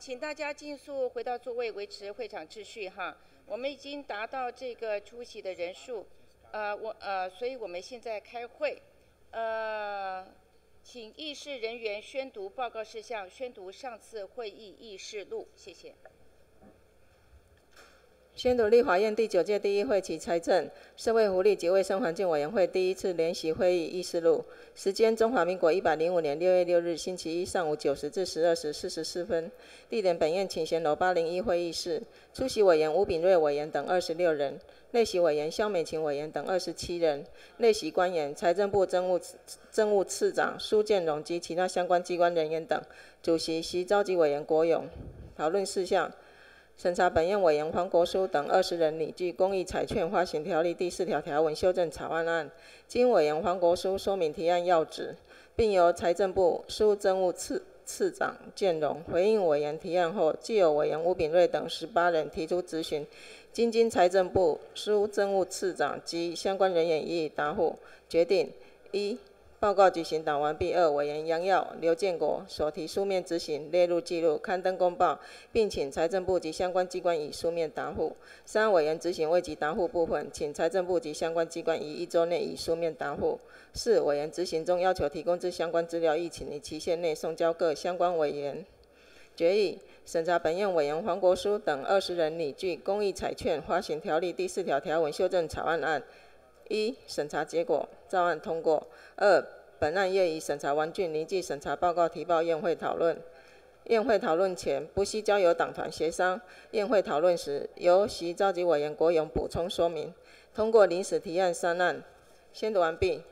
请大家尽速回到座位，维持会场秩序哈。我们已经达到这个出席的人数，呃，我呃，所以我们现在开会，呃，请议事人员宣读报告事项，宣读上次会议议事录，谢谢。宣读立法院第九届第一会期财政、社会福利及卫生环境委员会第一次联席会议议事录。时间：中华民国一百零五年六月六日星期一上午九时至十二时四十四分。地点：本院请贤楼八零一会议室。出席委员吴炳瑞委员等二十六人。内席委员肖美琴委员等二十七人。内席官员：财政部政务政务次长苏建荣及其他相关机关人员等。主席：席召集委员国勇。讨论事项。审查本院委员黄国书等二十人拟具《公益彩券发行条例》第四条条文修正草案案，经委员黄国书说明提案要旨，并由财政部书政务次次长建荣回应委员提案后，既有委员吴炳瑞等十八人提出质询，经经财政部书政务次长及相关人员予以答复，决定一。报告举行党完毕。二委员杨耀、刘建国所提书面执行列入记录，刊登公报，并请财政部及相关机关以书面答复。三委员执行未及答复部分，请财政部及相关机关于一周内以书面答复。四委员执行中要求提供之相关资料，亦请于期限内送交各相关委员。决议审查本院委员黄国书等二十人拟具《公益彩券发行条例》第四条条文修正草案案。一、审查结果：照案通过。二、本案业已审查完竣，拟具审查报告提报院会讨论。院会讨论前，不需交由党团协商。院会讨论时，由席召集委员国勇补充说明。通过临时提案三案。宣读完毕。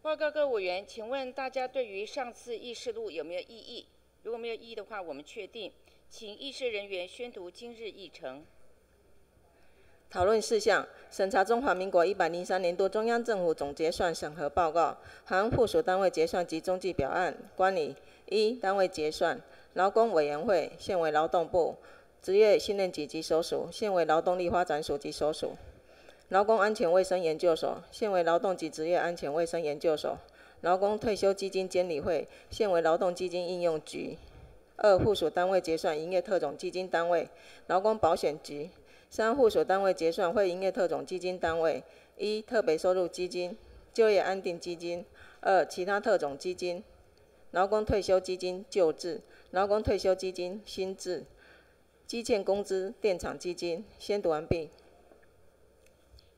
报告各委员，请问大家对于上次议事录有没有异议？如果没有异议的话，我们确定，请议事人员宣读今日议程。讨论事项：审查中华民国一百零三年度中央政府总结算审核报告，含附属单位结算及中计表案。管理一、单位结算：劳工委员会现为劳动部，职业训练局及所属现为劳动力发展署及所属；劳工安全卫生研究所现为劳动及职业安全卫生研究所；劳工退休基金监理会现为劳动基金应用局。二、附属单位结算营业特种基金单位：劳工保险局。三附属单位结算会营业特种基金单位：一、特别收入基金、就业安定基金；二、其他特种基金、劳工退休基金旧制、劳工退休基金新制、基建工资电厂基金。宣读完毕。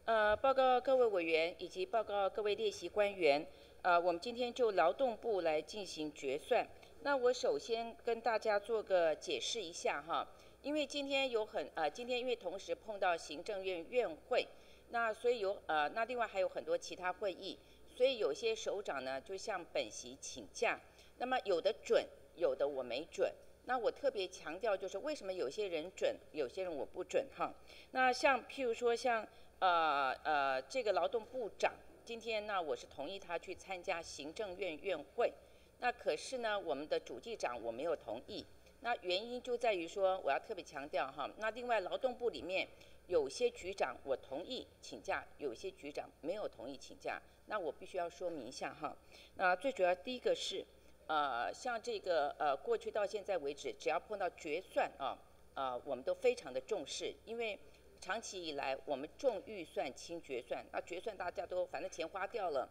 呃，报告各位委员以及报告各位列席官员，呃，我们今天就劳动部来进行决算。那我首先跟大家做个解释一下哈。因为今天有很呃，今天因为同时碰到行政院院会，那所以有呃，那另外还有很多其他会议，所以有些首长呢就向本席请假。那么有的准，有的我没准。那我特别强调就是为什么有些人准，有些人我不准哈。那像譬如说像呃呃这个劳动部长，今天呢我是同意他去参加行政院院会，那可是呢我们的主计长我没有同意。那原因就在于说，我要特别强调哈。那另外，劳动部里面有些局长我同意请假，有些局长没有同意请假。那我必须要说明一下哈。那最主要第一个是，呃，像这个呃，过去到现在为止，只要碰到决算啊，呃，我们都非常的重视，因为长期以来我们重预算轻决算。那决算大家都反正钱花掉了，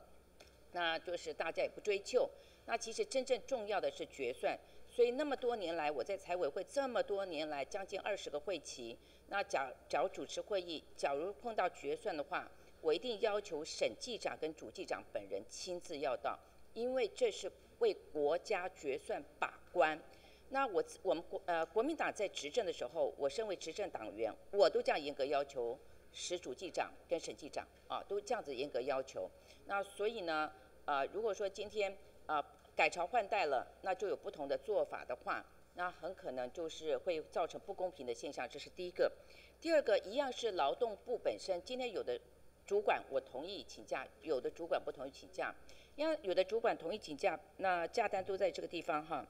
那就是大家也不追究。那其实真正重要的是决算。所以那么多年来，我在财委会这么多年来，将近二十个会期，那假假如主持会议，假如碰到决算的话，我一定要求审计长跟主计长本人亲自要到，因为这是为国家决算把关。那我我们国呃国民党在执政的时候，我身为执政党员，我都这样严格要求使主计长跟审计长啊，都这样子严格要求。那所以呢，呃，如果说今天啊。改朝换代了，那就有不同的做法的话，那很可能就是会造成不公平的现象。这是第一个。第二个，一样是劳动部本身。今天有的主管我同意请假，有的主管不同意请假。因为有的主管同意请假，那假单都在这个地方哈。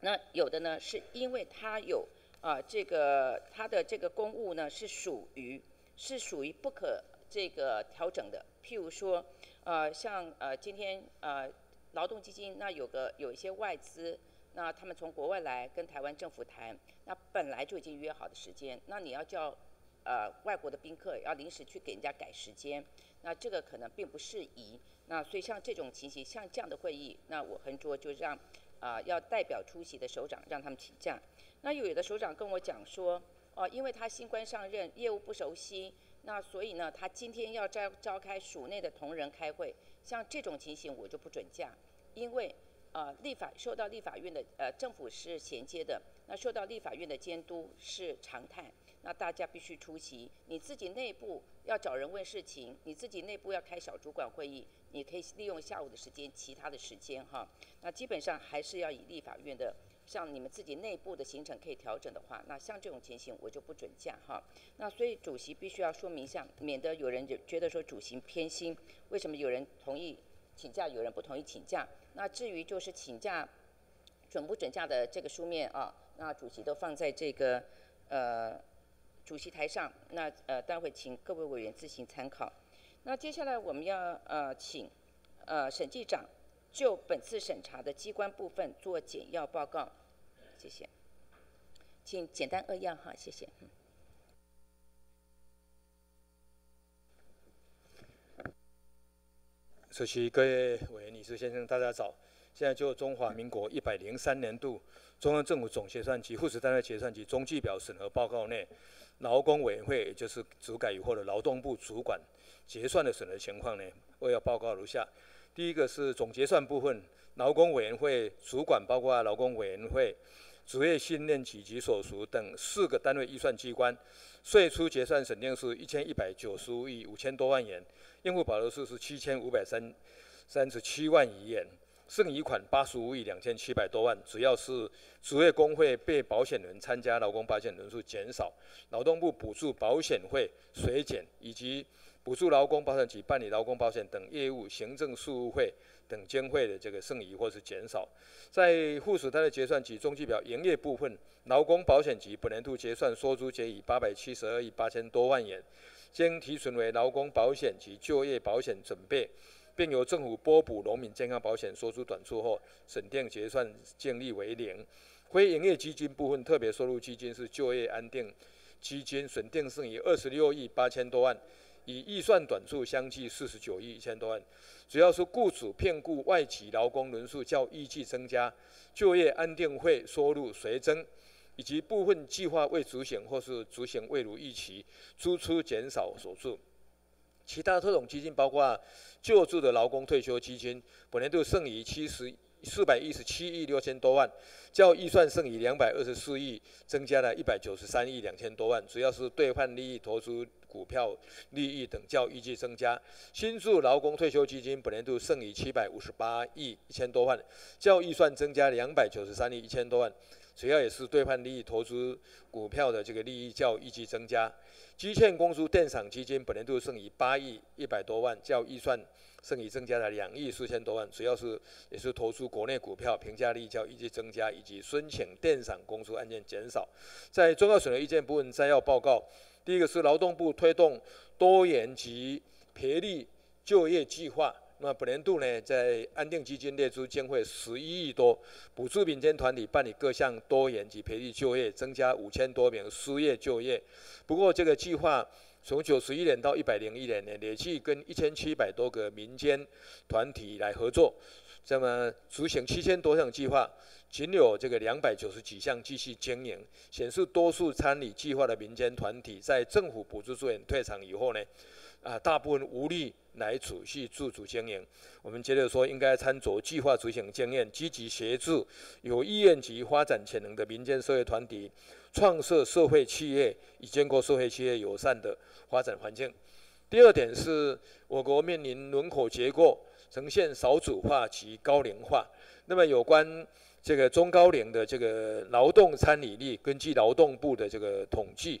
那有的呢，是因为他有啊这个他的这个公务呢是属于是属于不可这个调整的。譬如说，呃，像呃今天呃。劳动基金那有个有一些外资，那他们从国外来跟台湾政府谈，那本来就已经约好的时间，那你要叫呃外国的宾客要临时去给人家改时间，那这个可能并不适宜。那所以像这种情形，像这样的会议，那我横卓就让啊要代表出席的首长让他们请假。那有的首长跟我讲说，哦，因为他新官上任，业务不熟悉，那所以呢，他今天要召召开署内的同仁开会。像这种情形，我就不准假，因为呃，立法受到立法院的呃政府是衔接的，那受到立法院的监督是常态，那大家必须出席。你自己内部要找人问事情，你自己内部要开小主管会议，你可以利用下午的时间，其他的时间哈。那基本上还是要以立法院的，像你们自己内部的行程可以调整的话，那像这种情形我就不准假哈。那所以主席必须要说明一下，免得有人就觉得说主席偏心。为什么有人同意请假，有人不同意请假？那至于就是请假准不准假的这个书面啊，那主席都放在这个呃主席台上，那呃待会请各位委员自行参考。那接下来我们要呃请呃审计长就本次审查的机关部分做简要报告，谢谢。请简单扼要哈，谢谢。主席、各位委员、女士、先生，大家早。现在就中华民国一百零三年度中央政府总结算及附属单位结算及中计表审核报告内，劳工委员会也就是主改以后的劳动部主管结算的审核情况呢，我要报告如下。第一个是总结算部分，劳工委员会主管包括劳工委员会、职业训练局及所属等四个单位预算机关，税出结算审定是一千一百九十五亿五千多万元。应付保留数是七千五百三三十七万余元，剩余款八十五亿两千七百多万，主要是职业工会被保险人参加劳工保险人数减少，劳动部补助保险费水减，以及补助劳工保险及办理劳工保险等业务行政事务费等经费的这个剩余或是减少。在附属单位结算及中期表营业部分，劳工保险局本年度结算收支结余八百七十二亿八千多万元。将提存为劳工保险及就业保险准备，并由政府拨补农民健康保险收入短处后，审定结算净利为零。非营业基金部分特别收入基金是就业安定基金，审定剩余二十六亿八千多万，以预算短处相继四十九亿一千多万。主要是雇主骗雇外籍劳工人数较预计增加，就业安定会收入随增。以及部分计划未执行或是执行未如预期，支出减少所致。其他特种基金包括救助的劳工退休基金，本年度剩余七十四百一十七亿六千多万，较预算剩余两百二十四亿，增加了一百九十三亿两千多万，主要是兑换利益、投资股票利益等较预计增加。新住劳工退休基金本年度剩余七百五十八亿一千多万，较预算增加两百九十三亿一千多万。主要也是兑换利益、投资股票的这个利益较预计增加。基建公司电厂基金本年度剩余八亿一百多万，较预算剩余增加了两亿四千多万。主要是也是投资国内股票，评价利益较预计增加，以及申请电厂公司案件减少。在中要审核意见部分摘要报告，第一个是劳动部推动多元及培力就业计划。那本年度呢，在安定基金列出经费十一亿多，补助民间团体办理各项多元及培育就业，增加五千多名失业就业。不过这个计划从九十一年到一百零一年呢，累计跟一千七百多个民间团体来合作，这么执行七千多项计划，仅有这个两百九十几项继续经营，显示多数参与计划的民间团体在政府补助资源退场以后呢。啊，大部分无力来储蓄自主经营。我们觉得说，应该参照计划执行经验，积极协助有意愿及发展潜能的民间社会团体，创设社会企业，以建构社会企业友善的发展环境。第二点是，我国面临人口结构呈现少子化及高龄化。那么，有关这个中高龄的这个劳动参与率，根据劳动部的这个统计，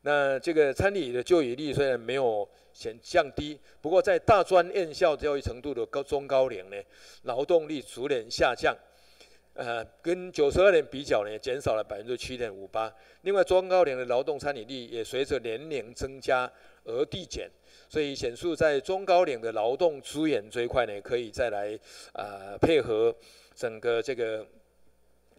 那这个参与的就业率虽然没有。显降低，不过在大专院校教育程度的高中高龄呢，劳动力逐年下降，呃，跟九十二年比较呢，减少了百分之七点五八。另外，中高龄的劳动参与率也随着年龄增加而递减，所以显示在中高龄的劳动资源这一块呢，可以再来啊配合整个这个。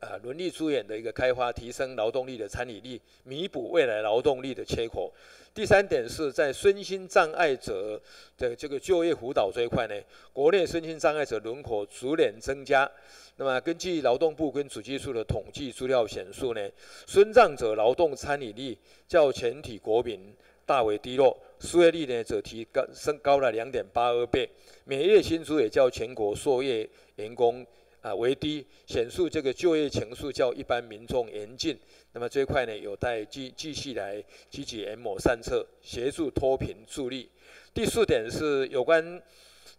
啊，伦理资源的一个开发，提升劳动力的参与力，弥补未来劳动力的缺口。第三点是在身心障碍者的这个就业辅导这一块呢，国内身心障碍者人口逐年增加。那么根据劳动部跟主计处的统计资料显示呢，身障者劳动参与率较全体国民大为低落，失业率呢则提高升高了两点八二倍，每月薪资也较全国作业员工。啊，为低，显示这个就业情绪较一般民众严峻。那么这一块呢，有待继继续来积极 M 善策，协助脱贫助力。第四点是有关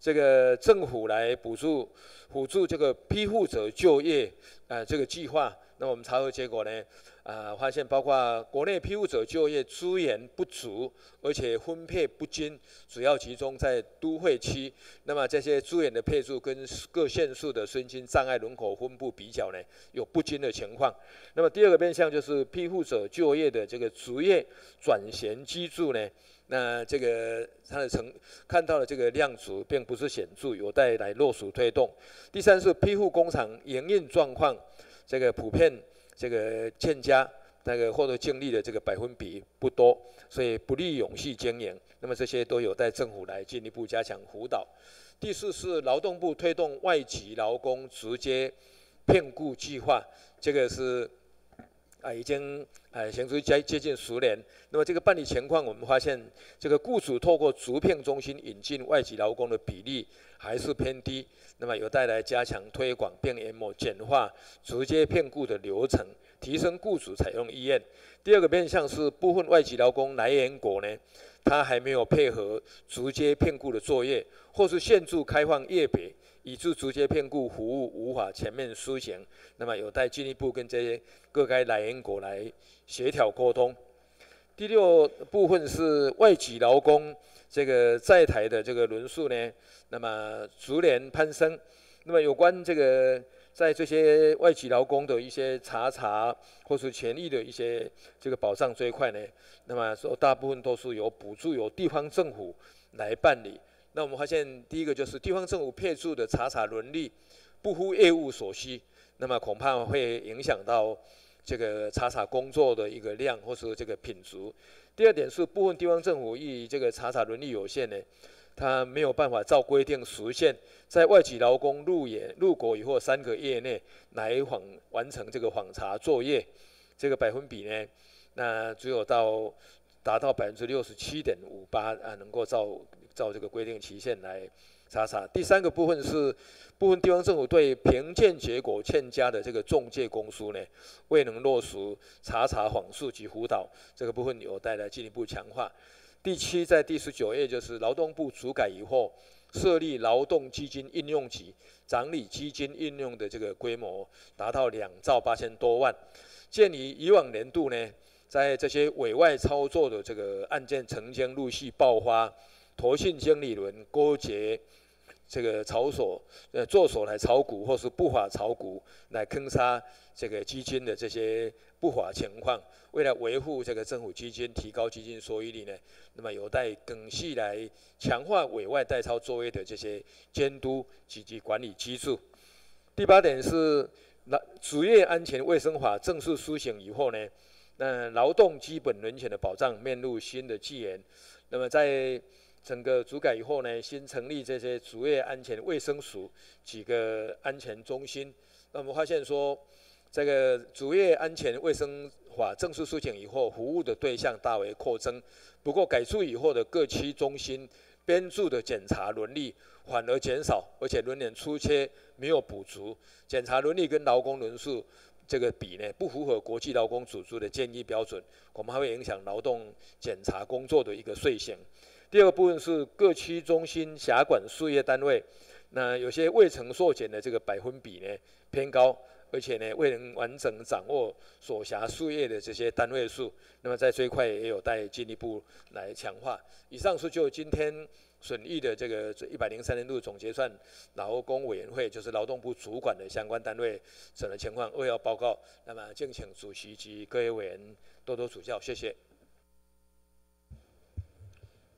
这个政府来补助辅助这个批复者就业啊这个计划。那我们查核结果呢？啊，发现包括国内批复者就业资源不足，而且分配不均，主要集中在都会区。那么这些资源的配置跟各县市的身心障碍人口分布比较呢，有不均的情况。那么第二个面向就是批复者就业的这个职业转型机制呢，那这个它的成看到的这个量值并不是显著，有待来落实推动。第三是批复工厂营运状况，这个普遍。这个欠佳，那个获得净利的这个百分比不多，所以不利永续经营。那么这些都有待政府来进一步加强辅导。第四是劳动部推动外籍劳工直接聘雇计划，这个是啊已经啊行之接接近十年。那么这个办理情况，我们发现这个雇主透过直聘中心引进外籍劳工的比例还是偏低。那么有待来加强推广，并研磨简化直接聘雇的流程，提升雇主采用意愿。第二个面向是部分外籍劳工来源国呢，他还没有配合直接聘雇的作业，或是限制开放业别，以致直接聘雇服务无法全面施行。那么有待进一步跟这些各该来源国来协调沟通。第六部分是外籍劳工这个在台的这个人数呢？那么逐年攀升，那么有关这个在这些外籍劳工的一些查查或是权益的一些这个保障这一块呢，那么说大部分都是由补助由地方政府来办理。那我们发现第一个就是地方政府配置的查查伦理不乎业务所需，那么恐怕会影响到这个查查工作的一个量或是这个品质。第二点是部分地方政府以这个查查能力有限呢。他没有办法照规定实现，在外籍劳工入园入国以后三个月内来访完成这个访查作业，这个百分比呢，那只有到达到百分之六十七点五八啊，能够照照这个规定期限来查查。第三个部分是部分地方政府对评鉴结果欠佳的这个中介公司呢，未能落实查查访视及辅导，这个部分有待来进一步强化。第七，在第十九页，就是劳动部主改以后，设立劳动基金应用局，整理基金应用的这个规模达到两兆八千多万。鉴于以往年度呢，在这些委外操作的这个案件曾经陆续爆发，投信经理人勾结这个炒所，呃，做手来炒股或是不法炒股来坑杀这个基金的这些不法情况。为了维护这个政府基金，提高基金收益率呢，那么有待更细来强化委外代操作业的这些监督及管理机制。第八点是劳职业安全卫生法正式施行以后呢，那劳动基本人权的保障面入新的纪元。那么在整个主改以后呢，新成立这些职业安全卫生署几个安全中心。那我们发现说，这个职业安全卫生法正式施行以后，服务的对象大为扩增。不过改组以后的各区中心编制的检查伦理反而减少，而且轮年出缺没有补足。检查伦理跟劳工人数这个比呢，不符合国际劳工组织的建议标准，恐怕会影响劳动检查工作的一个遂行。第二部分是各区中心辖管事业单位，那有些未曾缩减的这个百分比呢偏高。而且呢，未能完整掌握所辖事业的这些单位数，那么在这一块也有待进一步来强化。以上是就今天损益的这个一百零三年度总结算，劳工委员会就是劳动部主管的相关单位审的情况扼要报告。那么敬请主席及各位委员多多指教，谢谢。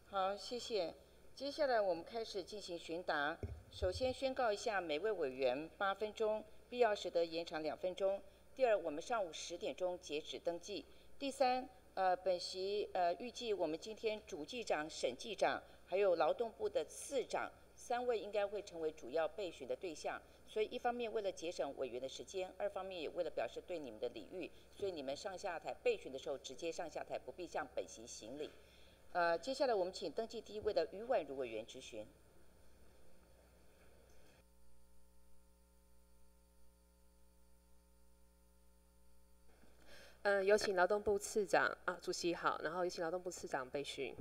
好，谢谢。接下来我们开始进行询答。首先宣告一下，每位委员八分钟，必要时得延长两分钟。第二，我们上午十点钟截止登记。第三，呃，本席呃预计我们今天主计长、审计长还有劳动部的次长三位应该会成为主要备询的对象。所以一方面为了节省委员的时间，二方面也为了表示对你们的礼遇，所以你们上下台备询的时候直接上下台，不必向本席行礼。呃，接下来我们请登记第一位的余婉如委员质询。嗯，有请劳动部次长啊，主席好，然后有请劳动部次长备询。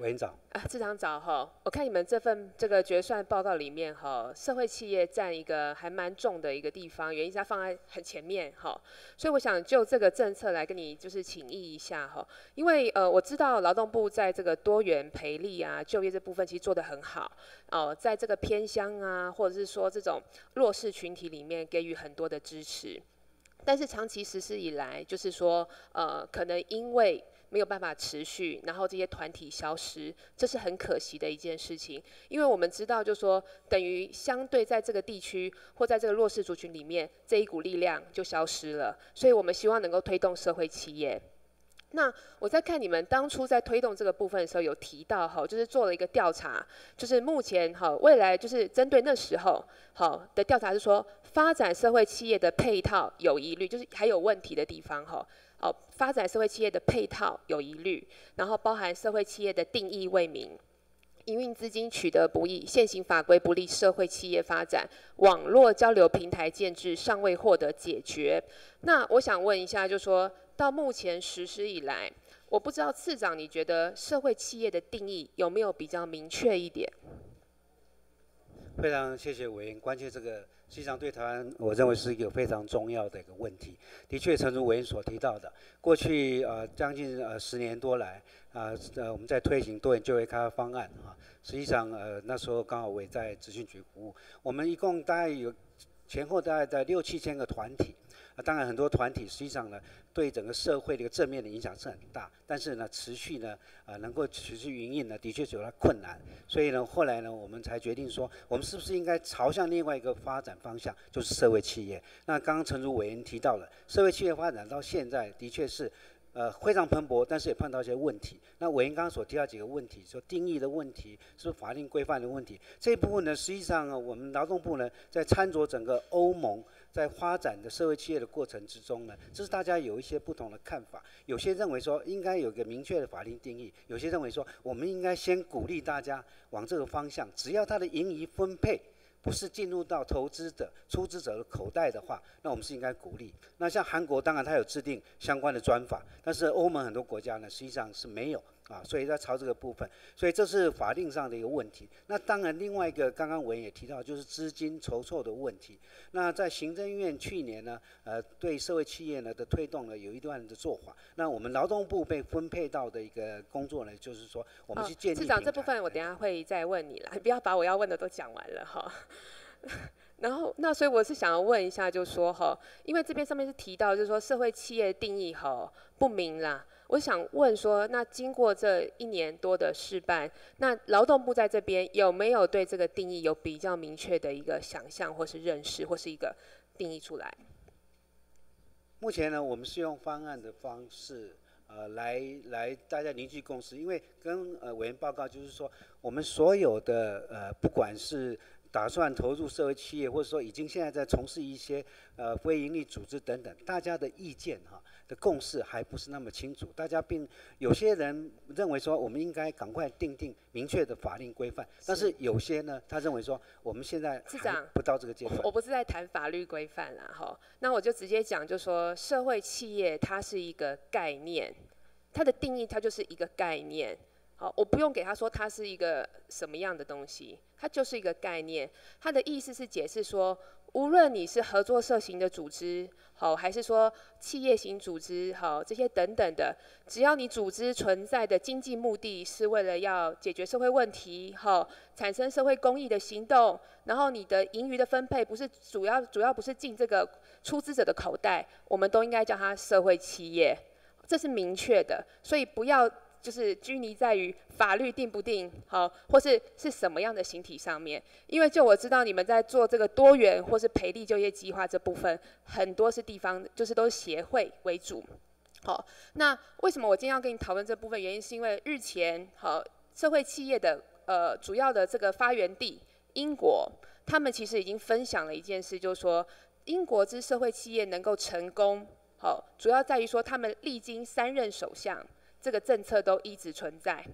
委员长，啊，次长早哈，我看你们这份这个决算报告里面哈，社会企业占一个还蛮重的一个地方，原因是它放在很前面哈，所以我想就这个政策来跟你就是请益一下哈，因为呃我知道劳动部在这个多元培力啊就业这部分其实做得很好哦，在这个偏乡啊或者是说这种弱势群体里面给予很多的支持，但是长期实施以来，就是说呃可能因为没有办法持续，然后这些团体消失，这是很可惜的一件事情。因为我们知道，就说等于相对在这个地区或在这个弱势族群里面，这一股力量就消失了。所以我们希望能够推动社会企业。那我在看你们当初在推动这个部分的时候，有提到哈，就是做了一个调查，就是目前哈未来就是针对那时候好的调查是说，发展社会企业的配套有疑虑，就是还有问题的地方哈。哦，发展社会企业的配套有疑虑，然后包含社会企业的定义未明，营运资金取得不易，现行法规不利社会企业发展，网络交流平台建制尚未获得解决。那我想问一下，就说到目前实施以来，我不知道次长你觉得社会企业的定义有没有比较明确一点？非常谢谢委员关切这个，实际上对台湾，我认为是一个非常重要的一个问题。的确，诚如委员所提到的，过去呃将近呃十年多来，啊呃我们在推行多元就业开发方案啊，实际上呃那时候刚好我也在资讯局服务，我们一共大概有前后大概在六七千个团体。当然，很多团体实际上呢，对整个社会的一个正面的影响是很大，但是呢，持续呢，呃，能够持续营运呢，的确是有它困难。所以呢，后来呢，我们才决定说，我们是不是应该朝向另外一个发展方向，就是社会企业。那刚刚陈如委员提到了，社会企业发展到现在的确是。呃，非常蓬勃，但是也碰到一些问题。那委员刚刚所提到几个问题，说定义的问题，是法令规范的问题。这一部分呢，实际上我们劳动部呢，在参酌整个欧盟在发展的社会企业的过程之中呢，这是大家有一些不同的看法。有些认为说应该有个明确的法令定义，有些认为说我们应该先鼓励大家往这个方向，只要它的盈余分配。不是进入到投资者、出资者的口袋的话，那我们是应该鼓励。那像韩国，当然它有制定相关的专法，但是欧盟很多国家呢，实际上是没有。啊，所以在朝这个部分，所以这是法定上的一个问题。那当然，另外一个刚刚委员也提到，就是资金筹措的问题。那在行政院去年呢，呃，对社会企业呢的推动呢，有一段的做法。那我们劳动部被分配到的一个工作呢，就是说我们去建立。市长这部分我等下会再问你了，不要把我要问的都讲完了哈。然后，那所以我是想要问一下，就说哈，因为这边上面是提到，就是说社会企业定义哈不明啦。我想问说，那经过这一年多的试办，那劳动部在这边有没有对这个定义有比较明确的一个想象，或是认识，或是一个定义出来？目前呢，我们是用方案的方式，呃，来来大家凝聚共识。因为跟呃委员报告，就是说我们所有的呃，不管是打算投入社会企业，或者说已经现在在从事一些呃非营利组织等等，大家的意见哈。的共识还不是那么清楚，大家并有些人认为说我们应该赶快定定明确的法令规范，但是有些呢，他认为说我们现在市长不到这个阶段。我不是在谈法律规范啦，哈，那我就直接讲，就说社会企业它是一个概念，它的定义它就是一个概念，好，我不用给他说它是一个什么样的东西，它就是一个概念，它的意思是解释说无论你是合作社型的组织，好，还是说企业型组织，好，这些等等的，只要你组织存在的经济目的是为了要解决社会问题，好，产生社会公益的行动，然后你的盈余的分配不是主要主要不是进这个出资者的口袋，我们都应该叫它社会企业，这是明确的，所以不要。就是拘泥在于法律定不定好，或是是什么样的形体上面。因为就我知道你们在做这个多元或是培力就业计划这部分，很多是地方，就是都是协会为主。好，那为什么我今天要跟你讨论这部分？原因是因为日前好社会企业的呃主要的这个发源地英国，他们其实已经分享了一件事，就是说英国之社会企业能够成功，好主要在于说他们历经三任首相。这个政策都一直存在，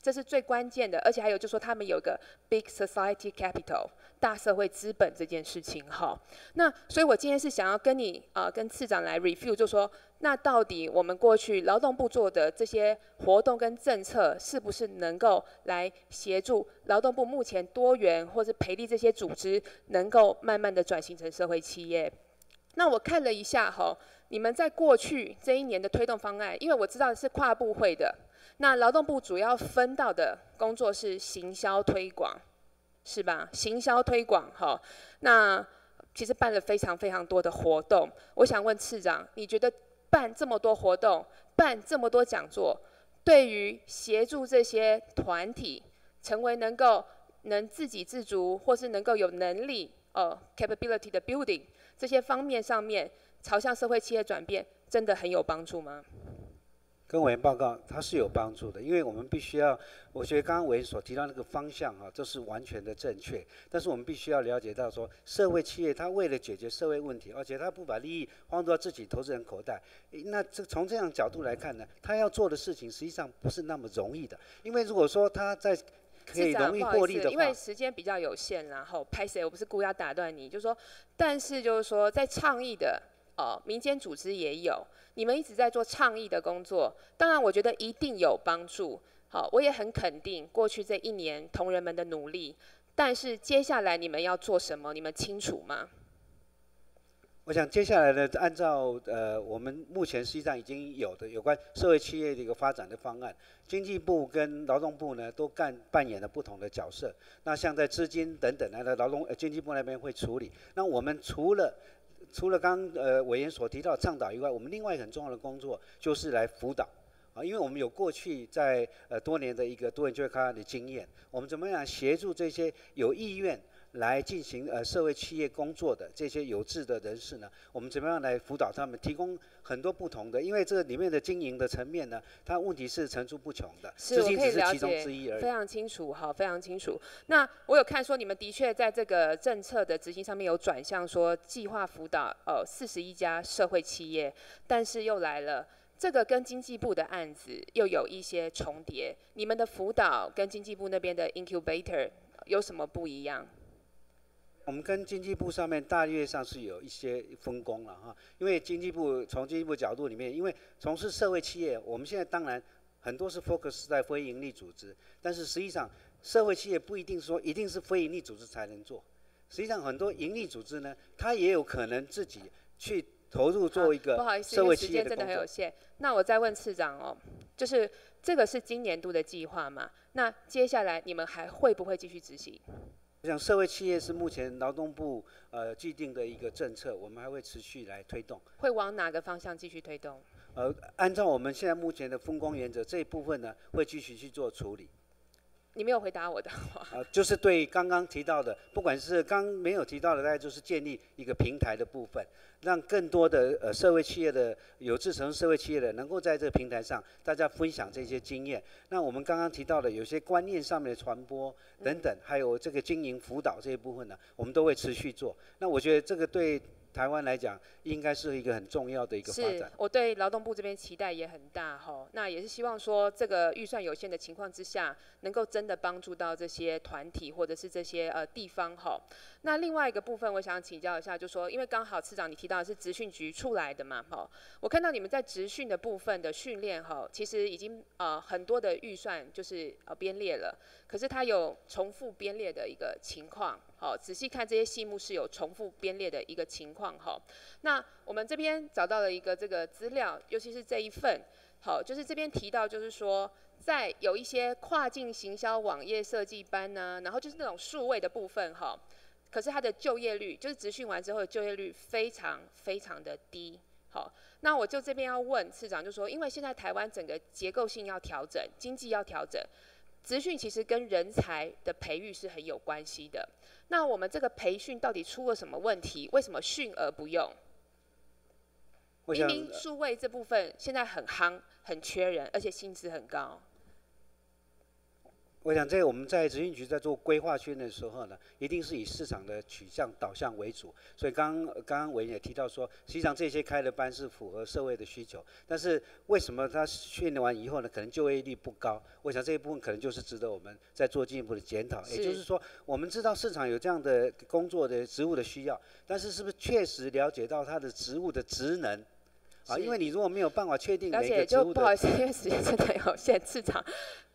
这是最关键的，而且还有就说他们有个 big society capital 大社会资本这件事情哈。那所以我今天是想要跟你啊跟次长来 review，就说那到底我们过去劳动部做的这些活动跟政策，是不是能够来协助劳动部目前多元或是培力这些组织，能够慢慢的转型成社会企业？那我看了一下哈。你们在过去这一年的推动方案，因为我知道是跨部会的，那劳动部主要分到的工作是行销推广，是吧？行销推广，哈，那其实办了非常非常多的活动。我想问次长，你觉得办这么多活动，办这么多讲座，对于协助这些团体成为能够能自给自足，或是能够有能力，呃，capability 的 building 这些方面上面？朝向社会企业转变，真的很有帮助吗？跟委员报告，它是有帮助的，因为我们必须要，我觉得刚刚委员所提到那个方向啊，这是完全的正确。但是我们必须要了解到，说社会企业它为了解决社会问题，而且它不把利益放到自己投资人口袋，那这从这样角度来看呢，他要做的事情实际上不是那么容易的。因为如果说他在可以容易获利的因为时间比较有限，然后拍谁，我不是故意要打断你，就是说，但是就是说在倡议的。哦，民间组织也有，你们一直在做倡议的工作，当然我觉得一定有帮助。好，我也很肯定过去这一年同仁们的努力，但是接下来你们要做什么？你们清楚吗？我想接下来呢，按照呃我们目前实际上已经有的有关社会企业的一个发展的方案，经济部跟劳动部呢都干扮演了不同的角色。那像在资金等等呢，劳动经济部那边会处理。那我们除了除了刚呃委员所提到倡导以外，我们另外一个很重要的工作就是来辅导啊，因为我们有过去在呃多年的一个多元就业开发的经验，我们怎么样协助这些有意愿。来进行呃社会企业工作的这些有志的人士呢，我们怎么样来辅导他们，提供很多不同的，因为这里面的经营的层面呢，它问题是层出不穷的，资金只是其中之一而已。非常清楚，好，非常清楚。那我有看说你们的确在这个政策的执行上面有转向，说计划辅导呃四十一家社会企业，但是又来了这个跟经济部的案子又有一些重叠，你们的辅导跟经济部那边的 incubator 有什么不一样？我们跟经济部上面大约上是有一些分工了哈，因为经济部从经济部角度里面，因为从事社会企业，我们现在当然很多是 focus 在非营利组织，但是实际上社会企业不一定说一定是非营利组织才能做，实际上很多盈利组织呢，它也有可能自己去投入做一个社会企业的真的很有限。那我再问次长哦，就是这个是今年度的计划嘛？那接下来你们还会不会继续执行？我想社会企业是目前劳动部呃既定的一个政策，我们还会持续来推动。会往哪个方向继续推动？呃，按照我们现在目前的分工原则，这一部分呢会继续去做处理。你没有回答我的话。呃，就是对刚刚提到的，不管是刚没有提到的，大概就是建立一个平台的部分，让更多的呃社会企业的有志成社会企业的，能够在这个平台上大家分享这些经验。那我们刚刚提到的有些观念上面的传播等等，还有这个经营辅导这一部分呢，我们都会持续做。那我觉得这个对。台湾来讲，应该是一个很重要的一个发展。我对劳动部这边期待也很大哈，那也是希望说，这个预算有限的情况之下，能够真的帮助到这些团体或者是这些呃地方哈。那另外一个部分，我想请教一下，就说因为刚好次长你提到的是职训局出来的嘛哈，我看到你们在职训的部分的训练哈，其实已经呃很多的预算就是呃编列了，可是它有重复编列的一个情况。好，仔细看这些细目是有重复编列的一个情况哈。那我们这边找到了一个这个资料，尤其是这一份，好，就是这边提到就是说，在有一些跨境行销网页设计班呢，然后就是那种数位的部分哈，可是它的就业率，就是执训完之后的就业率非常非常的低。好，那我就这边要问市长，就说因为现在台湾整个结构性要调整，经济要调整，职训其实跟人才的培育是很有关系的。那我们这个培训到底出了什么问题？为什么训而不用？明明数位这部分现在很夯，很缺人，而且薪资很高。我想，在我们在执行局在做规划训练的时候呢，一定是以市场的取向导向为主。所以刚刚刚委员也提到说，实际上这些开的班是符合社会的需求。但是为什么他训练完以后呢，可能就业率不高？我想这一部分可能就是值得我们再做进一步的检讨。也就是说，我们知道市场有这样的工作的职务的需要，但是是不是确实了解到他的职务的职能？啊，因为你如果没有办法确定每个职务的，不好意思，因为时间真的有限，市场。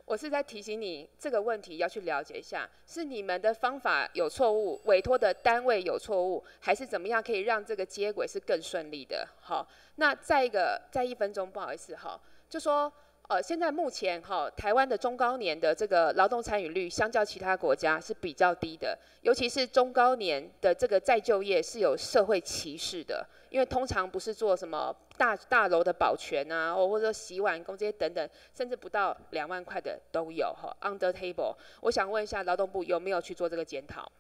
我是在提醒你这个问题要去了解一下，是你们的方法有错误，委托的单位有错误，还是怎么样可以让这个接轨是更顺利的？好，那再一个，再一分钟，不好意思，哈，就说。呃，现在目前哈，台湾的中高年的这个劳动参与率，相较其他国家是比较低的。尤其是中高年的这个再就业是有社会歧视的，因为通常不是做什么大大楼的保全啊，或者说洗碗工这些等等，甚至不到两万块的都有哈。Under table，我想问一下劳动部有没有去做这个检讨？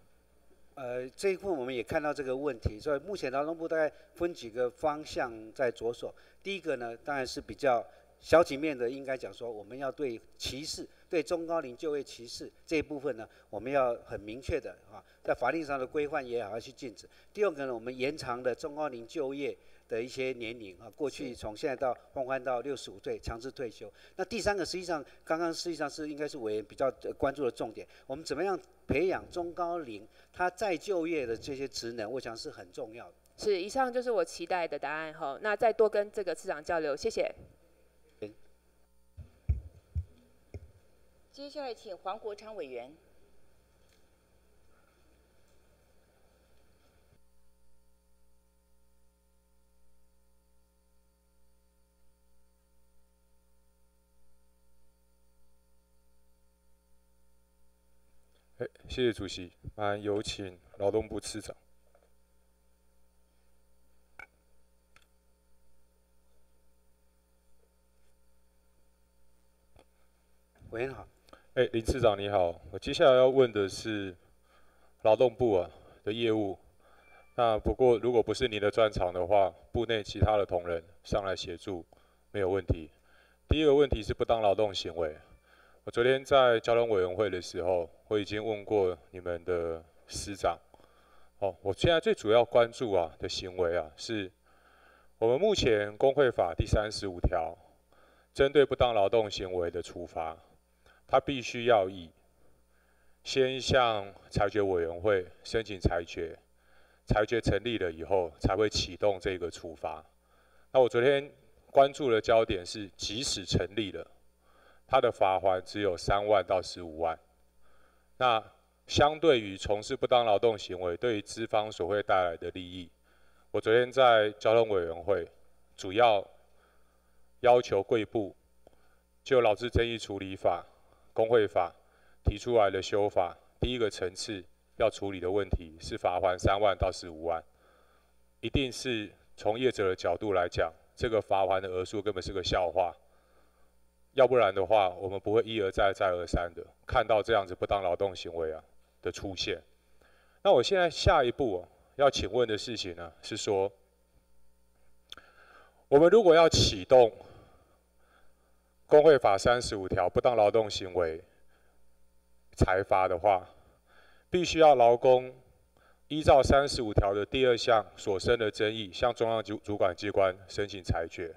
呃，这一块我们也看到这个问题，所以目前劳动部大概分几个方向在着手。第一个呢，当然是比较。消极面的应该讲说，我们要对歧视、对中高龄就业歧视这一部分呢，我们要很明确的啊，在法律上的规范也好要去禁止。第二个呢，我们延长的中高龄就业的一些年龄啊，过去从现在到放宽到六十五岁强制退休。那第三个实际上刚刚实际上是应该是委员比较关注的重点，我们怎么样培养中高龄他再就业的这些职能，我想是很重要的。是，以上就是我期待的答案哈。那再多跟这个市长交流，谢谢。接下来，请黄国昌委员。哎，谢谢主席。麻烦有请劳动部次长。委员好。哎，林市长你好，我接下来要问的是劳动部啊的业务。那不过如果不是你的专长的话，部内其他的同仁上来协助没有问题。第一个问题是不当劳动行为。我昨天在交通委员会的时候，我已经问过你们的司长。哦，我现在最主要关注啊的行为啊，是我们目前工会法第三十五条针对不当劳动行为的处罚。他必须要以先向裁决委员会申请裁决，裁决成立了以后才会启动这个处罚。那我昨天关注的焦点是，即使成立了，他的罚款只有三万到十五万。那相对于从事不当劳动行为对于资方所会带来的利益，我昨天在交通委员会主要要求贵部就劳资争议处理法。工会法提出来的修法，第一个层次要处理的问题是罚款三万到十五万，一定是从业者的角度来讲，这个罚款的额数根本是个笑话。要不然的话，我们不会一而再再而三的看到这样子不当劳动行为啊的出现。那我现在下一步要请问的事情呢，是说，我们如果要启动。工会法三十五条不当劳动行为裁罚的话，必须要劳工依照三十五条的第二项所生的争议，向中央主主管机关申请裁决。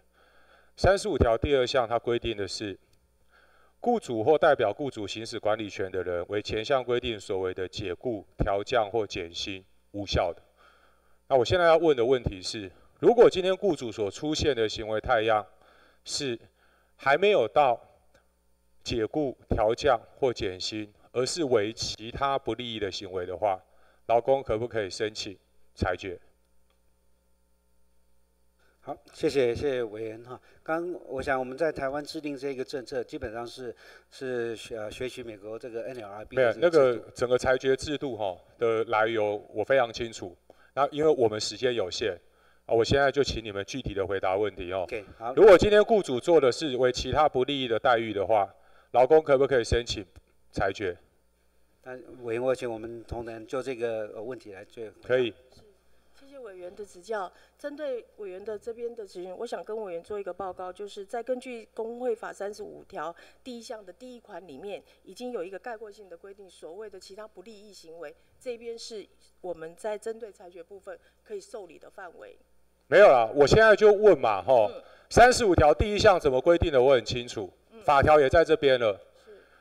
三十五条第二项它规定的是，雇主或代表雇主行使管理权的人为前项规定所谓的解雇、调降或减薪无效的。那我现在要问的问题是，如果今天雇主所出现的行为太阳是还没有到解雇、调降或减薪，而是为其他不利益的行为的话，劳工可不可以申请裁决？好，谢谢谢谢委员哈。刚我想我们在台湾制定这个政策，基本上是是学学习美国这个 NLRB 没有那个整个裁决制度哈的来由我非常清楚。那因为我们时间有限啊，我现在就请你们具体的回答问题哦。OK 好，如果今天雇主做的是为其他不利益的待遇的话，劳工可不可以申请裁决？那委员，我请我们同仁就这个呃问题来做。可以。谢谢委员的指教。针对委员的这边的指询，我想跟委员做一个报告，就是在根据工会法三十五条第一项的第一款里面，已经有一个概括性的规定，所谓的其他不利益行为，这边是我们在针对裁决部分可以受理的范围。没有啦，我现在就问嘛，哈，三十五条第一项怎么规定的我很清楚，法条也在这边了。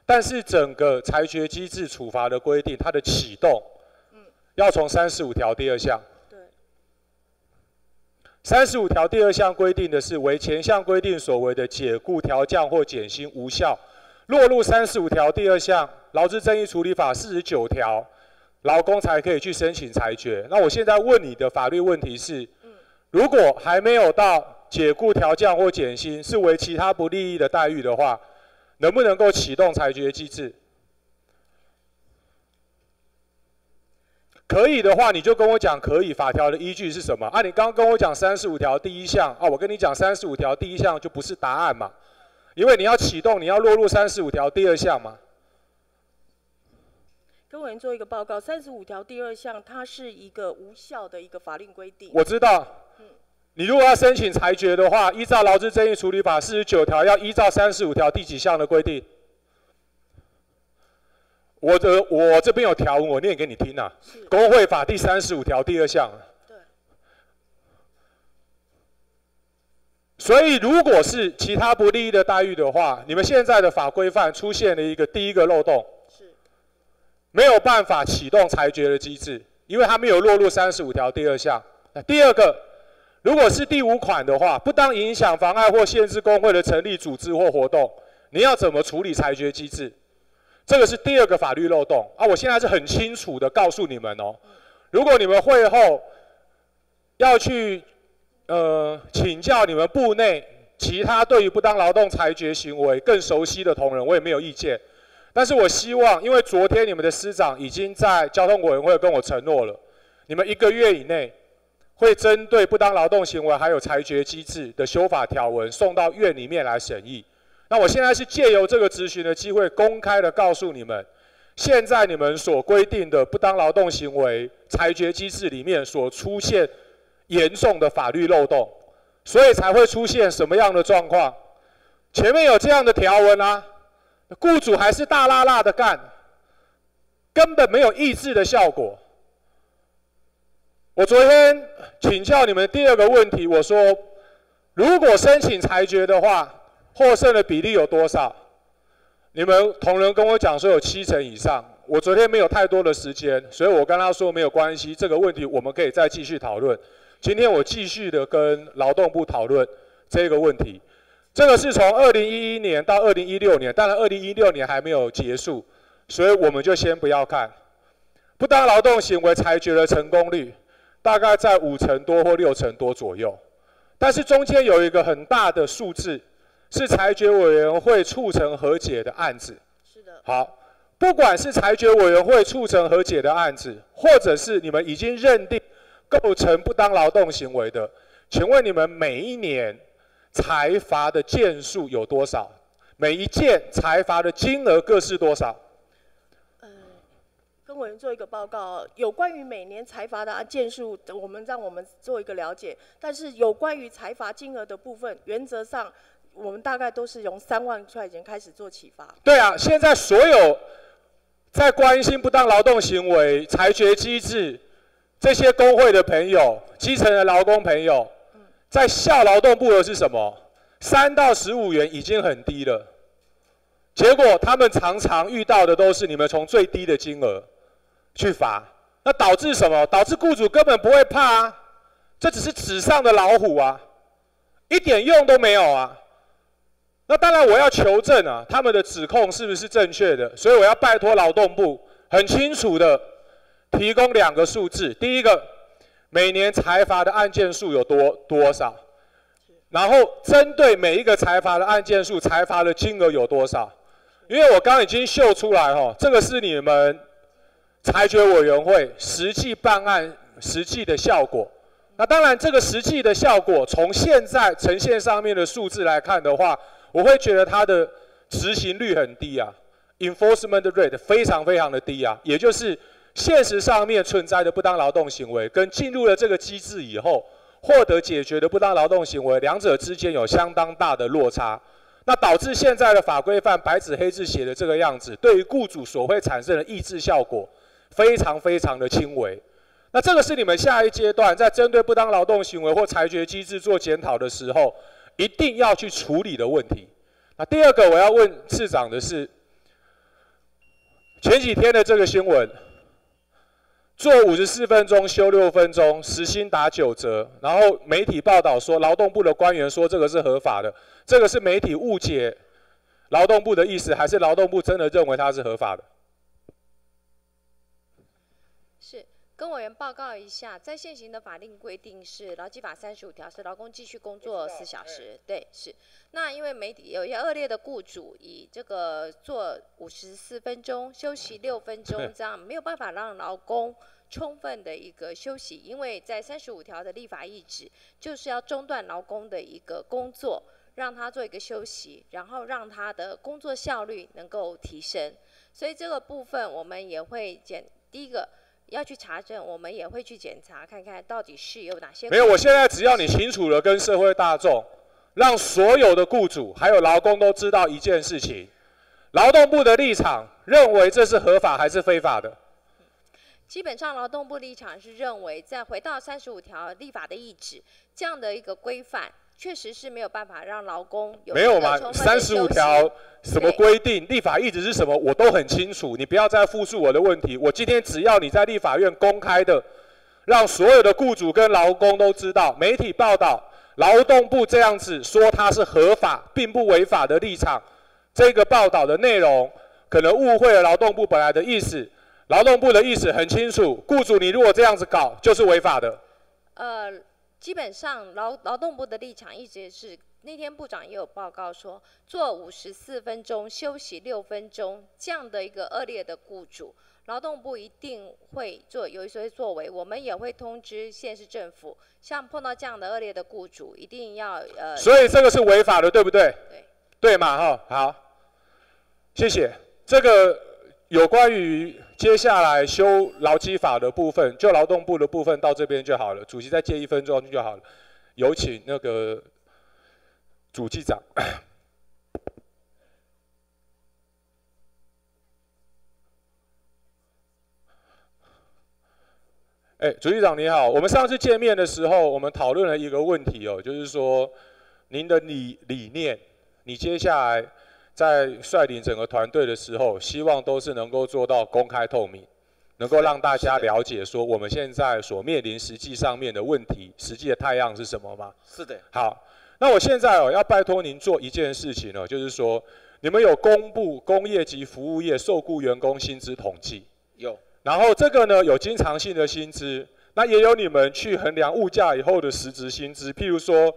但是整个裁决机制处罚的规定，它的启动，要从三十五条第二项。对。三十五条第二项规定的是，为前项规定所为的解雇、调降或减薪无效，落入三十五条第二项劳资争议处理法四十九条，劳工才可以去申请裁决。那我现在问你的法律问题是，如果还没有到解雇、调降或减薪，是为其他不利益的待遇的话，能不能够启动裁决机制？可以的话，你就跟我讲可以。法条的依据是什么？啊，你刚刚跟我讲三十五条第一项啊，我跟你讲三十五条第一项就不是答案嘛，因为你要启动，你要落入三十五条第二项嘛。跟委员做一个报告，三十五条第二项，它是一个无效的一个法令规定。我知道，你如果要申请裁决的话，依照劳资争议处理法四十九条，要依照三十五条第几项的规定？我的我这边有条文，我念给你听啊。工会法第三十五条第二项。对。所以，如果是其他不利益的待遇的话，你们现在的法规范出现了一个第一个漏洞，是没有办法启动裁决的机制，因为它没有落入三十五条第二项。那第二个，如果是第五款的话，不当影响、妨碍或限制工会的成立、组织或活动，你要怎么处理裁决机制？这个是第二个法律漏洞啊！我现在是很清楚的告诉你们哦，如果你们会后要去呃请教你们部内其他对于不当劳动裁决行为更熟悉的同仁，我也没有意见。但是我希望，因为昨天你们的师长已经在交通委员会跟我承诺了，你们一个月以内会针对不当劳动行为还有裁决机制的修法条文送到院里面来审议。那我现在是借由这个咨询的机会，公开的告诉你们，现在你们所规定的不当劳动行为裁决机制里面所出现严重的法律漏洞，所以才会出现什么样的状况？前面有这样的条文啊，雇主还是大拉拉的干，根本没有抑制的效果。我昨天请教你们第二个问题，我说，如果申请裁决的话，获胜的比例有多少？你们同仁跟我讲说有七成以上。我昨天没有太多的时间，所以我跟他说没有关系，这个问题我们可以再继续讨论。今天我继续的跟劳动部讨论这个问题。这个是从二零一一年到二零一六年，当然二零一六年还没有结束，所以我们就先不要看。不当劳动行为裁决的成功率大概在五成多或六成多左右，但是中间有一个很大的数字。是裁决委员会促成和解的案子。是的。好，不管是裁决委员会促成和解的案子，或者是你们已经认定构成不当劳动行为的，请问你们每一年裁罚的件数有多少？每一件裁罚的金额各是多少？做一个报告，有关于每年财阀的件数，我们让我们做一个了解。但是有关于财阀金额的部分，原则上。我们大概都是从三万块钱开始做启发。对啊，现在所有在关心不当劳动行为裁决机制这些工会的朋友、基层的劳工朋友，在校劳动部的是什么？三到十五元已经很低了，结果他们常常遇到的都是你们从最低的金额去罚，那导致什么？导致雇主根本不会怕啊，这只是纸上的老虎啊，一点用都没有啊。那当然，我要求证啊，他们的指控是不是正确的？所以我要拜托劳动部很清楚的提供两个数字，第一个，每年裁罚的案件数有多多少？然后针对每一个裁罚的案件数，裁罚的金额有多少？因为我刚刚已经秀出来哈，这个是你们裁决委员会实际办案实际的效果。那当然，这个实际的效果从现在呈现上面的数字来看的话，我会觉得它的执行率很低啊，enforcement rate 非常非常的低啊，也就是现实上面存在的不当劳动行为跟进入了这个机制以后。获得解决的不当劳动行为，两者之间有相当大的落差，那导致现在的法规范白纸黑字写的这个样子，对于雇主所会产生的抑制效果，非常非常的轻微。那这个是你们下一阶段在针对不当劳动行为或裁决机制做检讨的时候，一定要去处理的问题。那第二个我要问市长的是，前几天的这个新闻。做五十四分钟，休六分钟，时薪打九折。然后媒体报道说，劳动部的官员说这个是合法的，这个是媒体误解劳动部的意思，还是劳动部真的认为它是合法的？是跟委员报告一下，在现行的法令规定是劳基法三十五条，是劳工继续工作四小时。对，是。那因为媒体有一些恶劣的雇主，以这个做五十四分钟，休息六分钟，这样没有办法让劳工。充分的一个休息，因为在三十五条的立法意志就是要中断劳工的一个工作，让他做一个休息，然后让他的工作效率能够提升。所以这个部分我们也会检，第一个要去查证，我们也会去检查看看到底是有哪些。没有，我现在只要你清楚了跟社会大众，让所有的雇主还有劳工都知道一件事情：劳动部的立场认为这是合法还是非法的。基本上，劳动部立场是认为，再回到三十五条立法的意志，这样的一个规范，确实是没有办法让劳工有没有吗？三十五条什么规定？立法意志是什么？我都很清楚。你不要再复述我的问题。我今天只要你在立法院公开的，让所有的雇主跟劳工都知道，媒体报道劳动部这样子说它是合法，并不违法的立场，这个报道的内容可能误会了劳动部本来的意思。劳动部的意思很清楚，雇主你如果这样子搞，就是违法的。呃，基本上劳劳动部的立场一直是，那天部长也有报告说，做五十四分钟休息六分钟这样的一个恶劣的雇主，劳动部一定会做有一些作为，我们也会通知县市政府，像碰到这样的恶劣的雇主，一定要呃。所以这个是违法的，对不对？对。对嘛，哈，好，谢谢这个。有关于接下来修劳基法的部分，就劳动部的部分到这边就好了。主席再借一分钟就好了。有请那个主机长。哎，主机长你好，我们上次见面的时候，我们讨论了一个问题哦，就是说您的理理念，你接下来。在率领整个团队的时候，希望都是能够做到公开透明，能够让大家了解说我们现在所面临实际上面的问题，实际的太阳是什么吗？是的。好，那我现在哦要拜托您做一件事情哦，就是说你们有公布工业及服务业受雇员工薪资统计？有。然后这个呢有经常性的薪资，那也有你们去衡量物价以后的实质薪资，譬如说。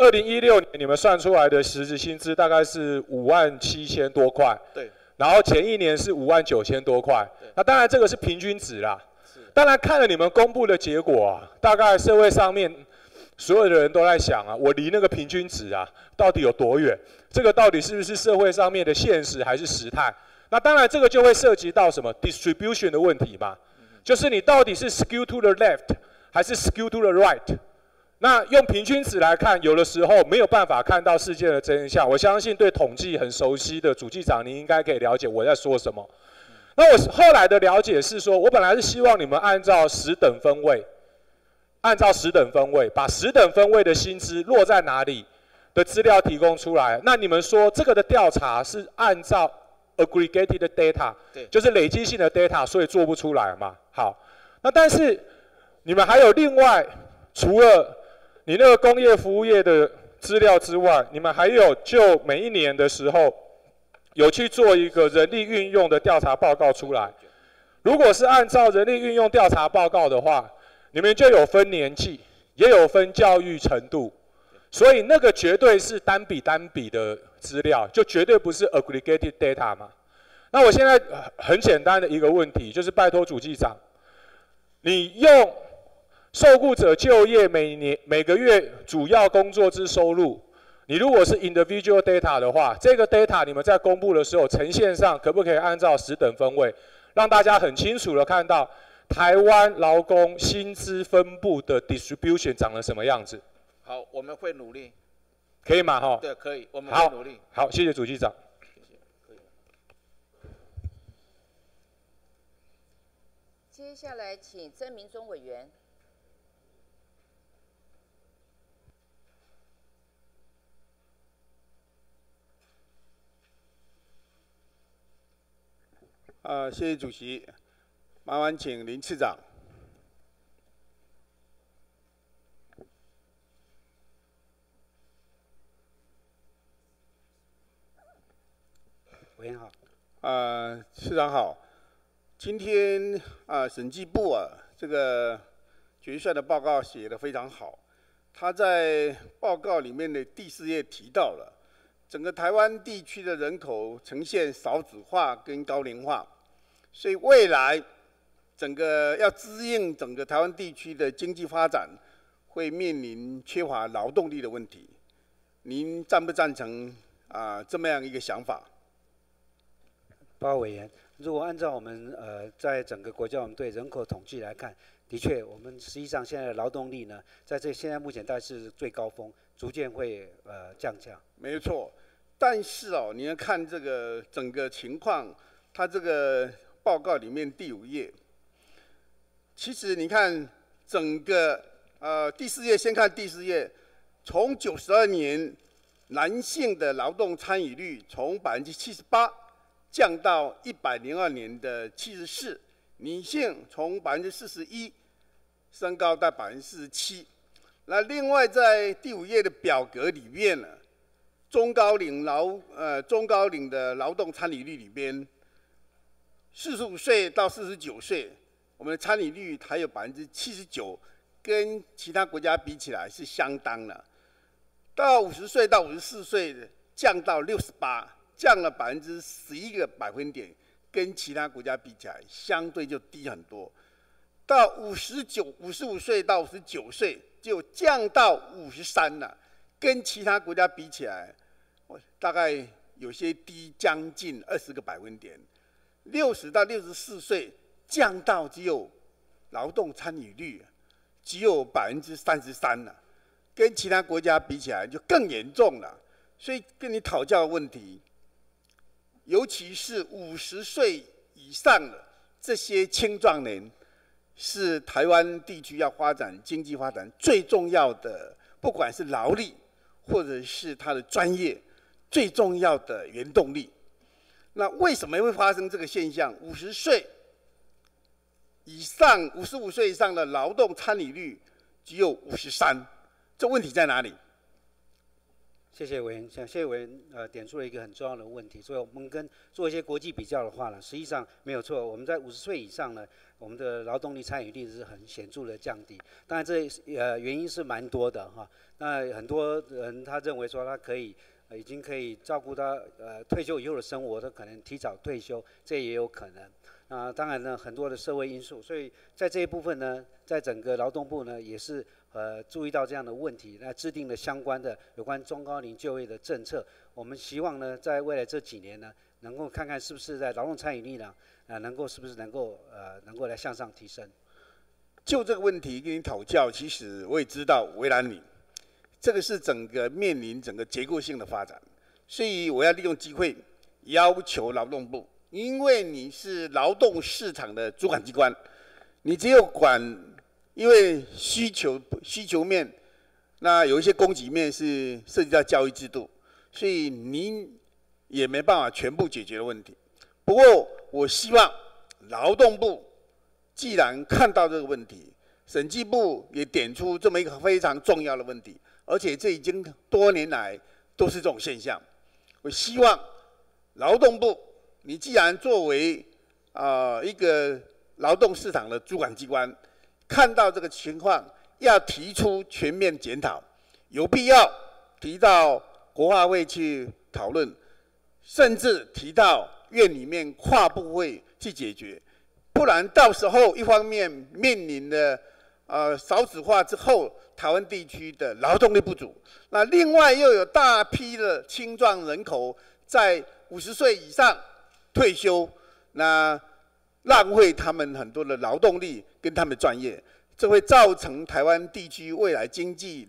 二零一六年你们算出来的实质薪资大概是五万七千多块，对。然后前一年是五万九千多块，那当然这个是平均值啦。当然看了你们公布的结果啊，大概社会上面所有的人都在想啊，我离那个平均值啊到底有多远？这个到底是不是社会上面的现实还是时态？那当然这个就会涉及到什么 distribution 的问题嘛，就是你到底是 skew to the left 还是 skew to the right？那用平均值来看，有的时候没有办法看到事件的真相。我相信对统计很熟悉的主计长，您应该可以了解我在说什么。那我后来的了解是说，我本来是希望你们按照十等分位，按照十等分位，把十等分位的薪资落在哪里的资料提供出来。那你们说这个的调查是按照 aggregated data，对，就是累积性的 data，所以做不出来嘛。好，那但是你们还有另外除了你那个工业服务业的资料之外，你们还有就每一年的时候有去做一个人力运用的调查报告出来。如果是按照人力运用调查报告的话，你们就有分年纪，也有分教育程度，所以那个绝对是单笔单笔的资料，就绝对不是 aggregated data 嘛。那我现在很简单的一个问题，就是拜托主计长，你用受雇者就业每年每个月主要工作之收入，你如果是 individual data 的话，这个 data 你们在公布的时候呈现上可不可以按照十等分位，让大家很清楚的看到台湾劳工薪资分布的 distribution 长了什么样子？好，我们会努力。可以吗？哈。对，可以，我们会努力。好，谢谢主席长。接下来请曾明忠委员。啊，谢谢主席，麻烦请林次长。委员好。啊，次长好。今天啊，审计部啊，这个决算的报告写的非常好。他在报告里面的第四页提到了，整个台湾地区的人口呈现少子化跟高龄化，所以未来整个要支应整个台湾地区的经济发展，会面临缺乏劳动力的问题。您赞不赞成啊这么样一个想法？报告委员。如果按照我们呃，在整个国家我们对人口统计来看，的确，我们实际上现在的劳动力呢，在这现在目前大概是最高峰，逐渐会呃降价。没错，但是哦，你要看这个整个情况，它这个报告里面第五页，其实你看整个呃第四页，先看第四页，从九十二年男性的劳动参与率从百分之七十八。降到一百零二年的七十四，女性从百分之四十一升高到百分之四十七。那另外在第五页的表格里面呢，中高龄劳呃中高龄的劳动参与率里边，四十五岁到四十九岁，我们的参与率还有百分之七十九，跟其他国家比起来是相当的。到五十岁到五十四岁降到六十八。降了百分之十一个百分点，跟其他国家比起来，相对就低很多。到五十九、五十五岁到五十九岁，就降到五十三了，跟其他国家比起来，大概有些低将近二十个百分点。六十到六十四岁，降到只有劳动参与率只有百分之三十三了，跟其他国家比起来就更严重了。所以跟你讨教的问题。尤其是五十岁以上的这些青壮年，是台湾地区要发展经济发展最重要的，不管是劳力或者是他的专业，最重要的原动力。那为什么会发生这个现象？五十岁以上、五十五岁以上的劳动参与率只有五十三，这问题在哪里？谢谢委员，像谢委员呃点出了一个很重要的问题，所以我们跟做一些国际比较的话呢，实际上没有错。我们在五十岁以上呢，我们的劳动力参与率是很显著的降低。当然这呃原因是蛮多的哈。那很多人他认为说他可以已经可以照顾他呃退休以后的生活，他可能提早退休，这也有可能。啊，当然呢很多的社会因素，所以在这一部分呢，在整个劳动部呢也是。呃，注意到这样的问题，那制定了相关的有关中高龄就业的政策。我们希望呢，在未来这几年呢，能够看看是不是在劳动参与率呢，啊，能够是不是能够呃，能够来向上提升。就这个问题跟你讨教，其实我也知道为难你，这个是整个面临整个结构性的发展，所以我要利用机会要求劳动部，因为你是劳动市场的主管机关，你只有管。因为需求需求面，那有一些供给面是涉及到教育制度，所以您也没办法全部解决的问题。不过，我希望劳动部既然看到这个问题，审计部也点出这么一个非常重要的问题，而且这已经多年来都是这种现象。我希望劳动部，你既然作为啊一个劳动市场的主管机关看到这个情况，要提出全面检讨，有必要提到国化会去讨论，甚至提到院里面跨部会去解决，不然到时候一方面面临的呃少子化之后，台湾地区的劳动力不足，那另外又有大批的青壮人口在五十岁以上退休，那。浪费他们很多的劳动力跟他们专业，这会造成台湾地区未来经济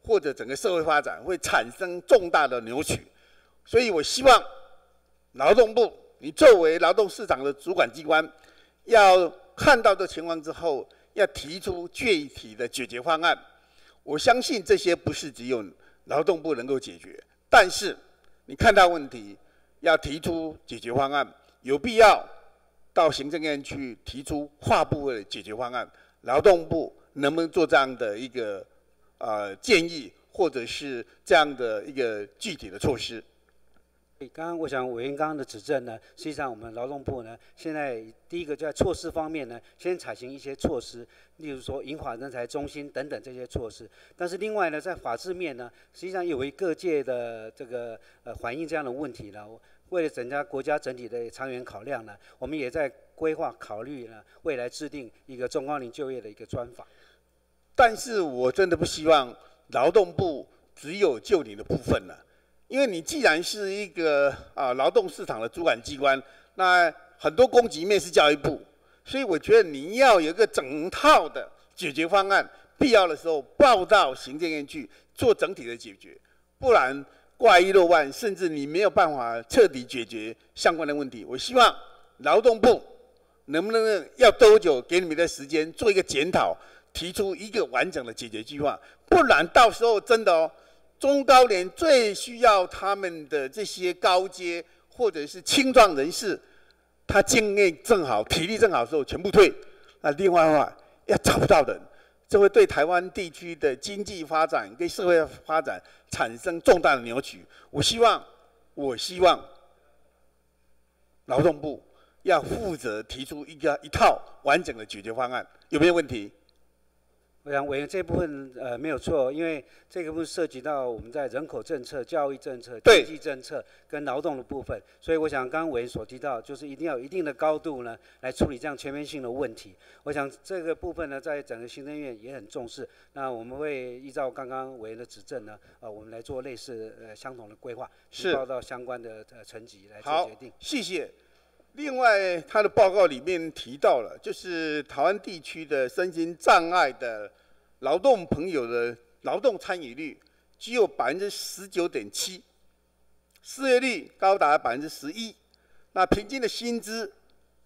或者整个社会发展会产生重大的扭曲。所以我希望劳动部，你作为劳动市场的主管机关，要看到这情况之后，要提出具体的解决方案。我相信这些不是只有劳动部能够解决，但是你看到问题，要提出解决方案，有必要。到行政院去提出跨部位的解决方案，劳动部能不能做这样的一个呃建议，或者是这样的一个具体的措施？刚刚我想委员刚刚的指正呢，实际上我们劳动部呢，现在第一个在措施方面呢，先采行一些措施，例如说银法人才中心等等这些措施。但是另外呢，在法制面呢，实际上有为各界的这个呃反映这样的问题呢。为了增加国家整体的长远考量呢，我们也在规划考虑呢，未来制定一个中高龄就业的一个专法。但是我真的不希望劳动部只有就你的部分了，因为你既然是一个啊劳动市场的主管机关，那很多供给面是教育部，所以我觉得你要有一个整套的解决方案，必要的时候报到行政院去做整体的解决，不然。挂一漏万，甚至你没有办法彻底解决相关的问题。我希望劳动部能不能要多久给你们的时间做一个检讨，提出一个完整的解决计划，不然到时候真的哦，中高年最需要他们的这些高阶或者是青壮人士，他经验正好、体力正好的时候全部退，那另外的话要找不到人。这会对台湾地区的经济发展跟社会发展产生重大的扭曲。我希望，我希望劳动部要负责提出一个一套完整的解决方案，有没有问题？我想委员这部分呃没有错，因为这个部分涉及到我们在人口政策、教育政策、经济政策跟劳动的部分，所以我想刚刚委员所提到，就是一定要有一定的高度呢来处理这样全面性的问题。我想这个部分呢，在整个行政院也很重视。那我们会依照刚刚委员的指正呢，呃，我们来做类似呃相同的规划，是报到相关的呃层级来做决定。谢谢。另外，他的报告里面提到了，就是台湾地区的身心障碍的劳动朋友的劳动参与率只有百分之十九点七，失业率高达百分之十一，那平均的薪资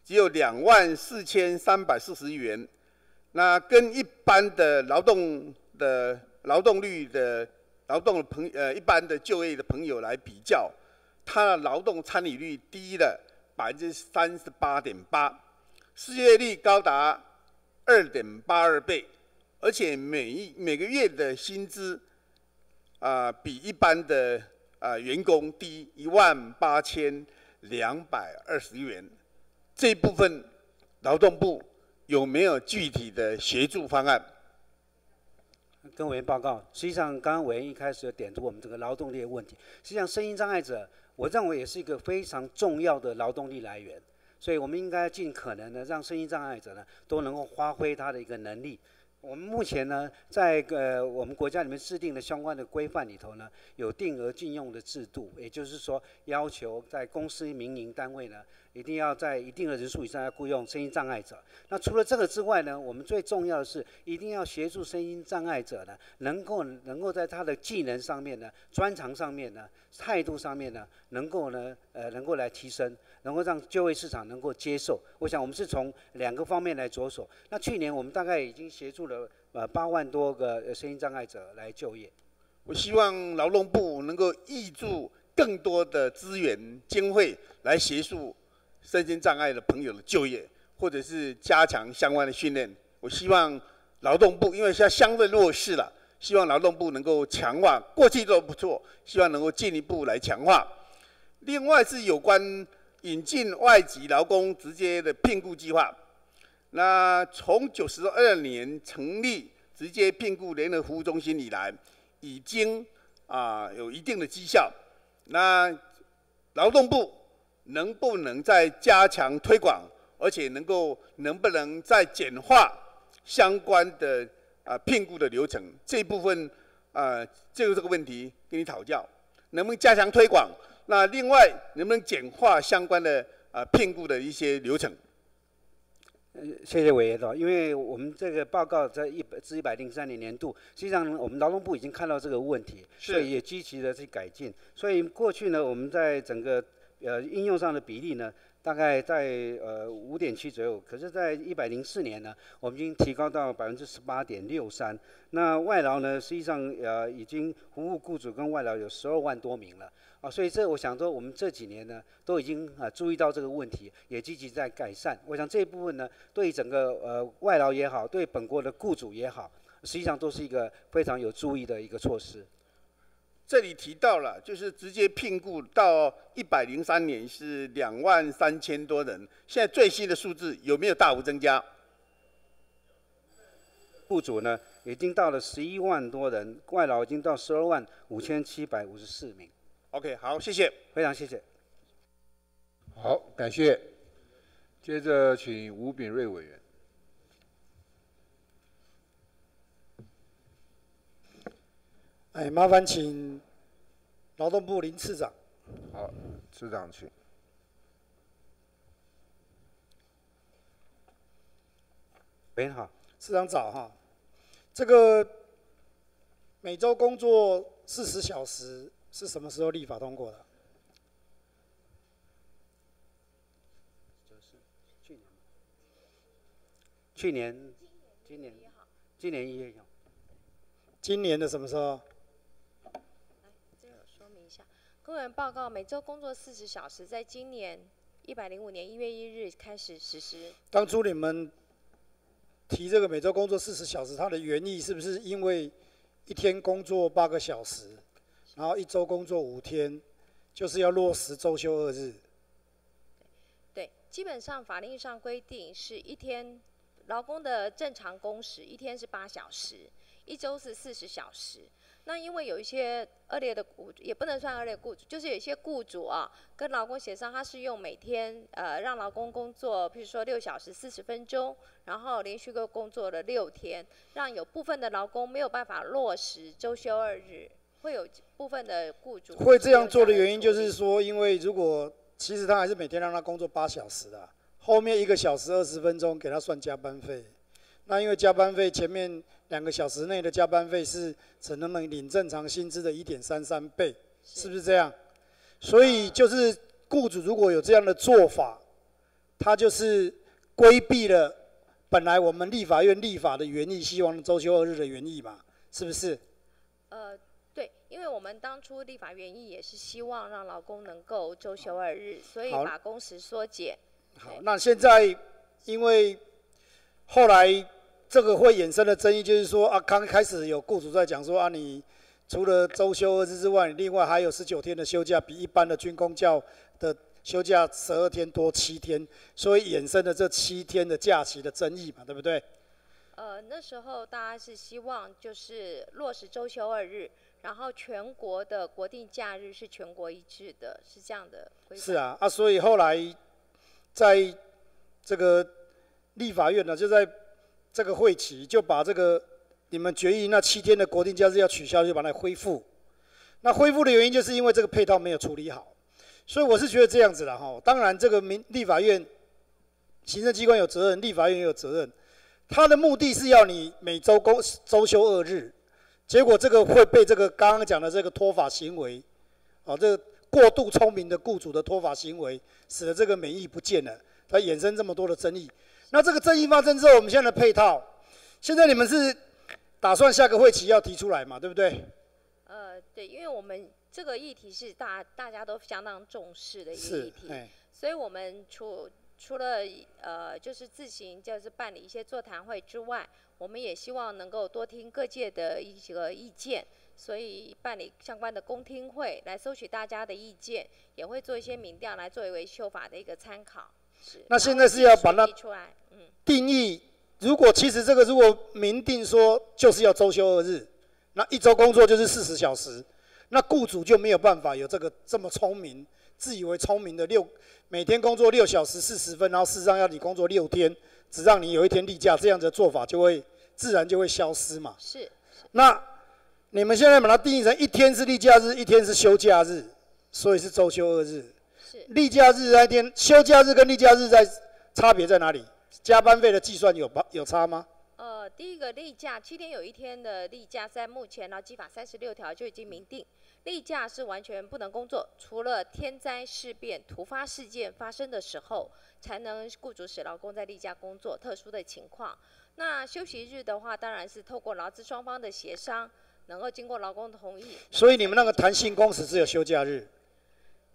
只有两万四千三百四十元，那跟一般的劳动的劳动率的劳动朋呃一般的就业的朋友来比较，他的劳动参与率低了。百分之三十八点八，失业率高达二点八二倍，而且每一每个月的薪资啊，比一般的啊员工低一万八千两百二十元。这部分劳动部有没有具体的协助方案？跟委员报告，实际上刚刚委员一开始就点出我们这个劳动力的问题，实际上声音障碍者。我认为也是一个非常重要的劳动力来源，所以我们应该尽可能的让身心障碍者呢都能够发挥他的一个能力。我们目前呢，在呃我们国家里面制定的相关的规范里头呢，有定额禁用的制度，也就是说要求在公司民营单位呢。一定要在一定的人数以上要雇佣声音障碍者。那除了这个之外呢，我们最重要的是一定要协助声音障碍者呢，能够能够在他的技能上面呢、专长上面呢、态度上面呢，能够呢呃能够来提升，能够让就业市场能够接受。我想我们是从两个方面来着手。那去年我们大概已经协助了呃八万多个声音障碍者来就业。我希望劳动部能够挹注更多的资源经费来协助。身心障碍的朋友的就业，或者是加强相关的训练，我希望劳动部，因为现在相对弱势了，希望劳动部能够强化，过去都不错，希望能够进一步来强化。另外是有关引进外籍劳工直接的聘雇计划，那从九十二年成立直接聘雇联合服务中心以来，已经啊有一定的绩效。那劳动部能不能再加强推广，而且能够能不能再简化相关的啊聘雇的流程？这一部分啊，就这个问题跟你讨教，能不能加强推广？那另外能不能简化相关的啊聘雇的一些流程？谢谢委员长，因为我们这个报告在一百至一百零三年年度，实际上我们劳动部已经看到这个问题，所以也积极的去改进。所以过去呢，我们在整个呃应用上的比例呢，大概在呃五点七左右。可是，在一百零四年呢，我们已经提高到百分之十八点六三。那外劳呢，实际上呃已经服务雇主跟外劳有十二万多名了。啊，所以这我想说，我们这几年呢，都已经啊注意到这个问题，也积极在改善。我想这一部分呢，对整个呃外劳也好，对本国的雇主也好，实际上都是一个非常有注意的一个措施。这里提到了，就是直接聘雇到一百零三年是两万三千多人，现在最新的数字有没有大幅增加？雇主呢，已经到了十一万多人，外劳已经到十二万五千七百五十四名。OK，好，谢谢，非常谢谢。好，感谢。接着请吴炳瑞委员。哎，麻烦请劳动部林次长。好，次长请。喂，好，次长早哈。这个每周工作四十小时。是什么时候立法通过的？就是去年，去年，今年，今年一月一号。今年的什么时候？来，这个说明一下，公务员报告每周工作四十小时，在今年一百零五年一月一日开始实施。当初你们提这个每周工作四十小时，它的原意是不是因为一天工作八个小时？然后一周工作五天，就是要落实周休二日。对，基本上法令上规定是一天劳工的正常工时一天是八小时，一周是四十小时。那因为有一些恶劣的雇，也不能算恶劣雇主，就是有些雇主啊，跟劳工协商，他是用每天呃让劳工工作，譬如说六小时四十分钟，然后连续个工作了六天，让有部分的劳工没有办法落实周休二日。会有部分的雇主会这样做的原因，就是说，因为如果其实他还是每天让他工作八小时的，后面一个小时二十分钟给他算加班费，那因为加班费前面两个小时内的加班费是只能能领正常薪资的一点三三倍，是不是这样？所以就是雇主如果有这样的做法，他就是规避了本来我们立法院立法的原意，希望周休二日的原意嘛，是不是？呃。因为我们当初立法原意也是希望让劳工能够周休二日，所以把工时缩减。好，那现在因为后来这个会衍生的争议，就是说啊，刚开始有雇主在讲说啊，你除了周休二日之外，另外还有十九天的休假，比一般的军工教的休假十二天多七天，所以衍生的这七天的假期的争议嘛，对不对？呃，那时候大家是希望就是落实周休二日。然后全国的国定假日是全国一致的，是这样的。是啊，啊，所以后来在这个立法院呢，就在这个会期就把这个你们决议那七天的国定假日要取消，就把它恢复。那恢复的原因就是因为这个配套没有处理好，所以我是觉得这样子的哈。当然，这个民立法院行政机关有责任，立法院也有责任。他的目的是要你每周工周休二日。结果这个会被这个刚刚讲的这个脱法行为，啊，这个过度聪明的雇主的脱法行为，使得这个免疫不见了，它衍生这么多的争议。那这个争议发生之后，我们现在的配套，现在你们是打算下个会期要提出来嘛？对不对？呃，对，因为我们这个议题是大大家都相当重视的一个议题，所以我们除除了呃就是自行就是办理一些座谈会之外。我们也希望能够多听各界的一个意见，所以办理相关的公听会，来收取大家的意见，也会做一些民调来作为修法的一个参考。是那现在是要把它提出来，嗯，定义。如果其实这个如果明定说就是要周休二日，那一周工作就是四十小时，那雇主就没有办法有这个这么聪明、自以为聪明的六每天工作六小时四十分，然后事实上要你工作六天，只让你有一天例假，这样的做法就会自然就会消失嘛。是。那你们现在把它定义成一天是例假日，一天是休假日，所以是周休二日。是。例假日那天，休假日跟例假日在差别在哪里？加班费的计算有有差吗？呃，第一个例假七天有一天的例假，在目前劳基法三十六条就已经明定，例假是完全不能工作，除了天灾事变、突发事件发生的时候，才能雇主使劳工在例假工作。特殊的情况，那休息日的话，当然是透过劳资双方的协商，能够经过劳工同意。所以你们那个弹性工时只有休假日。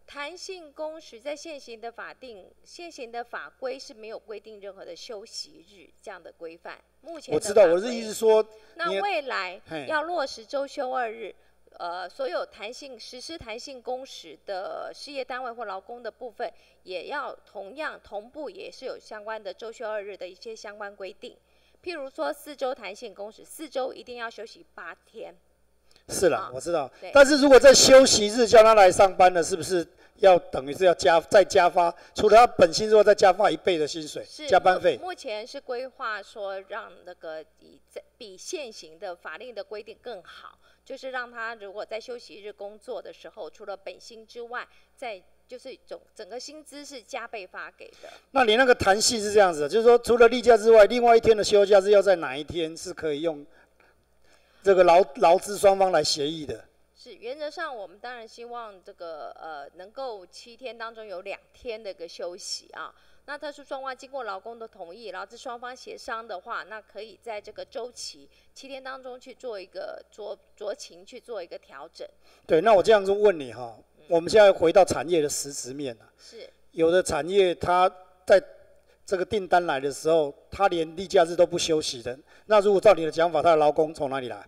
弹性工时在现行的法定、现行的法规是没有规定任何的休息日这样的规范。目前我知道，我的意思是说，那未来要落实周休二日，呃，所有弹性实施弹性工时的事业单位或劳工的部分，也要同样同步，也是有相关的周休二日的一些相关规定。譬如说，四周弹性工时，四周一定要休息八天。是了，我知道。但是如果在休息日叫他来上班了，是不是？要等于是要加再加发，除了他本薪之外，再加发一倍的薪水，加班费。目前是规划说让那个以在比现行的法令的规定更好，就是让他如果在休息日工作的时候，除了本薪之外，在就是总整个薪资是加倍发给的。那你那个弹性是这样子的，就是说除了例假之外，另外一天的休假是要在哪一天是可以用这个劳劳资双方来协议的？是原则上，我们当然希望这个呃能够七天当中有两天的一个休息啊。那特殊状况经过劳工的同意，劳资双方协商的话，那可以在这个周期七天当中去做一个酌酌情去做一个调整。对，那我这样子问你哈，我们现在回到产业的实质面了。是。有的产业它在这个订单来的时候，它连例假日都不休息的。那如果照你的讲法，它的劳工从哪里来？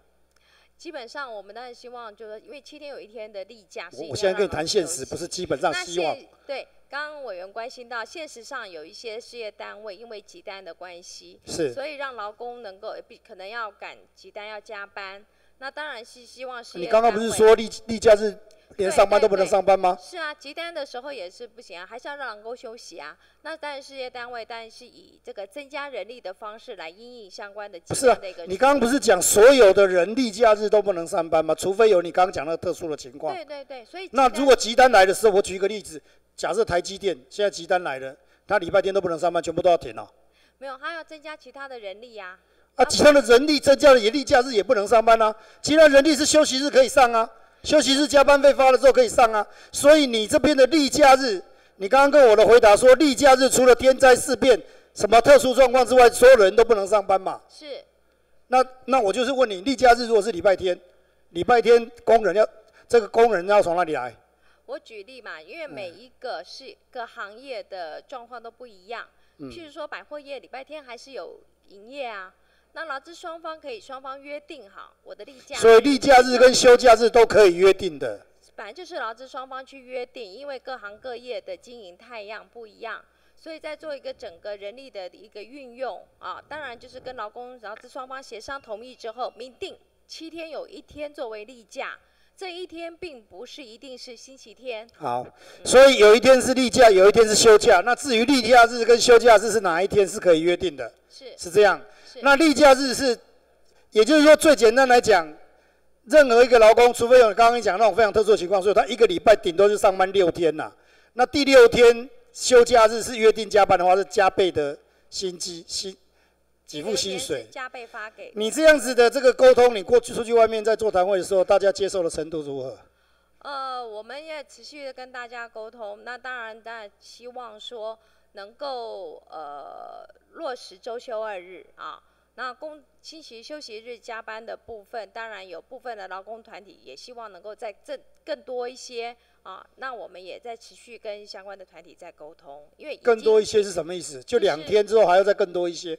基本上，我们当然希望，就是因为七天有一天的例假，我我现在跟你谈现实，不是基本上希望。对，刚刚委员关心到，现实上有一些事业单位因为急单的关系，是，所以让劳工能够必可能要赶急单要加班，那当然是希望事业你刚刚不是说例例假日？连上班都不能上班吗？是啊，急单的时候也是不行啊，还是要让员工休息啊。那但事业单位当然是以这个增加人力的方式来应应相关的。不是啊，你刚刚不是讲所有的人例假日都不能上班吗？除非有你刚刚讲那个特殊的情况。对对对，所以那如果急单来的时候，我举一个例子，假设台积电现在急单来了，他礼拜天都不能上班，全部都要停了。没有，他要增加其他的人力呀。啊，其他的人力增加了，也例假日也不能上班啊。其他人力是休息日可以上啊。休息日加班费发了之后可以上啊，所以你这边的例假日，你刚刚跟我的回答说，例假日除了天灾事变、什么特殊状况之外，所有人都不能上班嘛？是。那那我就是问你，例假日如果是礼拜天，礼拜天工人要这个工人要从哪里来？我举例嘛，因为每一个是各行业的状况都不一样，譬如说百货业礼拜天还是有营业啊。那劳资双方可以双方约定好我的例假，所以例假日跟休假日都可以约定的。本来就是劳资双方去约定，因为各行各业的经营太阳不一样，所以在做一个整个人力的一个运用啊，当然就是跟劳工劳资双方协商同意之后，明定七天有一天作为例假，这一天并不是一定是星期天。好，所以有一天是例假，有一天是休假。那至于例假日跟休假日是哪一天是可以约定的？是是这样。那例假日是，也就是说，最简单来讲，任何一个劳工，除非有刚刚讲那种非常特殊的情况，所以他一个礼拜顶多就上班六天呐。那第六天休假日是约定加班的话，是加倍的薪资薪给付薪水，加倍发给。你这样子的这个沟通，你过去出去外面在座谈会的时候，大家接受的程度如何？呃，我们也持续的跟大家沟通。那当然，当然希望说能够呃落实周休二日啊。那工星期休息日加班的部分，当然有部分的劳工团体也希望能够再挣更多一些啊。那我们也在持续跟相关的团体在沟通，因为更多一些是什么意思？就两天之后还要再更多一些？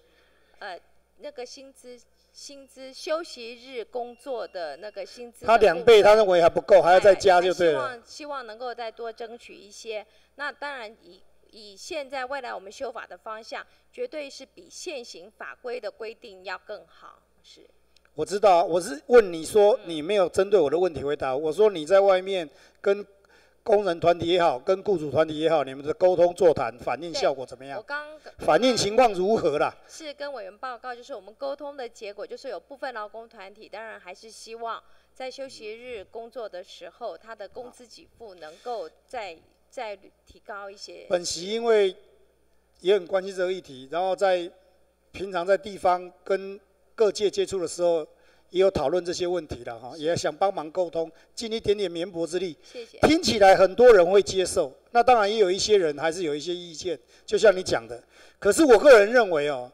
呃，那个薪资薪资休息日工作的那个薪资，他两倍，他认为还不够，还要再加就对了。希望希望能够再多争取一些。那当然以。以现在未来我们修法的方向，绝对是比现行法规的规定要更好。是。我知道，我是问你说，你没有针对我的问题回答。我说你在外面跟工人团体也好，跟雇主团体也好，你们的沟通座谈反应效果怎么样？我刚反应情况如何啦？是跟委员报告，就是我们沟通的结果，就是有部分劳工团体，当然还是希望在休息日工作的时候，他的工资给付能够再再提高一些。本席因为也很关心这个议题，然后在平常在地方跟各界接触的时候，也有讨论这些问题了哈，也想帮忙沟通，尽一点点绵薄之力。谢谢。听起来很多人会接受，那当然也有一些人还是有一些意见，就像你讲的。可是我个人认为哦，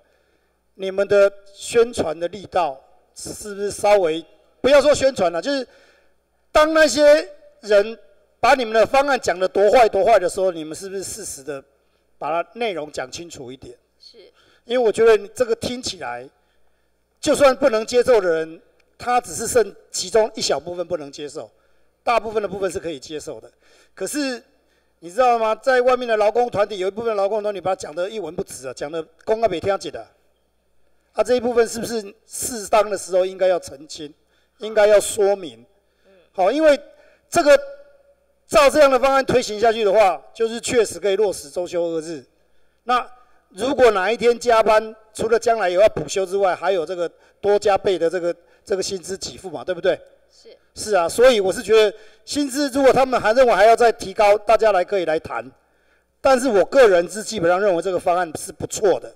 你们的宣传的力道是不是稍微不要说宣传了，就是当那些人把你们的方案讲得多坏多坏的时候，你们是不是适时的把它内容讲清楚一点？是。因为我觉得这个听起来。就算不能接受的人，他只是剩其中一小部分不能接受，大部分的部分是可以接受的。可是你知道吗？在外面的劳工团体有一部分劳工团体把它讲得一文不值啊，讲的公啊没听解的。啊，这一部分是不是适当的时候应该要澄清，应该要说明？好，因为这个照这样的方案推行下去的话，就是确实可以落实周休二日。那如果哪一天加班，除了将来有要补休之外，还有这个多加倍的这个这个薪资给付嘛，对不对？是。是啊，所以我是觉得薪资如果他们还认为还要再提高，大家来可以来谈。但是我个人是基本上认为这个方案是不错的，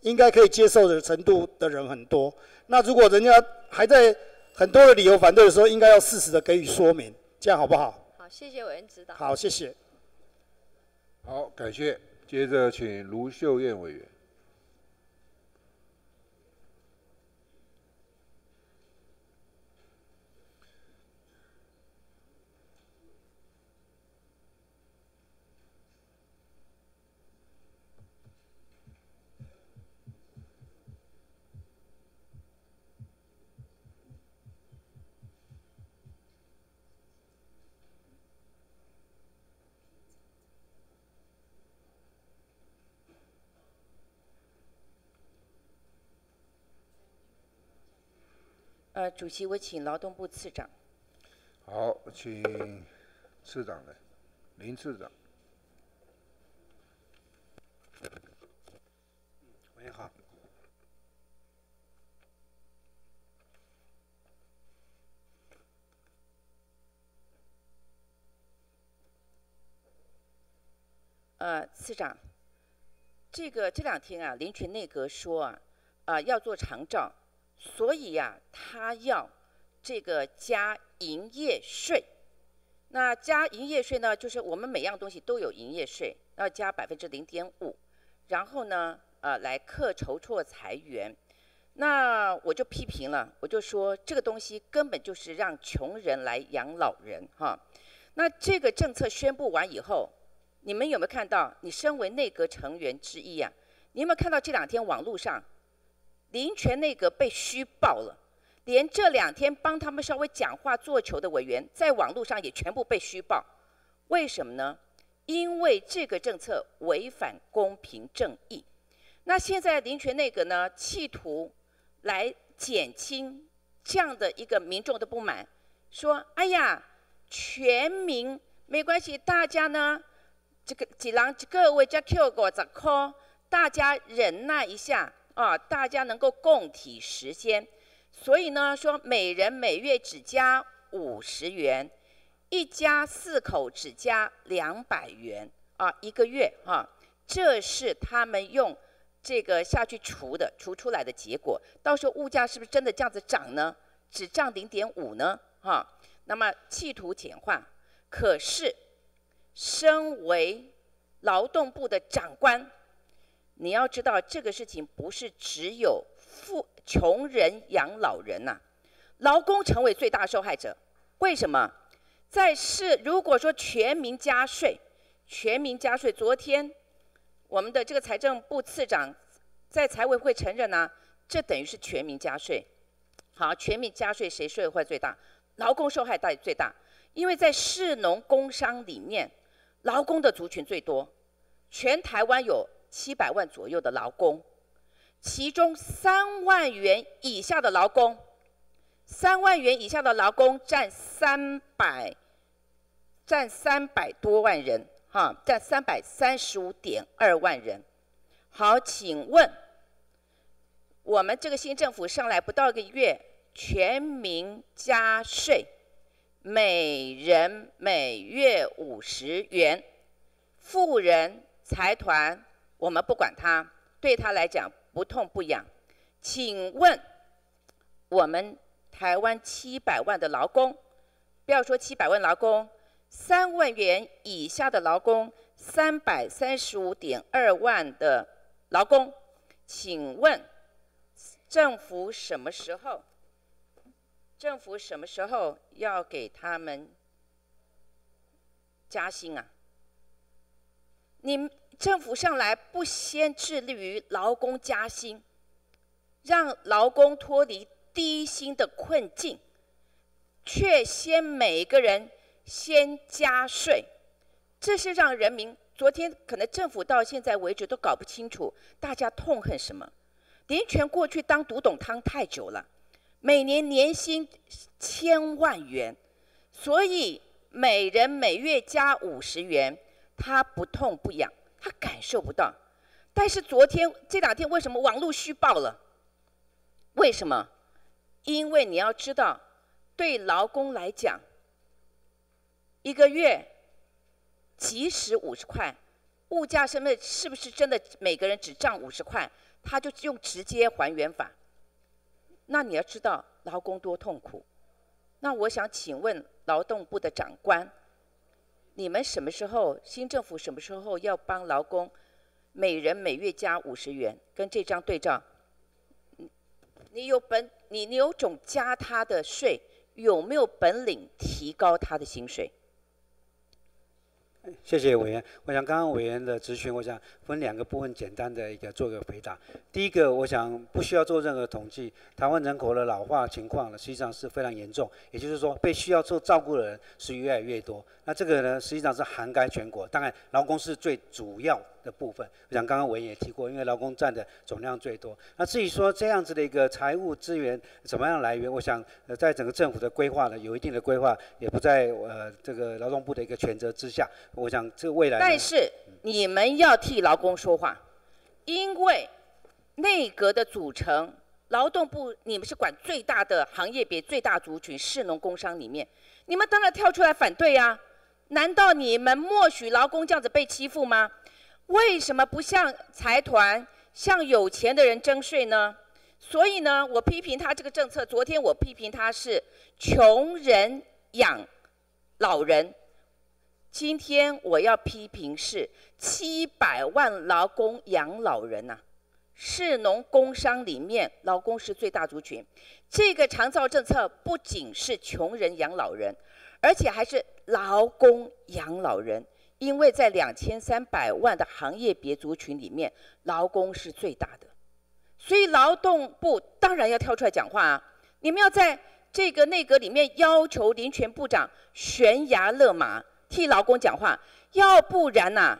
应该可以接受的程度的人很多。那如果人家还在很多的理由反对的时候，应该要适时的给予说明，这样好不好？好，谢谢委员指导。好，谢谢。好，感谢。接着请卢秀燕委员。呃，主席，我请劳动部次长。好，请次长来，林次长。委员好。呃，次长，这个这两天啊，林群内阁说啊，啊要做长照。所以呀，他要这个加营业税。那加营业税呢，就是我们每样东西都有营业税，要加百分之零点五。然后呢，呃，来克筹措裁员。那我就批评了，我就说这个东西根本就是让穷人来养老人哈。那这个政策宣布完以后，你们有没有看到？你身为内阁成员之一啊，你有没有看到这两天网络上？林权内阁被虚报了，连这两天帮他们稍微讲话做球的委员，在网络上也全部被虚报。为什么呢？因为这个政策违反公平正义。那现在林权内阁呢，企图来减轻这样的一个民众的不满，说：“哎呀，全民没关系，大家呢，这个几郎各位加 Q 过十块，大家忍耐一下。”啊，大家能够共体时艰，所以呢，说每人每月只加五十元，一家四口只加两百元啊，一个月哈，这是他们用这个下去除的，除出来的结果。到时候物价是不是真的这样子涨呢？只涨零点五呢？哈，那么企图简化，可是身为劳动部的长官。你要知道，这个事情不是只有富穷人养老人呐，劳工成为最大受害者。为什么？在是如果说全民加税，全民加税，昨天我们的这个财政部次长在财委会承认呢，这等于是全民加税。好，全民加税，谁受害最大？劳工受害大最大，因为在市农工商里面，劳工的族群最多。全台湾有七百万左右的劳工，其中三万元以下的劳工，三万元以下的劳工占三百，占三百多万人，哈，占三百三十五点二万人。好，请问，我们这个新政府上来不到一个月，全民加税，每人每月五十元，富人财团我们不管他，对他来讲不痛不痒。请问，我们台湾七百万的劳工，不要说七百万劳工，三万元以下的劳工，三百三十五点二万的劳工，请问政府什么时候？政府什么时候要给他们加薪啊？你政府上来不先致力于劳工加薪，让劳工脱离低薪的困境，却先每个人先加税，这是让人民昨天可能政府到现在为止都搞不清楚，大家痛恨什么？林权过去当独董汤太久了，每年年薪千万元，所以每人每月加五十元。他不痛不痒，他感受不到。但是昨天这两天为什么网络虚报了？为什么？因为你要知道，对劳工来讲，一个月即使五十块，物价升的是不是真的每个人只涨五十块？他就用直接还原法。那你要知道劳工多痛苦。那我想请问劳动部的长官。你们什么时候新政府什么时候要帮劳工每人每月加五十元？跟这张对照，你有本你你有种加他的税，有没有本领提高他的薪水？谢谢委员。我想刚刚委员的咨询，我想分两个部分简单的一个做个回答。第一个，我想不需要做任何统计，台湾人口的老化情况呢，实际上是非常严重。也就是说，被需要做照顾的人是越来越多。那这个呢，实际上是涵盖全国。当然，劳工是最主要的部分。我想刚刚委员也提过，因为劳工占的总量最多。那至于说这样子的一个财务资源怎么样来源，我想，在整个政府的规划呢，有一定的规划，也不在呃这个劳动部的一个权责之下。我想这未来。但是你们要替劳工说话，因为内阁的组成，劳动部你们是管最大的行业别、最大族群，市农工商里面，你们当然跳出来反对呀。难道你们默许劳工这样子被欺负吗？为什么不向财团、向有钱的人征税呢？所以呢，我批评他这个政策。昨天我批评他是穷人养老人，今天我要批评是七百万劳工养老人呐。市农工商里面，劳工是最大族群。这个长照政策不仅是穷人养老人。而且还是劳工养老人，因为在两千三百万的行业别族群里面，劳工是最大的，所以劳动部当然要跳出来讲话啊！你们要在这个内阁里面要求林权部长悬崖勒马，替劳工讲话，要不然呐，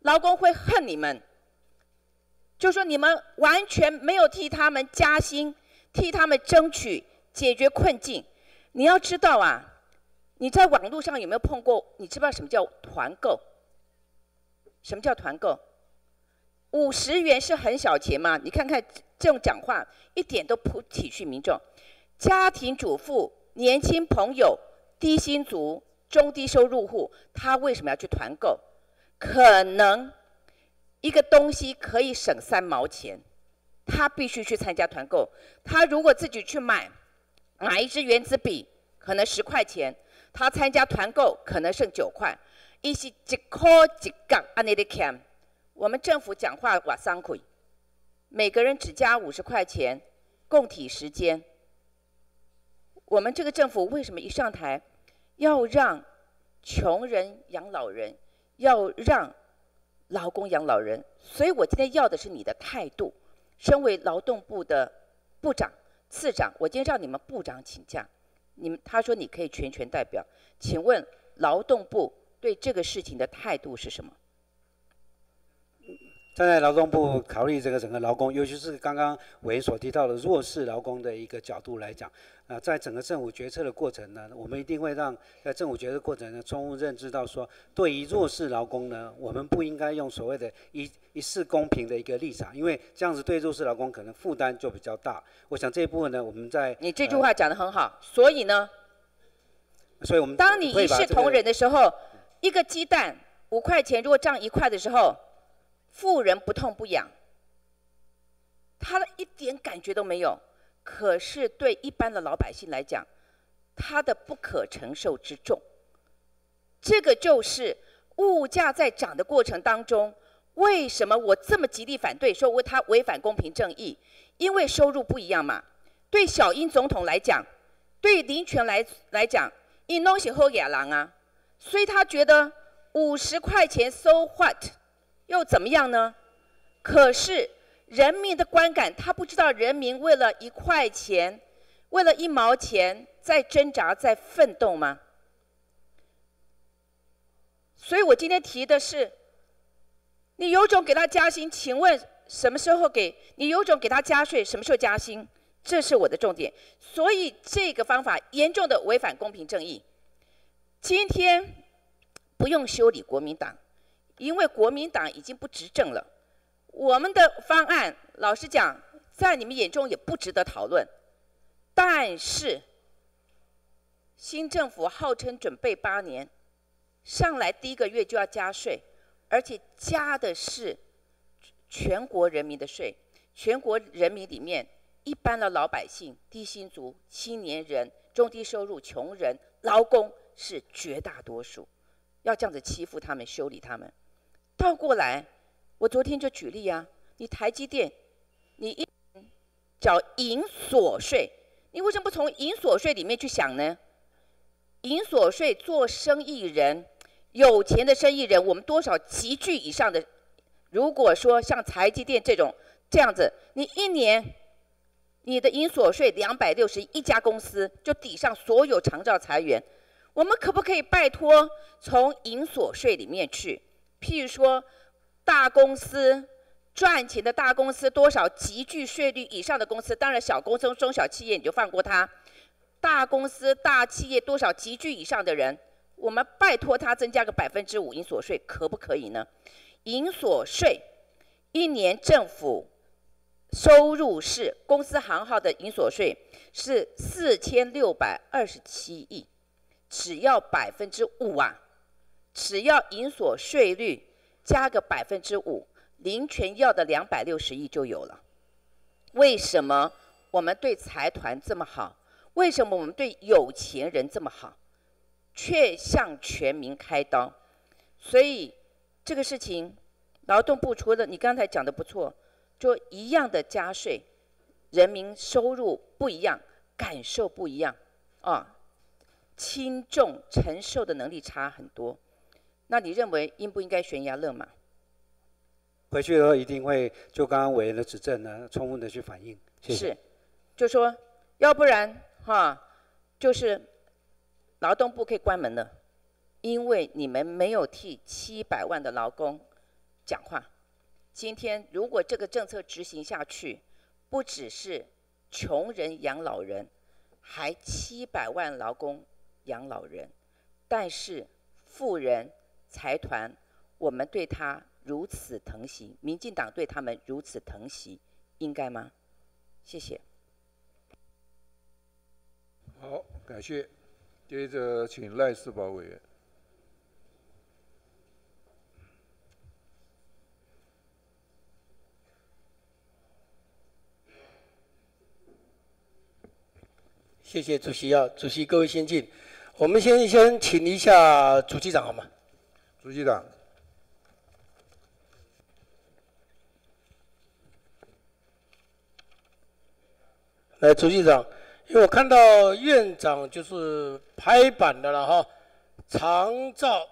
劳工会恨你们，就说你们完全没有替他们加薪，替他们争取解决困境。你要知道啊。你在网络上有没有碰过？你知不知道什么叫团购？什么叫团购？五十元是很小钱吗？你看看这种讲话，一点都不体恤民众。家庭主妇、年轻朋友、低薪族、中低收入户，他为什么要去团购？可能一个东西可以省三毛钱，他必须去参加团购。他如果自己去买，买一支圆珠笔，可能十块钱。他参加团购可能剩九块，一是一块一杠安尼的看。我们政府讲话话三亏，每个人只加五十块钱，共体时间。我们这个政府为什么一上台，要让穷人养老人，要让劳工养老人？所以我今天要的是你的态度。身为劳动部的部长、次长，我今天让你们部长请假。你们他说你可以全权代表，请问劳动部对这个事情的态度是什么？站在劳动部考虑这个整个劳工，尤其是刚刚委员所提到的弱势劳工的一个角度来讲，啊，在整个政府决策的过程呢，我们一定会让在政府决策过程呢，充分认知到说，对于弱势劳工呢，我们不应该用所谓的一一视公平的一个立场，因为这样子对弱势劳工可能负担就比较大。我想这一部分呢，我们在你这句话讲得很好，所以呢，所以我们当你一视同仁的时候，一个鸡蛋五块钱，如果涨一块的时候。富人不痛不痒，他一点感觉都没有。可是对一般的老百姓来讲，他的不可承受之重。这个就是物价在涨的过程当中，为什么我这么极力反对，说为他违反公平正义？因为收入不一样嘛。对小英总统来讲，对林权来来讲，一弄起后野狼啊，所以他觉得五十块钱 so what？又怎么样呢？可是人民的观感，他不知道人民为了一块钱，为了一毛钱在挣扎、在奋斗吗？所以我今天提的是，你有种给他加薪，请问什么时候给？你有种给他加税，什么时候加薪？这是我的重点。所以这个方法严重的违反公平正义。今天不用修理国民党。因为国民党已经不执政了，我们的方案，老实讲，在你们眼中也不值得讨论。但是，新政府号称准备八年，上来第一个月就要加税，而且加的是全国人民的税。全国人民里面，一般的老百姓、低薪族、青年人、中低收入、穷人、劳工是绝大多数，要这样子欺负他们、修理他们。倒过来，我昨天就举例啊，你台积电，你一缴银所税，你为什么不从银所税里面去想呢？银所税做生意人，有钱的生意人，我们多少集聚以上的，如果说像台积电这种这样子，你一年你的银所税两百六十一家公司就抵上所有长照裁员，我们可不可以拜托从银所税里面去？譬如说，大公司赚钱的大公司多少集聚税率以上的公司，当然小公司、中小企业你就放过他。大公司、大企业多少集聚以上的人，我们拜托他增加个百分之五银所税，可不可以呢？银所税一年政府收入是公司行号的银所税是四千六百二十七亿，只要百分之五啊。只要银所税率加个百分之五，林权要的两百六十亿就有了。为什么我们对财团这么好？为什么我们对有钱人这么好，却向全民开刀？所以这个事情，劳动部除了你刚才讲的不错，就一样的加税，人民收入不一样，感受不一样，啊，轻重承受的能力差很多。那你认为应不应该悬崖勒马？回去以后一定会就刚刚委员的指正呢，充分的去反映。是，就说要不然哈，就是劳动部可以关门了，因为你们没有替七百万的劳工讲话。今天如果这个政策执行下去，不只是穷人养老人，还七百万劳工养老人，但是富人。财团，我们对他如此疼惜，民进党对他们如此疼惜，应该吗？谢谢。好，感谢。接着请赖世宝委员。谢谢主席啊，主席各位先进，我们先先请一下主机长好吗？主席长，来，主席长，因为我看到院长就是拍板的了哈，长照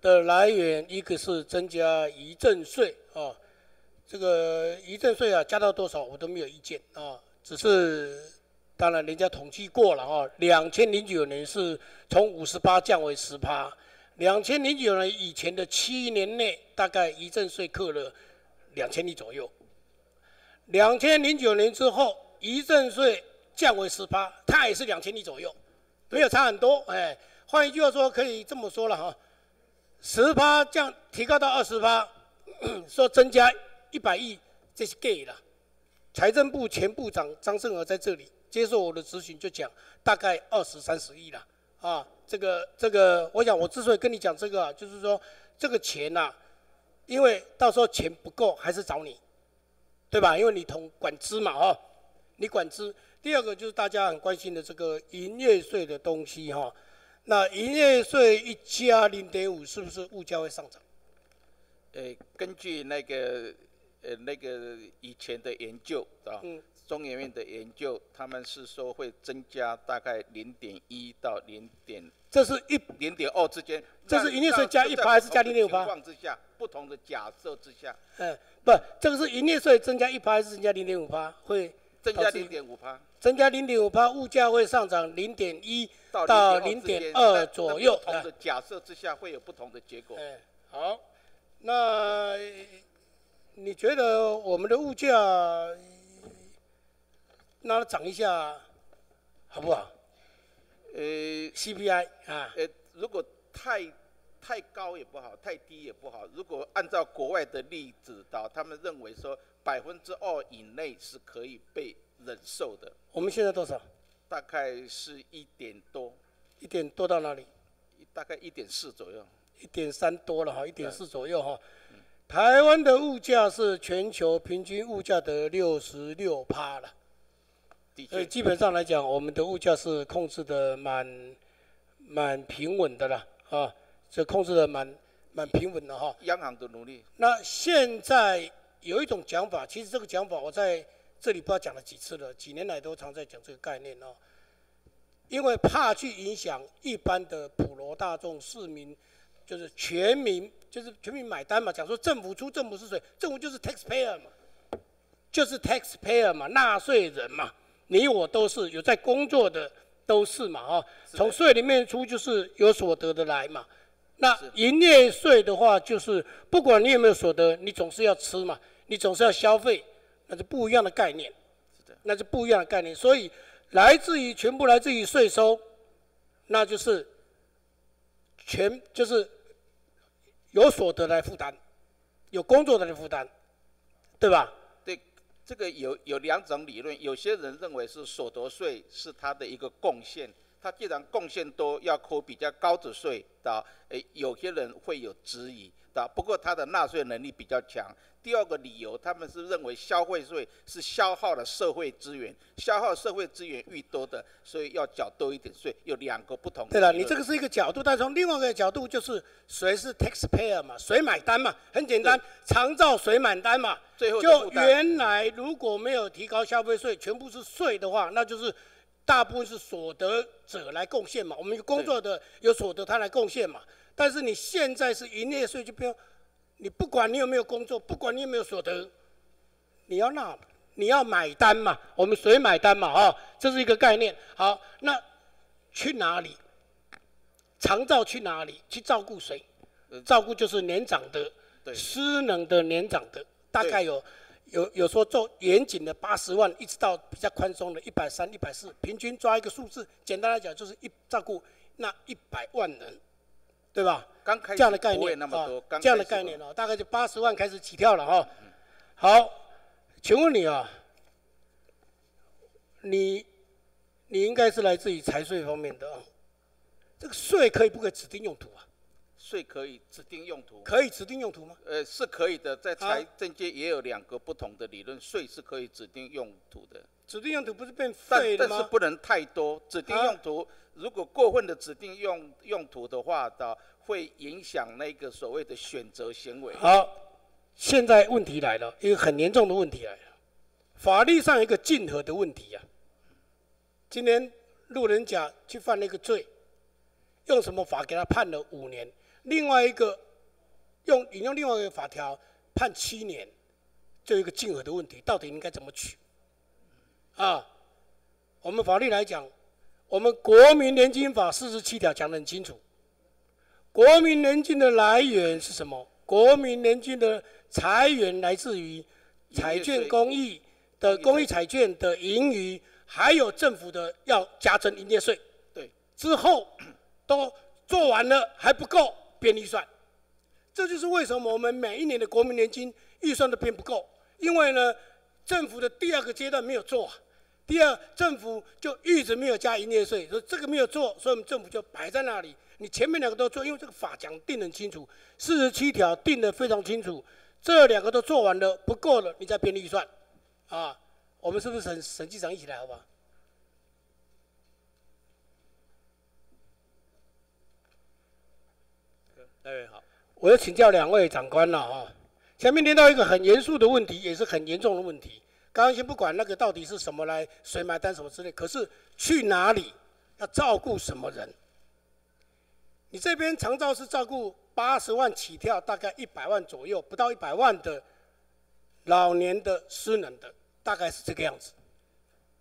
的来源一个是增加遗赠税啊，这个遗赠税啊加到多少我都没有意见啊，只是当然人家统计过了啊，两千零九年是从五十八降为十八。两千零九年以前的七年内，大概遗赠税扣了两千亿左右。两千零九年之后，遗赠税降为十八，它也是两千亿左右，没有差很多。哎，换一句话说，可以这么说了哈，十趴降提高到二十趴，说增加一百亿，这是 gay 了。财政部前部长张胜娥在这里接受我的咨询，就讲大概二十三十亿了啊。这个这个，我想我之所以跟你讲这个，就是说这个钱呐，因为到时候钱不够，还是找你。对吧？因为你统管资嘛，哈，你管资。第二个就是大家很关心的这个营业税的东西，哈。那营业税一加零点五，是不是物价会上涨？呃，根据那个呃那个以前的研究啊，中研院的研究，他们是说会增加大概零点一到零点。这是一零点二之间。这是营业税加一趴还是加零点五趴？情况之下，不同的假设之下。嗯。不，这个是营业税增加一趴还是增加零点五趴？会增加零点五趴。增加零点五趴，物价会上涨零点一到零点二左右。不同的假设之下会有不同的结果。哎，好，那你觉得我们的物价那涨一下好不好？呃，CPI 啊。呃，如果太。太高也不好，太低也不好。如果按照国外的例子到，他们认为说百分之二以内是可以被忍受的。我们现在多少？大概是一点多。一点多到哪里？大概一点四左右。一点三多了哈，一点四左右哈。台湾的物价是全球平均物价的六十六趴了。所以基本上来讲，我们的物价是控制的蛮蛮平稳的了啊。这控制的蛮蛮平稳的哈。央行的努力。那现在有一种讲法，其实这个讲法我在这里不知道讲了几次了，几年来都常在讲这个概念哦。因为怕去影响一般的普罗大众市民，就是全民，就是全民买单嘛。讲说政府出，政府是谁？政府就是 taxpayer 嘛，就是 taxpayer 嘛，纳税人嘛，你我都是有在工作的，都是嘛哈。从税里面出就是有所得的来嘛。那营业税的话，就是不管你有没有所得，你总是要吃嘛，你总是要消费，那是不一样的概念，那是不一样的概念。所以来自于全部来自于税收，那就是全就是有所得来负担，有工作的来负担，对吧？这个有有两种理论，有些人认为是所得税是他的一个贡献。他既然贡献多，要扣比较高的税的，诶，有些人会有质疑的。不过他的纳税能力比较强。第二个理由，他们是认为消费税是消耗了社会资源，消耗社会资源愈多的，所以要缴多一点税。有两个不同。对了，你这个是一个角度，但从另外一个角度，就是谁是 taxpayer 嘛，谁买单嘛？很简单，常照谁买单嘛？最后就原来如果没有提高消费税，全部是税的话，那就是。大部分是所得者来贡献嘛，我们工作的有所得他来贡献嘛。但是你现在是营业税就不要，你不管你有没有工作，不管你有没有所得，你要纳，你要买单嘛。我们谁买单嘛？啊，这是一个概念。好，那去哪里？长照去哪里？去照顾谁？照顾就是年长的、失能的年长的，大概有。有有说做严谨的八十万，一直到比较宽松的一百三、一百四，平均抓一个数字，简单来讲就是一照顾那一百万人，对吧？刚开这样的概念啊，这样的概念哦，大概就八十万开始起跳了哈。好，请问你啊，你你应该是来自于财税方面的啊，这个税可以不可以指定用途啊？税可以指定用途，可以指定用途吗？呃，是可以的，在财政界也有两个不同的理论，税是可以指定用途的。指定用途不是变废了吗？但是不能太多，指定用途如果过分的指定用用途的话，的会影响那个所谓的选择行为。好，现在问题来了，一个很严重的问题来了，法律上一个竞合的问题呀。今天路人甲去犯那个罪，用什么法给他判了五年？另外一个用引用另外一个法条判七年，就一个竞合的问题，到底应该怎么取？啊，我们法律来讲，我们国民年金法四十七条讲得很清楚，国民年金的来源是什么？国民年金的财源来自于彩券公益的公益彩券的盈余，还有政府的要加征营业税。对，之后都做完了还不够编预算，这就是为什么我们每一年的国民年金预算都编不够，因为呢，政府的第二个阶段没有做。第二，政府就一直没有加营业税，说这个没有做，所以我们政府就摆在那里。你前面两个都做，因为这个法讲定很清楚，四十七条定得非常清楚，这两个都做完了，不够了，你再编预算，啊，我们是不是审审计长一起来，好不好？哎，好，我要请教两位长官了啊，前面听到一个很严肃的问题，也是很严重的问题。刚刚先不管那个到底是什么来，谁买单什么之类，可是去哪里要照顾什么人？你这边长照是照顾八十万起跳，大概一百万左右，不到一百万的老年的失能的，大概是这个样子，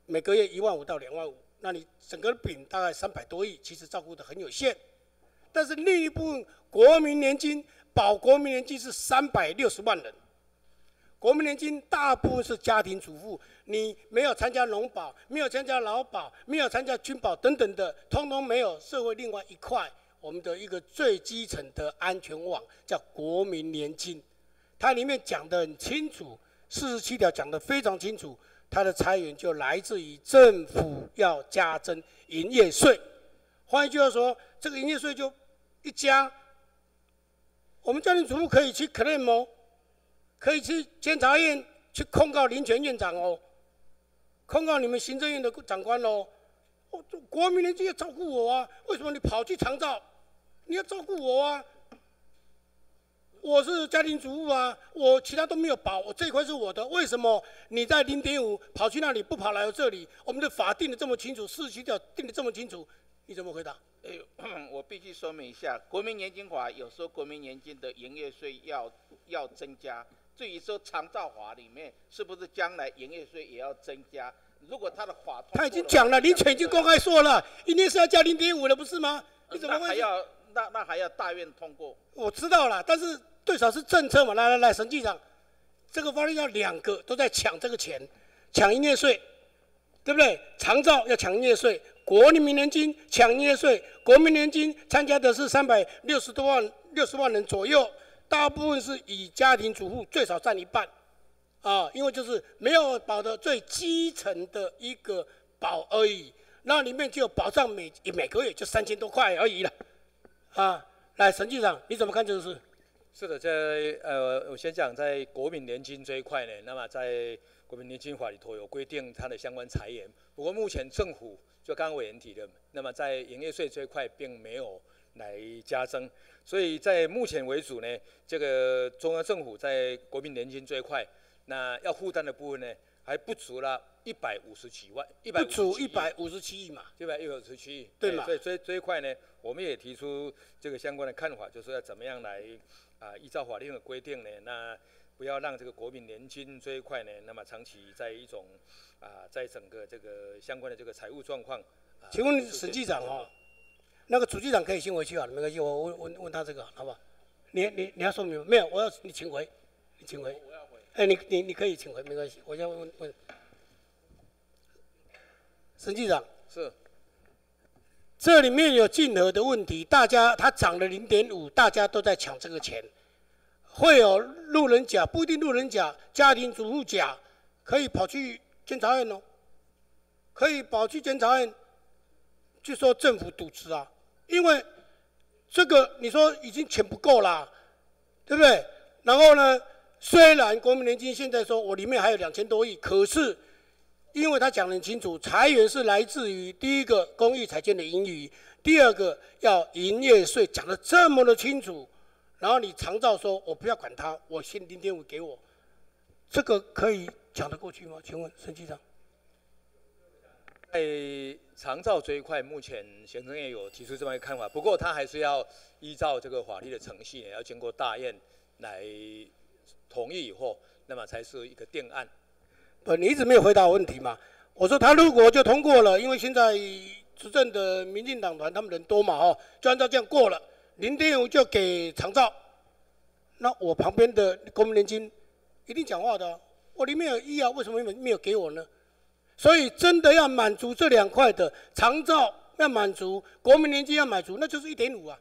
每个月一万五到两万五，那你整个饼大概三百多亿，其实照顾的很有限。但是另一部分国民年金保国民年金是三百六十万人。国民年金大部分是家庭主妇，你没有参加农保，没有参加劳保，没有参加军保等等的，通通没有社会另外一块我们的一个最基层的安全网，叫国民年金。它里面讲得很清楚，四十七条讲得非常清楚，它的财源就来自于政府要加征营业税。换一句话说，这个营业税就一家，我们家庭主妇可以去 claim 哦。可以去监察院去控告林权院长哦，控告你们行政院的长官哦。哦，国民年金要照顾我啊，为什么你跑去长照？你要照顾我啊！我是家庭主妇啊，我其他都没有保，我这一块是我的，为什么你在零点五跑去那里不跑来我这里？我们的法定的这么清楚，四十条定的这么清楚，你怎么回答？哎，我必须说明一下，国民年金法有时候国民年金的营业税要要增加。至于说长照法里面是不是将来营业税也要增加？如果他的法他已经讲了，林权已经公开说了，一定是要加零点五了，不是吗？你怎么还要那那还要大院通过？我知道了，但是最少是政策嘛。来来来，审计长，这个法律要两个都在抢这个钱，抢营业税，对不对？长照要抢营业税，国民年金抢营业税，国民年金参加的是三百六十多万六十万人左右。大部分是以家庭主妇最少占一半，啊，因为就是没有保的最基层的一个保而已，那里面就保障每每个月就三千多块而已了，啊，来陈局长你怎么看这个事？是的，在呃，我先讲在国民年金这一块呢，那么在国民年金法里头有规定它的相关财源，不过目前政府就刚刚委员提的，那么在营业税这一块并没有来加征。所以在目前为主呢，这个中央政府在国民年金这一块，那要负担的部分呢，还不足了一百五十几万，一百不足一百五十七亿嘛，一百一百五十七亿，对嘛？所以这这一块呢，我们也提出这个相关的看法，就是要怎么样来啊，依照法令的规定呢，那不要让这个国民年金这一块呢，那么长期在一种啊，在整个这个相关的这个财务状况。请问审计长哦。那个主机长可以先回去啊，没关系，我问问问他这个，好不好？你你你要说明没有？我要你请回，你请回。我要回。哎，你你你可以请回，没关系。我先问问问。审计长。是。这里面有竞合的问题，大家他涨了零点五，大家都在抢这个钱，会有路人甲，不一定路人甲，家庭主妇甲可以跑去监察院哦，可以跑去监察院，就说政府渎职啊。因为这个你说已经钱不够啦，对不对？然后呢，虽然国民年金现在说我里面还有两千多亿，可是因为他讲得很清楚，财源是来自于第一个公益财券的盈余，第二个要营业税，讲得这么的清楚。然后你长照说我不要管他，我先零点五给我，这个可以讲得过去吗？请问陈局长？在长照这一块，目前行政院有提出这么一个看法，不过他还是要依照这个法律的程序，要经过大院来同意以后，那么才是一个定案。不，你一直没有回答我问题嘛？我说他如果就通过了，因为现在执政的民进党团他们人多嘛，哦，就按照这样过了，零点五就给长照，那我旁边的国民年金一定讲话的啊、我里面有医药，为什么没有没有给我呢？所以真的要满足这两块的长照要满足，国民年金要满足，那就是一点五啊，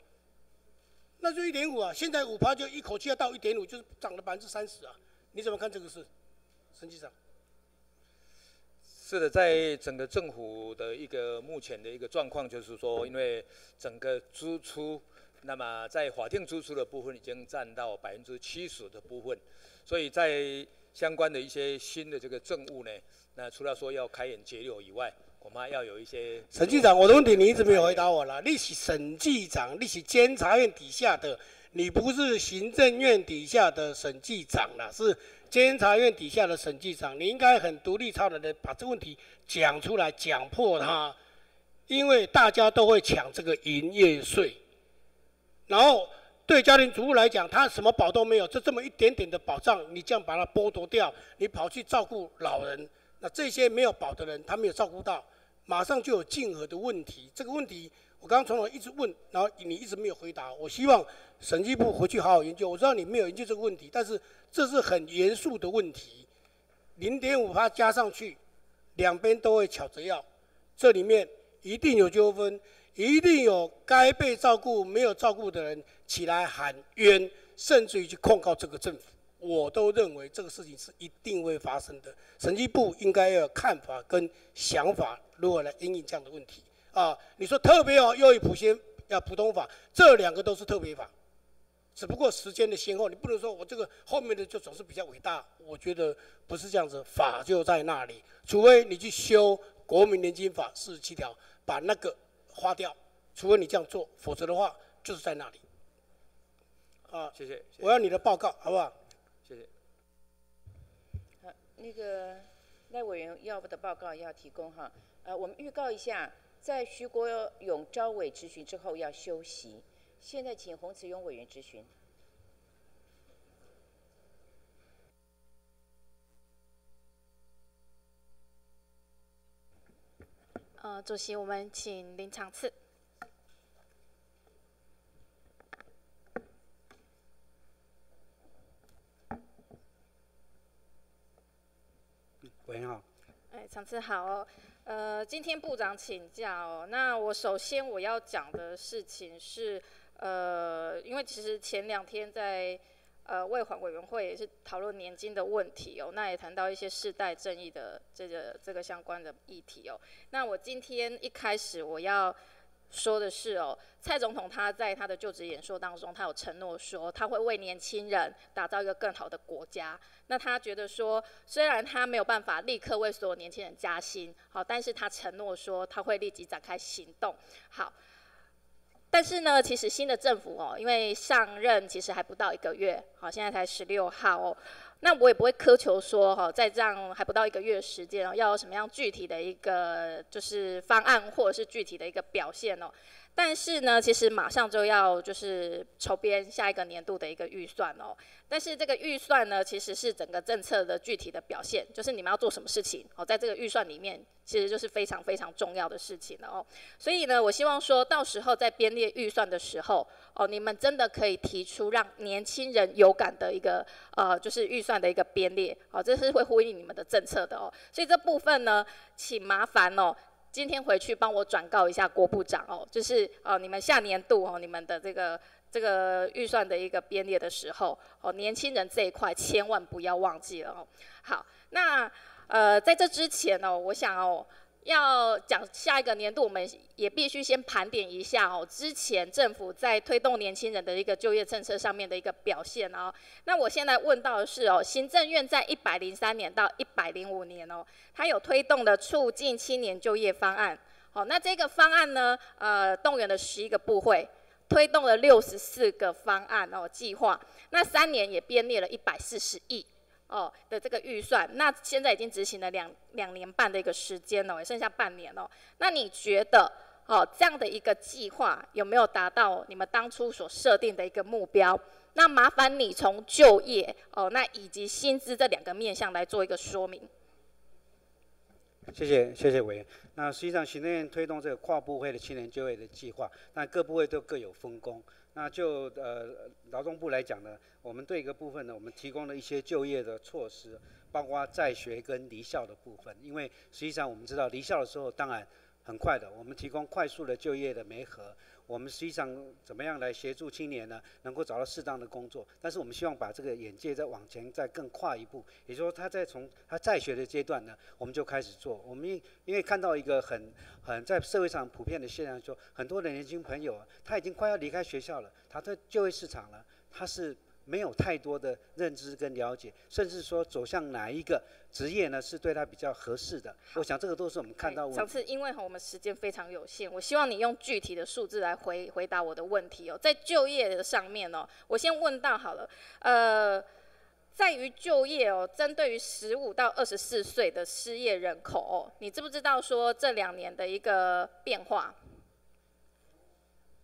那就一点五啊。现在五趴就一口气要到一点五，就是涨了百分之三十啊。你怎么看这个事，陈局长？是的，在整个政府的一个目前的一个状况，就是说，因为整个支出，那么在法定支出的部分已经占到百分之七十的部分，所以在相关的一些新的这个政务呢，那除了说要开源节流以外，我们还要有一些。审计长，我的问题你一直没有回答我了。你是审计长，你是监察院底下的，你不是行政院底下的审计长了，是监察院底下的审计长。你应该很独立超然的把这个问题讲出来，讲破它，因为大家都会抢这个营业税，然后对家庭主妇来讲，他什么保都没有，就这么一点点的保障，你这样把它剥夺掉，你跑去照顾老人，那这些没有保的人，他没有照顾到，马上就有竞合的问题。这个问题我刚刚从头一直问，然后你一直没有回答。我希望审计部回去好好研究。我知道你没有研究这个问题，但是这是很严肃的问题。零点五趴加上去，两边都会吵着要，这里面一定有纠纷，一定有该被照顾没有照顾的人起来喊冤，甚至于去控告这个政府。我都认为这个事情是一定会发生的。审计部应该要有看法跟想法，如何来应应这样的问题啊？你说特别哦，又以普先要普通法，这两个都是特别法，只不过时间的先后，你不能说我这个后面的就总是比较伟大。我觉得不是这样子，法就在那里，除非你去修国民年金法四十七条，把那个花掉，除非你这样做，否则的话就是在那里。啊，谢谢。我要你的报告，好不好？谢谢。好，那个赖委员要的报告要提供哈。呃，我们预告一下，在徐国勇招委质询之后要休息。现在请洪慈庸委员质询。呃，主席，我们请林长次。喂，你好。哎，长次好哦。呃，今天部长请假哦。那我首先我要讲的事情是，呃，因为其实前两天在呃卫环委员会也是讨论年金的问题哦，那也谈到一些世代正义的这个这个相关的议题哦。那我今天一开始我要说的是哦，蔡总统他在他的就职演说当中，他有承诺说他会为年轻人打造一个更好的国家。那他觉得说，虽然他没有办法立刻为所有年轻人加薪，好，但是他承诺说他会立即展开行动。好，但是呢，其实新的政府哦，因为上任其实还不到一个月，好，现在才十六号哦。那我也不会苛求说，哈，在这样还不到一个月时间哦，要有什么样具体的一个就是方案，或者是具体的一个表现哦。但是呢，其实马上就要就是筹编下一个年度的一个预算哦。但是这个预算呢，其实是整个政策的具体的表现，就是你们要做什么事情哦，在这个预算里面，其实就是非常非常重要的事情了哦。所以呢，我希望说到时候在编列预算的时候哦，你们真的可以提出让年轻人有感的一个呃，就是预算的一个编列，好，这是会呼应你们的政策的哦。所以这部分呢，请麻烦哦。今天回去帮我转告一下郭部长哦，就是哦，你们下年度哦，你们的这个这个预算的一个编列的时候哦，年轻人这一块千万不要忘记了哦。好，那呃，在这之前哦，我想哦。要讲下一个年度，我们也必须先盘点一下哦，之前政府在推动年轻人的一个就业政策上面的一个表现哦。那我现在问到的是哦，行政院在一百零三年到一百零五年哦，它有推动的促进青年就业方案。好，那这个方案呢，呃，动员了十一个部会，推动了六十四个方案哦计划，那三年也编列了一百四十亿。哦的这个预算，那现在已经执行了两两年半的一个时间了，也剩下半年了。那你觉得，哦这样的一个计划有没有达到你们当初所设定的一个目标？那麻烦你从就业哦，那以及薪资这两个面向来做一个说明。谢谢谢谢委员。那实际上行政院推动这个跨部会的青年就业的计划，那各部会都各有分工。那就呃劳动部来讲呢，我们对一个部分呢，我们提供了一些就业的措施，包括在学跟离校的部分。因为实际上我们知道离校的时候，当然很快的，我们提供快速的就业的媒合。我们实际上怎么样来协助青年呢？能够找到适当的工作，但是我们希望把这个眼界再往前再更跨一步，也就是说他在从他在学的阶段呢，我们就开始做。我们因因为看到一个很很在社会上普遍的现象，说很多的年轻朋友，他已经快要离开学校了，他在就业市场了，他是。没有太多的认知跟了解，甚至说走向哪一个职业呢，是对他比较合适的。我想这个都是我们看到。上次因为我们时间非常有限，我希望你用具体的数字来回回答我的问题哦。在就业的上面哦，我先问到好了，呃，在于就业哦，针对于十五到二十四岁的失业人口哦，你知不知道说这两年的一个变化？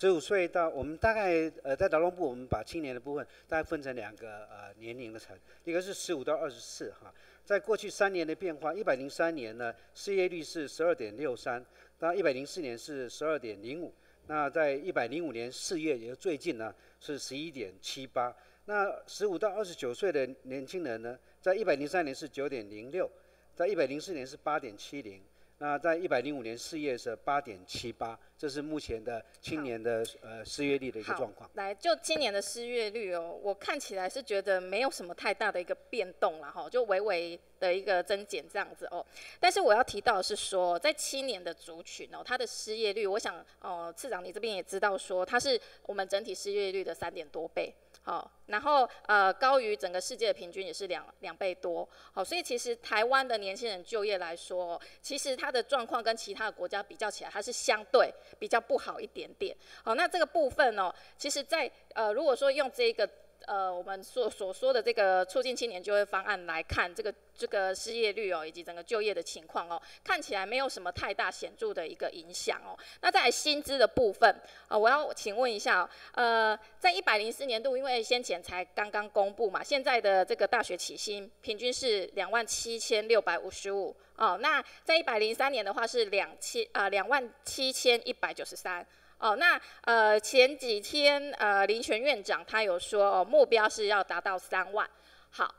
十五岁到我们大概呃在劳动部，我们把青年的部分大概分成两个呃年龄的层，一个是十五到二十四哈，在过去三年的变化，一百零三年呢失业率是十二点六三，到一百零四年是十二点零五，那在一百零五年四月也就最近呢是十一点七八，那十五到二十九岁的年轻人呢，在一百零三年是九点零六，在一百零四年是八点七零。那在一百零五年四月是八点七八，这是目前的青年的呃失业率的一个状况。来，就今年的失业率哦，我看起来是觉得没有什么太大的一个变动了哈，就微微的一个增减这样子哦。但是我要提到的是说，在七年的族群哦，它的失业率，我想哦，次长你这边也知道说，它是我们整体失业率的三点多倍。好，然后呃高于整个世界的平均也是两两倍多，好，所以其实台湾的年轻人就业来说，其实它的状况跟其他的国家比较起来，它是相对比较不好一点点。好，那这个部分呢，其实在呃如果说用这个。呃，我们所所说的这个促进青年就业方案来看，这个这个失业率哦，以及整个就业的情况哦，看起来没有什么太大显著的一个影响哦。那在薪资的部分啊，我要请问一下，呃，在一百零四年度，因为先前才刚刚公布嘛，现在的这个大学起薪平均是两万七千六百五十五哦，那在一百零三年的话是两千啊两万七千一百九十三。哦，那呃前几天呃林权院长他有说哦目标是要达到三万，好，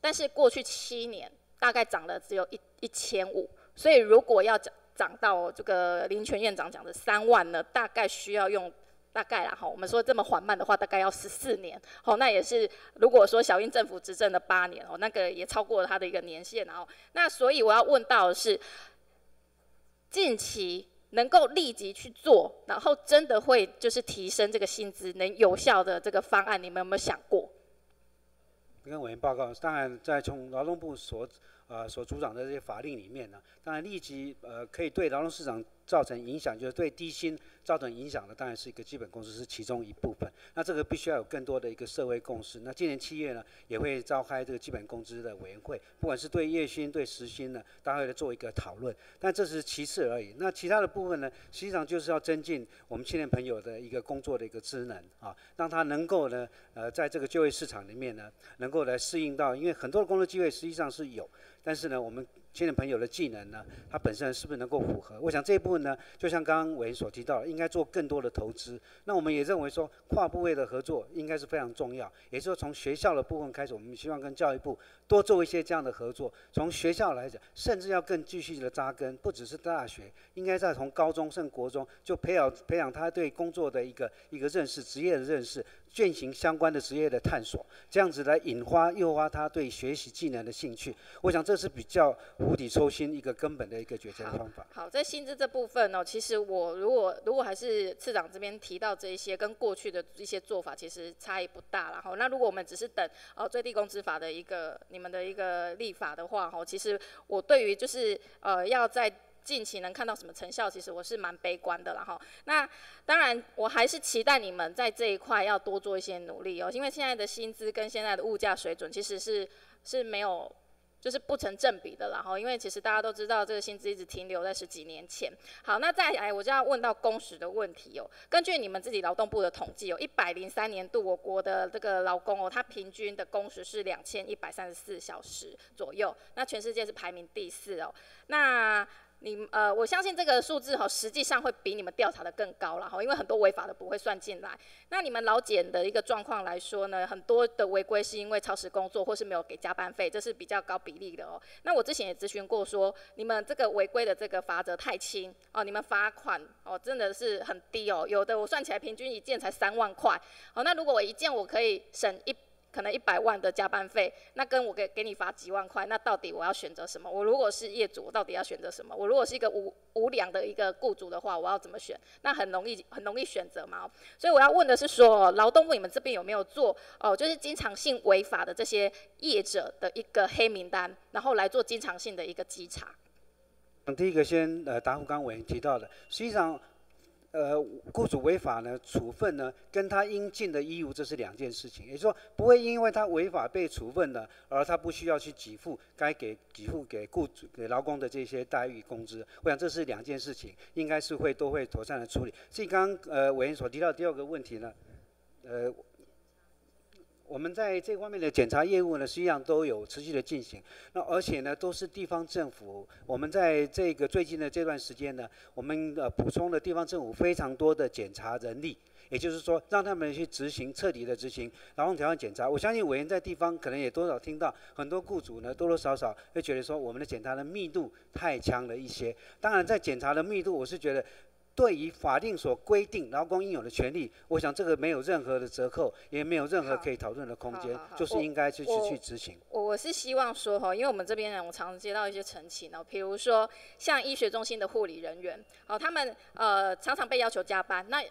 但是过去七年大概涨了只有一一千五，所以如果要涨涨到这个林权院长讲的三万呢，大概需要用大概啦哈，我们说这么缓慢的话，大概要十四年，好，那也是如果说小英政府执政的八年哦，那个也超过了他的一个年限，然后那所以我要问到的是近期。能够立即去做，然后真的会就是提升这个薪资，能有效的这个方案，你们有没有想过？跟委员报告，当然在从劳动部所呃所主掌的这些法令里面呢，当然立即呃可以对劳动市场造成影响，就是对低薪。造成影响的当然是一个基本工资是其中一部分，那这个必须要有更多的一个社会共识。那今年七月呢也会召开这个基本工资的委员会，不管是对月薪对时薪呢，大家会来做一个讨论。但这是其次而已。那其他的部分呢，实际上就是要增进我们青年朋友的一个工作的一个职能啊，让他能够呢呃在这个就业市场里面呢，能够来适应到，因为很多的工作机会实际上是有，但是呢我们。青年朋友的技能呢，它本身是不是能够符合？我想这一部分呢，就像刚刚委所提到，应该做更多的投资。那我们也认为说，跨部位的合作应该是非常重要。也就是说，从学校的部分开始，我们希望跟教育部多做一些这样的合作。从学校来讲，甚至要更继续的扎根，不只是大学，应该在从高中甚至国中就培养培养他对工作的一个一个认识，职业的认识。践行相关的职业的探索，这样子来引发诱发他对学习技能的兴趣。我想这是比较釜底抽薪一个根本的一个决策方法。好，在薪资这部分呢，其实我如果如果还是次长这边提到这一些，跟过去的一些做法其实差异不大了。哈，那如果我们只是等哦最低工资法的一个你们的一个立法的话，哈，其实我对于就是呃要在。近期能看到什么成效？其实我是蛮悲观的了哈。那当然，我还是期待你们在这一块要多做一些努力哦。因为现在的薪资跟现在的物价水准其实是是没有，就是不成正比的然后。因为其实大家都知道，这个薪资一直停留在十几年前。好，那再来我就要问到工时的问题哦。根据你们自己劳动部的统计，有一百零三年度我国的这个劳工哦，他平均的工时是两千一百三十四小时左右。那全世界是排名第四哦。那你呃，我相信这个数字哈，实际上会比你们调查的更高了哈，因为很多违法的不会算进来。那你们劳检的一个状况来说呢，很多的违规是因为超时工作或是没有给加班费，这是比较高比例的哦。那我之前也咨询过说，你们这个违规的这个罚则太轻哦，你们罚款哦真的是很低哦，有的我算起来平均一件才三万块哦。那如果我一件我可以省一。可能一百万的加班费，那跟我给给你发几万块，那到底我要选择什么？我如果是业主，我到底要选择什么？我如果是一个无无良的一个雇主的话，我要怎么选？那很容易很容易选择嘛。所以我要问的是说，劳动部你们这边有没有做哦，就是经常性违法的这些业者的一个黑名单，然后来做经常性的一个稽查？第一个先呃答复刚委员提到的，实际上。呃，雇主违法呢，处分呢，跟他应尽的义务这是两件事情。也就是说，不会因为他违法被处分呢，而他不需要去给付该给给付给雇主给劳工的这些待遇工资。我想这是两件事情，应该是会都会妥善的处理。所以刚刚呃委员所提到第二个问题呢，呃。我们在这方面的检查业务呢，实际上都有持续的进行。那而且呢，都是地方政府。我们在这个最近的这段时间呢，我们呃补充了地方政府非常多的检查人力，也就是说，让他们去执行彻底的执行劳动条件检查。我相信委员在地方可能也多少听到很多雇主呢，多多少少会觉得说，我们的检查的密度太强了一些。当然，在检查的密度，我是觉得。对于法定所规定劳工应有的权利，我想这个没有任何的折扣，也没有任何可以讨论的空间，就是应该去去去执行。我我是希望说哈，因为我们这边呢，我常常接到一些陈情哦，比如说像医学中心的护理人员，哦，他们呃常常被要求加班，那。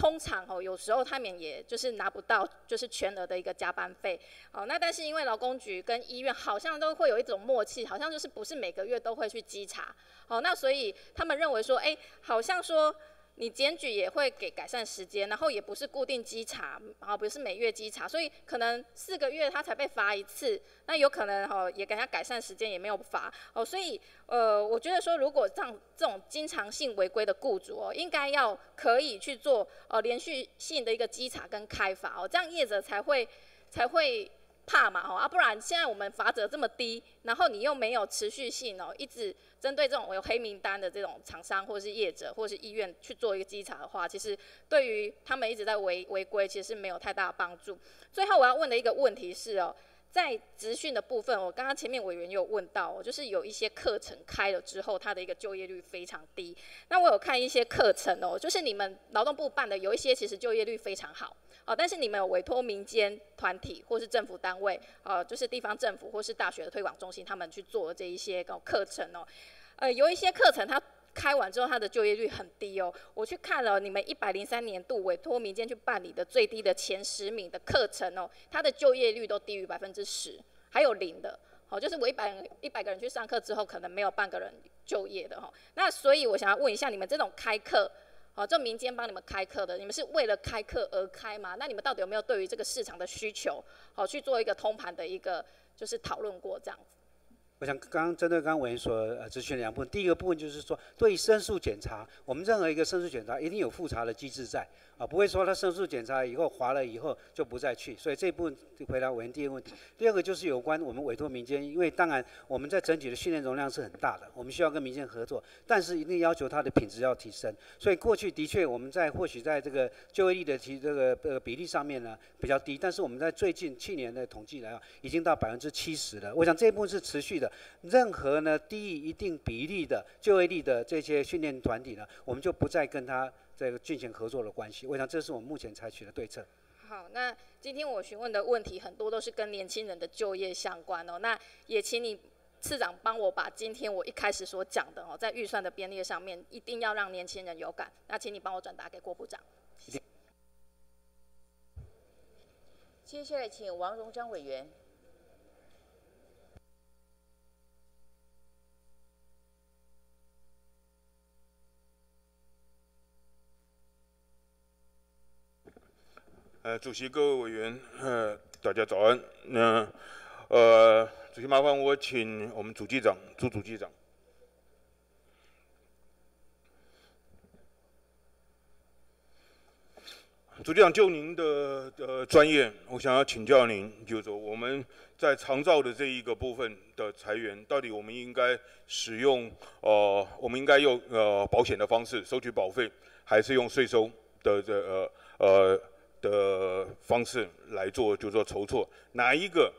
通常哦，有时候他们也就是拿不到就是全额的一个加班费，哦，那但是因为劳工局跟医院好像都会有一种默契，好像就是不是每个月都会去稽查，哦，那所以他们认为说，哎，好像说。你检举也会给改善时间，然后也不是固定稽查，啊，不是每月稽查，所以可能四个月他才被罚一次，那有可能哈也给他改善时间也没有罚，哦，所以呃，我觉得说如果这样这种经常性违规的雇主哦，应该要可以去做呃连续性的一个稽查跟开罚哦，这样业者才会才会怕嘛，哦，啊，不然现在我们罚则这么低，然后你又没有持续性哦，一直。针对这种有黑名单的这种厂商或是业者或是医院去做一个稽查的话，其实对于他们一直在违违规，其实是没有太大的帮助。最后我要问的一个问题是哦，在职训的部分，我刚刚前面委员有问到，就是有一些课程开了之后，它的一个就业率非常低。那我有看一些课程哦，就是你们劳动部办的，有一些其实就业率非常好哦，但是你们有委托民间团体或是政府单位，呃，就是地方政府或是大学的推广中心，他们去做这一些个课程哦。呃，有一些课程它开完之后，它的就业率很低哦。我去看了你们一百零三年度委托民间去办理的最低的前十名的课程哦，它的就业率都低于百分之十，还有零的。好，就是我一百一百个人去上课之后，可能没有半个人就业的哈。那所以我想要问一下，你们这种开课，好，这民间帮你们开课的，你们是为了开课而开吗？那你们到底有没有对于这个市场的需求，好去做一个通盘的一个就是讨论过这样子？我想刚刚针对刚刚委员所呃咨询两部分，第一个部分就是说，对申诉检查，我们任何一个申诉检查一定有复查的机制在。啊，不会说他申诉检查以后划了以后就不再去，所以这部分回答委员第一个问题。第二个就是有关我们委托民间，因为当然我们在整体的训练容量是很大的，我们需要跟民间合作，但是一定要求它的品质要提升。所以过去的确我们在或许在这个就业率的提这个呃比例上面呢比较低，但是我们在最近去年的统计来讲，已经到百分之七十了。我想这一部分是持续的。任何呢低于一定比例的就业率的这些训练团体呢，我们就不再跟他。这个进行合作的关系，我想这是我们目前采取的对策。好，那今天我询问的问题很多都是跟年轻人的就业相关哦。那也请你次长帮我把今天我一开始所讲的哦，在预算的编列上面，一定要让年轻人有感。那请你帮我转达给郭部长。谢谢接下来请王荣章委员。呃，主席、各位委员，呃，大家早安。那，呃，主席麻烦我请我们主机长朱主机长。主机长，就您的呃专业，我想要请教您，就是说我们在长照的这一个部分的裁员，到底我们应该使用呃，我们应该用呃保险的方式收取保费，还是用税收的这呃呃的方式来做，就是说筹措，哪一个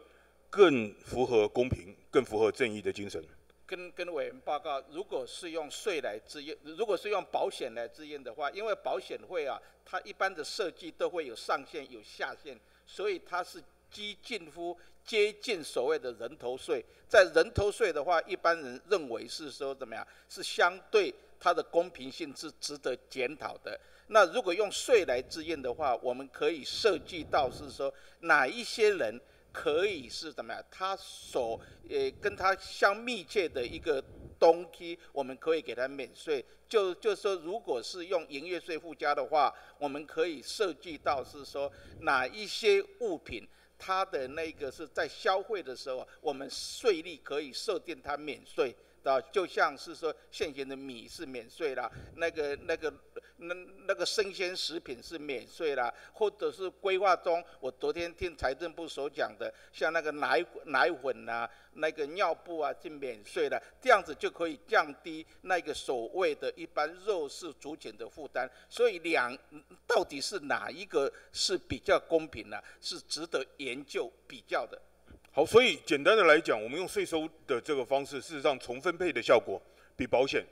更符合公平、更符合正义的精神？跟跟委员报告，如果是用税来支验，如果是用保险来支验的话，因为保险会啊，它一般的设计都会有上限有下限，所以它是接近乎接近所谓的人头税。在人头税的话，一般人认为是说怎么样？是相对它的公平性是值得检讨的。那如果用税来支验的话，我们可以设计到是说哪一些人。可以是怎么样？他所呃跟他相密切的一个东西，我们可以给他免税。就就说，如果是用营业税附加的话，我们可以设计到是说哪一些物品，它的那个是在消费的时候，我们税率可以设定它免税。啊，就像是说现行的米是免税啦，那个那个那那个生鲜食品是免税啦，或者是规划中，我昨天听财政部所讲的，像那个奶奶粉呐，那个尿布啊是免税了，这样子就可以降低那个所谓的一般肉食族群的负担。所以两到底是哪一个是比较公平呢？是值得研究比较的。好，所以简单的来讲，我们用税收的这个方式，事实上重分配的效果比保险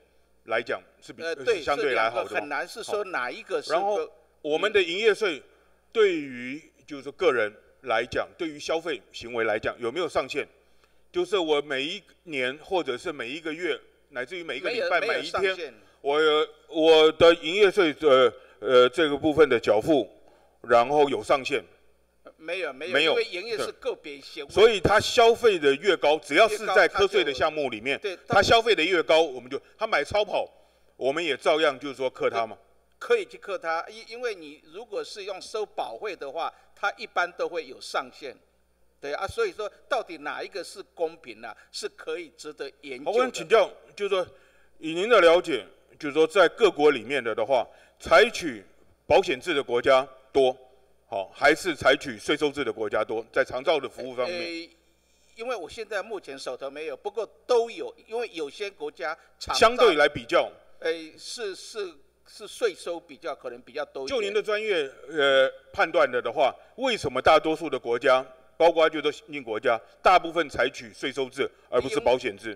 来讲是比是相对来好的。很难是说哪一个。然后我们的营业税对于就是说个人来讲，对于消费行为来讲有没有上限？就是我每一年或者是每一个月，乃至于每一个礼拜、每一天，我我的营业税的呃这个部分的缴付，然后有上限。没有没有，因为营业是个别行为，所以他消费的越高，只要是在课税的项目里面，他消费的越高，我们就他买超跑，我们也照样就是说克他嘛。可以去克他，因因为你如果是用收保费的话，他一般都会有上限，对啊，所以说到底哪一个是公平呢？是可以值得研究。我想请教，就是说以您的了解，就是说在各国里面的的话，采取保险制的国家多。好，还是采取税收制的国家多，在长照的服务方面。因为我现在目前手头没有，不过都有，因为有些国家相对来比较，诶，是是是税收比较可能比较多。就您的专业呃判断的的话，为什么大多数的国家，包括就说新兴国家，大部分采取税收制而不是保险制？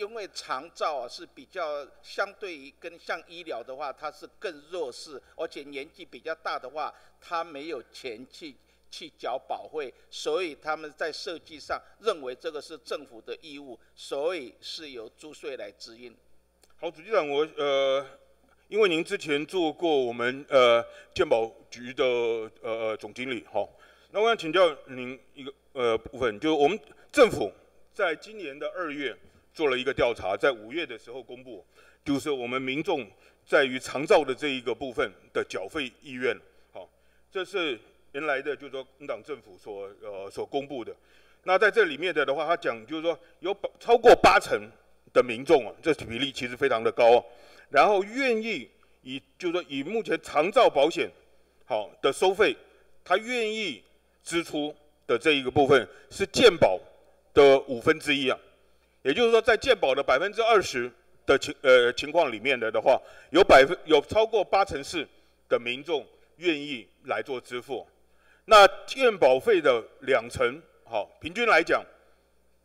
因为长照啊是比较相对于跟像医疗的话，它是更弱势，而且年纪比较大的话，他没有钱去去缴保费，所以他们在设计上认为这个是政府的义务，所以是由租税来支应。好，主席长，我呃，因为您之前做过我们呃健保局的呃总经理，好，那我想请教您一个呃部分，就是我们政府在今年的二月。做了一个调查，在五月的时候公布，就是我们民众在于长照的这一个部分的缴费意愿。好，这是原来的，就是说工党政府所呃所公布的。那在这里面的的话，他讲就是说有超过八成的民众啊，这比例其实非常的高。啊然后愿意以就是说以目前长照保险好的收费，他愿意支出的这一个部分是健保的五分之一啊。也就是说，在健保的百分之二十的情呃情况里面的的话，有百分有超过八成四的民众愿意来做支付。那健保费的两成，好，平均来讲，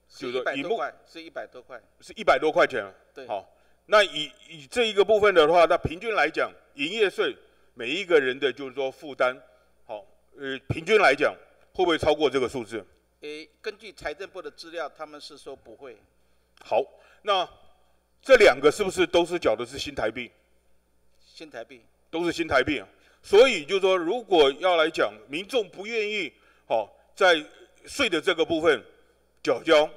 就是说以目是一百多块，是一百多块钱。对，好，那以以这一个部分的话，那平均来讲，营业税每一个人的就是说负担，好，呃，平均来讲会不会超过这个数字？诶，根据财政部的资料，他们是说不会。好，那这两个是不是都是缴的是新台币？新台币都是新台币，所以就是说，如果要来讲，民众不愿意好在税的这个部分缴交，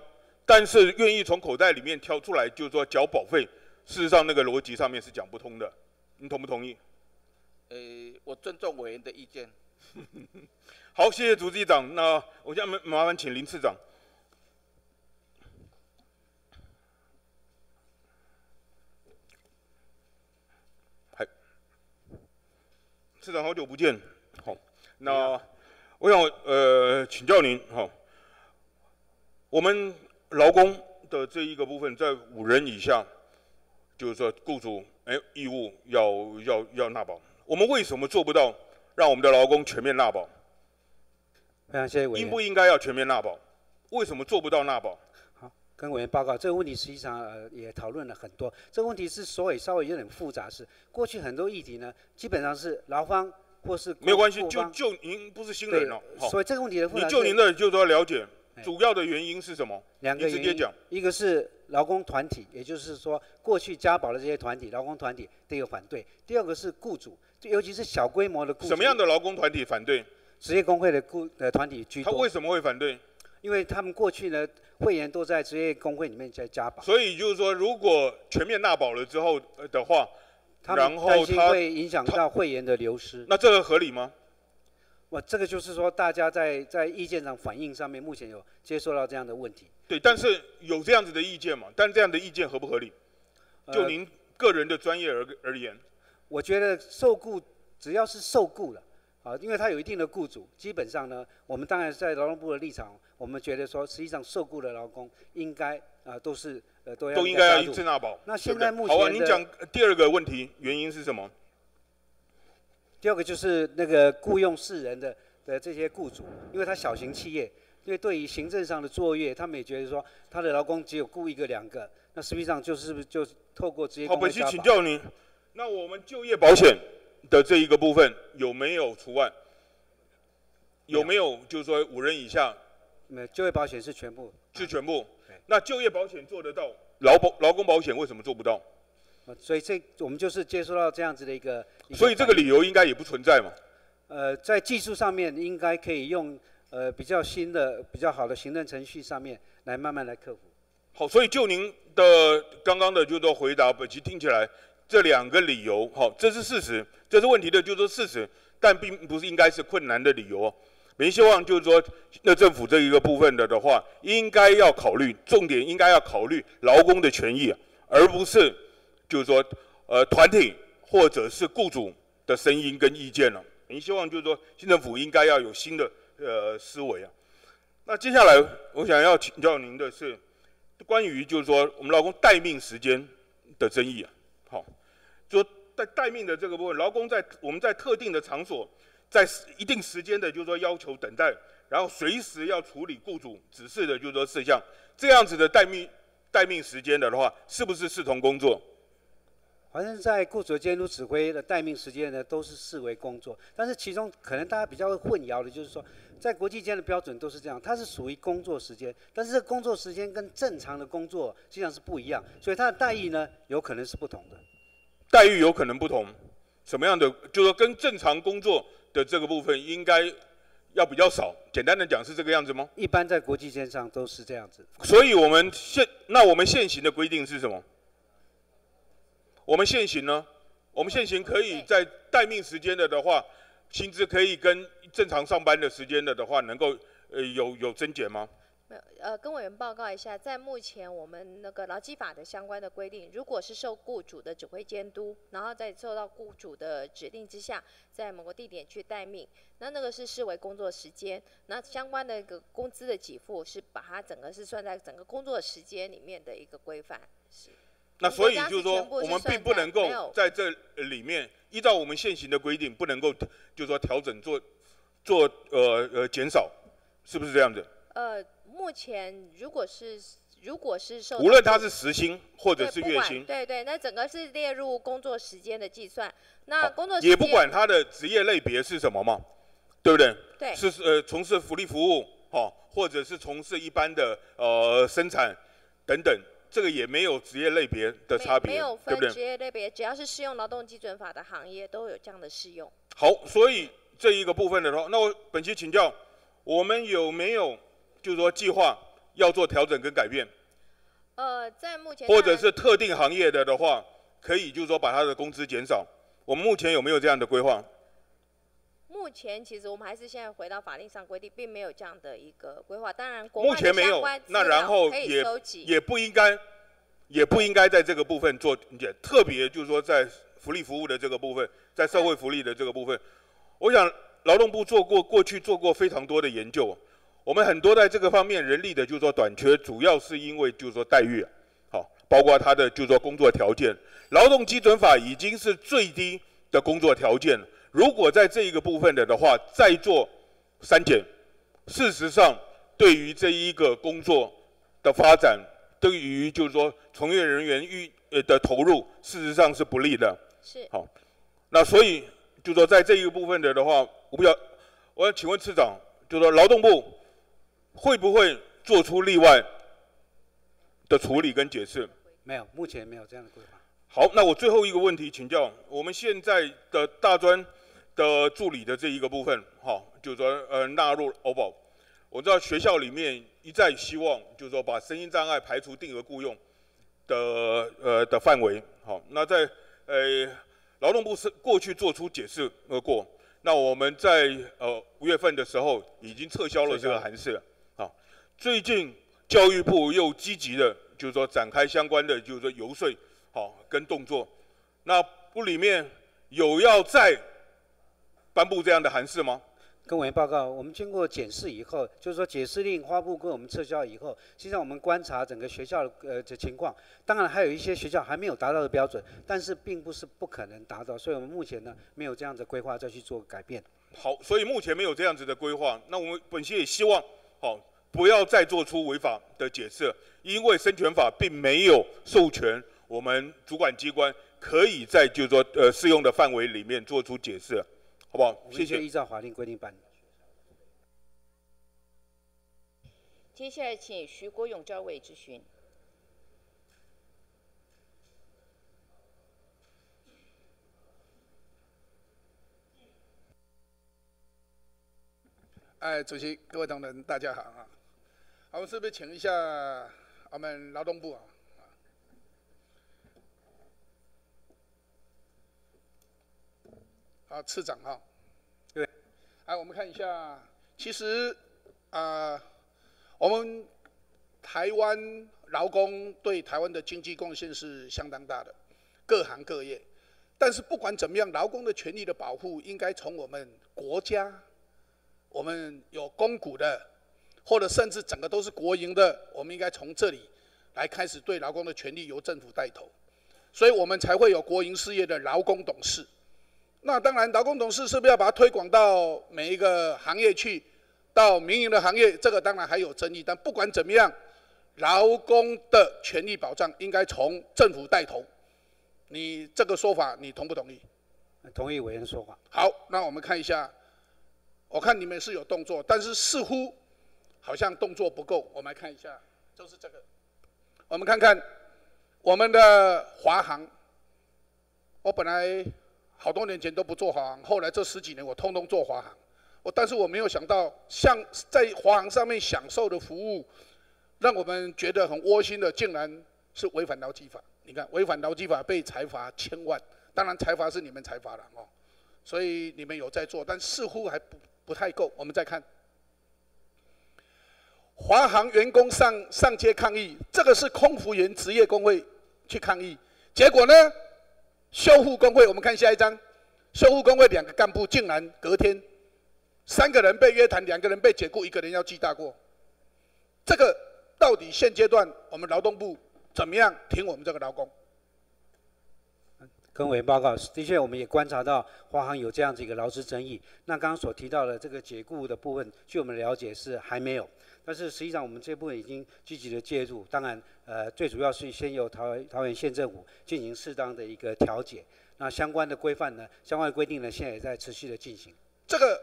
但是愿意从口袋里面挑出来，就是说缴保费，事实上那个逻辑上面是讲不通的，你同不同意？呃，我尊重委员的意见。好，谢谢主席长。那我现在麻烦请林次长。市长好久不见，好，那我想呃请教您，哈，我们劳工的这一个部分在五人以下，就是说雇主哎义务要要要纳保，我们为什么做不到让我们的劳工全面纳保？非常谢谢委员。应不应该要全面纳保？为什么做不到纳保？好，跟委员报告，这个问题实际上呃也讨论了很多。这个问题是所以稍微有点复杂，是过去很多议题呢，基本上是劳方或是没有关系，就就您不是新人了，所以这个问题的复杂你就您的就是说了解，主要的原因是什么？两个原因直接讲。，一个是劳工团体，也就是说过去加保的这些团体，劳工团体都有反对；第二个是雇主，就尤其是小规模的雇主。什么样的劳工团体反对？职业工会的雇呃团体居多。他为什么会反对？因为他们过去呢 会员都在职业工会里面在加保，所以就是说，如果全面纳保了之后呃的话，他们然后担心他会影响到会员的流失。那这个合理吗？我这个就是说，大家在在意见上反映上面，目前有接受到这样的问题。对，但是有这样子的意见嘛？但这样的意见合不合理？就呃您个人的专业而而言，我觉得受雇只要是受雇了，啊，因为他有一定的雇主，基本上呢，我们当然在劳动部的立场，我们觉得说，实际上受雇的劳工应该啊、都是呃都要都应该要加入一次纳保。那现在目前好啊，您讲第二个问题原因是什么？第二个就是那个雇佣四人的的这些雇主，因为他小型企业，因为对于行政上的作业，他们也觉得说他的劳工只有雇一个两个，那实际上就是不是就透过职业好，工会加保本席请教您，那我们就业保险的这一个部分有没有除外？有没有就是说五人以下没有就业保险是全部，是全部？那就业保险做得到，劳保劳工保险为什么做不到？呃所以这我们就是接触到这样子的一个，一所以这个理由应该也不存在嘛。呃，在技术上面应该可以用呃比较新的、比较好的行政程序上面来慢慢来克服。好，所以就您的刚刚的就是说回答，本期听起来这两个理由，好，这是事实，这是问题的就是说事实，但并不是应该是困难的理由哦。没希望就是说，那政府这一个部分的的话，应该要考虑，重点应该要考虑劳工的权益，而不是就是说呃团体或者是雇主的声音跟意见了、您希望就是说，新政府应该要有新的呃思维啊。那接下来我想要请教您的是，关于就是说我们劳工待命时间的争议啊。好，在待命的这个部分，劳工在我们在特定的场所，在一定时间的就是说要求等待，然后随时要处理雇主指示的就是说事项，这样子的待命待命时间的的话，是不是视同工作？反正在雇主监督指挥的待命时间呢，都是视为工作。但是其中可能大家比较会混淆的，就是说，在国际间的标准都是这样，它是属于工作时间，但是这工作时间跟正常的工作实际上是不一样，所以它的待遇呢，有可能是不同的。待遇有可能不同，什么样的？就是说跟正常工作的这个部分应该要比较少。简单的讲是这个样子吗？一般在国际间上都是这样子。所以我们现那我们现行的规定是什么？我们现行呢？我们现行可以在待命时间的的话，薪资可以跟正常上班的时间的的话，能够呃有有增减吗？没有，呃，跟委员报告一下，在目前我们那个劳基法的相关的规定，如果是受雇主的指挥监督，然后在受到雇主的指令之下，在某个地点去待命，那那个是视为工作时间，那相关的一个工资的给付是把它整个是算在整个工作时间里面的一个规范。是。那所以就是说我们并不能够在这里面依照我们现行的规定，不能够就是说调整做做呃呃减少，是不是这样子？呃，目前如果是如果是受无论他是时薪或者是月薪，对对，那整个是列入工作时间的计算。那工作时间也不管他的职业类别是什么嘛，对不对？对是呃从事福利服务，哦，或者是从事一般的呃生产等等，这个也没有职业类别的差别没没有，分职？业类别，只要是适用劳动基准法的行业都有这样的适用。好，所以这一个部分的话，那我本期请教，我们有没有就是说计划要做调整跟改变，呃，在目前或者是特定行业的的话，可以就是说把他的工资减少，我们目前有没有这样的规划？目前其实我们还是现在回到法令上规定，并没有这样的一个规划。当然，国目前没有，那然后也。也不应该，也不应该在这个部分做也特别就是说在福利服务的这个部分，在社会福利的这个部分，我想劳动部做过过去做过非常多的研究，我们很多在这个方面人力的就是说短缺，主要是因为就是说待遇，好，包括他的就是说工作条件，劳动基准法已经是最低的工作条件，如果在这一个部分的的话再做删减，事实上对于这一个工作的发展，对于就是说从业人员预呃的投入，事实上是不利的。是。好，那所以就说在这一个部分的的话，我不要，我要请问次长，就说劳动部会不会做出例外的处理跟解释？没有，目前没有这样的规划。好，那我最后一个问题请教，我们现在的大专的助理的这一个部分，哈，就是说呃纳入欧保，我知道学校里面一再希望就是说把声音障碍排除定额雇用的呃的范围，好，那在呃劳动部是过去做出解释而过，那我们在呃五月份的时候已经撤销了这个函释了，好，最近教育部又积极的就是说展开相关的就是说游说，好跟动作，那部里面有要再颁布这样的函释吗？跟委员报告，我们经过检视以后，就是说解释令发布跟我们撤销以后，实际上我们观察整个学校的呃的情况，当然还有一些学校还没有达到的标准，但是并不是不可能达到，所以我们目前呢没有这样的规划再去做改变。好，所以目前没有这样子的规划，那我们本席也希望，好不要再做出违法的解释，因为生权法并没有授权我们主管机关可以在就是说呃适用的范围里面做出解释。好不好？谢谢。依照法令规定办理。接下来请徐国勇招委质询。哎，主席，各位同仁，大家好啊！我们是不是请一下我们劳动部啊？啊，次长哈，对，哎，我们看一下，其实啊，我们台湾劳工对台湾的经济贡献是相当大的，各行各业。但是不管怎么样，劳工的权利的保护应该从我们国家，我们有公股的，或者甚至整个都是国营的，我们应该从这里来开始对劳工的权利由政府带头，所以我们才会有国营事业的劳工董事。那当然，劳工董事是不是要把它推广到每一个行业去，到民营的行业？这个当然还有争议。但不管怎么样，劳工的权利保障应该从政府带头。你这个说法，你同不同意？同意委员说法。好，那我们看一下，我看你们是有动作，但是似乎好像动作不够。我们来看一下，就是这个。我们看看我们的华航，我本来。好多年前都不做华航，后来这十几年我通通做华航。我但是我没有想到，像在华航上面享受的服务，让我们觉得很窝心的，竟然是违反劳基法。你看，违反劳基法被裁罚千万，当然裁罚是你们裁罚了哦。所以你们有在做，但似乎还不不太够。我们再看，华航员工上上街抗议，这个是空服员职业工会去抗议，结果呢？修护工会，我们看下一张。修护工会两个干部竟然隔天，三个人被约谈，两个人被解雇，一个人要记大过。这个到底现阶段我们劳动部怎么样挺我们这个劳工？跟委员报告，的确我们也观察到华航有这样子一个劳资争议。那刚刚所提到的这个解雇的部分，据我们了解是还没有。但是实际上，我们这部分已经积极的介入。当然，呃，最主要是先由桃桃园县政府进行适当的一个调解。那相关的规范呢，相关的规定呢，现在也在持续的进行。这个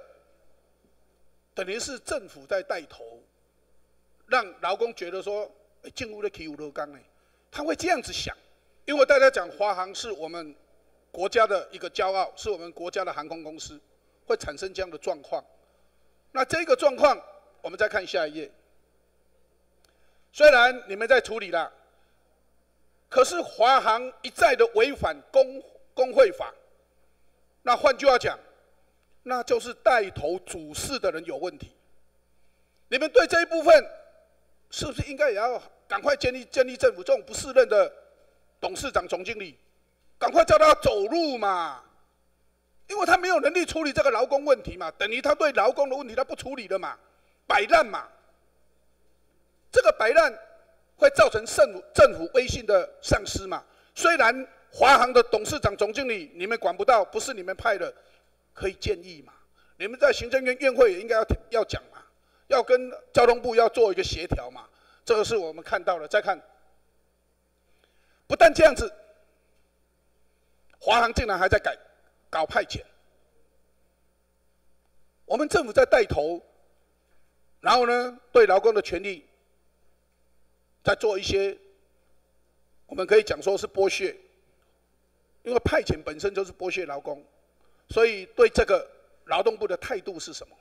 等于是政府在带头，让劳工觉得说，进屋的起五楼钢呢，他会这样子想，因为大家讲华航是我们国家的一个骄傲，是我们国家的航空公司，会产生这样的状况。那这个状况。我们再看下一页。虽然你们在处理了，可是华航一再的违反工工会法。那换句话讲，那就是带头主事的人有问题。你们对这一部分，是不是应该也要赶快建立建立政府这种不适任的董事长、总经理，赶快叫他走路嘛？因为他没有能力处理这个劳工问题嘛，等于他对劳工的问题他不处理了嘛，摆烂嘛。这个摆烂会造成政府政府威信的丧失嘛。虽然华航的董事长、总经理你们管不到，不是你们派的，可以建议嘛。你们在行政院院会也应该要要讲嘛，要跟交通部要做一个协调嘛。这个是我们看到了。再看，不但这样子，华航竟然还在改。搞派遣，我们政府在带头，然后呢，对劳工的权利在做一些，我们可以讲说是剥削，因为派遣本身就是剥削劳工，所以对这个劳动部的态度是什么？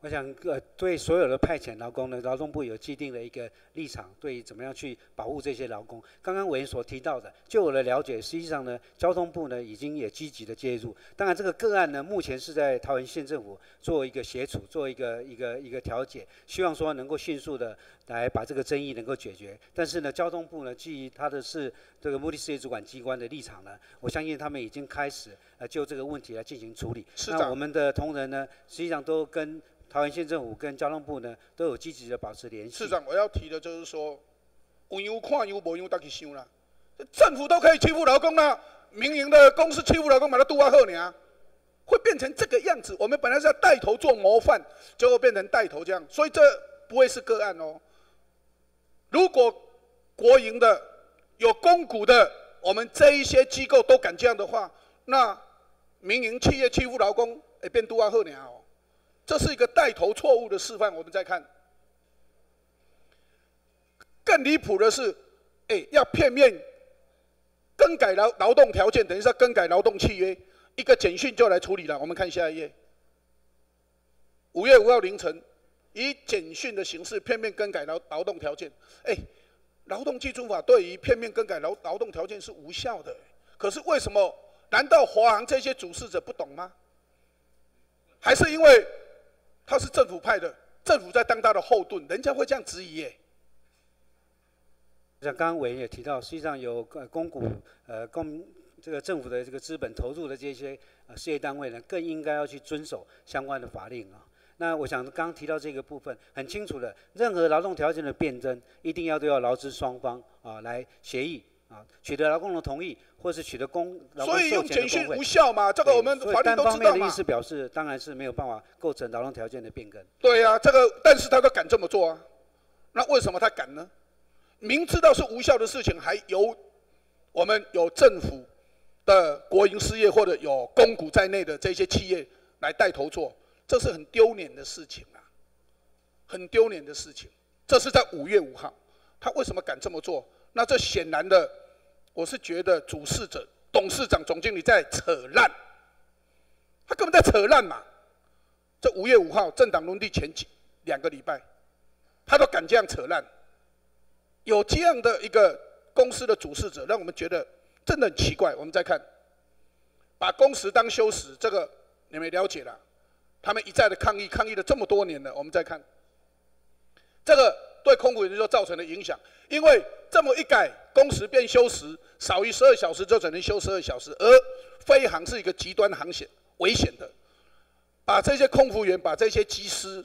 我想，呃，对所有的派遣劳工呢，劳动部有既定的一个立场，对怎么样去保护这些劳工。刚刚委员所提到的，就我的了解，实际上呢，交通部呢已经也积极的介入。当然，这个个案呢，目前是在桃园县政府做一个协处，做一个一个一个调解，希望说能够迅速的来把这个争议能够解决。但是呢，交通部呢，基于他的是这个目的事业主管机关的立场呢，我相信他们已经开始呃就这个问题来进行处理。那我们的同仁呢，实际上都跟。桃园县政府跟交通部呢都有积极的保持联系。市长，我要提的就是说，有样看有，无样当去想啦。政府都可以欺负劳工啦，民营的公司欺负劳工，把它杜阿赫呢，会变成这个样子。我们本来是要带头做模范，结果变成带头这样，所以这不会是个案哦。如果国营的有公股的，我们这一些机构都敢这样的话，那民营企业欺负劳工，会变杜阿赫呢哦。这是一个带头错误的示范。我们再看，更离谱的是，哎，要片面更改劳劳动条件，等于是更改劳动契约，一个简讯就来处理了。我们看下一页，五月五号凌晨，以简讯的形式片面更改劳劳动条件。哎，劳动基础法对于片面更改劳劳动条件是无效的。可是为什么？难道华航这些主事者不懂吗？还是因为？他是政府派的，政府在当他的后盾，人家会这样质疑耶。像刚刚委员也提到，实际上有公股呃公这个政府的这个资本投入的这些事业单位呢，更应该要去遵守相关的法令啊。那我想刚刚提到这个部分很清楚的，任何劳动条件的变更，一定要都要劳资双方啊来协议。啊，取得劳工的同意，或是取得工所以用简讯，无效嘛？这个我们法律都知道嘛。单方面的意思表示，当然是没有办法构成劳动条件的变更。对呀，这个但是他都敢这么做啊，那为什么他敢呢？明知道是无效的事情，还由我们有政府的国营事业或者有公股在内的这些企业来带头做，这是很丢脸的事情啊，很丢脸的事情。这是在五月五号，他为什么敢这么做？那这显然的，我是觉得主事者、董事长、总经理在扯烂，他根本在扯烂嘛。这五月五号政党轮替前几两个礼拜，他都敢这样扯烂，有这样的一个公司的主事者，让我们觉得真的很奇怪。我们再看，把工时当休时，这个你们了解了，他们一再的抗议，抗议了这么多年了。我们再看，这个。对空服员说造成的影响，因为这么一改，工时变休时，少于十二小时就只能休十二小时，而飞航是一个极端航险，危险的，把这些空服员，把这些机师，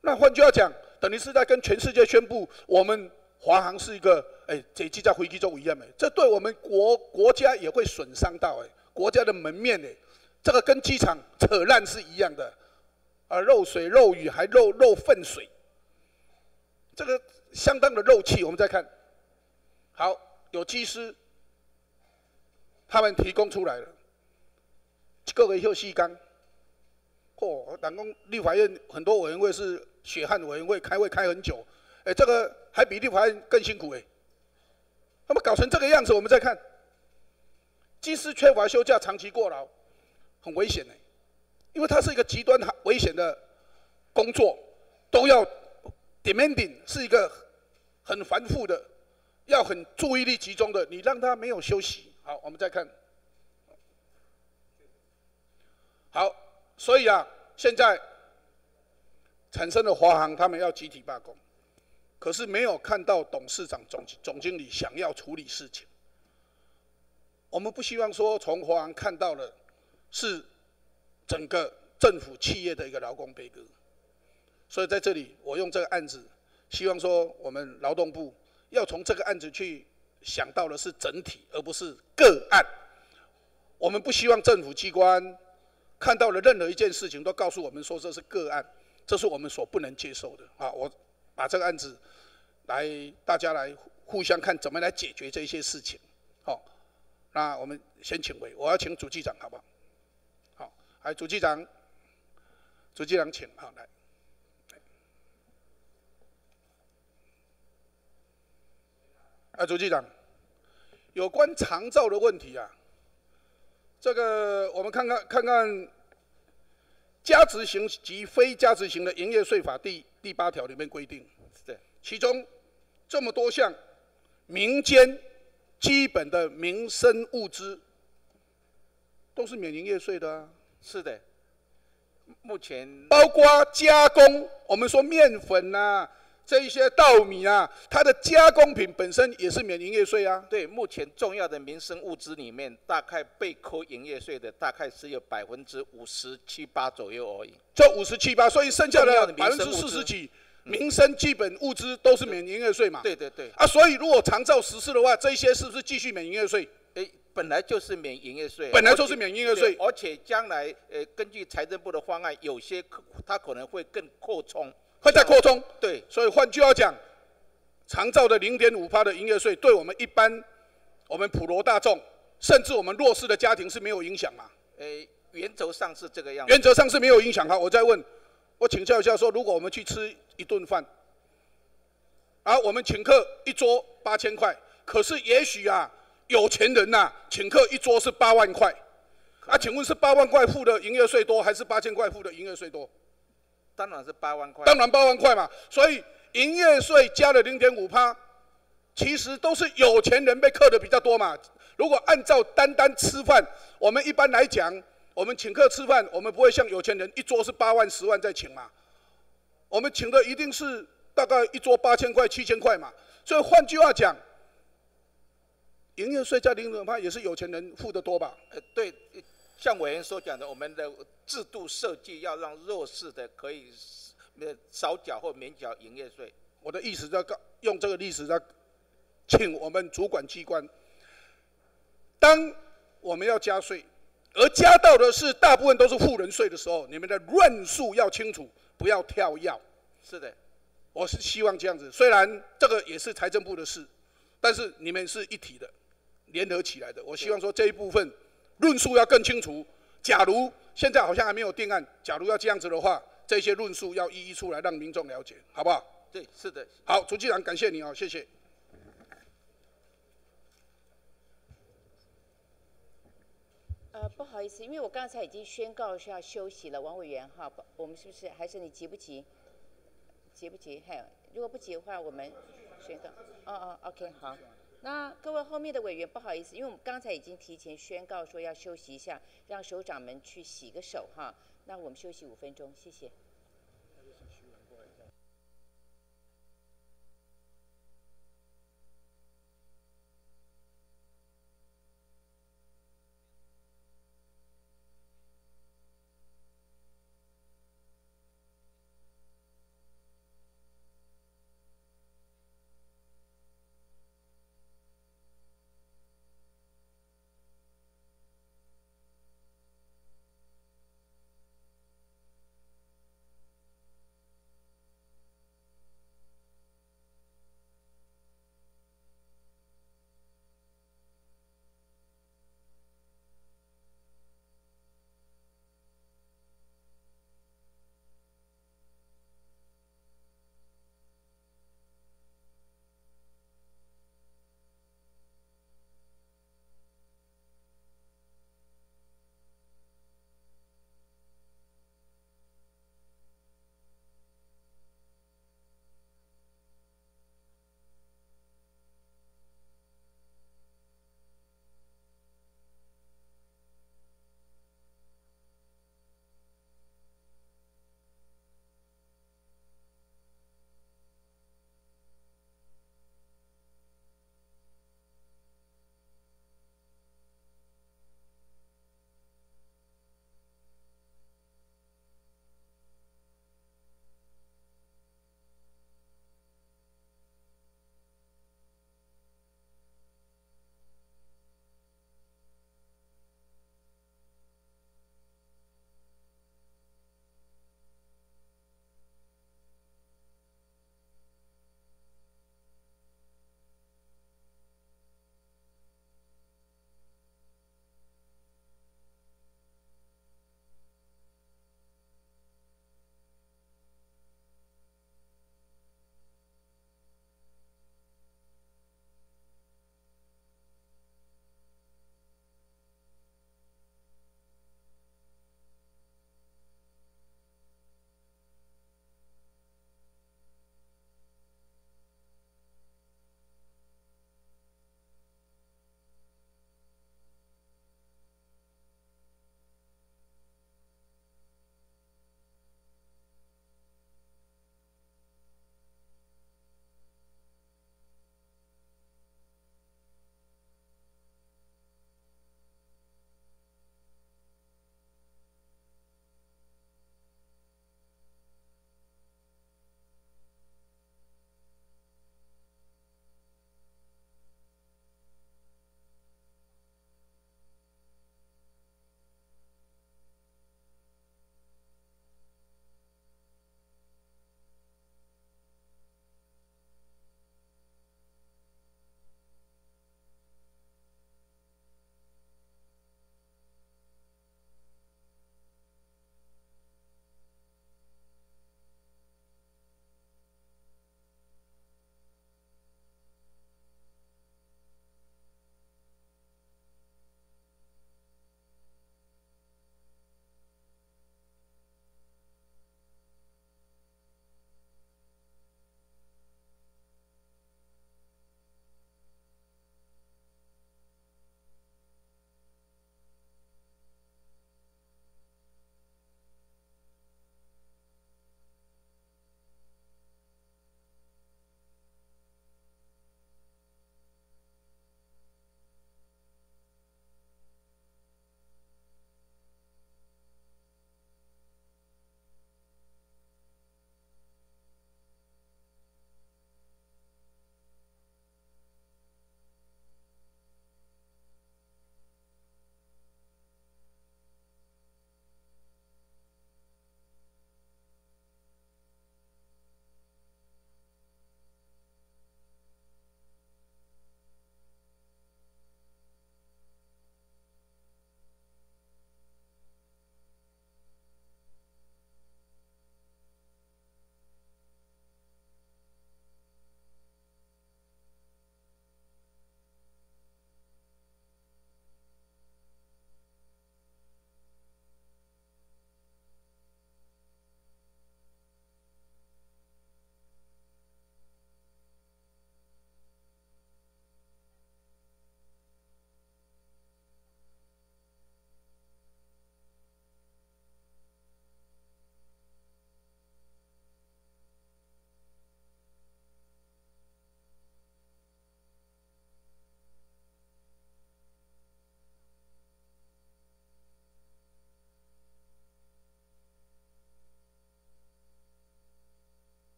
那换句话讲，等于是在跟全世界宣布，我们华航是一个，哎，这机在飞机中一样没，这对我们国国家也会损伤到，哎，国家的门面，哎，这个跟机场扯烂是一样的，啊，漏水漏雨还漏漏粪水。这个相当的肉气，我们再看，好，有机师，他们提供出来了，各个休息缸，嚯，党工立法院很多委员会是血汗委员会，开会开很久，哎，这个还比立法院更辛苦哎，他们搞成这个样子，我们再看，机师缺乏休假，长期过劳，很危险哎，因为它是一个极端危险的工作，都要。Demanding 是一个很繁复的，要很注意力集中的，你让他没有休息。好，我们再看。好，所以啊，现在产生了华航，他们要集体罢工，可是没有看到董事长、总总经理想要处理事情。我们不希望说从华航看到的是整个政府企业的一个劳工悲歌，所以在这里我用这个案子，希望说我们劳动部要从这个案子去想到的是整体，而不是个案。我们不希望政府机关看到了任何一件事情都告诉我们说这是个案，这是我们所不能接受的啊！我把这个案子来大家来互相看怎么来解决这些事情。好，那我们先请回，我要请主机长，好不好？好，来主机长，主机长请，好来。啊，主机长，有关长照的问题啊。这个我们看看看看，加值型及非加值型的营业税法第第八条里面规定，是的，其中这么多项民间基本的民生物资都是免营业税的啊。是的，目前包括加工，我们说面粉呐。这一些稻米啊，它的加工品本身也是免营业税啊。对，目前重要的民生物资里面，大概被扣营业税的大概只有百分之五十七八左右而已。这五十七八，所以剩下的百分之四十几，民生基本物资都是免营业税嘛？对对对。啊，所以如果长照实施的话，这些是不是继续免营业税？诶，本来就是免营业税。本来就是免营业税，而且将来呃，根据财政部的方案，有些它可能会更扩充。会在扩充，对，所以换句话讲，长照的零点五趴的营业税，对我们一般我们普罗大众，甚至我们弱势的家庭是没有影响嘛？诶，原则上是这个样。原则上是没有影响哈。我再问，我请教一下，说如果我们去吃一顿饭，啊我们请客一桌八千块，可是也许啊，有钱人呐，请客一桌是八万块，啊，请问是八万块付的营业税多，还是八千块付的营业税多？当然是八万块，当然八万块嘛，所以营业税加了零点五趴，其实都是有钱人被扣的比较多嘛。如果按照单单吃饭，我们一般来讲，我们请客吃饭，我们不会像有钱人一桌是八万、十万在请嘛。我们请的一定是大概一桌八千块、七千块嘛。所以换句话讲，营业税加零点五趴也是有钱人付的多吧？呃，对。像委员所讲的，我们的制度设计要让弱势的可以呃少缴或免缴营业税。我的意思在告用这个例子在请我们主管机关，当我们要加税，而加到的是大部分都是富人税的时候，你们的论述要清楚，不要跳跃。是的，我是希望这样子。虽然这个也是财政部的事，但是你们是一体的，联合起来的。我希望说这一部分。论述要更清楚。假如现在好像还没有定案，假如要这样子的话，这些论述要一一出来，让民众了解，好不好？对，是的。好，主机长，感谢你哦，谢谢。呃，不好意思，因为我刚才已经宣告是要休息了，王委员哈，我们是不是还是你急不急？急不急？还有，如果不急的话，我们宣告。哦哦，OK，好。那各位后面的委员，不好意思，因为我们刚才已经提前宣告说要休息一下，让首长们去洗个手哈。那我们休息五分钟，谢谢。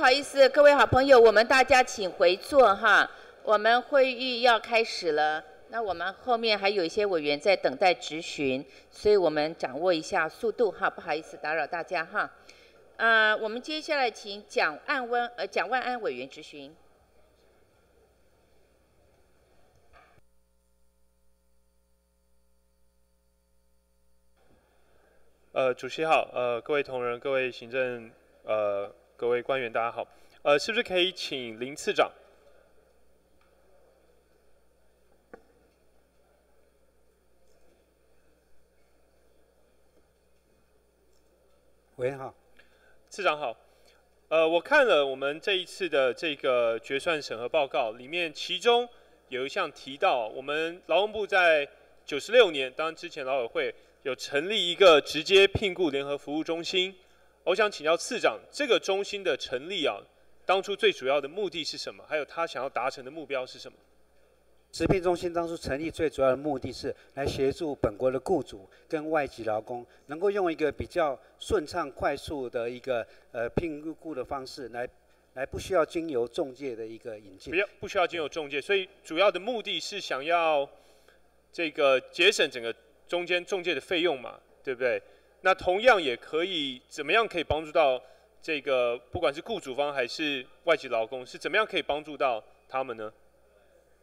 不好意思，各位好朋友，我们大家请回座哈。我们会议要开始了，那我们后面还有一些委员在等待质询，所以我们掌握一下速度哈。不好意思打扰大家哈。呃，我们接下来请蒋万温呃蒋万安委员质询。呃，主席好，呃，各位同仁，各位行政，呃，各位官员，大家好。呃，是不是可以请林次长？喂，好，次长好。呃，我看了我们这一次的这个决算审核报告，里面其中有一项提到，我们劳动部在九十六年，当然之前劳委会。有成立一个直接聘雇联合服务中心，我想请教次长，这个中心的成立啊，当初最主要的目的是什么？还有他想要达成的目标是什么？食品中心当初成立最主要的目的是来协助本国的雇主跟外籍劳工，能够用一个比较顺畅、快速的一个呃聘雇的方式来，来不需要经由中介的一个引进。不要不需要经由中介，所以主要的目的是想要这个节省整个。中间中介的费用嘛，对不对？那同样也可以怎么样可以帮助到这个不管是雇主方还是外籍劳工，是怎么样可以帮助到他们呢？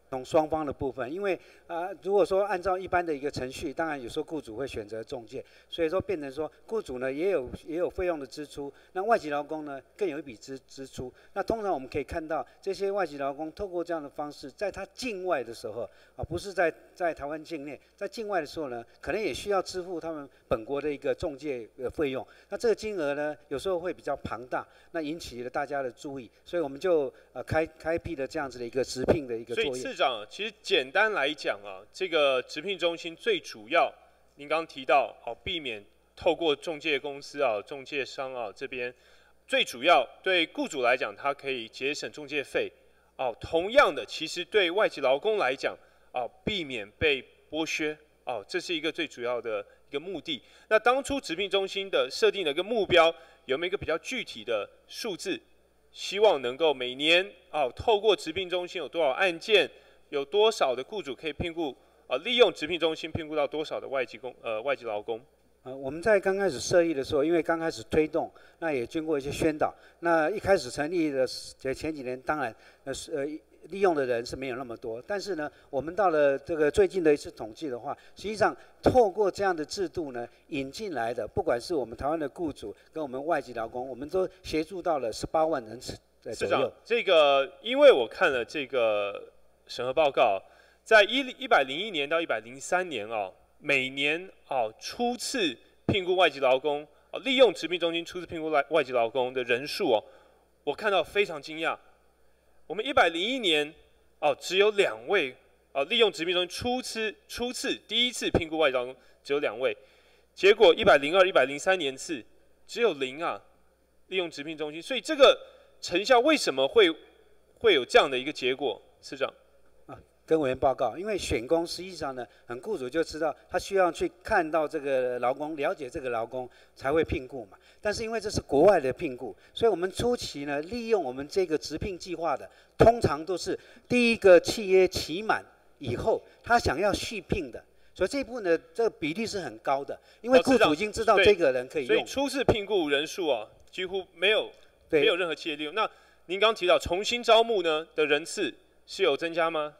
从双方的部分，因为啊，如果说按照一般的一个程序，当然有时候雇主会选择中介，所以说变成说雇主呢也有也有费用的支出，那外籍劳工呢更有一笔支支出。那通常我们可以看到这些外籍劳工透过这样的方式，在他境外的时候啊，不是在在台湾境内，在境外的时候呢，可能也需要支付他们本国的一个中介的费用。那这个金额呢，有时候会比较庞大，那引起了大家的注意，所以我们就呃开开辟了这样子的一个直聘的一个作业。长，其实简单来讲啊，这个直聘中心最主要，您刚刚提到，哦，避免透过中介公司啊、中介商啊这边，最主要对雇主来讲，它可以节省中介费，哦，同样的，其实对外籍劳工来讲，哦，避免被剥削，哦，这是一个最主要的一个目的。那当初直聘中心的设定的一个目标，有没有一个比较具体的数字？希望能够每年啊，透过直聘中心有多少案件？有多少的雇主可以聘雇啊？利用直聘中心聘雇到多少的外籍工呃外籍劳工？呃，我们在刚开始设立的时候，因为刚开始推动，那也经过一些宣导。那一开始成立的前前几年，当然呃是呃利用的人是没有那么多。但是呢，我们到了这个最近的一次统计的话，实际上透过这样的制度呢，引进来的，不管是我们台湾的雇主跟我们外籍劳工，我们都协助到了十八万人次左右。这个因为我看了这个。审核报告，在一一百零一年到一百零三年哦，每年哦初次聘雇外籍劳工哦，利用直聘中心初次聘雇外外籍劳工的人数哦，我看到非常惊讶。我们一百零一年哦，只有两位哦，利用直聘中心初次初次第一次聘雇外籍劳只有两位，结果一百零二、一百零三年次只有零啊，利用直聘中心，所以这个成效为什么会会有这样的一个结果，市长？跟委员报告，因为选工实际上呢，很雇主就知道他需要去看到这个劳工，了解这个劳工才会聘雇嘛。但是因为这是国外的聘雇，所以我们初期呢，利用我们这个直聘计划的，通常都是第一个契约期满以后，他想要续聘的，所以这部分的这个比例是很高的，因为雇主已经知道这个人可以用。所以初次聘雇人数啊，几乎没有，没有任何企业利用。那您刚提到重新招募呢的人次是有增加吗？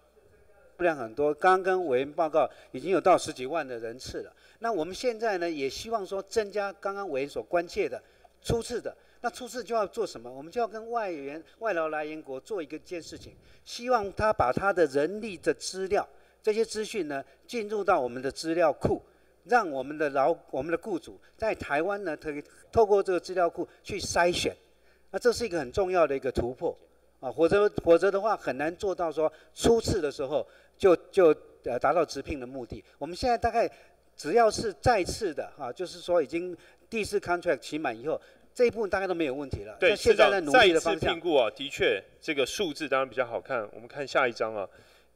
数量很多，刚刚跟委员报告已经有到十几万的人次了。那我们现在呢，也希望说增加刚刚委员所关切的初次的。那初次就要做什么？我们就要跟外援、外劳来源国做一个件事情，希望他把他的人力的资料、这些资讯呢，进入到我们的资料库，让我们的劳、我们的雇主在台湾呢，可以透过这个资料库去筛选。那这是一个很重要的一个突破啊，否则否则的话很难做到说初次的时候。就就呃达到直聘的目的。我们现在大概只要是再次的哈，就是说已经第四 contract 期满以后，这一部分大概都没有问题了。对，现在在努力的方向。再次聘雇啊，的确这个数字当然比较好看。我们看下一章啊，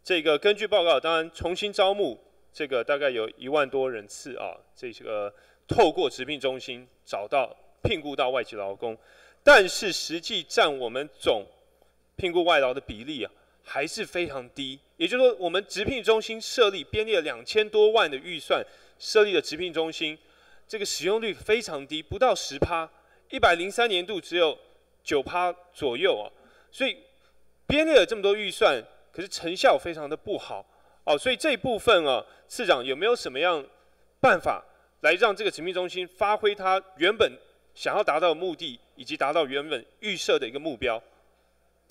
这个根据报告，当然重新招募这个大概有一万多人次啊，这个透过直聘中心找到聘雇到外籍劳工。但是实际占我们总聘雇外劳的比例啊，还是非常低。也就是说，我们直聘中心设立编列了两千多万的预算，设立了直聘中心，这个使用率非常低，不到十趴。一百零三年度只有九趴左右啊，所以编列了这么多预算，可是成效非常的不好哦。所以这部分啊，市长有没有什么样办法来让这个直聘中心发挥它原本想要达到的目的，以及达到原本预设的一个目标？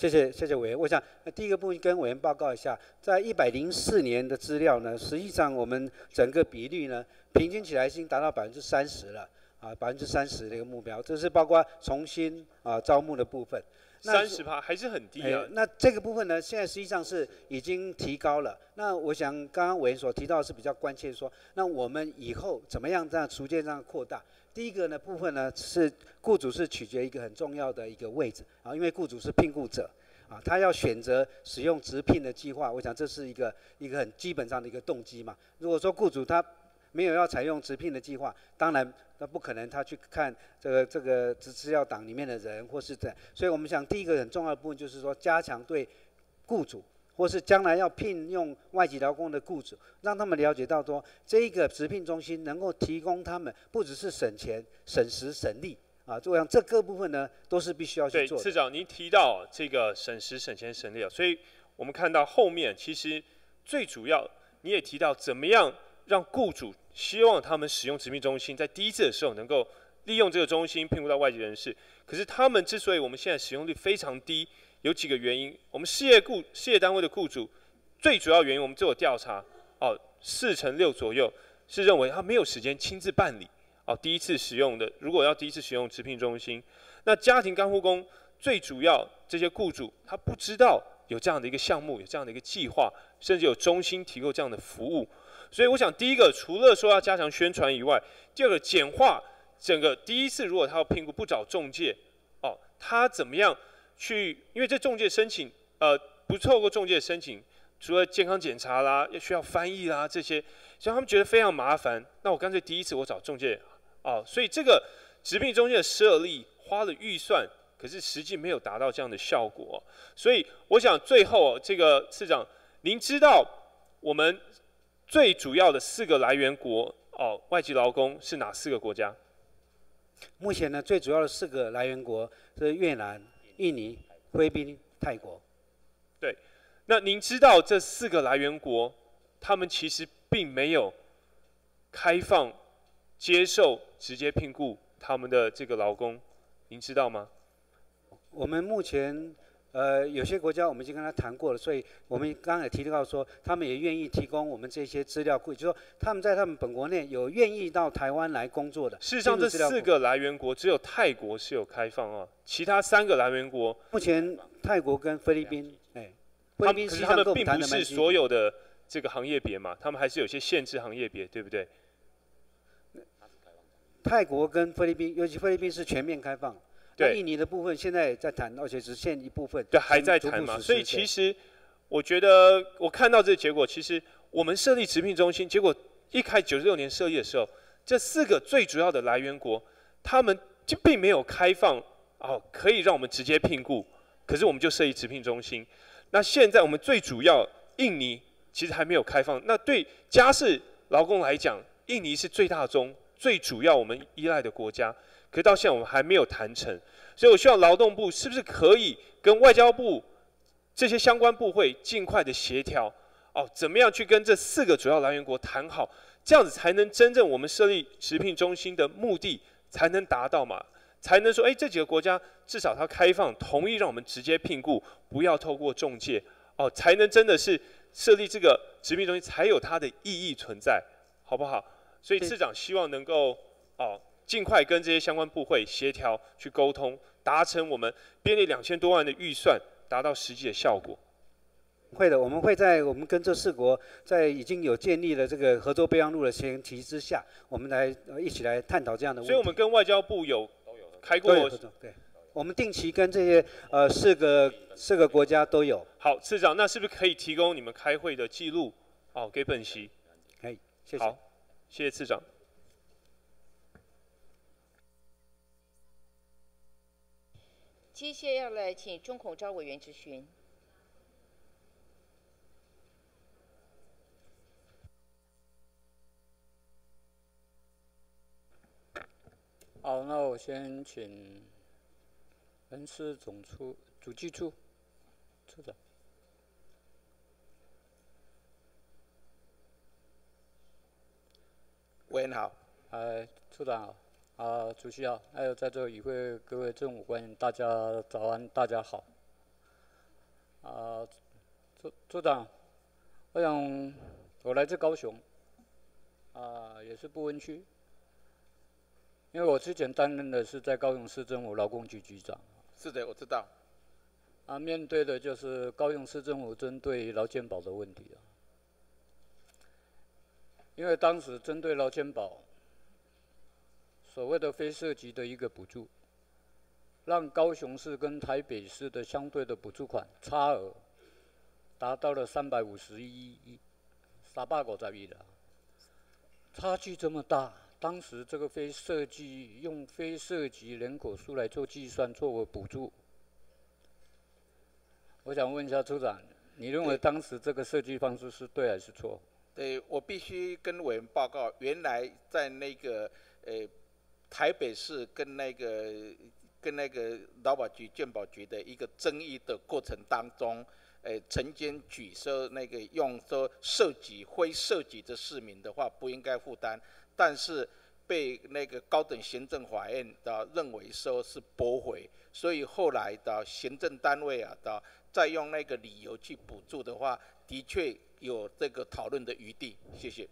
谢谢谢谢委员。我想第一个部分跟委员报告一下，在一百零四年的资料呢，实际上我们整个比率呢，平均起来已经达到百分之三十了。啊，百分之三十的一个目标，这是包括重新啊招募的部分。三十趴还是很低啊。那这个部分呢，现在实际上是已经提高了。那我想刚刚委员所提到是比较关切，说那我们以后怎么样这样逐渐这样扩大？第一个呢部分呢是雇主是取决一个很重要的一个位置啊，因为雇主是聘雇者啊，他要选择使用直聘的计划，我想这是一个一个很基本上的一个动机嘛。如果说雇主他没有要采用直聘的计划，当然那不可能他去看这个这个资资料党里面的人或是在，所以我们想第一个很重要的部分就是说加强对雇主或是将来要聘用外籍劳工的雇主，让他们了解到说这一个直聘中心能够提供他们不只是省钱、省时、省力啊，这样这各部分呢都是必须要去做。对，市长您提到这个省时、省钱、省力啊，所以我们看到后面其实最主要你也提到怎么样让雇主。希望他们使用直聘中心，在第一次的时候能够利用这个中心聘雇到外籍人士。可是他们之所以我们现在使用率非常低，有几个原因。我们事业雇事业单位的雇主，最主要原因我们做调查，哦，四成六左右是认为他没有时间亲自办理。哦，第一次使用的，如果要第一次使用直聘中心，那家庭干护工最主要这些雇主他不知道有这样的一个项目，有这样的一个计划，甚至有中心提供这样的服务。所以我想，第一个除了说要加强宣传以外，第二个简化整个第一次如果他要评估不找中介，哦，他怎么样去？因为这中介申请，呃，不透过中介申请，除了健康检查啦，要需要翻译啦这些，所以他们觉得非常麻烦。那我干脆第一次我找中介，哦，所以这个直聘中介的设立花了预算，可是实际没有达到这样的效果。所以我想最后这个市长，您知道我们。最主要的四个来源国哦，外籍劳工是哪四个国家？目前呢，最主要的四个来源国是越南、印尼、菲律宾、泰国。对，那您知道这四个来源国，他们其实并没有开放接受直接聘雇他们的这个劳工，您知道吗？我们目前。呃，有些国家我们已经跟他谈过了，所以我们刚刚也提到说，他们也愿意提供我们这些资料库，就说他们在他们本国内有愿意到台湾来工作的。事实上，这四个来源国只有泰国是有开放啊，其他三个来源国目前泰国跟菲律宾，哎，菲律宾实际上并不是所有的这个行业别嘛，他们还是有些限制行业别，对不对？泰国跟菲律宾，尤其菲律宾是全面开放。对印尼的部分现在在谈，而且只限一部分。对，还在谈嘛。所以其实我觉得，我看到这个结果，其实我们设立直聘中心，结果一开九十六年设立的时候，这四个最主要的来源国，他们就并没有开放哦，可以让我们直接聘雇。可是我们就设立直聘中心。那现在我们最主要印尼其实还没有开放。那对家事劳工来讲，印尼是最大宗、最主要我们依赖的国家。可是到现在我们还没有谈成，所以我希望劳动部是不是可以跟外交部这些相关部会尽快的协调，哦，怎么样去跟这四个主要来源国谈好，这样子才能真正我们设立直聘中心的目的才能达到嘛？才能说，哎，这几个国家至少它开放同意让我们直接聘雇，不要透过中介，哦，才能真的是设立这个直聘中心才有它的意义存在，好不好？所以市长希望能够，哦。尽快跟这些相关部会协调去沟通，达成我们编列两千多万的预算，达到实际的效果。会的，我们会在我们跟这四国在已经有建立了这个合作备忘录的前提之下，我们来一起来探讨这样的问题。所以我们跟外交部有开过对，我们定期跟这些呃四个四个国家都有。好，次长，那是不是可以提供你们开会的记录？哦，给本席。可以，谢谢。好，谢谢次长。接下来请钟孔昭委员质询。好，那我先请人事总处主计处处长。喂，你好，哎，处长好，啊，主席啊，还有在座与会各位政务官员，大家早安，大家好。啊，处处长，我想我来自高雄，啊，也是不温区，因为我之前担任的是在高雄市政府劳工局局长。是的，我知道。啊，面对的就是高雄市政府针对劳健保的问题啊。因为当时针对劳健保所谓的非涉及的一个补助，让高雄市跟台北市的相对的补助款差额达到了三百五十一亿，三百五十亿的，差距这么大，当时这个非涉及用非涉及人口数来做计算作为补助，我想问一下处长，你认为当时这个设计方式是对还是错？对，我必须跟委员报告，原来在那个呃台北市跟那个跟那个劳保局、健保局的一个争议的过程当中，呃，曾经举说那个用说涉及非涉及的市民的话不应该负担，但是被那个高等行政法院的认为说是驳回，所以后来的行政单位啊的再用那个理由去补助的话，的确。有这个讨论的余地，谢谢。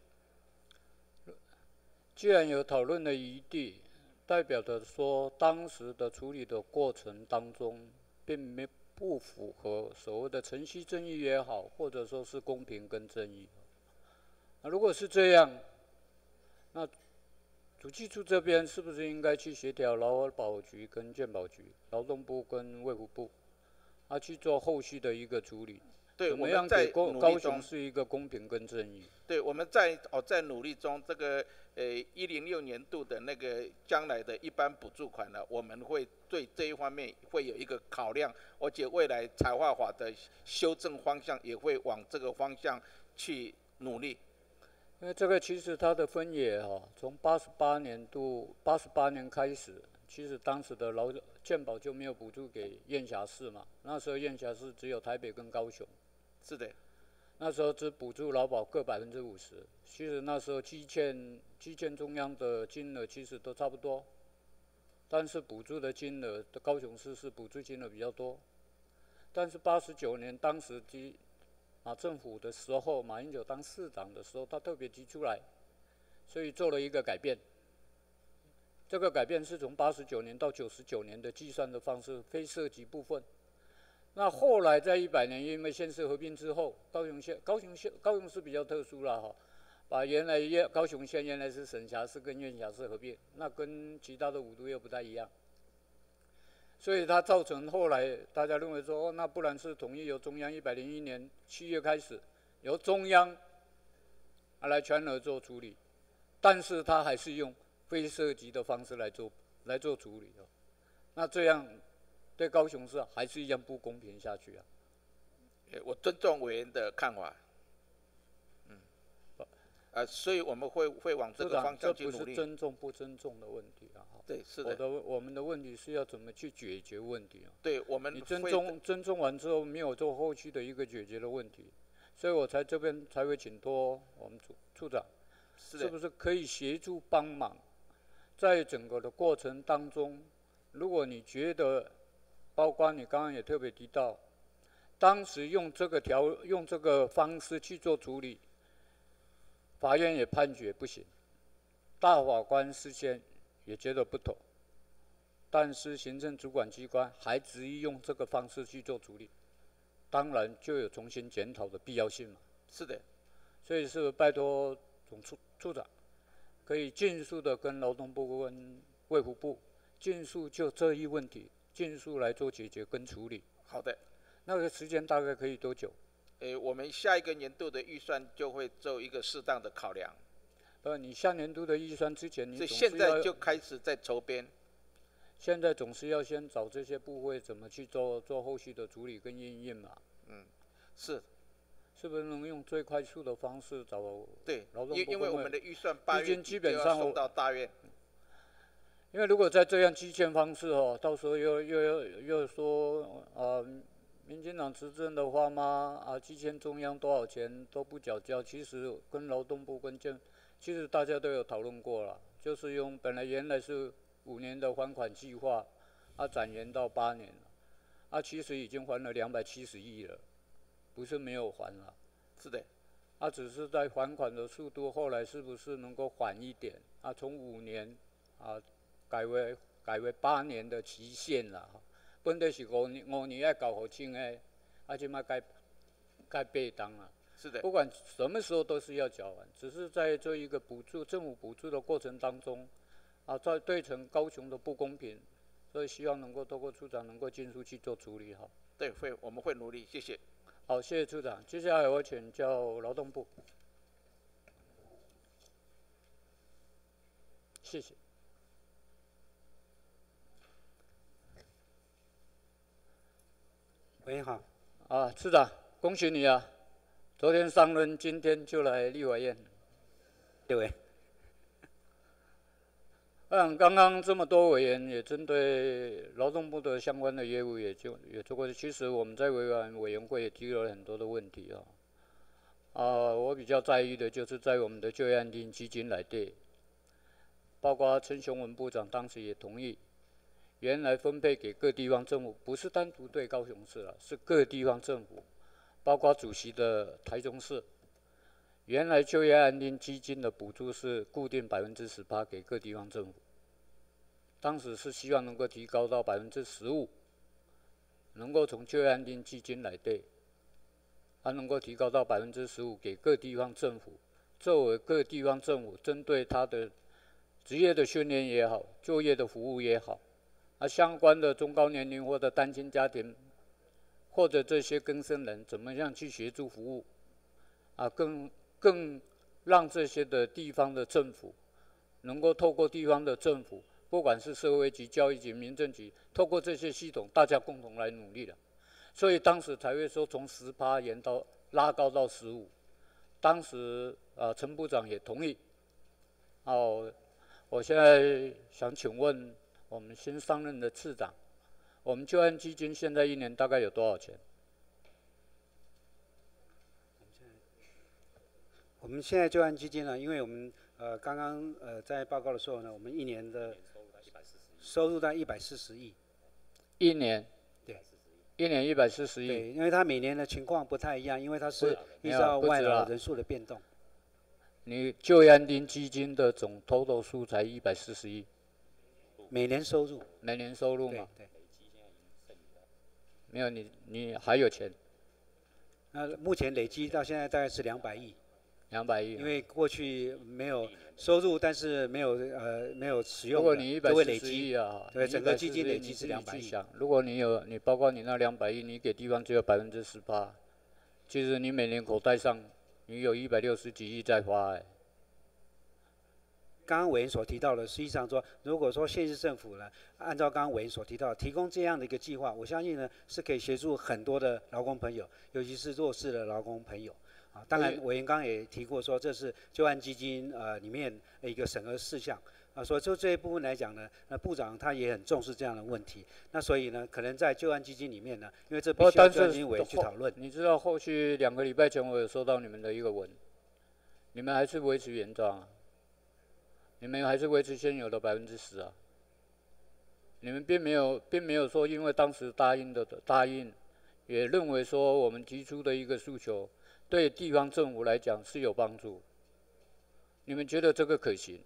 既然有讨论的余地，代表着说当时的处理的过程当中，并没不符合所谓的程序正义也好，或者说是公平跟正义。那如果是这样，那主计处这边是不是应该去协调劳保局跟健保局、劳动部跟卫福部，啊去做后续的一个处理？对，我们在高高雄是一个公平跟正义。对，我们在哦在努力中，这个呃一零六年度的那个将来的一般补助款呢，我们会对这一方面会有一个考量，而且未来财划法的修正方向也会往这个方向去努力。因为这个其实它的分野哈，从八十八年度八十八年开始。其实当时的劳健保就没有补助给燕霞市嘛，那时候燕霞市只有台北跟高雄。是的。那时候只补助劳保各百分之五十，其实那时候基建基建中央的金额其实都差不多，但是补助的金额的高雄市是补助金额比较多。但是八十九年当时基啊政府的时候，马英九当市长的时候，他特别提出来，所以做了一个改变。这个改变是从八十九年到九十九年的计算的方式，非涉及部分。那后来在一百年，因为县市合并之后，高雄县、高雄县、高雄市比较特殊了哈，把原来燕高雄县原来是省辖市跟院辖市合并，那跟其他的五都又不太一样。所以它造成后来大家认为说，那不然是统一由中央一百零一年七月开始，由中央来全额做处理，但是它还是用。非涉及的方式来做来做处理的，那这样对高雄市还是一样不公平下去啊？我尊重委员的看法，嗯，呃，所以我们会会往这个方向去努力。这不是尊重不尊重的问题啊！对，是的。我的我们的问题是要怎么去解决问题啊？对我们你尊重尊重完之后没有做后续的一个解决的问题，所以我才这边才会请托我们处处长，是不是可以协助帮忙？在整个的过程当中，如果你觉得，包括你刚刚也特别提到，当时用这个条用这个方式去做处理，法院也判决不行，大法官事先也觉得不妥，但是行政主管机关还执意用这个方式去做处理，当然就有重新检讨的必要性嘛。是的，所以是拜托总处处长。可以尽速的跟劳动部跟卫福部，尽速就这一问题，尽速来做解决跟处理。好的，那个时间大概可以多久？诶，我们下一个年度的预算就会做一个适当的考量。呃，你下年度的预算之前，你现在就开始在筹编。现在总是要先找这些部会怎么去做做后续的处理跟应用嘛。嗯，是。是不是能用最快速的方式找对劳动因因为我们的预算八月基本上送到大院。因为如果再这样基建方式哦，到时候又又又又说啊，民进党执政的话嘛啊，基建中央多少钱都不缴交，其实跟劳动部跟建，其实大家都有讨论过了，就是用本来原来是五年的还款计划，啊展延到八年了，啊其实已经还了两百七十亿了。不是没有还了，是的，啊，只是在还款的速度后来是不是能够缓一点？啊，从五年啊改为改为八年的期限了，本来是五年五年要搞好清诶，啊，即嘛该该被当了。是的，不管什么时候都是要缴完，只是在这一个补助政府补助的过程当中，啊，在对成高雄的不公平，所以希望能够透过处长能够尽速去做处理哈。对，会我们会努力，谢谢。好，谢谢处长。接下来我请教劳动部。谢谢。喂，好。啊，市长，恭喜你啊！昨天上任，今天就来立法院。对位。嗯，刚刚这么多委员也针对劳动部的相关的业务也就也做过。其实我们在委员委员会也提了很多的问题啊。啊，我比较在意的就是在我们的就业安定基金来对，包括陈雄文部长当时也同意，原来分配给各地方政府，不是单独对高雄市了，是各地方政府，包括主席的台中市。原来就业安定基金的补助是固定百分之十八给各地方政府，当时是希望能够提高到百分之十五，能够从就业安定基金来对，还能够提高到百分之十五给各地方政府，作为各地方政府针对他的职业的训练也好，就业的服务也好，啊相关的中高年龄或者单亲家庭，或者这些更生人怎么样去协助服务，啊更。更让这些的地方的政府能够透过地方的政府，不管是社会局、教育局、民政局，透过这些系统，大家共同来努力的，所以当时才会说从十八延到拉高到十五。当时啊，陈部长也同意。哦，我现在想请问我们新上任的次长，我们救援基金现在一年大概有多少钱？我们现在就按基金呢，因为我们呃刚刚呃在报告的时候呢，我们一年的收入在一百四十亿，一年，对，一年一百四十亿，对，因为它每年的情况不太一样，因为它是依照外劳人数的变动。你就安定基金的总 total 数才一百四十亿，每年收入，每年收入嘛，对，没有你你还有钱。那目前累积到现在大概是两百亿，两百亿。因为过去没有收入，但是没有呃没有使用如果你一百四十亿啊，对整个基金累积是两百亿。如果你有你包括你那两百亿，你给地方只有百分之十八，其实你每年口袋上你有一百六十几亿在花哎。刚刚委员所提到的，实际上说，如果说县市政府呢，按照刚刚委员所提到，提供这样的一个计划，我相信呢，是可以协助很多的劳工朋友，尤其是弱势的劳工朋友。啊，当然委员刚刚也提过说，这是就案基金呃里面一个审核事项。啊，所以就这一部分来讲呢，那部长他也很重视这样的问题。那所以呢，可能在就案基金里面呢，因为这必须要专金委员去讨论。你知道后续两个礼拜前我有收到你们的一个文，你们还是维持原状啊？你们还是维持现有的百分之十啊？你们并没有，并没有说因为当时答应的答应，也认为说我们提出的一个诉求，对地方政府来讲是有帮助。你们觉得这个可行？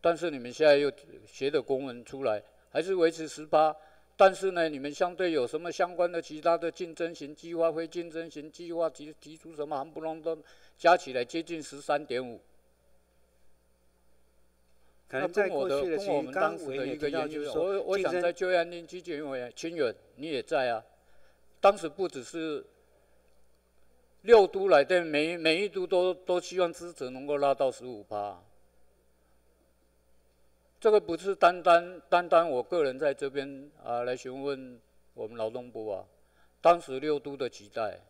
但是你们现在又写的公文出来，还是维持十八，但是呢，你们相对有什么相关的其他的竞争型计划、非竞争型计划提提出什么还不弄都加起来接近十三点五。可能在过去的跟我们当时的一个研究，我我想在就业安定基金委员清远，你也在啊。当时不只是六都来的，每每一都都都希望资质能够拉到十五趴。这个不是单单单单我个人在这边啊来询问我们劳动部啊，当时六都的期待，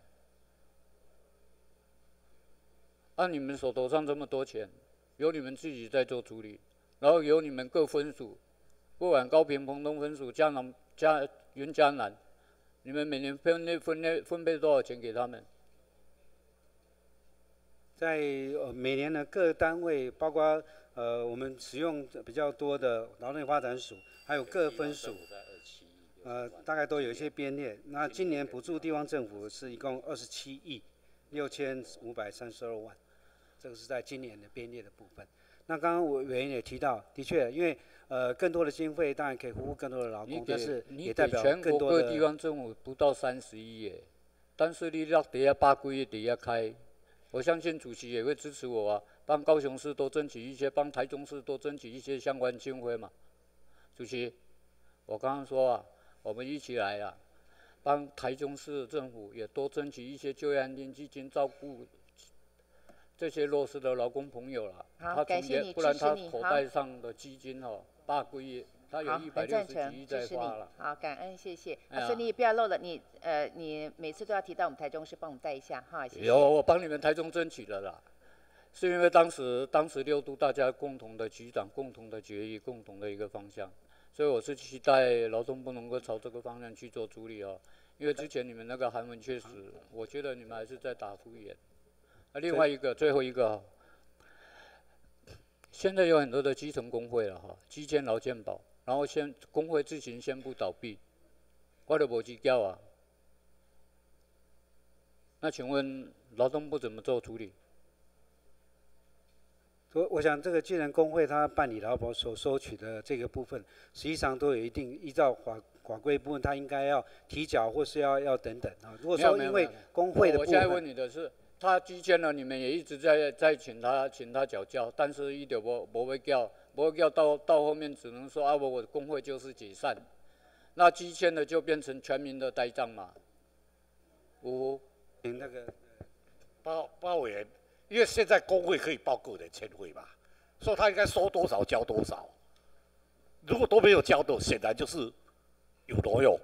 按你们手头上这么多钱，由你们自己在做处理，然后由你们各分属，不管高平、澎东分属、江南、嘉云江南，你们每年分配分配分配多少钱给他们？在呃每年的各单位，包括呃我们使用比较多的劳动发展署，还有各分署，呃大概都有一些编列。那今年补助地方政府是一共二十七亿六千五百三十二万，这个是在今年的编列的部分。那刚刚委委员也提到，的确，因为呃更多的经费当然可以服务更多的劳工，但是也代表全更多的国各地方政府不到三十亿耶，但是你让底下八个月底下开。我相信主席也会支持我啊，帮高雄市多争取一些，帮台中市多争取一些相关经费嘛。主席，我刚刚说啊，我们一起来啊，帮台中市政府也多争取一些就业安定基金，照顾这些弱势的劳工朋友了。好他感谢你不然他口袋上的基金哦，八个月他有，一百六十几亿在花了。。好，感恩，谢谢。啊所以你也不要漏了，你呃，你每次都要提到我们台中市，帮我们带一下哈，谢谢。有，我帮你们台中争取了啦，是因为当时当时六都大家共同的局长、共同的决议、共同的一个方向，所以我是期待劳动部能够朝这个方向去做处理哦。因为之前你们那个韩文确实，我觉得你们还是在打敷衍。那另外一个，最后一个哦，现在有很多的基层工会了哈，基建劳健保，然后先工会自行宣布倒闭，我都无去叫啊。那请问劳动部怎么做处理？我我想这个既然工会他办理劳保所收取的这个部分，实际上都有一定依照法法规部分，他应该要提缴或是要要等等啊。如果说因为工会的我现在问，你的是，他拒签了，你们也一直在在请他请他缴交，但是一点不不会叫，不会叫到到后面只能说啊我我的工会就是解散，那拒签的就变成全民的呆账嘛。五，那个包包委员，因为现在工会可以报个人签会嘛，所以他应该收多少交多少。如果都没有交的，显然就是有挪用。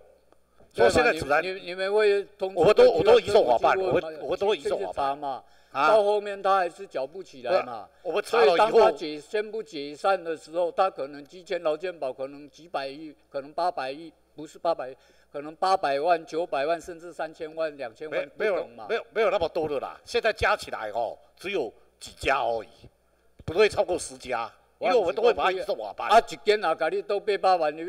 所以现在只能你你你们会通知我们都我都移送法办，我我们都移送去法办嘛，啊。到后面他还是缴不起来嘛。我所以当他解宣布解散的时候，他可能之前劳健保可能几百亿，可能八百亿，不是八百，可能八百万、九百万，甚至三千万、两千万，不没没有嘛。没有没有那么多的啦，现在加起来哦，只有几家而已，不会超过十家，因为我们都会把它移送法办。啊，一间啊，给你都八百万，你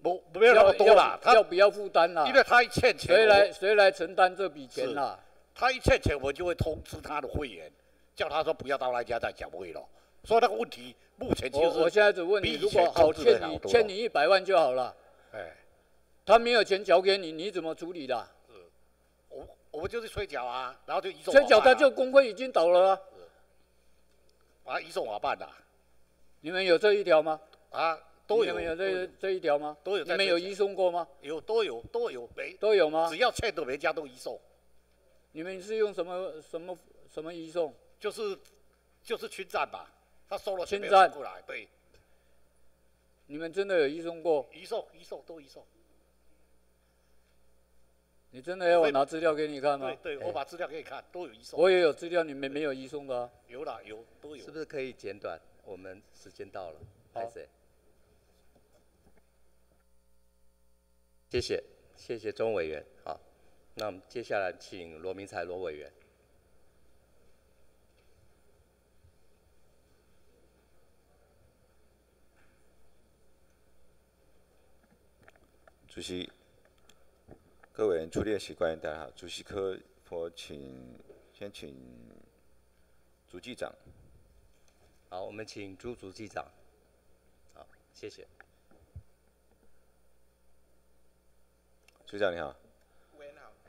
不没有那么多啦，他要不要负担啦？因为他一欠钱，谁来我谁来承担这笔钱啦？他一欠钱，我就会通知他的会员，叫他说不要到那家再缴会了。所以那个问题目前其实我我现在只问你，如果好欠你欠你一百万就好了，哎，他没有钱缴给你，你怎么处理的？我我们就是催缴啊，然后就移送催缴他就工会已经倒了啊，把他移送法办的你们有这一条吗？啊，都有你们有这这一条吗？都有你们有移送过吗？有都有都有没都有吗？只要欠的每家都移送，你们是用什么什么什么移送？就是就是侵占吧，他收了钱没有侵占过来，对，你们真的有移送过？移送移送都移送，你真的要我拿资料给你看吗？对对，我把资料给你看，都有移送。我也有资料，你们没有移送的啊。有啦有都有。是不是可以简短？我们时间到了，好拍谁？谢谢，谢谢钟委员。好，那我们接下来请罗明才罗委员。主席，各位出列席官员大家好。主席科，我请先请主计长。好，我们请朱主机长。好，谢谢。组长你好。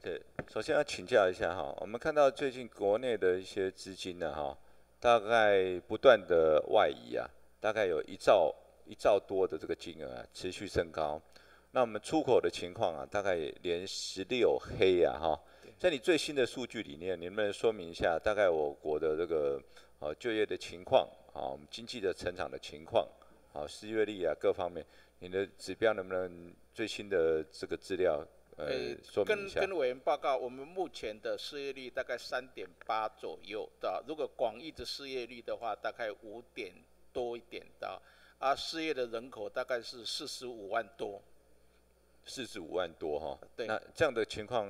对，首先要请教一下哈，我们看到最近国内的一些资金呢哈，大概不断的外移啊，大概有一兆一兆多的这个金额啊，持续升高。那我们出口的情况啊，大概也连十六黑啊哈。在你最新的数据里面，你能不能说明一下，大概我国的这个呃就业的情况啊，我们经济的成长的情况好失业率啊各方面，你的指标能不能最新的这个资料呃说明一下？跟跟委员报告，我们目前的失业率大概三点八左右的，如果广义的失业率的话，大概五点多一点的，啊，失业的人口大概是四十五万多。四十五万多哈，对，那这样的情况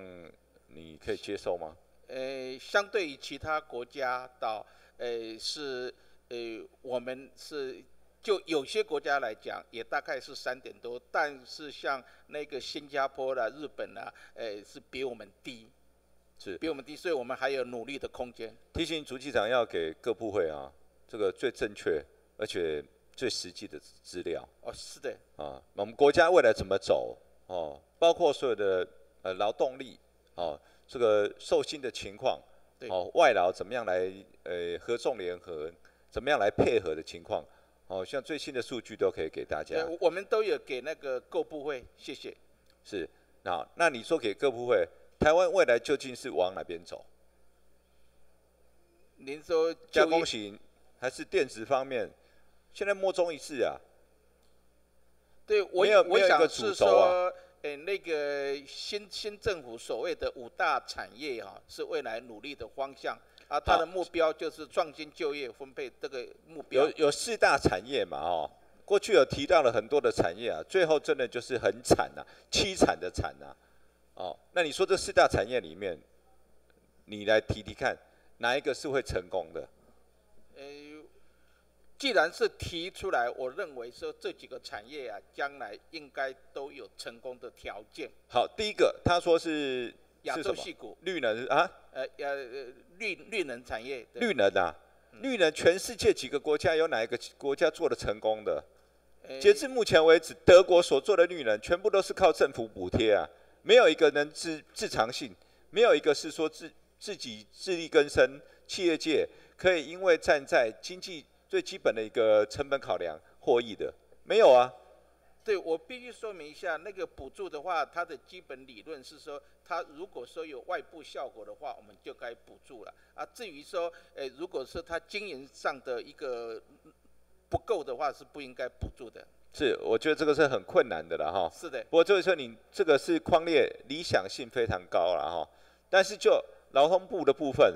你可以接受吗？呃，相对于其他国家到，呃，是，呃，我们是就有些国家来讲，也大概是三点多，但是像那个新加坡啦、日本啦，呃，是比我们低，是比我们低，所以我们还有努力的空间。提醒主机长要给各部会啊，这个最正确而且最实际的资料。哦，是的。啊，我们国家未来怎么走？哦，包括所有的呃劳动力，哦，这个受薪的情况，哦，外劳怎么样来呃合纵联合，怎么样来配合的情况，哦，像最新的数据都可以给大家。我们都有给那个各部会，谢谢。是，那那你说给各部会，台湾未来究竟是往哪边走？您说加工型还是电子方面？现在莫衷一是啊。对，我有我想是说，呃，那个新新政府所谓的五大产业哈，是未来努力的方向啊，它的目标就是创新就业分配这个目标。有有四大产业嘛，哦，过去有提到了很多的产业啊，最后真的就是很惨呐，凄惨的惨呐，哦，那你说这四大产业里面，你来提提看，哪一个是会成功的？既然是提出来，我认为说这几个产业啊，将来应该都有成功的条件。好，第一个他说是亚洲细股绿能啊，呃呃绿绿能产业。绿能啊，绿能全世界几个国家有哪一个国家做的成功的？截至目前为止，德国所做的绿能全部都是靠政府补贴啊，没有一个能自自偿性，没有一个是说自自己自力更生，企业界可以因为站在经济。最基本的一个成本考量获益的没有啊？对我必须说明一下，那个补助的话，它的基本理论是说，它如果说有外部效果的话，我们就该补助了啊。至于说，诶，如果是它经营上的一个不够的话，是不应该补助的。是，我觉得这个是很困难的了哈。是的。不过就是说，你这个是框列理想性非常高了哈。但是就劳动部的部分，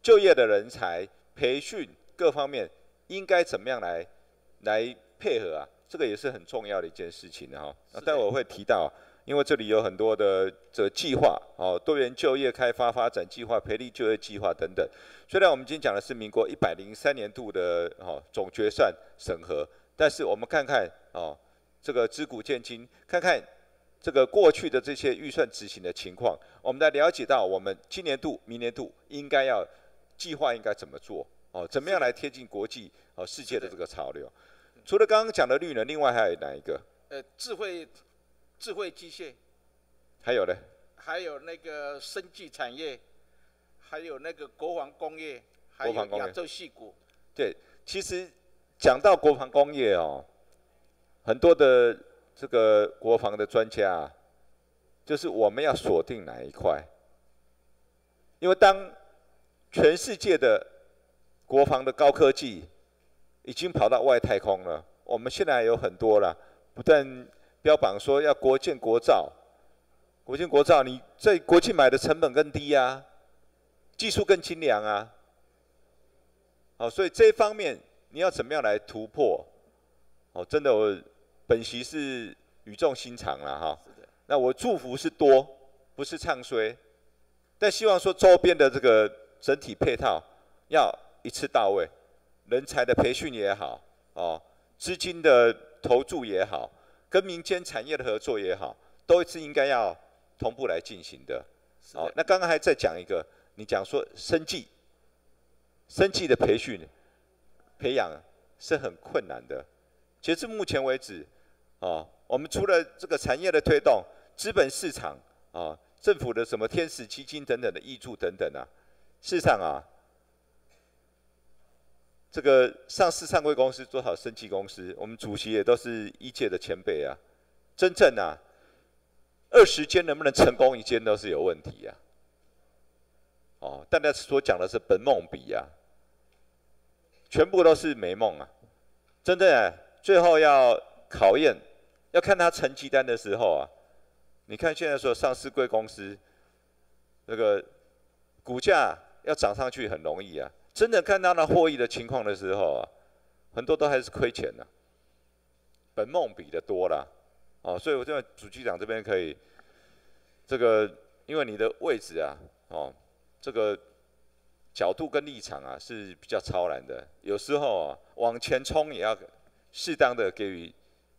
就业的人才培训各方面。应该怎么样来来配合啊？这个也是很重要的一件事情的哈。那待会会提到，因为这里有很多的这计划哦，多元就业开发发展计划、培力就业计划等等。虽然我们今天讲的是民国一百零三年度的哦总决算审核，但是我们看看哦这个知古见今，看看这个过去的这些预算执行的情况，我们来了解到我们今年度、明年度应该要计划应该怎么做。哦，怎么样来贴近国际哦世界的这个潮流？除了刚刚讲的绿能，另外还有哪一个？呃，智慧智慧机械，还有呢？还有那个生技产业，还有那个国防工业，还有亚洲系股。对，其实讲到国防工业哦，很多的这个国防的专家，就是我们要锁定哪一块？因为当全世界的国防的高科技已经跑到外太空了，我们现在有很多了，不但标榜说要国建国造，国建国造，你在国际买的成本更低啊，技术更精良啊，好，所以这一方面你要怎么样来突破？哦，真的，我本席是语重心长了哈。那我祝福是多，不是唱衰，但希望说周边的这个整体配套要。一次到位，人才的培训也好，哦，资金的投注也好，跟民间产业的合作也好，都是应该要同步来进行的。哦，那刚刚还在讲一个，你讲说生计，生计的培训、培养是很困难的。截至目前为止，哦，我们除了这个产业的推动、资本市场啊、政府的什么天使基金等等的益助等等啊，事实上啊。这个上市上柜公司多少生技公司，我们主席也都是一届的前辈啊。真正啊，二十间能不能成功一间都是有问题呀。哦，大家所讲的是本梦比呀，全部都是美梦啊。真正最后要考验，要看他成绩单的时候啊，你看现在说上市贵公司，那个股价要涨上去很容易啊，真的看到那获益的情况的时候啊，很多都还是亏钱的，本梦比的多啦，哦，所以我认为主机长这边可以，这个因为你的位置啊，哦，这个。角度跟立场啊是比较超然的，有时候啊往前冲也要适当的给予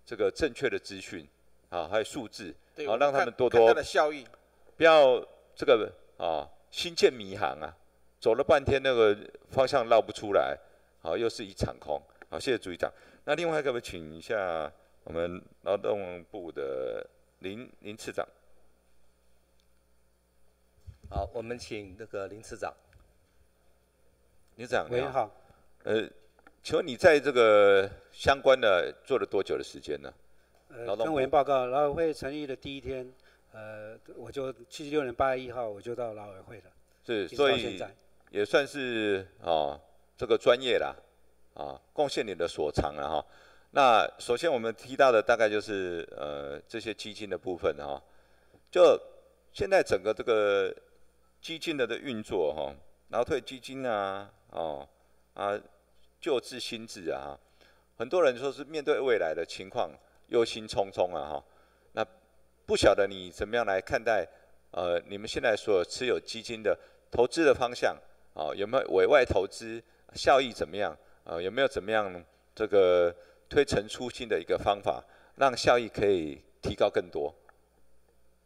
这个正确的资讯啊，还有数字，好让他们多多的效益，不要这个啊心见迷航啊，走了半天那个方向绕不出来，好又是一场空，好谢谢朱局长。那另外可不可以请一下我们劳动部的林林次长？好，我们请那个林次长。你长，喂，好。呃，请问你在这个相关的做了多久的时间呢？呃，跟委员报告，劳委会成立的第一天，呃，我就七十六年八月一号我就到劳委会了。是，所以也算是啊，这个专业啦，啊，贡献你的所长了哈。那首先我们提到的大概就是呃这些基金的部分哈，就现在整个这个基金的的运作哈，劳退基金啊。哦，啊，旧制新制啊，很多人说是面对未来的情况忧心忡忡啊，哈，那不晓得你怎么样来看待，呃，你们现在所持有基金的投资的方向，啊，有没有委外投资效益怎么样？啊，有没有怎么样这个推陈出新的一个方法，让效益可以提高更多？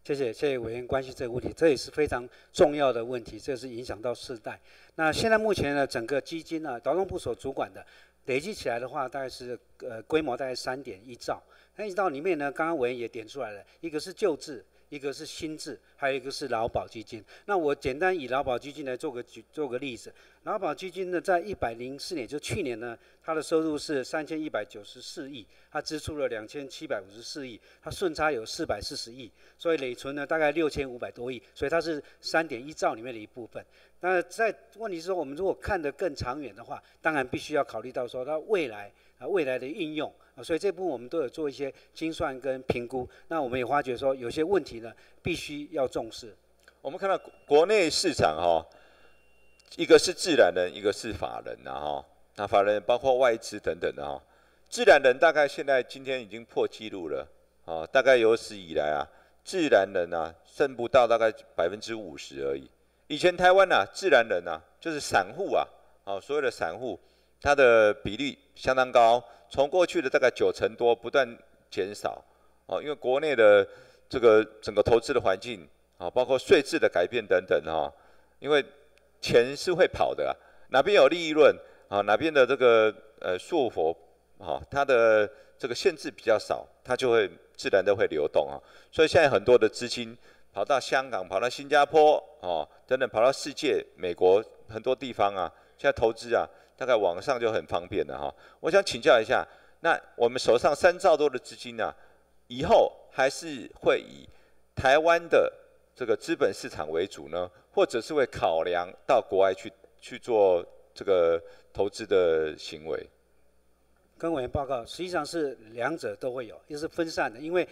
谢谢，谢谢委员关心这个问题，这也是非常重要的问题，这是影响到世代。那现在目前呢，整个基金呢，劳动部所主管的，累计起来的话，大概是呃规模大概三点一兆。那一兆里面呢，刚刚委员也点出来了，一个是救治。一个是新制，还有一个是劳保基金。那我简单以劳保基金来做个举做个例子。劳保基金呢，在一百零四年，就去年呢，它的收入是三千一百九十四亿，它支出了两千七百五十四亿，它顺差有四百四十亿，所以累存呢大概六千五百多亿，所以它是三点一兆里面的一部分。那在问题是说，我们如果看得更长远的话，当然必须要考虑到说它未来啊未来的应用啊。所以这部分我们都有做一些精算跟评估。那我们也发觉说，有些问题呢，必须要重视。我们看到国内市场哈，一个是自然人，一个是法人呐哈。那法人包括外资等等的哈。自然人大概现在今天已经破纪录了啊，大概有史以来啊，自然人啊剩不到大概百分之五十而已。以前台湾呐，自然人呐就是散户啊，啊所有的散户，它的比例相当高。从过去的大概九成多不断减少，哦，因为国内的这个整个投资的环境啊，包括税制的改变等等哈，因为钱是会跑的，哪边有利润啊，哪边的这个呃束缚啊，它的这个限制比较少，它就会自然的会流动啊，所以现在很多的资金跑到香港、跑到新加坡哦等等，跑到世界、美国很多地方啊，现在投资啊。大概网上就很方便了哈。我想请教一下，那我们手上三兆多的资金呢，以后还是会以台湾的这个资本市场为主呢，或者是会考量到国外去去做这个投资的行为？跟委员报告，实际上是两者都会有，也是分散的，因为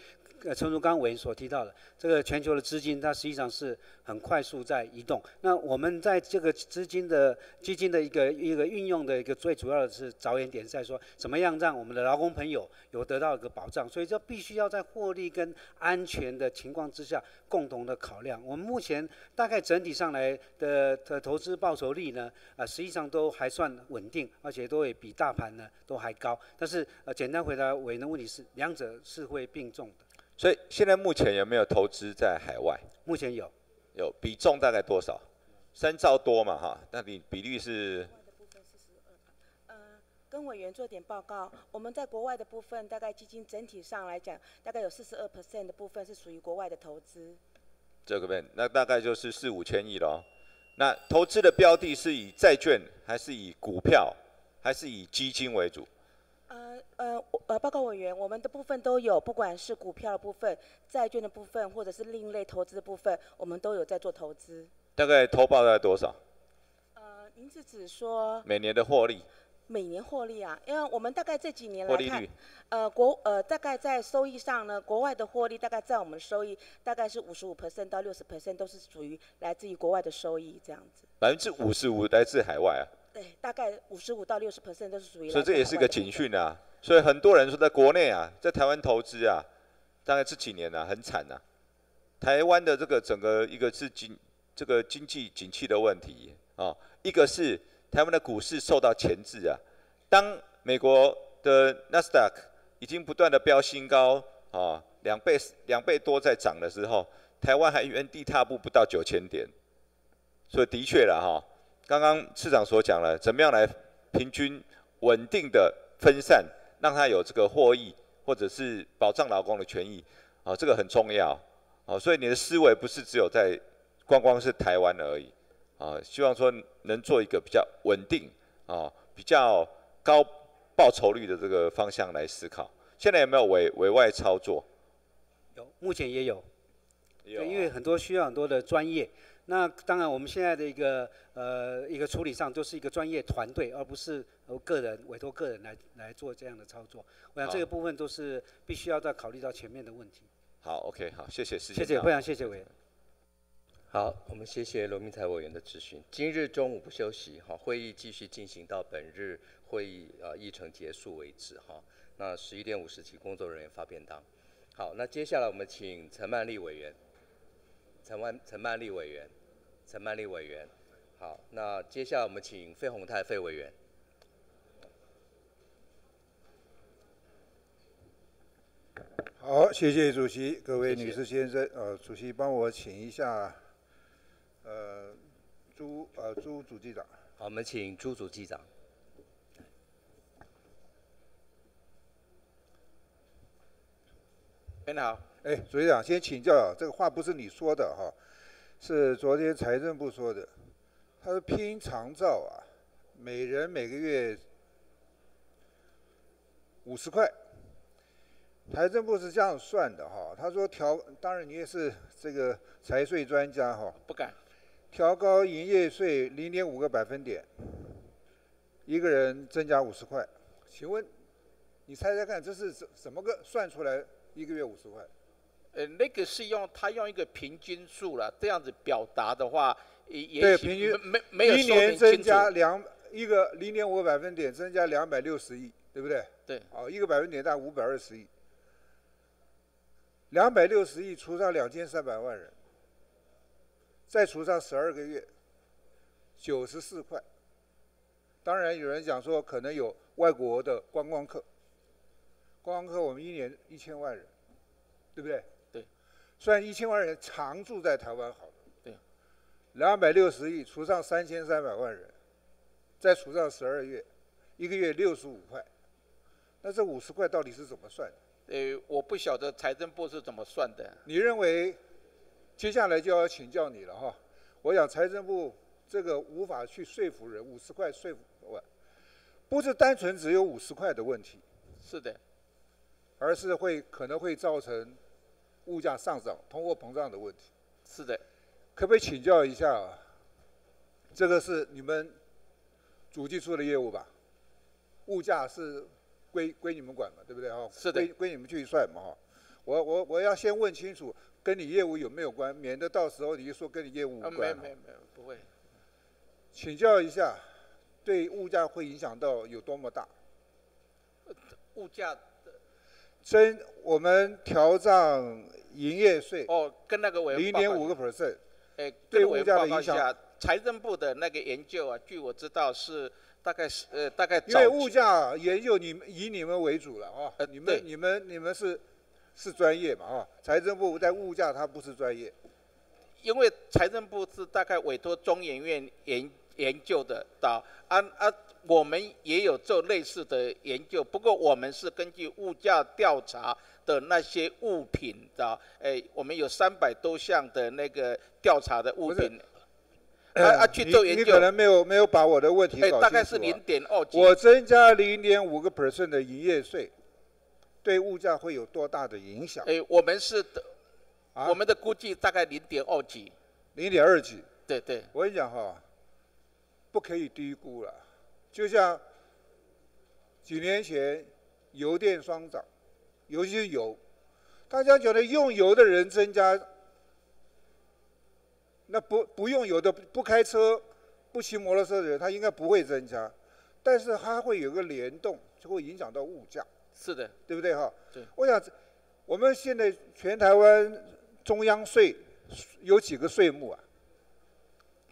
呃，陈如刚委员所提到的，这个全球的资金它实际上是。很快速在移动。那我们在这个资金的基金的一个一个运用的一个最主要的是着眼点在说，怎么样让我们的劳工朋友有得到一个保障。所以就必须要在获利跟安全的情况之下共同的考量。我们目前大概整体上来的的投资报酬率呢，啊，实际上都还算稳定，而且都会比大盘呢都还高。但是呃，简单回答委员的问题是，两者是会并重的。所以现在目前有没有投资在海外？目前有。有比重大概多少？三兆多嘛哈？那你比率是？呃，跟委员做点报告。我们在国外的部分，大概基金整体上来讲，大概有四十二 percent 的部分是属于国外的投资。这个边，那大概就是四五千亿喽。那投资的标的是以债券，还是以股票，还是以基金为主？呃呃呃，报告委员，我们的部分都有，不管是股票的部分、债券的部分，或者是另类投资的部分，我们都有在做投资。大概投报大概多少？呃，您是指说每年的获利？每年获利啊，因为我们大概这几年来看呃，国呃大概在收益上呢，国外的获利大概占我们收益大概是五十五 percent 到六十 percent 都是属于来自于国外的收益这样子。百分之五十五来自海外啊，对，大概五十五到六十 percent 都是属于所以这也是一个警讯啊。所以很多人说在国内啊，在台湾投资啊，大概这几年啊很惨啊。台湾的这个整个一个是经这个经济景气的问题啊，一个是台湾的股市受到钳制啊。当美国的纳斯达克已经不断的飙新高啊，两倍两倍多在涨的时候，台湾还原地踏步不到九千点。所以的确了哈，刚刚市长所讲了，怎么样来平均稳定的分散，让他有这个获益，或者是保障劳工的权益，啊，这个很重要，啊，所以你的思维不是只有在光光是台湾而已，啊，希望说能做一个比较稳定，啊，比较高报酬率的这个方向来思考。现在有没有委委外操作？有，目前也有。有对，因为很多需要很多的专业。那当然，我们现在的一个呃一个处理上，都是一个专业团队，而不是由个人委托个人来来做这样的操作。我想这个部分都是必须要再考虑到前面的问题。好，OK，好，谢谢施谢谢，非常谢谢委员。好，我们谢谢罗明才委员的咨询。今日中午不休息，哈，会议继续进行到本日会议呃议程结束为止，哈。那十一点五十起，工作人员发便当。好，那接下来我们请陈曼丽委员，陈万陈曼丽委员，陈曼丽委员。好，那接下来我们请费鸿泰费委员。好，谢谢主席，各位女士先生，呃，主席帮我请一下，呃，朱呃朱主机长。好，我们请朱主机长。您好。哎，主席长，先请教啊，这个话不是你说的哈，是昨天财政部说的，他说拼长照啊，每人每个月五十块。财政部是这样算的哈，他说调，当然你也是这个财税专家哈，不敢。调高营业税零点五个百分点，一个人增加五十块，请问你猜猜看，这是怎怎么个算出来一个月五十块？呃，那个是用他用一个平均数了，这样子表达的话，也也对，平均没没有一年增加两一个零点五个百分点，增加两百六十亿，对不对？对。哦，一个百分点大概五百二十亿，两百六十亿除上两千三百万人，再除上十二个月，九十四块。当然有人讲说可能有外国的观光客，观光客我们一年一千万人，对不对？对。虽然一千万人常住在台湾好了。对。两百六十亿除上三千三百万人，再除上十二月，一个月六十五块。那这五十块到底是怎么算的？呃，我不晓得财政部是怎么算的。你认为接下来就要请教你了哈？我想财政部这个无法去说服人，五十块说服我，不是单纯只有五十块的问题，是的。而是会可能会造成物价上涨、通货膨胀的问题。是的。可不可以请教一下啊？这个是你们主计处的业务吧？物价是归归你们管嘛，对不对哈？是的归归你们去算嘛哈。我我我要先问清楚，跟你业务有没有关，免得到时候你就说跟你业务无啊，关。没有没有没有，不会。请教一下，对物价会影响到有多么大？物价真我们调涨营业税哦，跟那个委员零点五个 percent，哎，对物价的影响，财政部的那个研究啊，据我知道是大概是呃大概因为物价研究你们以你们为主了啊，你们你们你们是是专业嘛啊？财政部在物价它不是专业，因为财政部是大概委托中研院研研究的，到啊啊，我们也有做类似的研究，不过我们是根据物价调查的那些物品的，哎，我们有三百多项的那个调查的物品，啊啊去做研究。你你可，能没有没有把我的问题搞清楚、啊。哎大概是0.2几我增加零点五个 percent 的营业税，对物价会有多大的影响？哎，我们是的，啊？我们的估计大概零点二几，零点二几。对对，我跟你讲哈，不可以低估了。就像几年前油电双涨，尤其是油，大家觉得用油的人增加，那不不用油的不开车、不骑摩托车的人，他应该不会增加，但是它会有个联动，就会影响到物价。是的，对不对哈？对。我想，我们现在全台湾中央税有几个税目啊？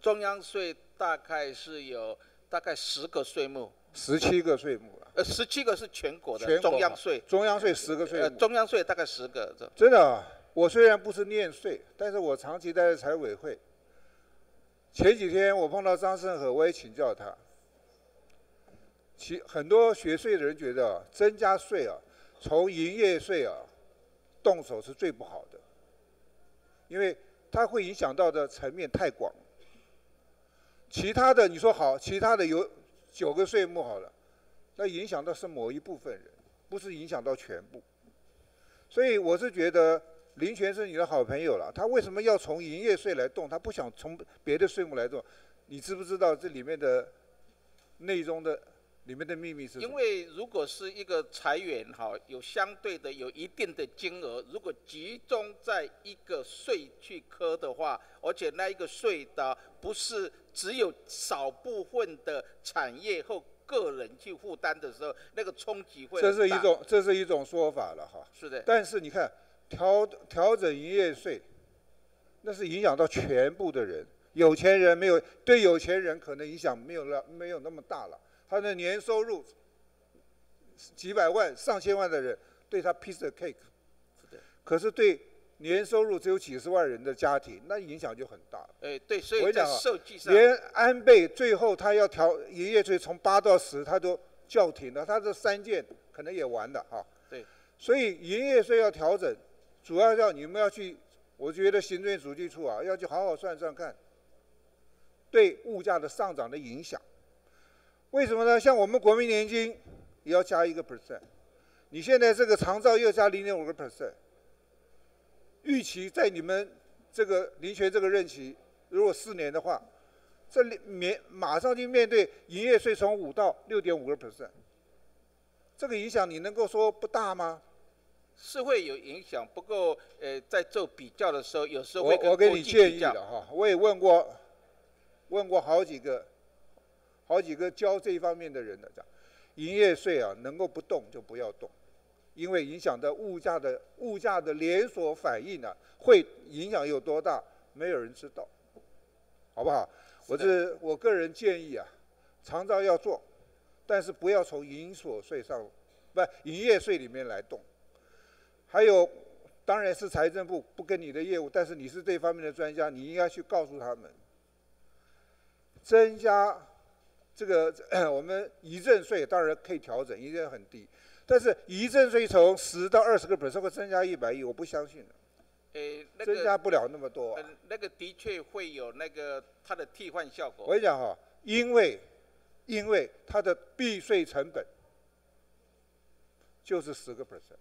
中央税大概是有大概十个税目。十七个税目了。呃，十七个是全国的全中央税。中央税十个税呃，目。中央税大概十个。这真的啊，我虽然不是念税，但是我长期待在财委会。前几天我碰到张胜和，我也请教他。其很多学税的人觉得啊，增加税啊，从营业税啊动手是最不好的，因为它会影响到的层面太广。其他的你说好，其他的有九个税目好了，那影响到是某一部分人，不是影响到全部。所以我是觉得林权是你的好朋友了，他为什么要从营业税来动？他不想从别的税目来动？你知不知道这里面的内容的里面的秘密是？因为如果是一个裁员哈，有相对的有一定的金额，如果集中在一个税去科的话，而且那一个税的不是只有少部分的产业或个人去负担的时候，那个冲击会这是一种这是一种说法了哈。是的但是你看调调整营业税，那是影响到全部的人，有钱人没有对有钱人可能影响没有了没有那么大了，他的年收入几百万上千万的人对他 piece of cake，可是对年收入只有几十万人的家庭，那影响就很大了。哎，对，所以在我讲连安倍最后他要调营业税从八到十，他都叫停了，他这三件可能也完了哈。对，所以营业税要调整，主要要你们要去，我觉得行政主计处啊要去好好算算看，对物价的上涨的影响。为什么呢？像我们国民年金也要加一个 percent，你现在这个长照又加零点五个 percent，预期在你们这个林权这个任期，如果四年的话，这里面马上就面对营业税从五到六点五个 percent，这个影响你能够说不大吗？是会有影响，不过呃，在做比较的时候，有时候我会跟我给你建议了哈，我也问过，问过好几个，好几个教这一方面的人的讲，营业税啊能够不动就不要动，因为影响到物价的物价的连锁反应呢、会影响有多大，没有人知道，好不好？我是我个人建议啊，长照要做，但是不要从营所税上，不营业税里面来动。还有，当然是财政部不跟你的业务，但是你是这方面的专家，你应该去告诉他们，增加这个 我们遗赠税当然可以调整，遗赠很低，但是遗赠税从十到二十个 percent 会增加一百亿，我不相信的，呃，那个增加不了那么多、啊。呃，那个的确会有那个它的替换效果。我跟你讲哈，因为因为它的避税成本就是十个 percent，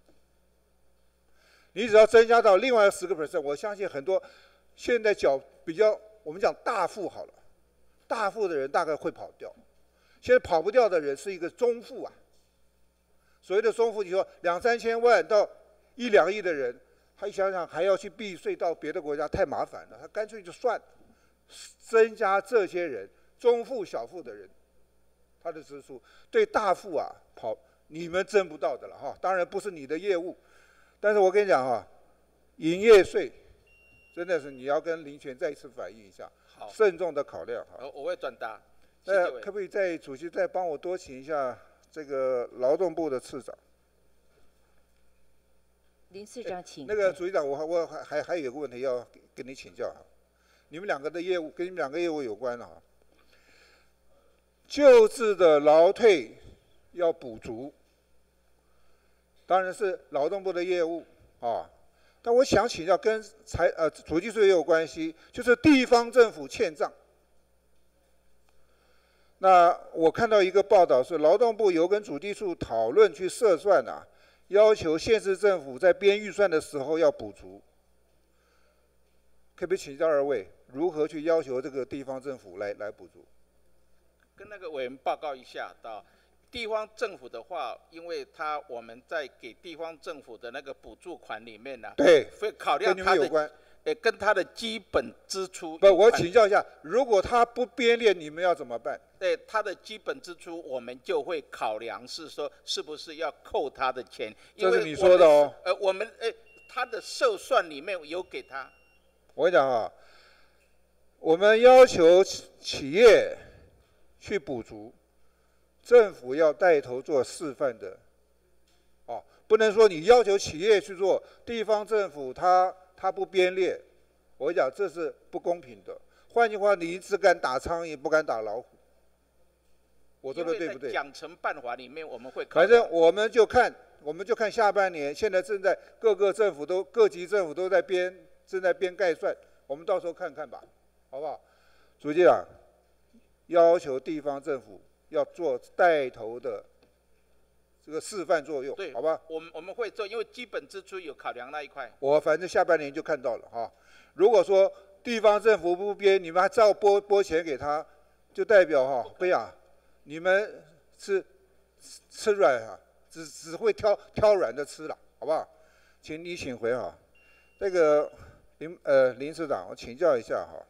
你只要增加到另外十个 percent，我相信很多现在缴比较我们讲大富好了，大富的人大概会跑掉，现在跑不掉的人是一个中富啊。所谓的中富，你说两三千万到一两亿的人，他一想想还要去避税到别的国家，太麻烦了，他干脆就算了。增加这些人中富小富的人，他的支出对大富啊跑你们挣不到的了哈，当然不是你的业务，但是我跟你讲哈，营业税真的是你要跟林权再一次反映一下，好慎重的考量哈。呃，我会转达。谢那可不可以再主席再帮我多请一下这个劳动部的次长？林次长，请。那个主席长，我还我还还还有个问题要跟你请教哈，你们两个的业务跟你们两个业务有关的哈。救治的劳退要补足，当然是劳动部的业务啊。但我想请教，跟财呃主计税也有关系，就是地方政府欠账。那我看到一个报道是，劳动部有跟主计处讨论去测算啊，要求县市政府在编预算的时候要补足。可不可以请教二位，如何去要求这个地方政府来来补足？跟那个委员报告一下，到地方政府的话，因为他我们在给地方政府的那个补助款里面呢，对，会考量他有关。呃，跟他的基本支出不，我请教一下，如果他不编列，你们要怎么办？对他的基本支出，我们就会考量是说是不是要扣他的钱，因为这是你说的哦。呃，我们呃，他的寿算里面有给他，我跟你讲啊，我们要求企企业去补足，政府要带头做示范的，哦，不能说你要求企业去做，地方政府他他不编列，我讲这是不公平的。换句话，你只敢打苍蝇，不敢打老虎。我说的对不对？奖惩办法里面，我们会反正我们就看，我们就看下半年，现在正在各个政府都各级政府都在编，正在编概算，我们到时候看看吧，好不好？主席长，要求地方政府要做带头的这个示范作用，对，好吧？我们我们会做，因为基本支出有考量那一块。我反正下半年就看到了哈。如果说地方政府不编，你们还照拨拨钱给他，就代表哈，不呀，你们吃吃软啊，只只会挑挑软的吃了，好不好？请你请回哈。那个林呃林市长，我请教一下哈。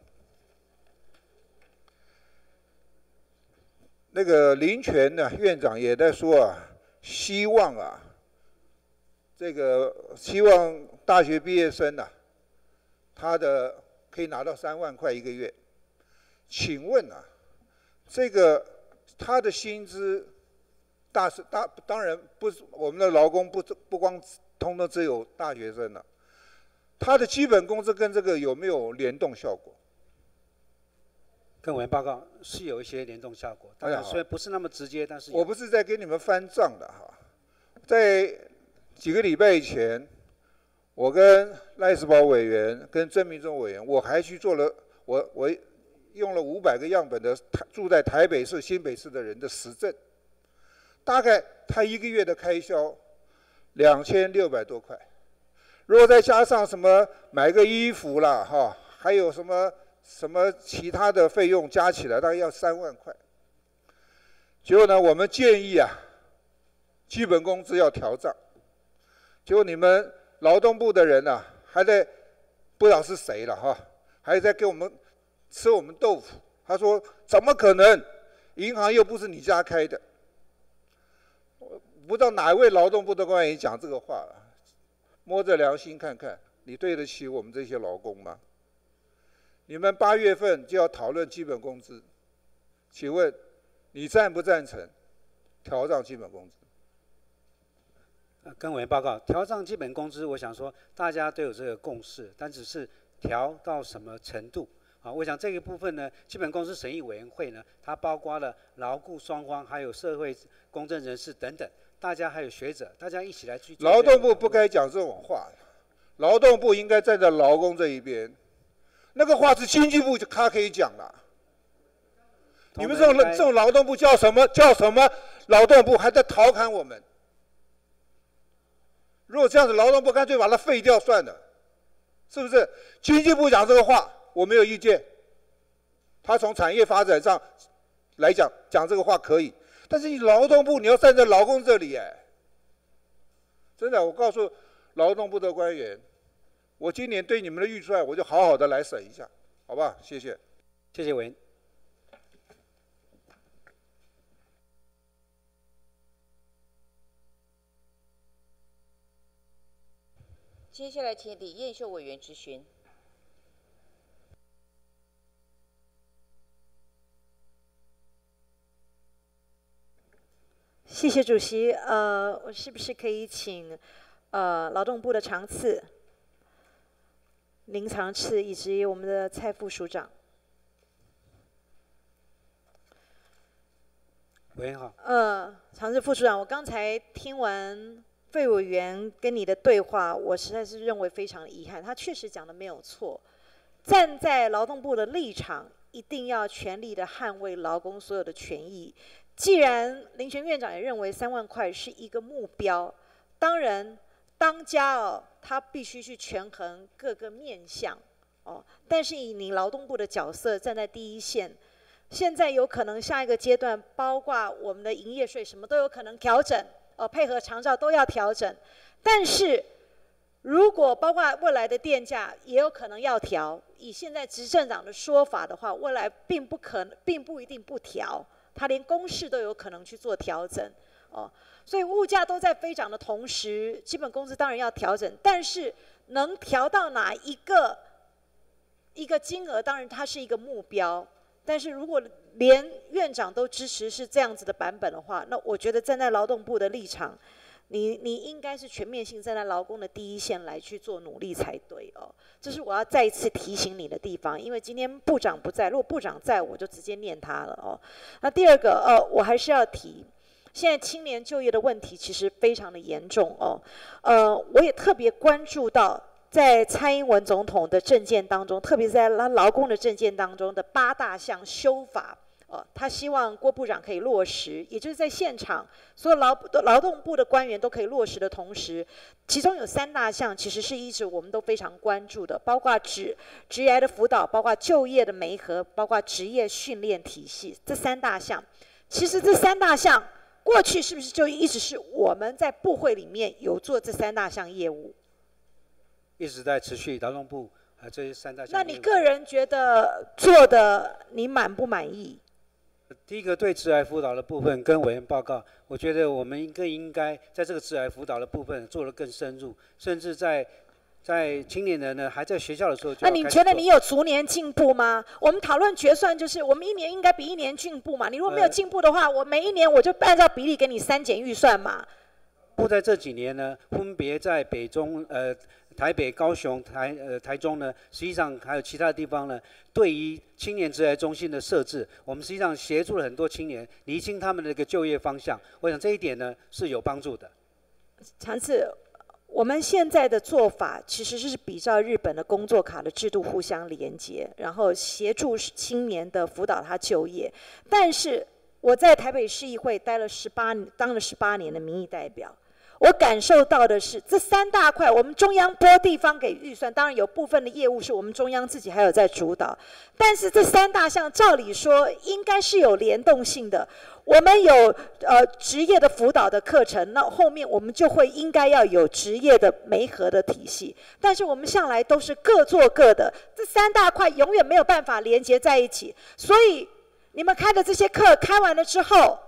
那个林权呢院长也在说啊，希望啊，这个希望大学毕业生呢、他的可以拿到三万块一个月。请问啊，这个他的薪资大是大，当然不是我们的劳工不不光通通只有大学生了、他的基本工资跟这个有没有联动效果？跟委员报告是有一些联动效果，当然虽然不是那么直接，但是我不是在给你们翻账的哈，在几个礼拜以前，我跟赖世宝委员、跟郑明忠委员，我还去做了，我我用了五百个样本的台住在台北市、新北市的人的实证，大概他一个月的开销两千六百多块，如果再加上什么买个衣服啦哈，还有什么什么其他的费用加起来大概要三万块。结果呢，我们建议啊，基本工资要调涨。结果你们劳动部的人呢、啊，还在不知道是谁了哈，还在给我们吃我们豆腐。他说：“怎么可能？银行又不是你家开的。”我不知道哪一位劳动部的官员讲这个话了。摸着良心看看，你对得起我们这些劳工吗？你们八月份就要讨论基本工资，请问你赞不赞成调涨基本工资？呃跟委员报告，调涨基本工资，我想说大家都有这个共识，但只是调到什么程度啊？我想这个部分呢，基本工资审议委员会呢，它包括了劳雇双方，还有社会公正人士等等，大家还有学者，大家一起来去劳动部不该讲这种话，劳动部应该站在劳工这一边。那个话是经济部就他可以讲了。你们这种这种劳动部叫什么叫什么劳动部，还在调侃我们？如果这样子，劳动部干脆把它废掉算了，是不是？经济部讲这个话，我没有意见。他从产业发展上来讲，讲这个话可以，但是你劳动部你要站在劳工这里，哎，真的，我告诉劳动部的官员，我今年对你们的预算，我就好好的来审一下，好吧？谢谢。谢谢委员。接下来请李彦秀委员质询。谢谢主席。呃，我是不是可以请呃劳动部的常次林长赤以及我们的蔡副署长？委员好。呃，常次副署长，我刚才听完费委员跟你的对话，我实在是认为非常的遗憾。他确实讲的没有错，站在劳动部的立场，一定要全力的捍卫劳工所有的权益。既然林权院长也认为三万块是一个目标，当然当家哦，他必须去权衡各个面向哦。但是以你劳动部的角色站在第一线，现在有可能下一个阶段，包括我们的营业税什么都有可能调整，呃，配合长照都要调整。但是如果包括未来的电价也有可能要调，以现在执政党的说法的话，未来并不可能，并不一定不调，他连公式都有可能去做调整，哦，所以物价都在飞涨的同时，基本工资当然要调整，但是能调到哪一个一个金额，当然它是一个目标，但是如果连院长都支持是这样子的版本的话，那我觉得站在劳动部的立场。你你应该是全面性站在劳工的第一线来去做努力才对哦，这是我要再一次提醒你的地方，因为今天部长不在，如果部长在，我就直接念他了哦。那第二个呃，我还是要提，现在青年就业的问题其实非常的严重哦，呃，我也特别关注到在蔡英文总统的政见当中，特别在他劳工的政见当中的八大项修法哦。他希望郭部长可以落实，也就是在现场所有劳劳动部的官员都可以落实的同时，其中有三大项其实是一直我们都非常关注的，包括职职业的辅导，包括就业的媒合，包括职业训练体系这三大项。其实这三大项过去是不是就一直是我们在部会里面有做这三大项业务？一直在持续劳动部啊这些三大项。那你个人觉得做的你满不满意？第一个对致癌辅导的部分跟委员报告，我觉得我们更应该在这个致癌辅导的部分做得更深入，甚至在在青年人呢还在学校的时候就。那你觉得你有逐年进步吗？我们讨论决算就是我们一年应该比一年进步嘛。你如果没有进步的话，我每一年我就按照比例给你删减预算嘛。不在这几年呢，分别在北中呃。台北、高雄、台呃台中呢，实际上还有其他地方呢。对于青年职业中心的设置，我们实际上协助了很多青年厘清他们的一个就业方向。我想这一点呢是有帮助的。长次，我们现在的做法其实是比照日本的工作卡的制度互相连接，然后协助青年的辅导他就业。但是我在台北市议会待了十八当了十八年的民意代表。我感受到的是，这三大块，我们中央拨地方给预算，当然有部分的业务是我们中央自己还有在主导，但是这三大项照理说应该是有联动性的。我们有呃职业的辅导的课程，那后面我们就会应该要有职业的媒合的体系，但是我们向来都是各做各的，这三大块永远没有办法连接在一起，所以你们开的这些课开完了之后。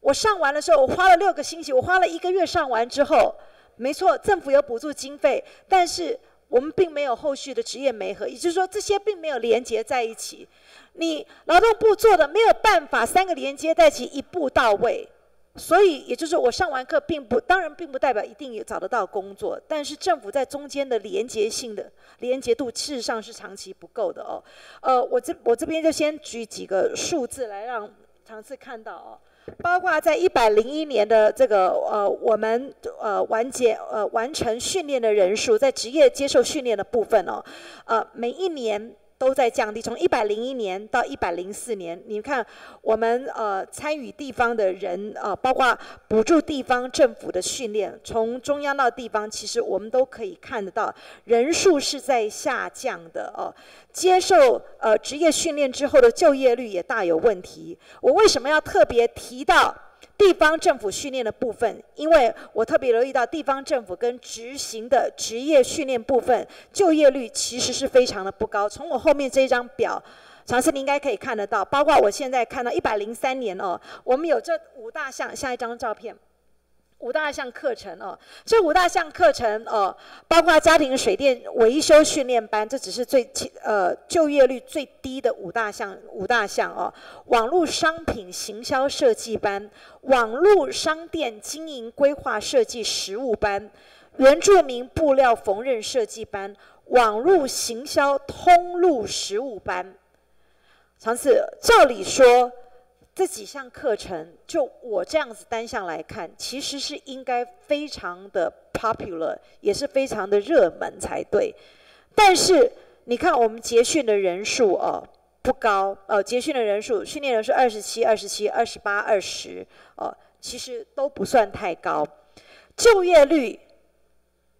我上完的时候，我花了六个星期，我花了一个月上完之后，没错，政府有补助经费，但是我们并没有后续的职业媒合，也就是说这些并没有连接在一起。你劳动部做的没有办法三个连接在一起一步到位，所以也就是我上完课并不，当然并不代表一定找得到工作，但是政府在中间的连接性的连接度事实上是长期不够的哦。呃，我这我这边就先举几个数字来让尝试看到哦。包括在一百零一年的这个呃，我们呃完结呃完成训练的人数，在职业接受训练的部分哦，呃每一年。都在降低，从一百零一年到一百零四年，你看我们呃参与地方的人啊，包括补助地方政府的训练，从中央到地方，其实我们都可以看得到人数是在下降的哦。接受呃职业训练之后的就业率也大有问题。我为什么要特别提到？地方政府训练的部分，因为我特别留意到地方政府跟执行的职业训练部分就业率其实是非常的不高。从我后面这张表，尝试你应该可以看得到，包括我现在看到一百零三年哦，我们有这五大项，下一张照片。五大项课程哦，这五大项课程哦，包括家庭水电维修训练班，这只是最呃就业率最低的五大项五大项哦。网络商品行销设计班，网络商店经营规划设计实务班，原住民布料缝纫设计班，网络行销通路实务班。尝试照理说。这几项课程，就我这样子单项来看，其实是应该非常的 popular，也是非常的热门才对。但是你看我们结训的人数哦不高，呃结训的人数，训练人数二十七、二十七、二十八、二十，哦其实都不算太高。就业率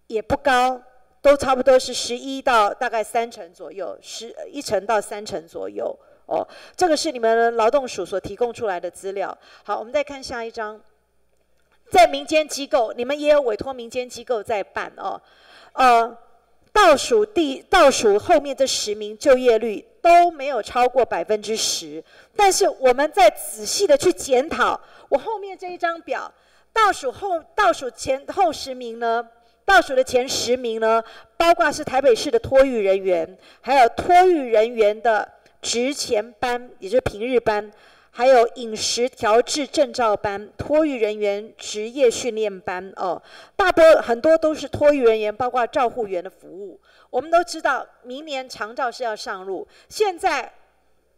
也不高，都差不多是十一到大概三成左右，十一成到三成左右。哦，这个是你们劳动署所提供出来的资料。好，我们再看下一张，在民间机构，你们也有委托民间机构在办哦，呃，倒数第倒数后面这十名就业率都没有超过百分之十，但是我们在仔细的去检讨，我后面这一张表。倒数后倒数前后十名呢？倒数的前十名呢，包括是台北市的托育人员，还有托育人员的值前班，也就是平日班，还有饮食调制证照班，托育人员职业训练班哦，大多很多都是托育人员，包括照护员的服务。我们都知道，明年长照是要上路，现在。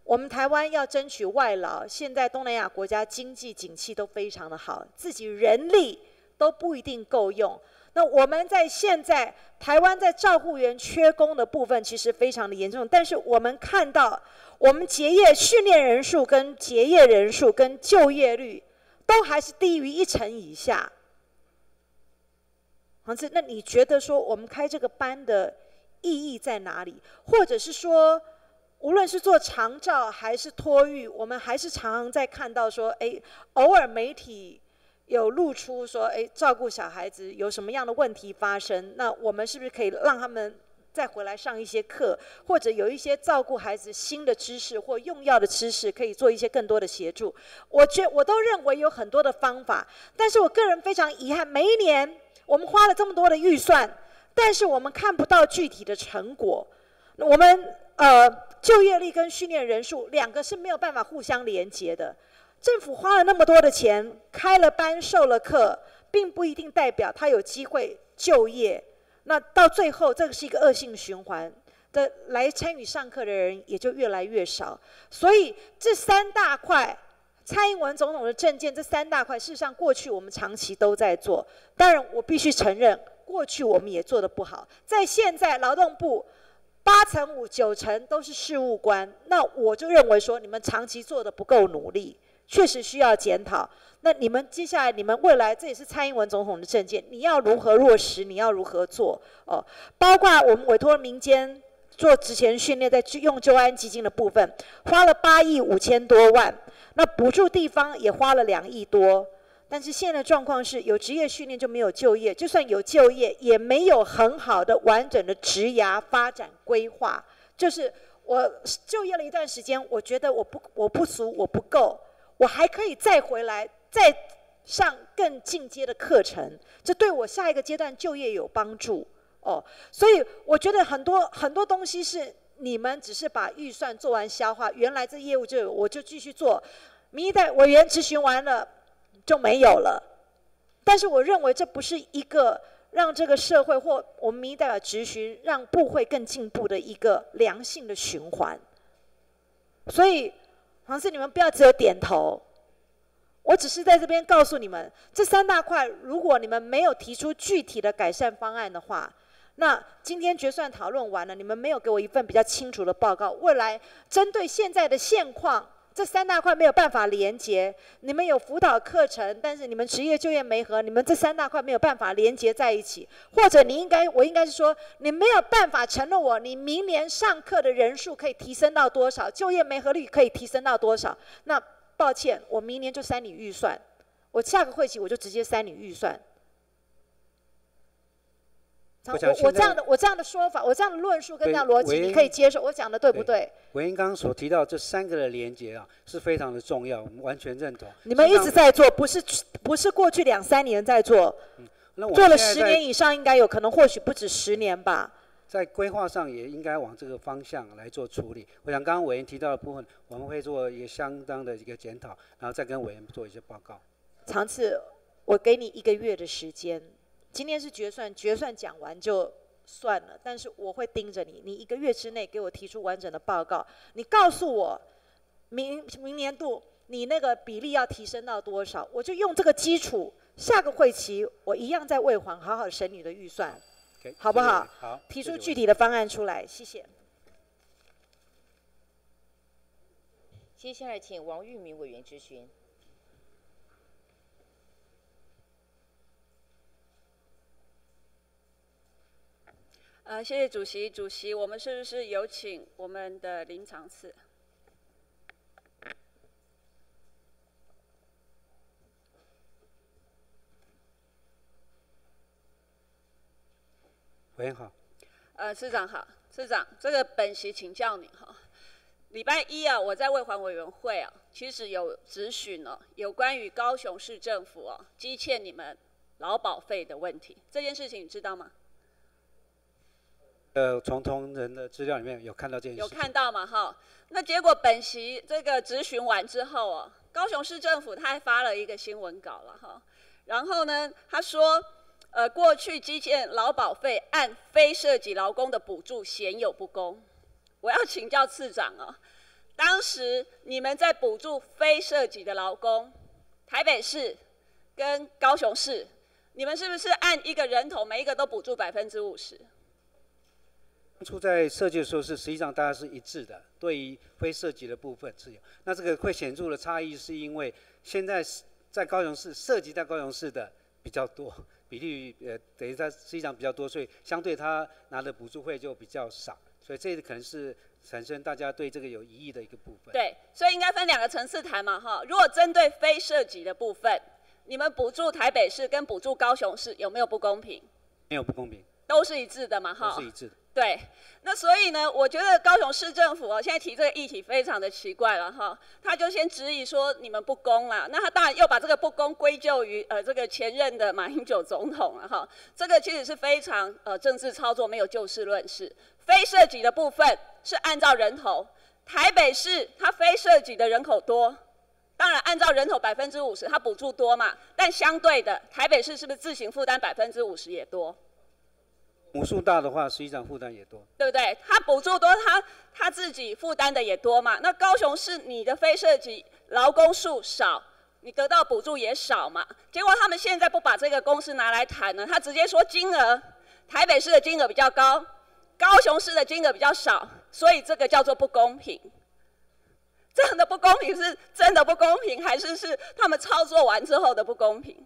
我们台湾要争取外劳，现在东南亚国家经济景气都非常的好，自己人力都不一定够用。那我们在现在台湾在照护员缺工的部分，其实非常的严重。但是我们看到，我们结业训练人数、跟结业人数、跟就业率，都还是低于一成以下。黄志，那你觉得说我们开这个班的意义在哪里？或者是说？无论是做长照还是托育，我们还是常常在看到说，哎，偶尔媒体有露出说，哎，照顾小孩子有什么样的问题发生？那我们是不是可以让他们再回来上一些课，或者有一些照顾孩子新的知识或用药的知识，可以做一些更多的协助？我觉我都认为有很多的方法，但是我个人非常遗憾，每一年我们花了这么多的预算，但是我们看不到具体的成果。我们呃。就业率跟训练人数两个是没有办法互相连接的。政府花了那么多的钱，开了班、授了课，并不一定代表他有机会就业。那到最后，这个是一个恶性循环的，来参与上课的人也就越来越少。所以这三大块，蔡英文总统的政见，这三大块，事实上过去我们长期都在做。当然，我必须承认，过去我们也做得不好。在现在劳动部。八成五、九成都是事务官，那我就认为说你们长期做的不够努力，确实需要检讨。那你们接下来，你们未来这也是蔡英文总统的政见，你要如何落实？你要如何做？哦，包括我们委托民间做职前训练，在用救安基金的部分，花了八亿五千多万，那补助地方也花了两亿多。但是现在状况是有职业训练就没有就业，就算有就业，也没有很好的完整的职涯发展规划。就是我就业了一段时间，我觉得我不我不足我不够，我还可以再回来再上更进阶的课程，这对我下一个阶段就业有帮助哦。所以我觉得很多很多东西是你们只是把预算做完消化，原来这业务就我就继续做，民意代委员咨询完了。就没有了，但是我认为这不是一个让这个社会或我们民意代表执询让部会更进步的一个良性的循环。所以，黄师，你们不要只有点头，我只是在这边告诉你们，这三大块，如果你们没有提出具体的改善方案的话，那今天决算讨论完了，你们没有给我一份比较清楚的报告，未来针对现在的现况。这三大块没有办法连接，你们有辅导课程，但是你们职业就业没合，你们这三大块没有办法连接在一起，或者你应该，我应该是说，你没有办法承诺我，你明年上课的人数可以提升到多少，就业没合率可以提升到多少？那抱歉，我明年就删你预算，我下个会期我就直接删你预算。我我这样的我这样的说法，我这样的论述跟这样逻辑，你可以接受？我讲的对不对？委员刚刚所提到这三个的连接啊，是非常的重要，我们完全认同。你们一直在做，不是不是过去两三年在做，做了十年以上，应该有可能，或许不止十年吧。在规划上也应该往这个方向来做处理。我想刚刚委员提到的部分，我们会做一个相当的一个检讨，然后再跟委员做一些报告。长次，我给你一个月的时间。今天是决算，决算讲完就算了。但是我会盯着你，你一个月之内给我提出完整的报告。你告诉我，明明年度你那个比例要提升到多少，我就用这个基础，下个会期我一样在未还好好审你的预算，好不好？好，提出具体的方案出来，谢谢。接下来请王玉明委员质询。呃，谢谢主席。主席，我们是不是有请我们的林长次？喂，好。呃，市长好，市长，这个本席请教你哈。礼拜一啊，我在卫环委员会啊，其实有咨询了有关于高雄市政府啊积欠你们劳保费的问题，这件事情你知道吗？呃，从同仁的资料里面有看到这件事。有看到嘛哈？那结果本席这个质询完之后啊，高雄市政府他还发了一个新闻稿了哈，然后呢，他说。呃，过去基建劳保费按非涉及劳工的补助显有不公，我要请教次长啊，当时你们在补助非涉及的劳工，台北市跟高雄市，你们是不是按一个人头每一个都补助百分之五十？当初在设计的时候是实际上大家是一致的，对于非涉及的部分是有，那这个会显著的差异是因为现在在高雄市涉及在高雄市的比较多。比例呃等于它实际上比较多，所以相对它拿的补助费就比较少，所以这可能是产生大家对这个有疑义的一个部分。对，所以应该分两个层次谈嘛哈。如果针对非涉及的部分，你们补助台北市跟补助高雄市有没有不公平？没有不公平，都是一致的嘛哈。都是一致的。对，那所以呢，我觉得高雄市政府哦，现在提这个议题非常的奇怪了哈，他就先质疑说你们不公啦，那他当然又把这个不公归咎于呃这个前任的马英九总统了哈，这个其实是非常呃政治操作，没有就事论事。非涉及的部分是按照人头，台北市它非涉及的人口多，当然按照人头百分之五十，它补助多嘛，但相对的台北市是不是自行负担百分之五十也多？母数大的话，实际上负担也多，对不对？他补助多，他他自己负担的也多嘛。那高雄市你的非涉及劳工数少，你得到补助也少嘛。结果他们现在不把这个公司拿来谈呢，他直接说金额，台北市的金额比较高，高雄市的金额比较少，所以这个叫做不公平。这样的不公平是真的不公平，还是是他们操作完之后的不公平？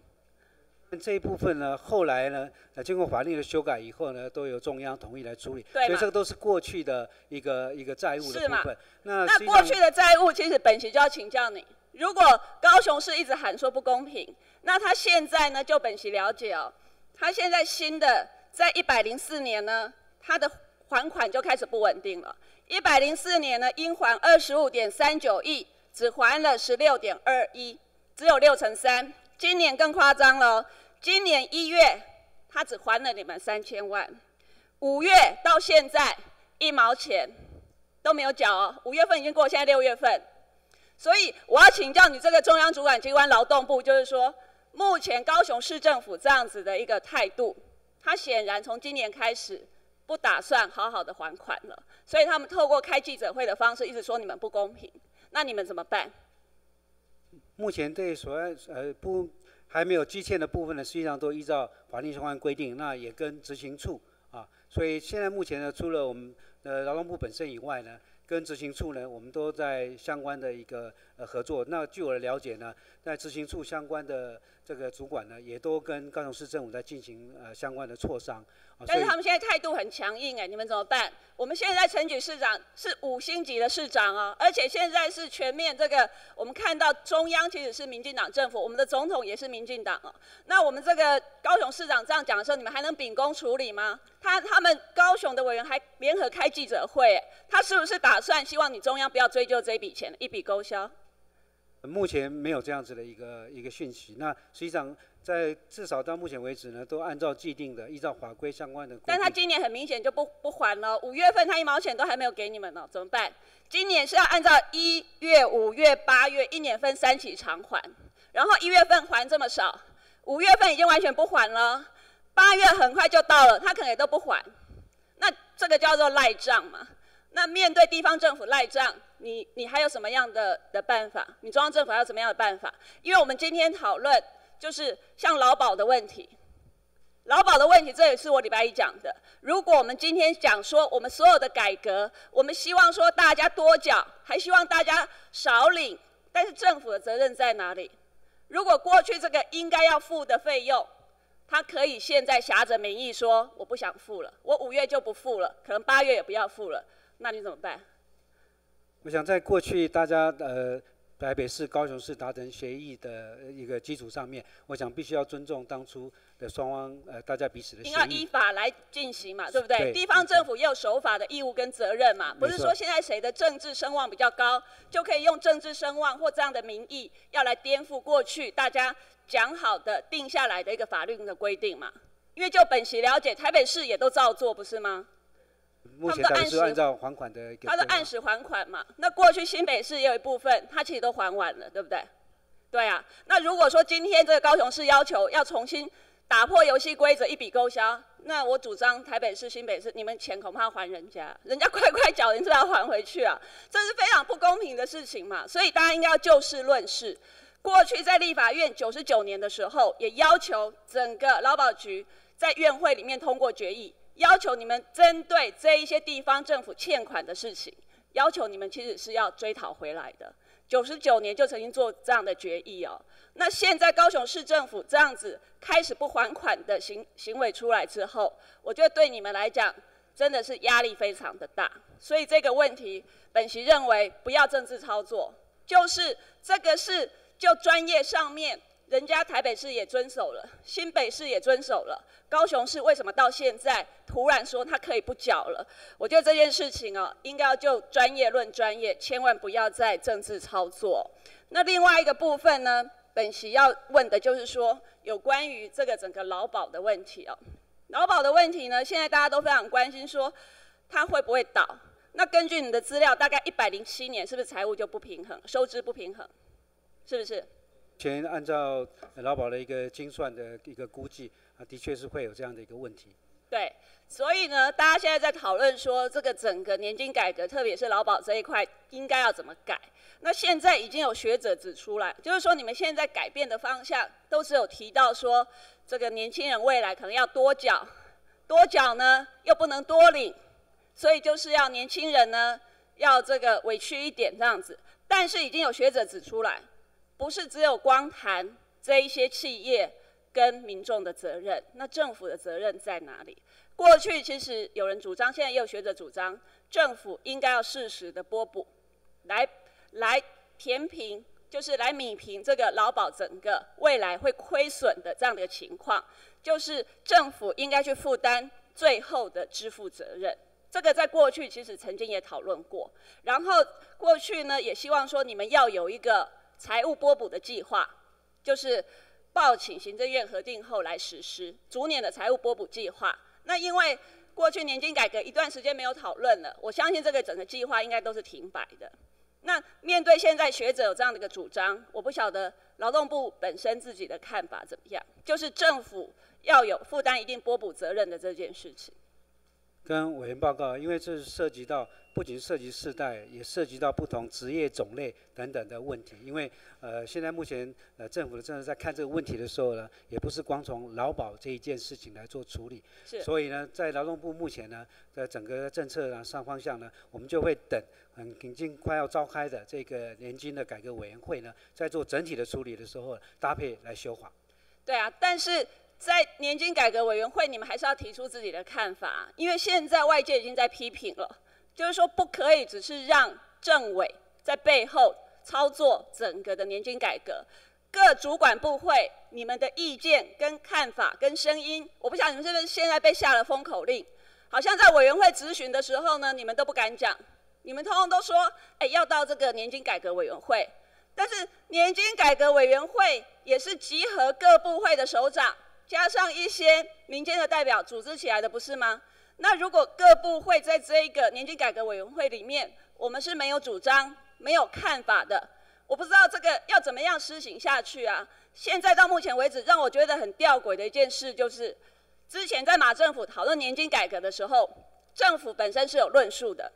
这一部分呢，后来呢，呃，经过法律的修改以后呢，都由中央统一来处理，所以这个都是过去的一个一个债务的部分。那那过去的债务，其实本席就要请教你，如果高雄市一直喊说不公平，那他现在呢，就本席了解哦，他现在新的在一百零四年呢，他的还款就开始不稳定了。一百零四年呢，应还二十五点三九亿，只还了十六点二一，只有六成三。今年更夸张了。今年一月，他只还了你们三千万，五月到现在一毛钱都没有缴哦。五月份已经过，现在六月份，所以我要请教你这个中央主管机关劳动部，就是说，目前高雄市政府这样子的一个态度，他显然从今年开始不打算好好的还款了，所以他们透过开记者会的方式，一直说你们不公平，那你们怎么办？目前对所呃不。还没有积欠的部分呢，实际上都依照法律相关规定，那也跟执行处啊，所以现在目前呢，除了我们呃劳动部本身以外呢，跟执行处呢，我们都在相关的一个呃合作。那据我的了解呢，在执行处相关的这个主管呢，也都跟高雄市政府在进行呃相关的磋商。但是他们现在态度很强硬哎，你们怎么办？我们现在陈举市长是五星级的市长哦，而且现在是全面这个，我们看到中央其实是民进党政府，我们的总统也是民进党哦。那我们这个高雄市长这样讲的时候，你们还能秉公处理吗？他他们高雄的委员还联合开记者会，他是不是打算希望你中央不要追究这笔钱，一笔勾销？目前没有这样子的一个一个讯息。那实际上。在至少到目前为止呢，都按照既定的，依照法规相关的。但他今年很明显就不不还了，五月份他一毛钱都还没有给你们呢，怎么办？今年是要按照一月、五月、八月一年分三期偿还，然后一月份还这么少，五月份已经完全不还了，八月很快就到了，他可能也都不还，那这个叫做赖账嘛？那面对地方政府赖账，你你还有什么样的的办法？你中央政府还有什么样的办法？因为我们今天讨论。就是像劳保的问题，劳保的问题，这也是我礼拜一讲的。如果我们今天讲说我们所有的改革，我们希望说大家多缴，还希望大家少领，但是政府的责任在哪里？如果过去这个应该要付的费用，他可以现在挟着名义说我不想付了，我五月就不付了，可能八月也不要付了，那你怎么办？我想在过去大家呃。台北市、高雄市达成协议的一个基础上面，我想必须要尊重当初的双方呃大家彼此的协应该依。法来进行嘛，对不对？对地方政府也有守法的义务跟责任嘛，不是说现在谁的政治声望比较高，就可以用政治声望或这样的名义要来颠覆过去大家讲好的定下来的一个法律的规定嘛。因为就本席了解，台北市也都照做，不是吗？目前他们都按时大概是按照还款的一个它规划的按时还款嘛。那过去新北市也有一部分，他其实都还完了，对不对？对啊。那如果说今天这个高雄市要求要重新打破游戏规则，一笔勾销，那我主张台北市、新北市，你们钱恐怕还人家，人家快快缴，你是要还回去啊，这是非常不公平的事情嘛。所以大家应该要就事论事。过去在立法院九十九年的时候，也要求整个劳保局在院会里面通过决议，要求你们针对这一些地方政府欠款的事情，要求你们其实是要追讨回来的。九十九年就曾经做这样的决议哦。那现在高雄市政府这样子开始不还款的行行为出来之后，我觉得对你们来讲真的是压力非常的大。所以这个问题，本席认为不要政治操作，就是这个是就专业上面，人家台北市也遵守了，新北市也遵守了，高雄市为什么到现在突然说他可以不缴了？我觉得这件事情哦，应该要就专业论专业，千万不要再政治操作。那另外一个部分呢，本席要问的就是说，有关于这个整个劳保的问题哦。劳保的问题呢，现在大家都非常关心，说它会不会倒？那根据你的资料，大概一百零七年是不是财务就不平衡，收支不平衡，是不是？前按照劳保的一个精算的一个估计啊，的确是会有这样的一个问题。对，所以呢，大家现在在讨论说，这个整个年金改革，特别是劳保这一块，应该要怎么改？那现在已经有学者指出来，就是说你们现在改变的方向，都只有提到说，这个年轻人未来可能要多缴，多缴呢又不能多领，所以就是要年轻人呢要这个委屈一点这样子。但是已经有学者指出来，不是只有光谈这一些企业跟民众的责任，那政府的责任在哪里？过去其实有人主张，现在也有学者主张，政府应该要适时的拨补，来来填平，就是来弥平这个劳保整个未来会亏损的这样的一个情况，就是政府应该去负担最后的支付责任。这个在过去其实曾经也讨论过，然后过去呢也希望说你们要有一个财务拨补的计划，就是报请行政院核定后来实施逐年的财务拨补计划。那因为过去年金改革一段时间没有讨论了，我相信这个整个计划应该都是停摆的。那面对现在学者有这样的一个主张，我不晓得劳动部本身自己的看法怎么样，就是政府要有负担一定拨补责任的这件事情。跟委员报告，因为这涉及到不仅涉及世代，也涉及到不同职业种类等等的问题。因为呃，现在目前呃政府的政策在看这个问题的时候呢，也不是光从劳保这一件事情来做处理。是。所以呢，在劳动部目前呢，在整个政策上方向呢，我们就会等很已经快要召开的这个年金的改革委员会呢，在做整体的处理的时候，搭配来修法。对啊，但是在年金改革委员会，你们还是要提出自己的看法，因为现在外界已经在批评了，就是说不可以只是让政委在背后操作整个的年金改革，各主管部会你们的意见跟看法跟声音，我不晓得你们是不是现在被下了封口令，好像在委员会质询的时候呢，你们都不敢讲，你们通通都说，哎，要到这个年金改革委员会。但是年金改革委员会也是集合各部会的首长，加上一些民间的代表组织起来的，不是吗？那如果各部会在这一个年金改革委员会里面，我们是没有主张、没有看法的，我不知道这个要怎么样施行下去啊？现在到目前为止，让我觉得很吊诡的一件事就是，之前在马政府讨论年金改革的时候，政府本身是有论述的，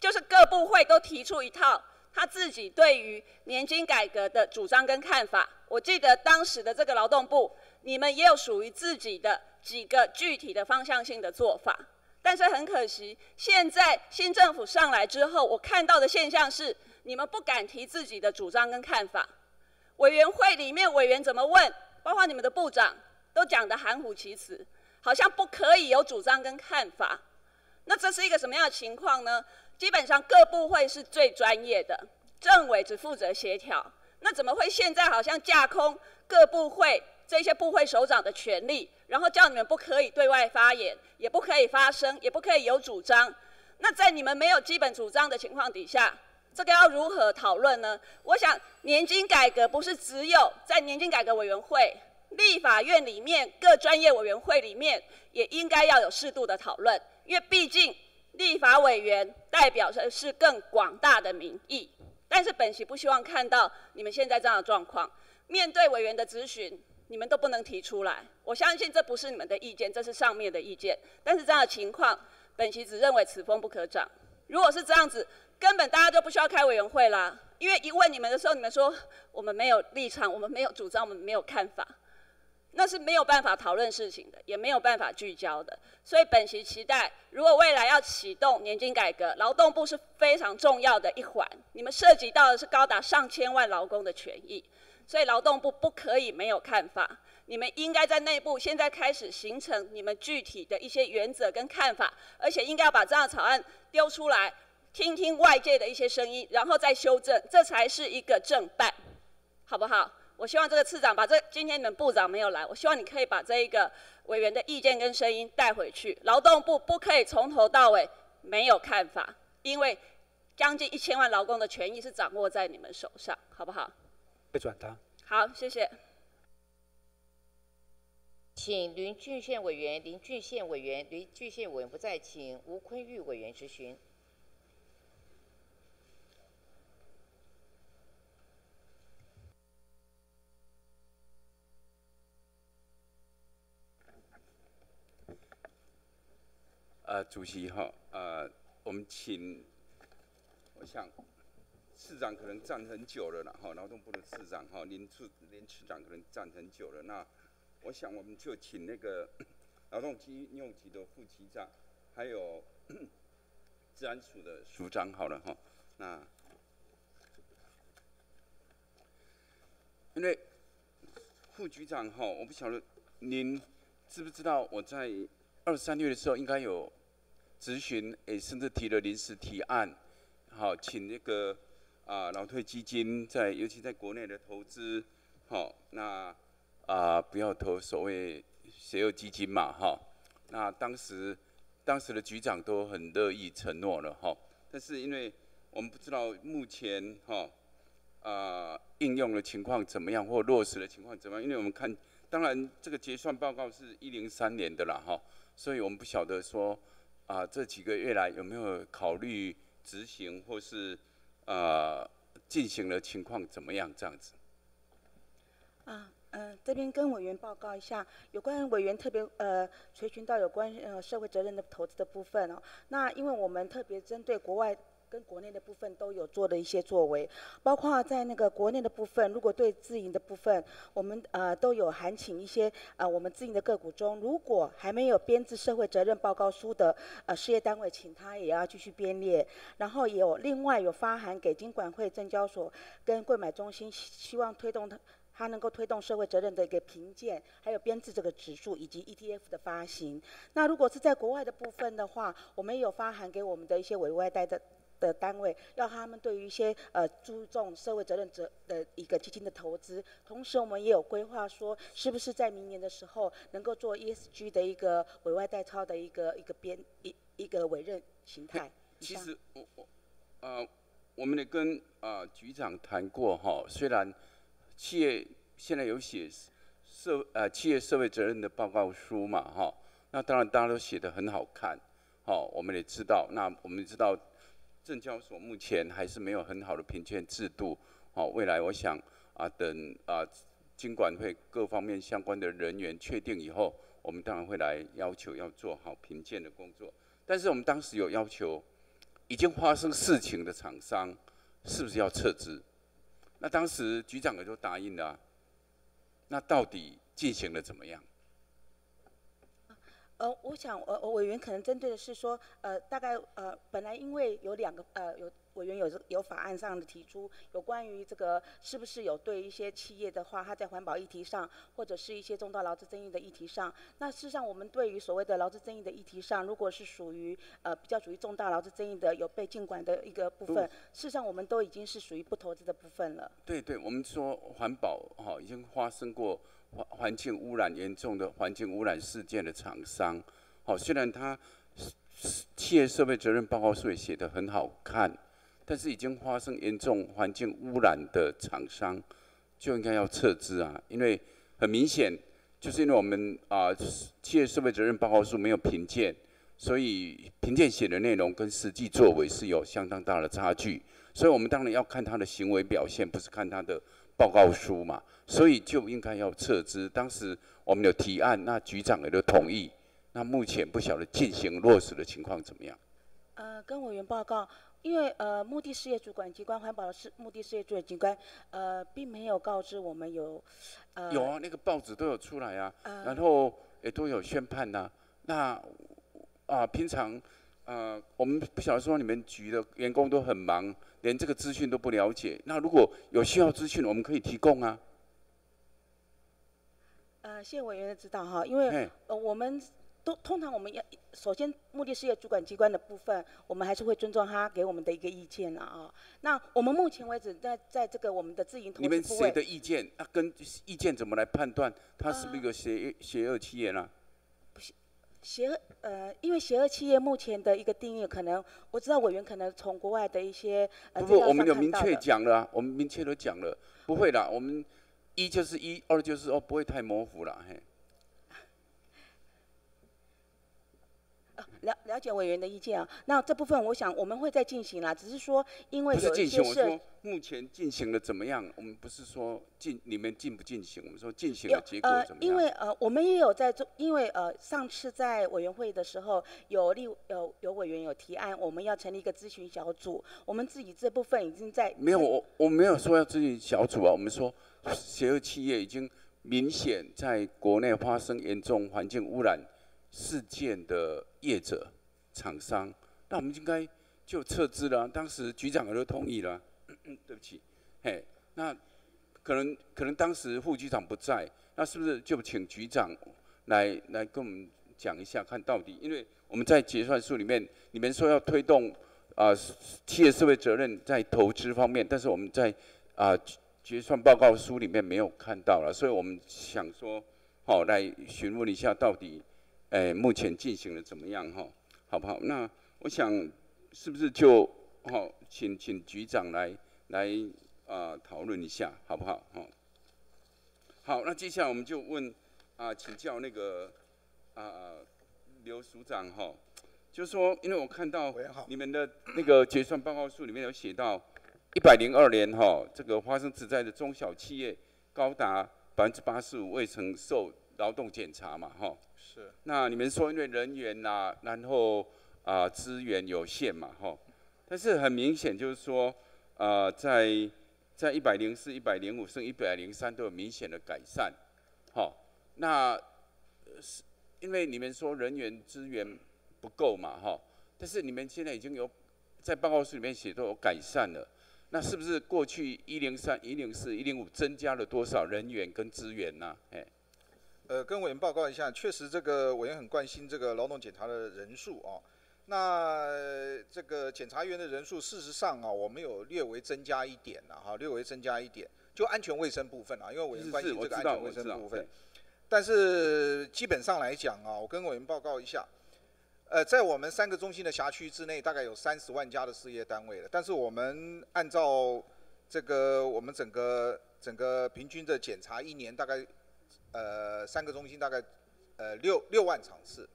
就是各部会都提出一套。他自己对于年金改革的主张跟看法，我记得当时的这个劳动部，你们也有属于自己的几个具体的方向性的做法。但是很可惜，现在新政府上来之后，我看到的现象是，你们不敢提自己的主张跟看法。委员会里面委员怎么问，包括你们的部长，都讲得含糊其辞，好像不可以有主张跟看法。那这是一个什么样的情况呢？基本上各部会是最专业的，政委只负责协调，那怎么会现在好像架空各部会这些部会首长的权利，然后叫你们不可以对外发言，也不可以发声，也不可以有主张？那在你们没有基本主张的情况底下，这个要如何讨论呢？我想年金改革不是只有在年金改革委员会。立法院里面各专业委员会里面也应该要有适度的讨论，因为毕竟立法委员代表的是更广大的民意。但是本席不希望看到你们现在这样的状况，面对委员的咨询，你们都不能提出来。我相信这不是你们的意见，这是上面的意见。但是这样的情况，本席只认为此风不可长。如果是这样子，根本大家就不需要开委员会啦，因为一问你们的时候，你们说我们没有立场，我们没有主张，我们没有看法。那是没有办法讨论事情的，也没有办法聚焦的。所以本席期待，如果未来要启动年金改革，劳动部是非常重要的一环。你们涉及到的是高达上千万劳工的权益，所以劳动部不可以没有看法。你们应该在内部现在开始形成你们具体的一些原则跟看法，而且应该要把这样的草案丢出来，听听外界的一些声音，然后再修正，这才是一个正办，好不好？我希望这个次长把这今天你们部长没有来，我希望你可以把这一个委员的意见跟声音带回去。劳动部不可以从头到尾没有看法，因为将近一千万劳工的权益是掌握在你们手上，好不好？会转达。好，谢谢。请林俊宪委员、林俊宪委员、林俊宪委员不在，请吴坤玉委员质询。呃，主席哈，呃，我们请，我想，市长可能站很久了了哈，劳动部的市长哈，林处林市长可能站很久了，那我想我们就请那个 劳动机用局的副局长，还有 治安署的署长好了哈，那因为副局长哈，我不晓得您知不知道我在二三月的时候应该有。咨询诶，甚至提了临时提案，好，请那个啊劳退基金在，尤其在国内的投资，好，那啊不要投所谓谁有基金嘛，哈，那当时当时的局长都很乐意承诺了，哈，但是因为我们不知道目前哈啊应用的情况怎么样，或落实的情况怎么样，因为我们看，当然这个结算报告是一零三年的啦，哈，所以我们不晓得说。啊，这几个月来有没有考虑执行或是呃进行的情况怎么样？这样子？啊，嗯，这边跟委员报告一下，有关委员特别呃垂询到有关呃社会责任的投资的部分哦。那因为我们特别针对国外。跟国内的部分都有做的一些作为，包括在那个国内的部分，如果对自营的部分，我们呃都有函请一些呃我们自营的个股中，如果还没有编制社会责任报告书的呃事业单位，请他也要继续编列。然后也有另外有发函给金管会、证交所跟购买中心，希望推动他他能够推动社会责任的一个评鉴，还有编制这个指数以及 ETF 的发行。那如果是在国外的部分的话，我们也有发函给我们的一些委外贷的。的单位要他们对于一些呃注重社会责任责的一个基金的投资，同时我们也有规划说，是不是在明年的时候能够做 ESG 的一个委外代操的一个一个编一一个委任形态。其实我我呃，我们也跟啊局长谈过哈，虽然企业现在有写社呃企业社会责任的报告书嘛哈，那当然大家都写的很好看，好，我们也知道，那我们知道。证交所目前还是没有很好的评鉴制度，好，未来我想啊，等啊，经管会各方面相关的人员确定以后，我们当然会来要求要做好评鉴的工作。但是我们当时有要求，已经发生事情的厂商是不是要撤资？那当时局长也都答应了，那到底进行的怎么样？呃，我想，呃，委员可能针对的是说，呃，大概，呃，本来因为有两个，呃，有委员有这有法案上的提出，有关于这个是不是有对一些企业的话，它在环保议题上，或者是一些重大劳资争议的议题上，那事实上我们对于所谓的劳资争议的议题上，如果是属于呃比较属于重大劳资争议的有被禁管的一个部分，事实上我们都已经是属于不投资的部分了。对对，我们说环保哈、已经发生过环环境污染严重的环境污染事件的厂商，好、虽然它企业社会责任报告书也写得很好看，但是已经发生严重环境污染的厂商就应该要撤资啊，因为很明显就是因为我们啊、企业社会责任报告书没有评鉴，所以评鉴写的内容跟实际作为是有相当大的差距，所以我们当然要看他的行为表现，不是看他的报告书嘛，所以就应该要撤资。当时我们有提案，那局长也都同意。那目前不晓得进行落实的情况怎么样？呃，跟委员报告，因为呃，目的事业主管机关环保的事目的事业主管机关，呃，并没有告知我们有，呃，有啊，那个报纸都有出来啊，呃然后也都有宣判呐、那啊，平常呃，我们不晓得说你们局的员工都很忙，连这个资讯都不了解。那如果有需要资讯，我们可以提供啊。呃，谢谢委员的指导哈，因为呃，我们都通常我们要首先目的事业主管机关的部分，我们还是会尊重他给我们的一个意见了啊。那我们目前为止在在这个我们的自营投你们资部位，谁的意见？那、跟意见怎么来判断他是不是一个邪邪恶企业呢？邪恶呃，因为邪恶企业目前的一个定义，可能我知道委员可能从国外的一些呃不不，我们有明确讲了啊、我们明确都讲了，不会啦，我们一就是一，二就是二，不会太模糊了，嘿。了了解委员的意见啊。那这部分我想我们会再进行啦，只是说因为不是有一进行，我些涉说目前进行的怎么样？我们不是说进你们进不进行，我们说进行的结果呃怎，么样？因为呃，我们也有在做，因为呃，上次在委员会的时候，有立有有委员有提案，我们要成立一个咨询小组，我们自己这部分已经在没有，我我没有说要咨询小组啊，我们说邪恶企业已经明显在国内发生严重环境污染事件的业者、厂商，那我们应该就撤资了、当时局长也都同意了。对不起，嘿，那可能可能当时副局长不在，那是不是就请局长来来跟我们讲一下，看到底？因为我们在结算书里面，你们说要推动啊、企业社会责任在投资方面，但是我们在啊、结算报告书里面没有看到了，所以我们想说，好、来询问一下到底，哎、目前进行的怎么样哈、好不好？那我想是不是就好、请请局长来来啊讨论一下，好不好？哈、好，那接下来我们就问啊、请教那个啊、刘署长哈、就说，因为我看到你们的那个结算报告书里面有写到，一百零二年哈、这个发生职灾的中小企业高达百分之八十五未曾受劳动检查嘛哈、是。那你们说因为人员呐、然后啊、资源有限嘛哈、但是很明显就是说，呃，在在一百零四、一百零五甚至一百零三都有明显的改善，好、那是因为你们说人员资源不够嘛哈、但是你们现在已经有在报告书里面写都有改善了，那是不是过去一零三、一零四、一零五增加了多少人员跟资源呢、哎，呃，跟委员报告一下，确实这个委员很关心这个劳动检查的人数哦。那呃这个检察员的人数，事实上啊，我们有略微增加一点了哈，略微增加一点，就安全卫生部分啊，因为委员关心这个安全卫生部分。但是基本上来讲啊，我跟委员报告一下，呃，在我们三个中心的辖区之内，大概有三十万家的事业单位了。但是我们按照这个我们整个整个平均的检查，一年大概呃三个中心大概呃六六万场次，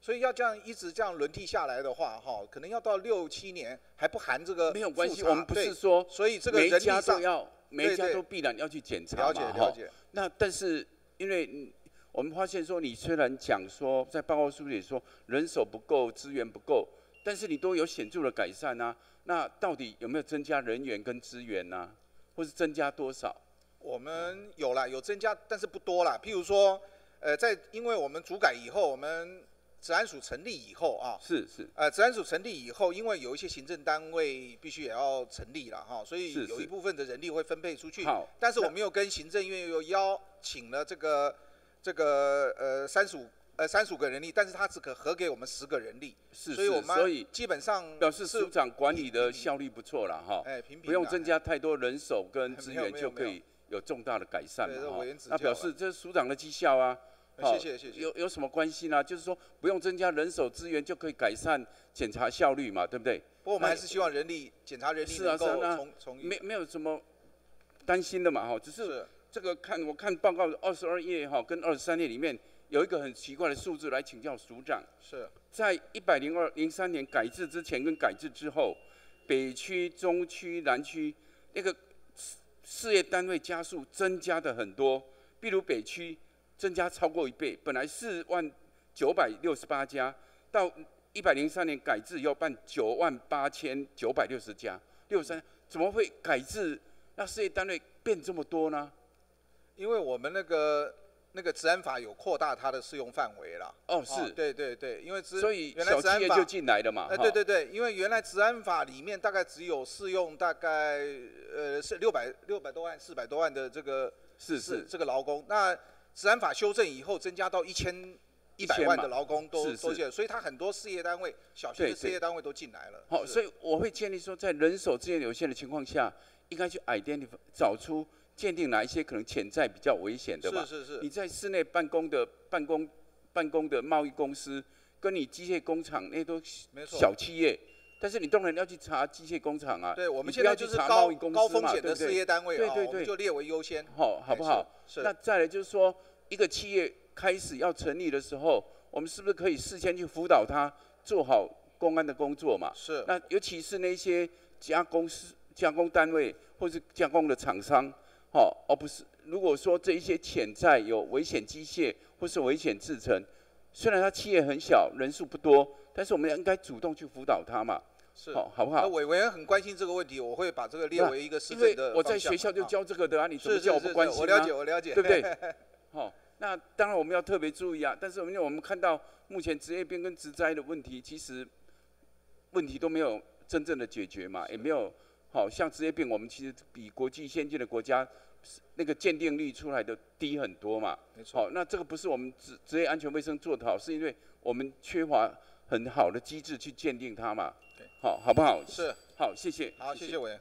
所以要这样一直这样轮替下来的话，哈，可能要到六七年还不含这个没有关系，我们不是说所以这个每一家人力上都要，每一家都必然要去检查了解了解。那但是因为嗯我们发现说，你虽然讲说在报告书里说人手不够、资源不够，但是你都有显著的改善啊。那到底有没有增加人员跟资源呢、或是增加多少？我们有啦，有增加，但是不多啦。譬如说，呃，在因为我们主改以后，我们治安署成立以后啊，是是，呃，治安署成立以后，因为有一些行政单位必须也要成立了哈，所以有一部分的人力会分配出去。好。那但是我们又跟行政院又邀请了这个这个呃三十五呃三十五个人力，但是他只可核给我们十个人力，是所以我是所以们基本上表示署长管理的效率不错了哈，哎平平不用增加太多人手跟资源就可以有重大的改善那表示这是署长的绩效啊。哎好谢谢谢谢有有什么关系呢？就是说不用增加人手资源就可以改善检查效率嘛，对不对？不过我们还是希望人力检查人力是啊是啊，能够那从从没没有什么担心的嘛哈，只是这个看我看报告二十二页哈跟二十三页里面有一个很奇怪的数字来请教署长，是在一百零二零三年改制之前跟改制之后，北区、中区、南区那个事业单位加速增加的很多，比如北区增加超过一倍，本来四万九百六十八家，到一百零三年改制要办九万八千九百六十家，六三怎么会改制那事业单位变这么多呢？因为我们那个那个治安法有扩大它的适用范围了。哦是。对对对，因为治所以原来治安法小企业就进来了嘛呃，哈对对对，因为原来治安法里面大概只有适用大概呃是六百六百多万四百多万的这个是是。这个劳工，那治安法修正以后增加到一千一百1000嘛万的劳工都都进来，所以他很多事业单位小型的事业对单位都进来了。好，是。所以我会建议说，在人手资源有限的情况下，应该去 identify 找出鉴定哪一些可能潜在比较危险的嘛。是是是你在室内办公的办公办公的贸易公司，跟你机械工厂那都小企业，但是你当然要去查机械工厂啊。对，我们你现在就是不要去查高高风险的事业单位啊，对对对，我们就列为优先。好，好不哎好？那再来就是说，一个企业开始要成立的时候，我们是不是可以事先去辅导他做好公安的工作嘛？是。那尤其是那些加工司、加工单位或是加工的厂商，好、而不是如果说这一些潜在有危险机械或是危险制成，虽然它企业很小，人数不多，但是我们应该主动去辅导它嘛。是，好，好不好？那委员很关心这个问题，我会把这个列为一个市政的我在学校就啊教这个的啊，你怎么叫我不关心、啊、我了解我了解对不对？好、那当然我们要特别注意啊。但是因为我们看到目前职业病跟职灾的问题，其实问题都没有真正的解决嘛，也没有好、像职业病，我们其实比国际先进的国家那个鉴定率出来的低很多嘛。没错好、那这个不是我们职职业安全卫生做得好，是因为我们缺乏很好的机制去鉴定它嘛。对好，好不好？是。好，谢谢。好，谢谢委员。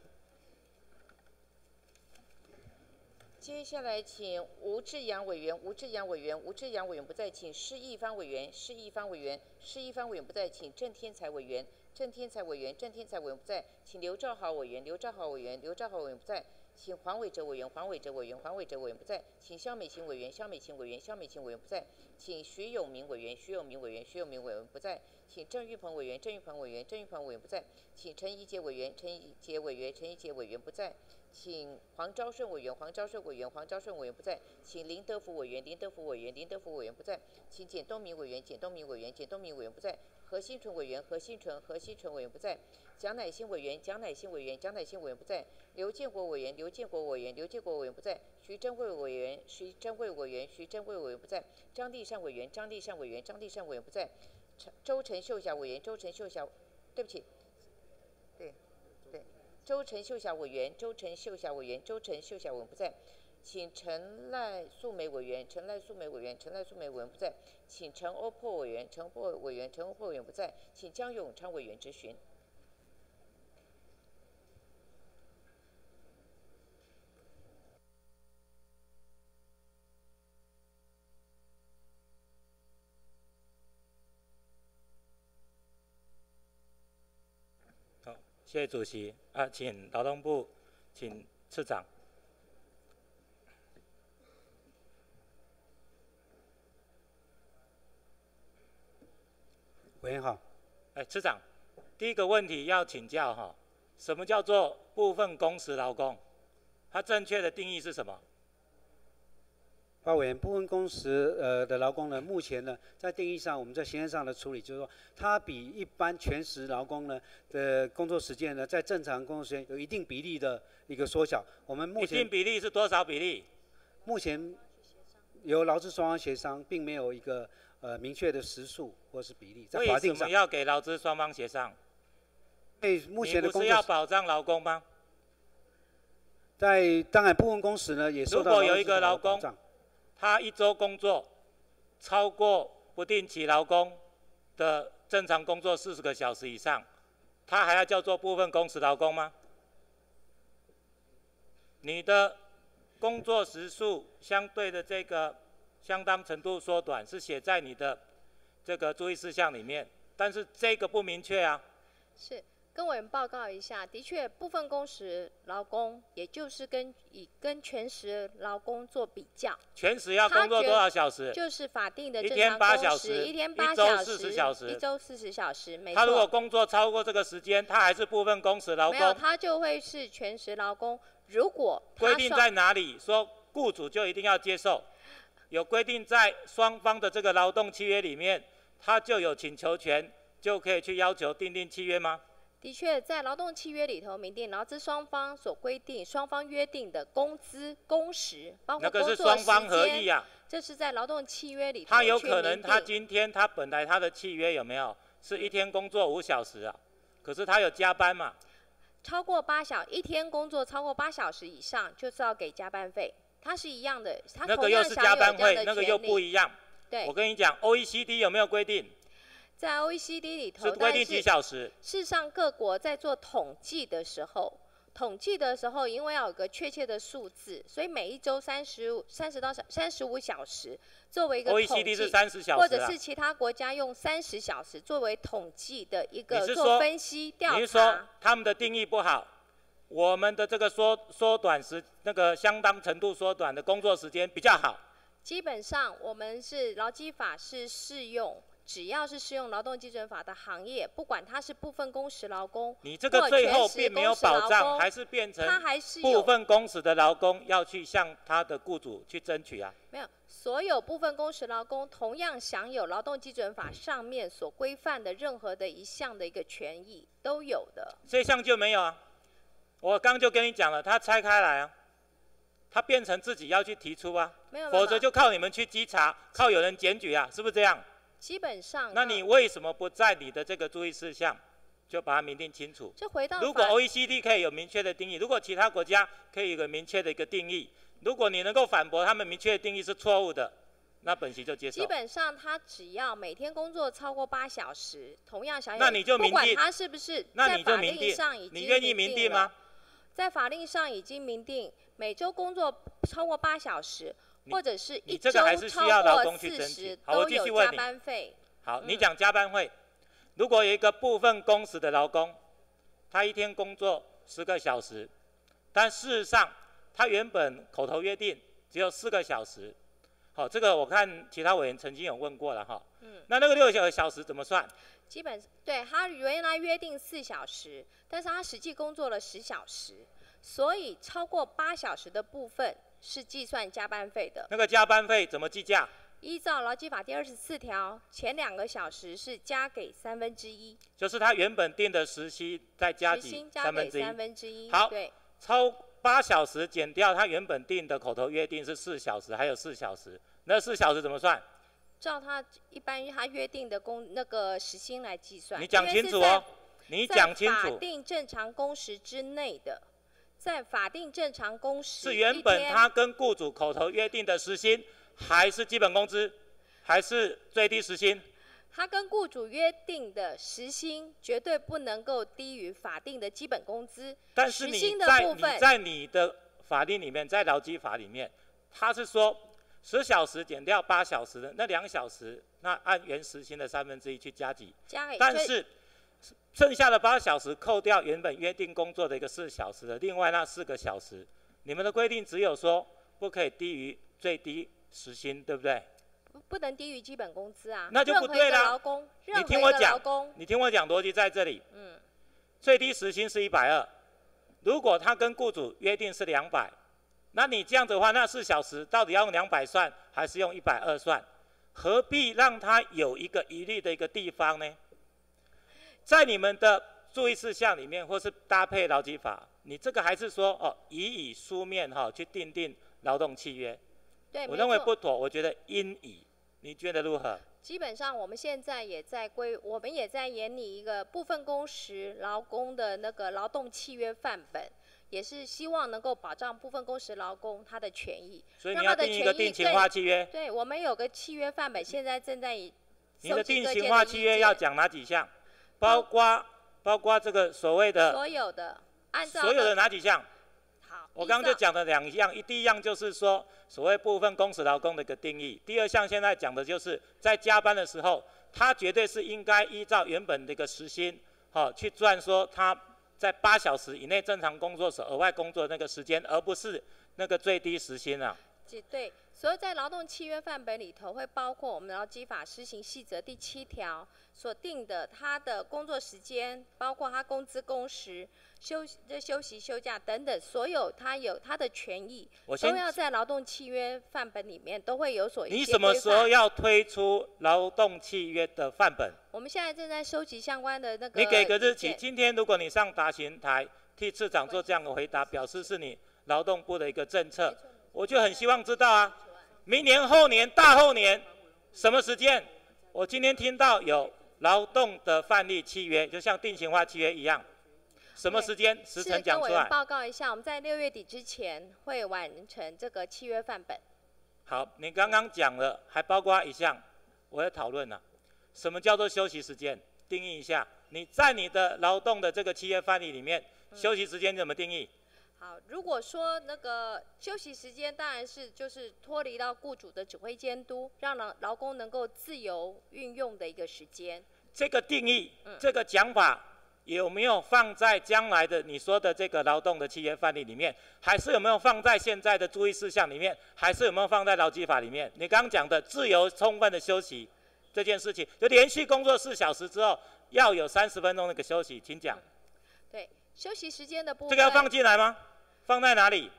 接下来请吴志阳委员，吴志阳委员，吴志阳委员不在，请施一方委员，施一方委员，施一方委员不在，请郑天才委员，郑天才委员，郑天才委员不在，请刘兆豪委员，刘兆豪委员，刘兆豪委员不在，请黄伟哲委员，黄伟哲委员，黄伟哲委员不在，请肖美琴委员，肖美琴委员，肖美琴委员不在，请徐永明委员，徐永明委员，徐永明委员不在，请郑玉鹏委员，郑玉鹏委员，郑玉鹏委员不在，请陈怡杰委员，陈怡杰委员，陈怡杰委员不在。请黄昭顺委员，黄昭顺委员，黄昭顺委员不在；请林德福委员，林德福委员，林德福委员不在；请简东明委员，简东明委员，简东明委员不在；何新纯委员，何新纯，何新纯委员不在；蒋乃馨委员，蒋乃馨委员，蒋乃馨委员不在；刘建国委员，刘建国委员，刘建国委员不在；徐珍贵委员，徐珍贵委员，徐珍贵委员不在；张立善委员，张立善委员，张立善委员不在；陈周陈秀霞委员，周陈秀霞，对不起，对。周陈秀霞委员，周陈秀霞委员，周陈秀霞委员不在，请陈赖素梅委员，陈赖素梅委员，陈赖素梅委员不在，请陈欧珀委员，陈欧珀委员，陈欧珀委员不在，请江永昌委员质询。好，谢谢主席啊，请劳动部，请次长。委员好，哎，次长，第一个问题要请教哈，什么叫做部分工时劳工？它正确的定义是什么？发委员，部分工时呃的劳工呢，目前呢在定义上，我们在行政上的处理就是说，它比一般全时劳工呢的工作时间呢，在正常工作时间有一定比例的一个缩小。我们目前一定比例是多少比例？目前由劳资双方协商，并没有一个呃明确的时数或是比例，在为法定上。什么要给劳资双方协商？对目前的你不是要保障劳工吗？在当然部分工时呢也受到如果有一个劳工，他一周工作超过不定期劳工的正常工作四十个小时以上，他还要叫做部分工时劳工吗？你的工作时数相对的这个相当程度缩短是写在你的这个注意事项里面，但是这个不明确啊。是跟委员报告一下，的确部分工时劳工，也就是跟以跟全时劳工做比较，全时要工作多少小时？就是法定的一天正常八小时，工时，一天八小时，一周小四十小时，一周四十小时，没他如果。工作超过这个时间，他还是部分工时劳工没有，工。他就会是全时劳工。如果规定在哪里？说雇主就一定要接受？有规定在双方的这个劳动契约里面，他就有请求权，就可以去要求订定契约吗？的确，在劳动契约里头明定劳资双方所规定、双方约定的工资、工时，包括那个是工作时双方合间意啊。这是在劳动契约里头他有可能他今天他本来他的契约有没有是一天工作五小时啊？可是他有加班嘛？超过八小一天工作超过八小时以上，就是要给加班费，它是一样的，它那个又是同样享加班费，有这样的那个又。不一样。对我跟你讲，OECD 有没有规定？在 OECD 里头，是规定几小时？事实上，各国在做统计的时候，统计的时候，因为要有个确切的数字，所以每一周三十五、三十到三十五小时作为一个统 OECD 计，是30小时啊或者是其他国家用三十小时作为统计的一个做分析调你是说。他们的定义不好？我们的这个缩缩短时那个相当程度缩短的工作时间比较好。基本上，我们是劳基法是适用，只要是适用劳动基准法的行业，不管它是部分工时劳工，你这个最后并没有保障，工还是变成它还是部分工时的劳工要去向他的雇主去争取啊。没有，所有部分工时劳工同样享有劳动基准法上面所规范的任何的一项的一个权益都有的。这项就没有啊。我刚就跟你讲了，他拆开来啊，他变成自己要去提出啊，没有否则就靠你们去稽查，靠有人检举啊，是不是这样？基本上，那你为什么不在你的这个注意事项就把它明定清楚？就回到如果 OECD 可以有明确的定义，如果其他国家可以有个明确的一个定义，如果你能够反驳他们明确的定义是错误的，那本席就接受基。本上他只要每天工作超过八小时，同样享有，那你就明定他是不是那你就明定上已，经你愿意明定吗？在法令上已经明定，每周工作超过八小时，或者是一这周个还是需超过工去争四十都有加班费。好，你讲加班费，如果有一个部分工时的劳工，他一天工作十个小时，但事实上他原本口头约定只有四个小时，好，这个我看其他委员曾经有问过了哈。嗯那那个六个小时怎么算？基本对他原来约定四小时，但是他实际工作了十小时，所以超过八小时的部分是计算加班费的。那个加班费怎么计价？依照劳基法第二十四条，前两个小时是加给三分之一，就是他原本定的时薪再加时几三分之一。三分之一。好对，超八小时减掉他原本定的口头约定是四小时，还有四小时，那四小时怎么算？照他一般他约定的工那个时薪来计算。你讲清楚哦，你讲清楚。法定正常工时之内的，在法定正常工时是原本他跟雇主口头约定的时薪，还是基本工资，还是最低时薪？他跟雇主约定的时薪绝对不能够低于法定的基本工资。但是你在你在你的法令里面，在劳基法里面，他是说十小时减掉八小时的那两小时，那按原时薪的三分之一去加几。加给但是剩下的八小时扣掉原本约定工作的一个四小时的，另外那四个小时，你们的规定只有说不可以低于最低时薪，对不对？不不能低于基本工资啊。那就不对啦劳工，你听我讲工，，你听我讲逻辑在这里。嗯，最低时薪是一百二，如果他跟雇主约定是两百，那你这样子的话，那四小时到底要用两百算，还是用一百二算？何必让他有一个疑虑的一个地方呢？在你们的注意事项里面，或是搭配劳基法，你这个还是说哦，以以书面哈、去订定劳动契约，对，我认为不妥，我觉得应以，你觉得如何？基本上我们现在也在规，我们也在研拟一个部分工时劳工的那个劳动契约范本，也是希望能够保障部分工时劳工他的权益，所以你要定一个定型权益更化契约。对，我们有个契约范本，现在正在以你的定型各界的意化契约要讲哪几项？包括包括这个所谓的所有的按照所有的哪几项？好，我刚刚就讲了两样，一第一样就是说所谓部分工时劳工的一个定义，第二项现在讲的就是在加班的时候，他绝对是应该依照原本的一个时薪，好、去赚说他在八小时以内正常工作时额外工作那个时间，而不是那个最低时薪啊。对，所以在劳动契约范本里头会包括我们劳基法施行细则第七条所定的他的工作时间，包括他工资工时、休息、这休息休假等等，所有他有他的权益，都要在劳动契约范本里面都会有所你什么时候要推出劳动契约的范本？我们现在正在收集相关的那个。你给个日期，今天如果你上达行台替次长做这样的回答，表示是你劳动部的一个政策，我就很希望知道啊，明年、后年、大后年什么时间？我今天听到有劳动的范例契约，就像定型化契约一样，什么时间、时是辰讲出来？报告一下，我们在六月底之前会完成这个契约范本。好，你刚刚讲了，还包括一项，我要讨论了，什么叫做休息时间？定义一下，你在你的劳动的这个契约范例里面，休息时间怎么定义？好，如果说那个休息时间，当然是就是脱离到雇主的指挥监督，让劳劳工能够自由运用的一个时间。这个定义，嗯这个讲法有没有放在将来的你说的这个劳动的契约范例里面，还是有没有放在现在的注意事项里面，还是有没有放在劳基法里面？你刚刚讲的自由充分的休息这件事情，就连续工作四小时之后要有三十分钟那个休息，请讲。对，休息时间的部分。这个要放进来吗？放在哪里？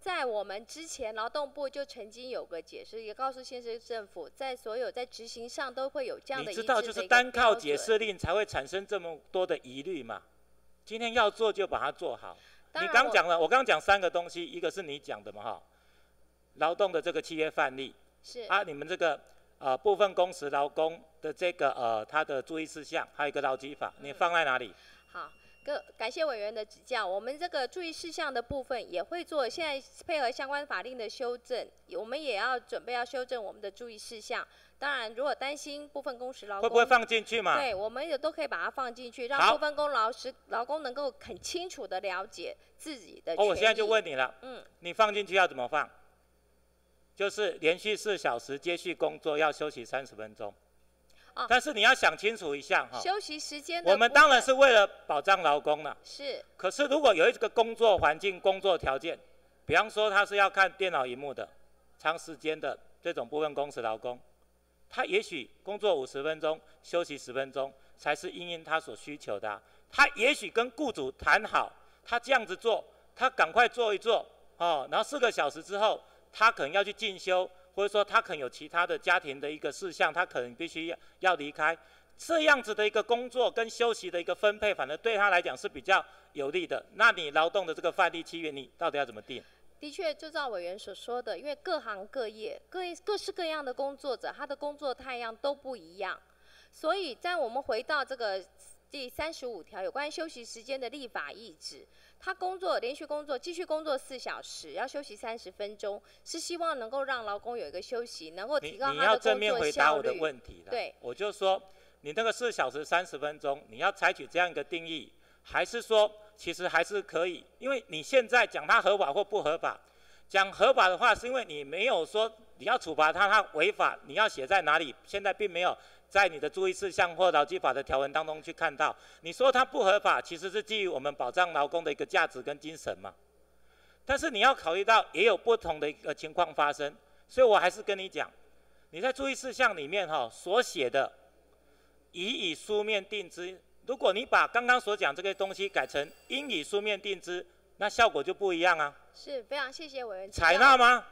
在我们之前，劳动部就曾经有个解释，也告诉县市政府，在所有在执行上都会有这样的的你知道，就是单靠解释令才会产生这么多的疑虑嘛？今天要做就把它做好。你刚讲了，我刚讲三个东西，一个是你讲的嘛哈，劳动的这个契约范例是啊，你们这个呃部分工时劳工的这个呃它的注意事项，还有一个劳基法，你放在哪里？好，各感谢委员的指教。我们这个注意事项的部分也会做，现在配合相关法令的修正，我们也要准备要修正我们的注意事项。当然，如果担心部分工时劳工，会不会放进去嘛对，我们也都可以把它放进去，让部分工劳时劳工能够很清楚的了解自己的哦，我现在就问你了，嗯，你放进去要怎么放？就是连续四小时接续工作要休息三十分钟。哦但是你要想清楚一下哈，休息时间我们当然是为了保障劳工了。是。可是如果有一个工作环境、工作条件，比方说他是要看电脑荧幕的，长时间的这种部分工时劳工，他也许工作五十分钟，休息十分钟，才是因应他所需求的啊、他也许跟雇主谈好，他这样子做，他赶快做一做哦，然后四个小时之后，他可能要去进修，或者说他可能有其他的家庭的一个事项，他可能必须要要离开。这样子的一个工作跟休息的一个分配，反正对他来讲是比较有利的。那你劳动的这个范例契约，你到底要怎么定？的确，就照委员所说的，因为各行各业、各各式各样的工作者，他的工作太阳都不一样，所以在我们回到这个第三十五条有关休息时间的立法意志，他工作连续工作，继续工作四小时，要休息三十分钟，是希望能够让劳工有一个休息，能够提你高你要正他的工作面回答我的。问题了。对，我就说你那个四小时三十分钟，你要采取这样一个定义，还是说其实还是可以？因为你现在讲它合法或不合法，讲合法的话，是因为你没有说你要处罚他，他违法，你要写在哪里？现在并没有在你的注意事项或劳基法的条文当中去看到。你说它不合法，其实是基于我们保障劳工的一个价值跟精神嘛。但是你要考虑到也有不同的一个情况发生，所以我还是跟你讲，你在注意事项里面哈、所写的，已以书面定之。如果你把刚刚所讲这个东西改成应以书面定之，那效果就不一样啊。是非常谢谢委员采纳吗？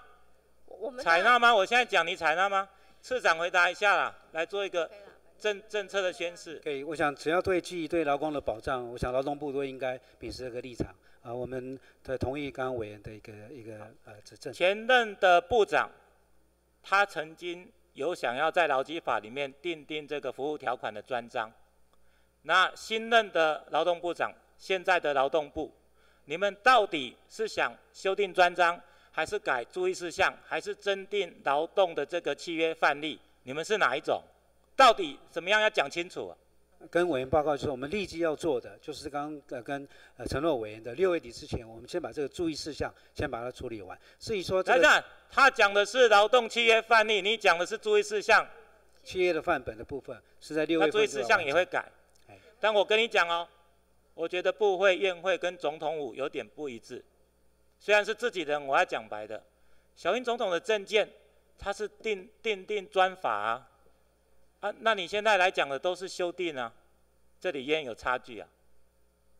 我们采纳吗？我现在讲你采纳吗？次长回答一下啦，来做一个政政策的宣示。可以，我想只要对基于对劳工的保障，我想劳动部都应该秉持这个立场。啊，我们的同意刚刚委员的一个一个呃指正。前任的部长，他曾经有想要在劳基法里面订定这个服务条款的专章。那新任的劳动部长，现在的劳动部，你们到底是想修订专章，还是改注意事项，还是增订劳动的这个契约范例？你们是哪一种？到底怎么样要讲清楚？跟委员报告就是，我们立即要做的就是刚刚呃跟呃承诺委员的六月底之前，我们先把这个注意事项先把它处理完。至于说这个，他讲的是劳动契约范例，你讲的是注意事项。契约的范本的部分是在六月。那注意事项也会改。但我跟你讲哦，我觉得部会、宴会跟总统府有点不一致。虽然是自己人，我要讲白的，小英总统的政见，他是定定定专法啊，啊，那你现在来讲的都是修订啊，这里也有差距啊。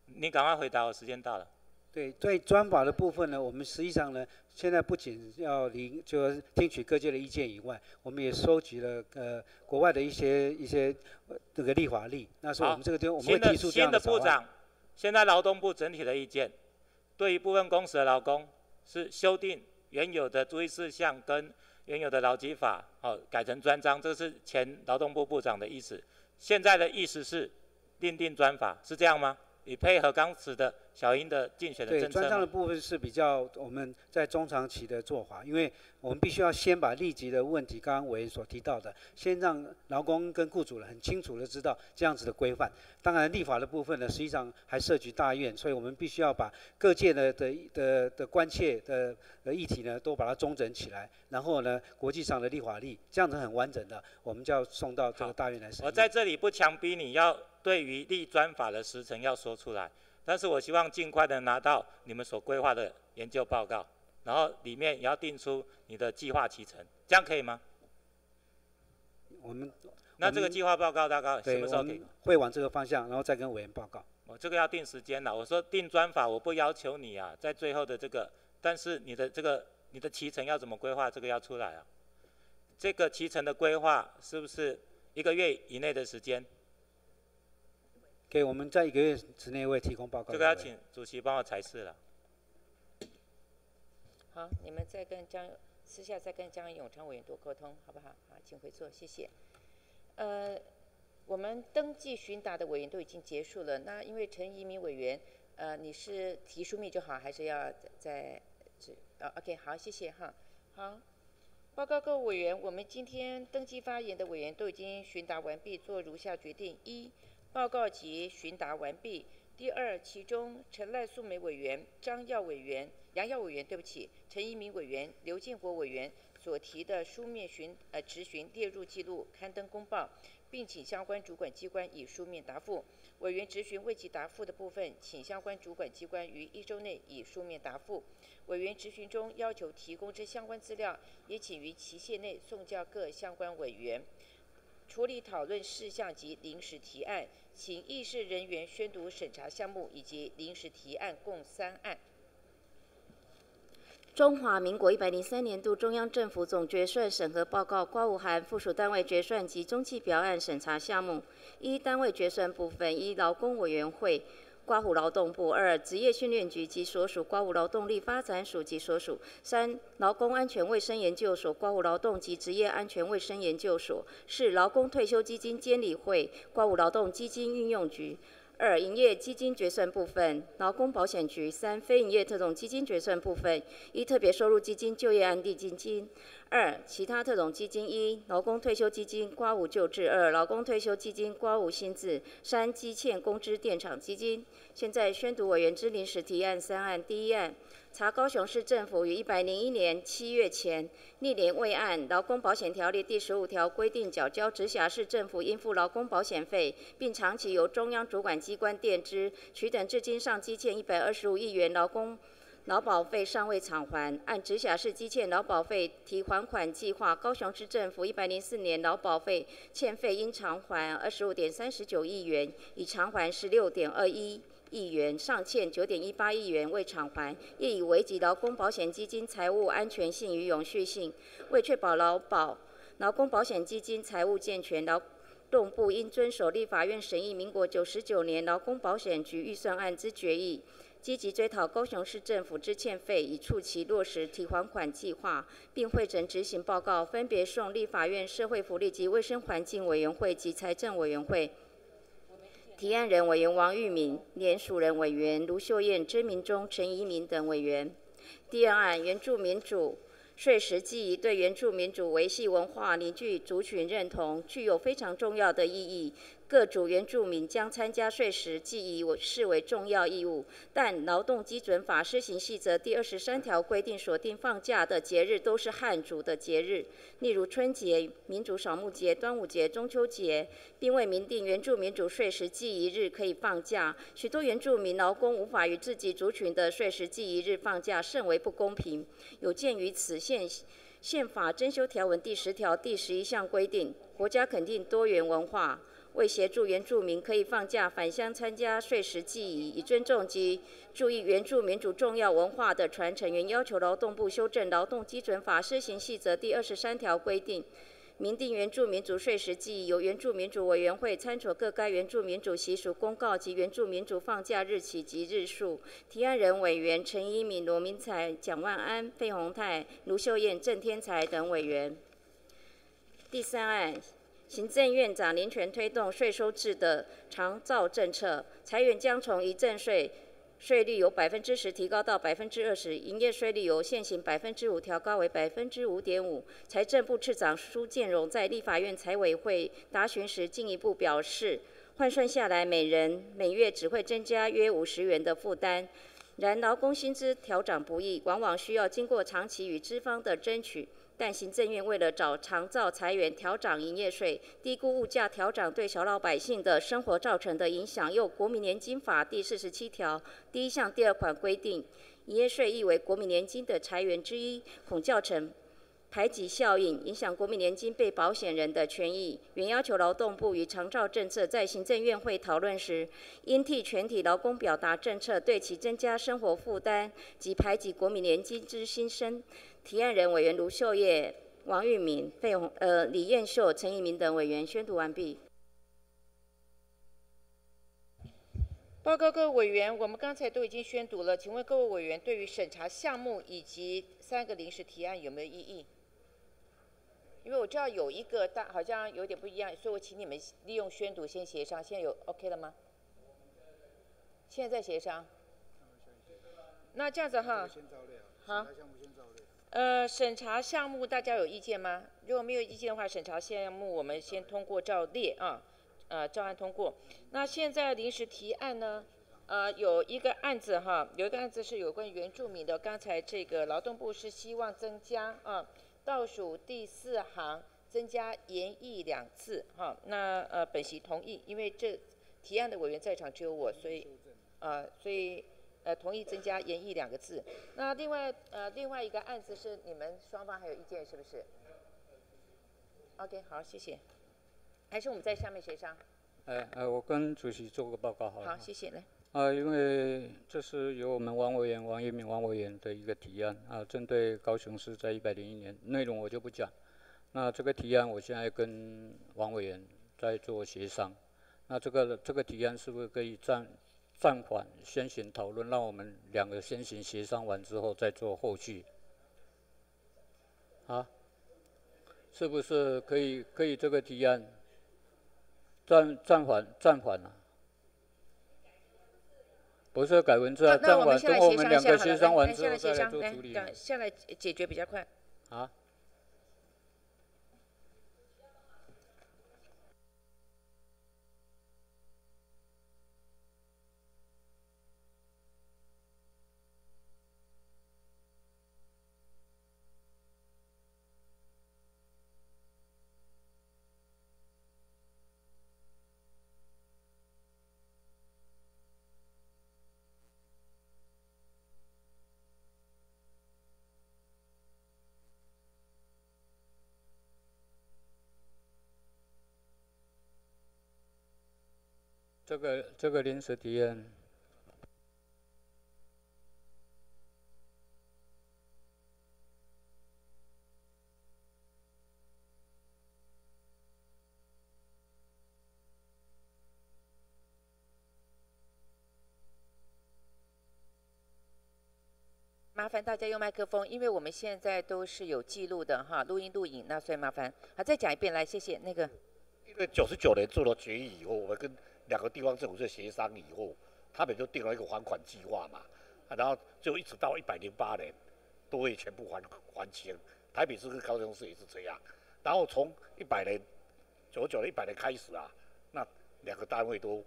你赶快回答我，时间到了。对对，专法的部分呢，我们实际上呢，现在不仅要聆，就听取各界的意见以外，我们也收集了呃国外的一些一些这个立法例。那是我们这个地方我们会提出这样的新的部长，现在劳动部整体的意见，对于部分公司的劳工是修订原有的注意事项跟原有的劳基法，哦改成专章，这是前劳动部部长的意思。现在的意思是另定专法，是这样吗？你配合当时的小英的竞选的政策。对，专项的部分是比较我们在中长期的做法，因为我们必须要先把立即的问题，刚刚委员所提到的，先让劳工跟雇主很清楚的知道这样子的规范。当然，立法的部分呢，实际上还涉及大院，所以我们必须要把各界的的的的关切的的议题呢，都把它中整起来，然后呢，国际上的立法力，这样子很完整的，我们就要送到这个大院来审。我在这里不强逼你要。对于立专法的时程要说出来，但是我希望尽快的拿到你们所规划的研究报告，然后里面也要定出你的计划期程，这样可以吗？我们那这个计划报告大概什么时候给？会往这个方向，然后再跟委员报告。我这个要定时间了。我说定专法，我不要求你啊，在最后的这个，但是你的这个你的期程要怎么规划，这个要出来啊。这个期程的规划是不是一个月以内的时间？给我们在一个月之内会提供报告。这个要请主席帮我裁示了。好，你们再跟江私下再跟江永昌委员多沟通，好不好？好，请回座，谢谢。呃，我们登记询答的委员都已经结束了。那因为陈一鸣委员，呃，你是提书面就好，还是要再？呃，OK，好，谢谢哈。好，报告各位委员，我们今天登记发言的委员都已经询答完毕，做如下决定：一。报告及询答完毕。第二，其中陈赖素梅委员、张耀委员、杨耀委员，对不起，陈一鸣委员、刘建国委员所提的书面询呃质询列入记录，刊登公报，并请相关主管机关以书面答复。委员质询未及答复的部分，请相关主管机关于一周内以书面答复。委员质询中要求提供之相关资料，也请于期限内送交各相关委员。处理讨论事项及临时提案，请议事人员宣读审查项目以及临时提案共三案。中华民国一百零三年度中央政府总决算审核报告刮五函附属单位决算及中期表案审查项目：一、单位决算部分；一、劳工委员会。刮胡劳动部二职业训练局及所属刮胡劳动力发展署及所属三劳工安全卫生研究所刮胡劳动及职业安全卫生研究所四劳工退休基金监理会刮胡劳动基金运用局二营业基金决算部分劳工保险局三非营业特种基金决算部分一特别收入基金就业安定基金。二、其他特种基金：一、劳工退休基金刮无救治；二、劳工退休基金刮无新制；三、积欠工资电厂基金。现在宣读委员之临时提案三案。第一案，查高雄市政府于一百零一年七月前历年未按劳工保险条例第十五条规定缴交直辖市政府应付劳工保险费，并长期由中央主管机关垫支，取等至今尚积欠一百二十五亿元劳工。劳保费尚未偿还，按直辖市积欠劳保费提还款计划，高雄市政府一百零四年劳保费欠费应偿还二十五点三十九亿元，已偿还十六点二一亿元，尚欠九点一八亿元未偿还，业已危及劳工保险基金财务安全性与永续性。为确保劳保劳工保险基金财务健全，劳动部应遵守立法院审议民国九十九年劳工保险局预算案之决议。积极追讨高雄市政府之欠费，以促其落实提还款计划，并汇整执行报告，分别送立法院社会福利及卫生环境委员会及财政委员会。提案人委员王玉敏，联署人委员卢秀燕、曾明忠、陈怡民等委员。第二案，原住民主税时记对原住民主维系文化、凝聚族群认同具有非常重要的意义。各族原住民将参加税时记忆视为重要义务，但劳动基准法施行细则第二十三条规定，锁定放假的节日都是汉族的节日，例如春节、民族扫墓节、端午节、中秋节，并未明定原住民族税时记忆日可以放假。许多原住民劳工无法与自己族群的税时记忆日放假，甚为不公平。有鉴于此，宪宪法增修条文第十条第十一项规定，国家肯定多元文化。为协助原住民可以放假返乡参加岁时祭仪，以尊重及注意原住民族重要文化的传承，原要求劳动部修正《劳动基准法施行细则》第二十三条规定，明定原住民族岁时祭仪由原住民族委员会参酌各该原住民族习俗公告及原住民族放假日期及日数。提案人委员陈一敏、罗明才、蒋万安、费鸿泰、卢秀燕、郑天才等委员。第三案。行政院长林权推动税收制的长照政策，裁员将从遗赠税税率由百分之十提高到百分之二十，营业税率由现行百分之五调高为百分之五点五。财政部次长苏建荣在立法院财委会答询时进一步表示，换算下来每人每月只会增加约五十元的负担。然劳工薪资调整不易，往往需要经过长期与资方的争取。但行政院为了找长照裁员调涨营业税，低估物价调涨对小老百姓的生活造成的影响，又国民年金法第四十七条第一项第二款规定，营业税亦为国民年金的裁员之一，恐造成排挤效应，影响国民年金被保险人的权益。原要求劳动部与长照政策在行政院会讨论时，应替全体劳工表达政策对其增加生活负担及排挤国民年金之心声。提案人委员卢秀叶、王玉敏、费红、呃李彦秀、陈以明等委员宣读完毕。报告各位委员，我们刚才都已经宣读了，请问各位委员对于审查项目以及三个临时提案有没有异议？因为我知道有一个大好像有点不一样，所以我请你们利用宣读先协商。现在有 OK 了吗？现在协商。那这样子哈，好。呃，审查项目大家有意见吗？如果没有意见的话，审查项目我们先通过照列啊，呃，照案通过。那现在临时提案呢？呃，有一个案子哈，有一个案子是有关原住民的。刚才这个劳动部是希望增加啊，倒数第四行增加言义两次哈。那呃，本席同意，因为这提案的委员在场只有我，所以啊，所以。呃，同意增加“演绎”两个字。那另外，呃，另外一个案子是你们双方还有意见，是不是？OK，好，谢谢。还是我们在下面协商。哎，呃，我跟主席做个报告，好了。好，谢谢。来。啊，因为这是由我们王委员王一鸣王委员的一个提案啊，针对高雄市在一百零一年内容我就不讲。那这个提案我现在跟王委员在做协商。那这个这个提案是不是可以暂？暂缓先行讨论，让我们两个先行协商完之后再做后续。啊，是不是可以可以这个提案暂暂缓暂缓了？不是改文字啊，暂缓等我们两个协商完之后再来做处理。下来解决比较快。啊。这个这个临时提案。麻烦大家用麦克风，因为我们现在都是有记录的哈，录音录影，那所以麻烦。好，再讲一遍，来，谢谢那个。因为九十九年做了决议以后，我们跟两个地方政府在协商以后，他们就定了一个还款计划嘛，然后就一直到一百零八年都会全部还还清。台北市跟高雄市也是这样，然后从一百年九九年一百年开始啊，那两个单位都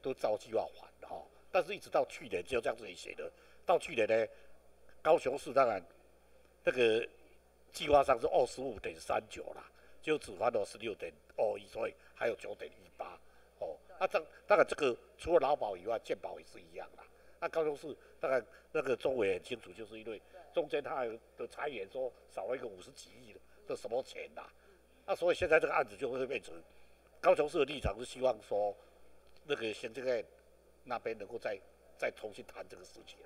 都照计划还哈，但是一直到去年就这样子写的，到去年呢。高雄市当然，这个计划上是二十五点三九啦，就只还了十六点二一，所以还有九点一八。哦，那当然这个除了劳保以外，健保也是一样啦。那高雄市大概那个中委很清楚，就是因为中间他的裁员说少了一个五十几亿的这什么钱呐，那所以现在这个案子就会变成高雄市的立场是希望说那个行政院那边能够再再重新谈这个事情。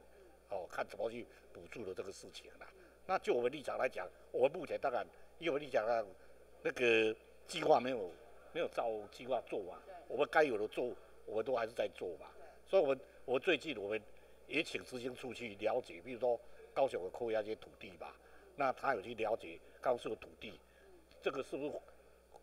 哦，看怎么去补助的这个事情啦。那就我们立场来讲，我们目前当然，因为立场上那个计划没有没有照计划做完，我们该有的做，我们都还是在做嘛。所以，我们我最近我们也请执行处去了解，比如说高雄的扣押一些土地吧，那他有去了解高雄的土地，这个是不是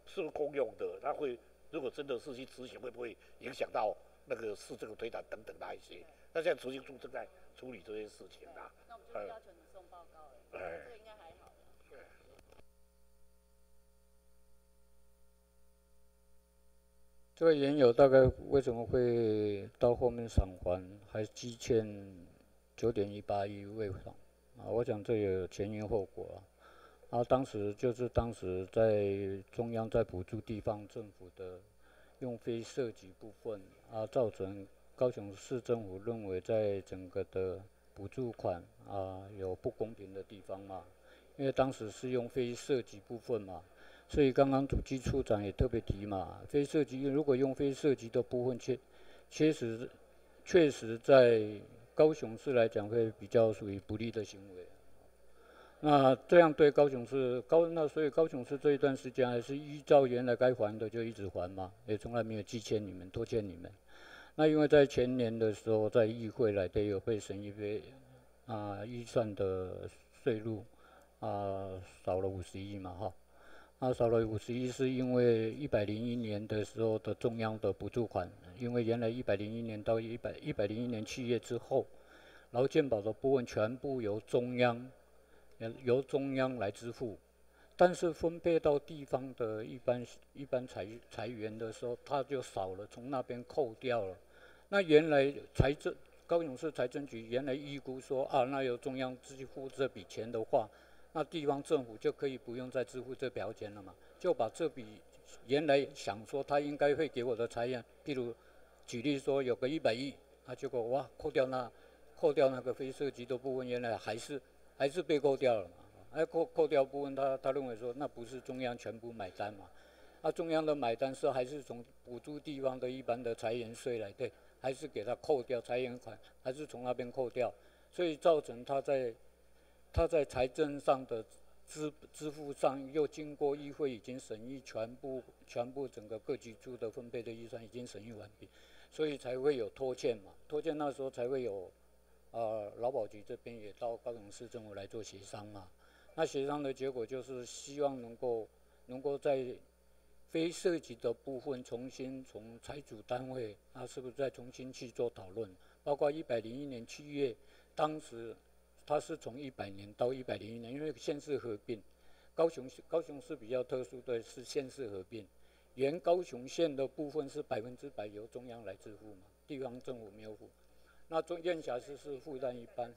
是不是公用的？他会如果真的是去执行，会不会影响到那个市政推展等等那一些？那现在执行处正在。处理这些事情啊，那我们就要求你送报告了，这个应该还好。这个原有大概为什么会到后面偿还，还积欠九点一八亿未还啊？我想这有前因后果啊。啊，当时就是当时在中央在补助地方政府的用非涉及部分啊，造成。高雄市政府认为，在整个的补助款啊有不公平的地方嘛，因为当时是用非涉及部分嘛，所以刚刚主机处长也特别提嘛，非涉及如果用非涉及的部分，确确实确实在高雄市来讲会比较属于不利的行为。那这样对高雄市高那所以高雄市这一段时间还是依照原来该还的就一直还嘛，也从来没有积欠你们拖欠你们。那因为在前年的时候，在议会来得有被审一些啊预算的税入啊少了五十亿嘛哈，啊少了五十亿是因为一百零一年的时候的中央的补助款，因为原来一百零一年到一百一百零一年七月之后，劳健保的部分全部由中央由中央来支付，但是分配到地方的一般一般财财源的时候，它就少了，从那边扣掉了。那原来财政高雄市财政局原来预估说啊，那由中央支付这笔钱的话，那地方政府就可以不用再支付这笔钱了嘛，就把这笔原来想说他应该会给我的财源，譬如举例说有个一百亿，啊结果哇扣掉那扣掉那个非涉及的部分，原来还是还是被扣掉了嘛，哎扣扣掉部分，他他认为说那不是中央全部买单嘛，那中央的买单是还是从补助地方的一般的财源税来对。还是给他扣掉财源款，还是从那边扣掉，所以造成他在他在财政上的支支付上，又经过议会已经审议全部全部整个各级处的分配的预算已经审议完毕，所以才会有拖欠嘛，拖欠那时候才会有，呃劳保局这边也到高雄市政府来做协商嘛，那协商的结果就是希望能够能够在。非涉及的部分，重新从财主单位，那是不是再重新去做讨论？包括一百零一年七月，当时它是从一百年到一百零一年，因为县市合并，高雄高雄市比较特殊的是县市合并，原高雄县的部分是百分之百由中央来支付嘛，地方政府没有付，那中院辖市是负担一半。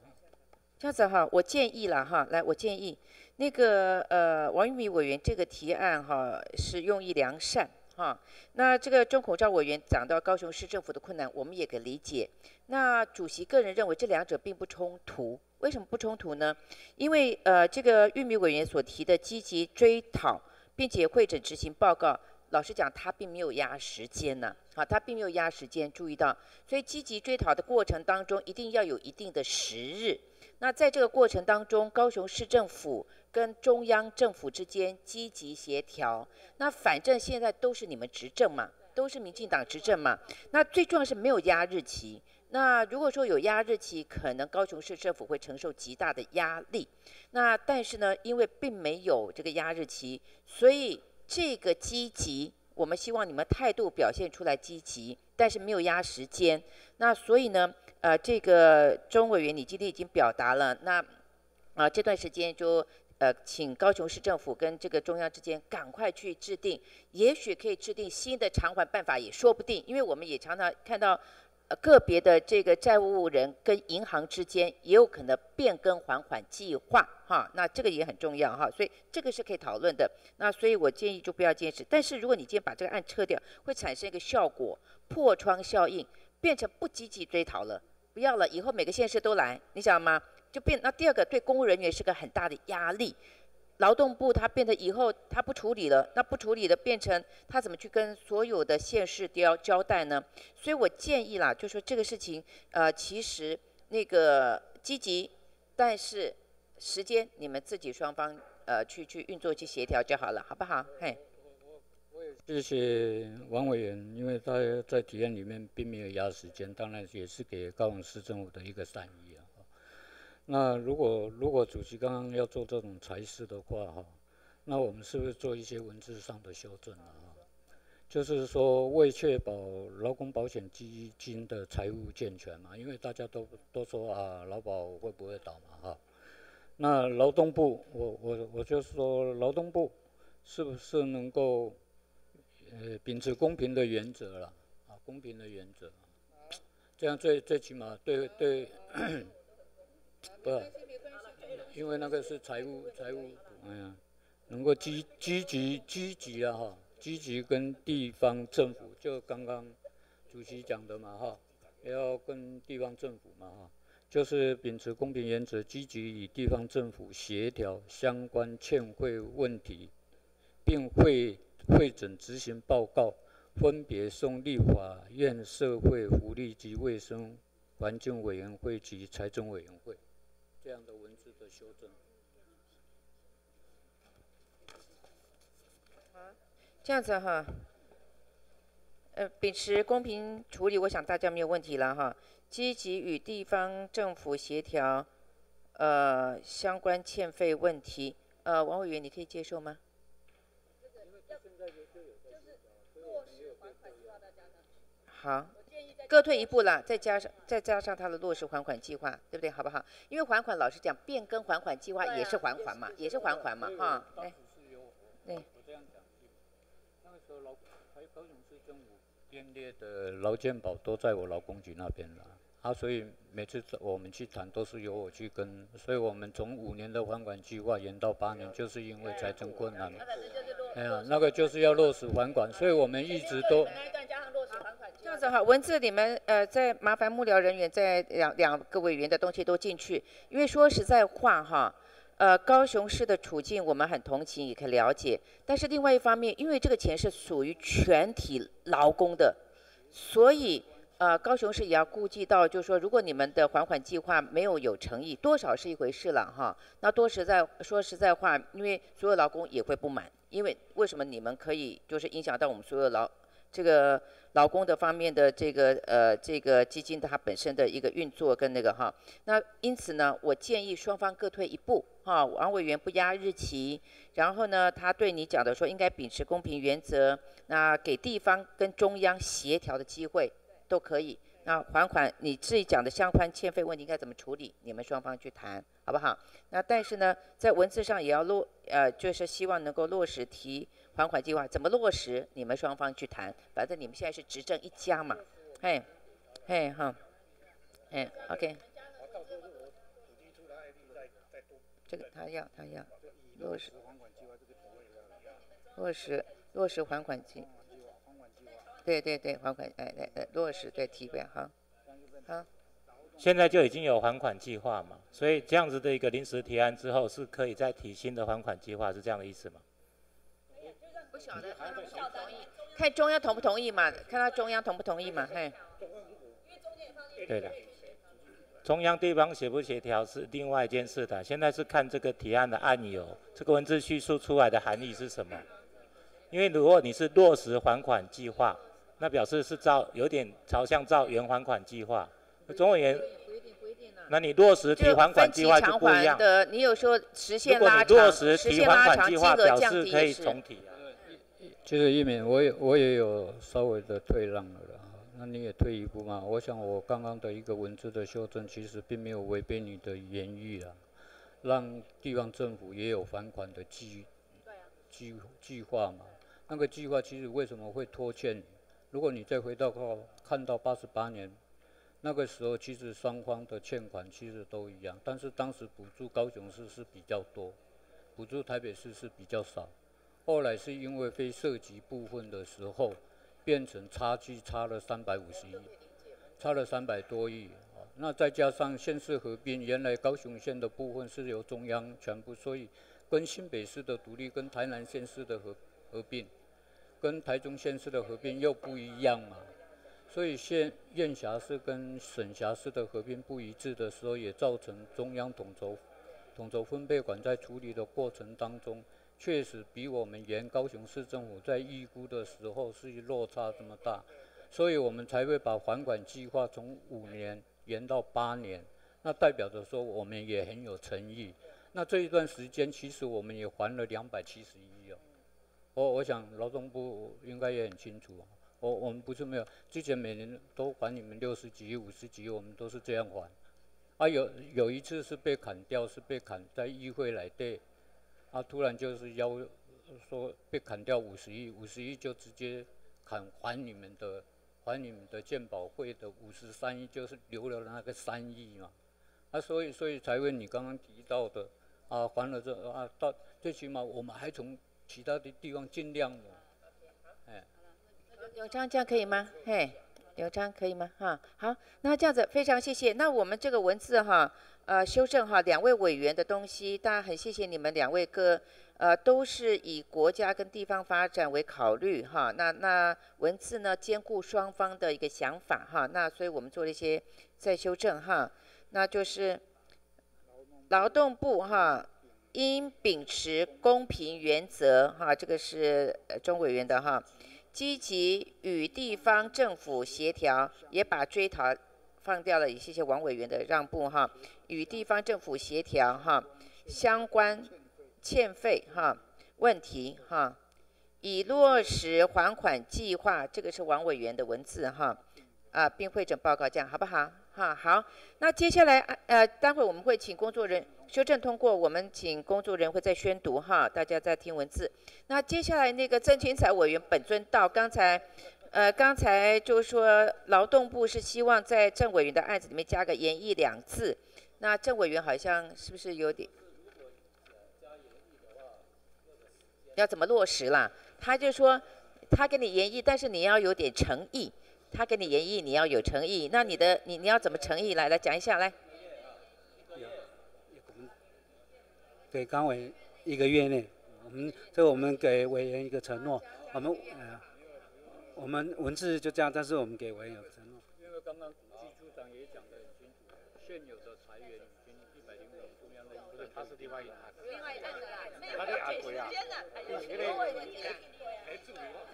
这样子哈，我建议了哈，来，我建议那个呃，王玉米委员这个提案哈是用意良善哈。那这个钟孔照委员讲到高雄市政府的困难，我们也可理解。那主席个人认为这两者并不冲突，为什么不冲突呢？因为呃，这个玉米委员所提的积极追讨并且会诊执行报告，老实讲他并没有压时间呢，啊，他并没有压时间，注意到，所以积极追讨的过程当中一定要有一定的时日。那在这个过程当中，高雄市政府跟中央政府之间积极协调。那反正现在都是你们执政嘛，都是民进党执政嘛。那最重要是没有压日期。那如果说有压日期，可能高雄市政府会承受极大的压力。那但是呢，因为并没有这个压日期，所以这个积极，我们希望你们态度表现出来积极，但是没有压时间。那所以呢，呃，这个钟委员，你今天已经表达了，那啊这段时间就呃请高雄市政府跟这个中央之间赶快去制定，也许可以制定新的偿还办法也说不定，因为我们也常常看到。呃，个别的这个债务人跟银行之间也有可能变更还款计划，哈，那这个也很重要哈，所以这个是可以讨论的。那所以我建议就不要坚持。但是如果你今天把这个案撤掉，会产生一个效果，破窗效应，变成不积极追讨了，不要了，以后每个县市都来，你想吗？就变。那第二个对公务人员是个很大的压力。劳动部他变得以后他不处理了，那不处理的变成他怎么去跟所有的县市交交代呢？所以我建议啦，就说这个事情，呃，其实那个积极，但是时间你们自己双方呃去去运作去协调就好了，好不好？嘿。谢谢王委员，因为他在体验里面并没有压时间，当然也是给高雄市政府的一个善意。那如果如果主席刚刚要做这种裁示的话哈，那我们是不是做一些文字上的修正啊？就是说为确保劳工保险基金的财务健全嘛，因为大家都都说啊，劳保会不会倒嘛哈？那劳动部，我我我就是说劳动部是不是能够呃秉持公平的原则了啊？公平的原则，这样最最起码对对。不，因为那个是财务财务，哎呀，能够积积极积极啊哈，积极跟地方政府，就刚刚主席讲的嘛哈，要跟地方政府嘛哈，就是秉持公平原则，积极与地方政府协调相关欠费问题，并会会诊执行报告，分别送立法院社会福利及卫生环境委员会及财政委员会。这样的文字的修正。这样子哈，呃，秉持公平处理，我想大家没有问题了哈。积极与地方政府协调，呃，相关欠费问题，呃，王委员，你可以接受吗？好。各退一步了，再加上再加上他的落实还款计划，对不对？好不好？因为还款老实讲，变更还款计划也是还款嘛，也是还款嘛，哈。哎，对。那个时候劳还有高雄市政府编列的劳健保都在我劳工局那边了，啊，所以每次我们去谈都是由我去跟，所以我们从五年的还款计划延到八年，就是因为财政困难。哎呀，那个就是要落实还款，所以我们一直都。这样子哈，文字你们呃，再麻烦幕僚人员在两两个委员的东西都进去，因为说实在话哈，呃，高雄市的处境我们很同情，也可以了解。但是另外一方面，因为这个钱是属于全体劳工的，所以呃，高雄市也要顾及到，就是说，如果你们的还款计划没有有诚意，多少是一回事了哈。那多实在说实在话，因为所有劳工也会不满，因为为什么你们可以就是影响到我们所有劳这个。劳工的方面的这个呃这个基金它本身的一个运作跟那个哈，那因此呢，我建议双方各退一步哈，王委员不压日期，然后呢，他对你讲的说应该秉持公平原则，那给地方跟中央协调的机会都可以，那还款你自己讲的相关欠费问题应该怎么处理，你们双方去谈好不好？那但是呢，在文字上也要落呃，就是希望能够落实提。还款计划怎么落实？你们双方去谈，反正你们现在是执政一家嘛，嘿，嘿哈，哎，OK。这个他要他要落实落实落实还款计，对对对，还款哎哎哎落实对提表好，好。现在就已经有还款计划嘛，所以这样子的一个临时提案之后，是可以再提新的还款计划，是这样的意思吗？不晓得看看中央同不同意嘛？看他中央同不同意嘛？嘿。对的，中央地方协不协调是另外一件事的。现在是看这个提案的案由，这个文字叙述出来的含义是什么？因为如果你是落实还款计划，那表示是照有点朝向照原还款计划。总委员，那你落实提还款计划就不一样。的，你有说实现拉长，落实提还款计划表示可以重提啊。其实一敏，我也我也有稍微的退让了啦。那你也退一步嘛？我想我刚刚的一个文字的修正，其实并没有违背你的言语啊，让地方政府也有还款的计计计划嘛。那个计划其实为什么会拖欠？如果你再回到看看到八十八年。那个时候其实双方的欠款其实都一样，但是当时补助高雄市是比较多，补助台北市是比较少。后来是因为非涉及部分的时候，变成差距差了三百五十亿，差了三百多亿啊。那再加上县市合并，原来高雄县的部分是由中央全部，所以跟新北市的独立、跟台南县市的合合并、跟台中县市的合并又不一样嘛。所以县县辖市跟省辖市的合并不一致的时候，也造成中央统筹统筹分配管在处理的过程当中，确实比我们原高雄市政府在预估的时候是落差这么大，所以我们才会把还款计划从五年延到八年，那代表着说我们也很有诚意。那这一段时间其实我们也还了两百七十亿，我我想劳动部应该也很清楚。我我们不是没有，之前每年都还你们六十几、五十几，我们都是这样还。啊，有有一次是被砍掉，是被砍在议会来对，啊，突然就是要说被砍掉五十亿，五十亿就直接砍还你们的，还你们的鉴保会的五十三亿，就是留了那个三亿嘛。啊，所以所以才问你刚刚提到的，啊，还了这啊，到最起码我们还从其他的地方尽量。永昌，这样可以吗？嘿，永昌可以吗？哈，好，那这样子非常谢谢。那我们这个文字哈，呃，修正哈，两位委员的东西，大家很谢谢你们两位哥，呃，都是以国家跟地方发展为考虑哈。那那文字呢，兼顾双方的一个想法哈。那所以我们做了一些再修正哈。那就是劳动部哈，应秉持公平原则哈，这个是钟委员的哈。积极与地方政府协调，也把追讨放掉了，也谢谢王委员的让步哈。与地方政府协调哈，相关欠费哈问题哈，已落实还款计划，这个是王委员的文字哈，啊，并会诊报告这样好不好？哈好，那接下来呃，待会我们会请工作人。修正通过，我们请工作人员会再宣读哈，大家在听文字。那接下来那个郑清才委员本尊到，刚才，呃，刚才就是说劳动部是希望在郑委员的案子里面加个“演绎”两字，那郑委员好像是不是有点要怎么落实啦？他就说他给你演绎，但是你要有点诚意，他给你演绎，你要有诚意。那你的你你要怎么诚意？来来讲一下来。给刚委一个月内，我们这我们给委员一个承诺，我们呃，我们文字就这样，但是我们给委员有承诺。因为刚刚季处长也讲得很清楚，现有的裁员已经一百零五中央的，不是他是另外一案，另外一案的啦，他的案规啊，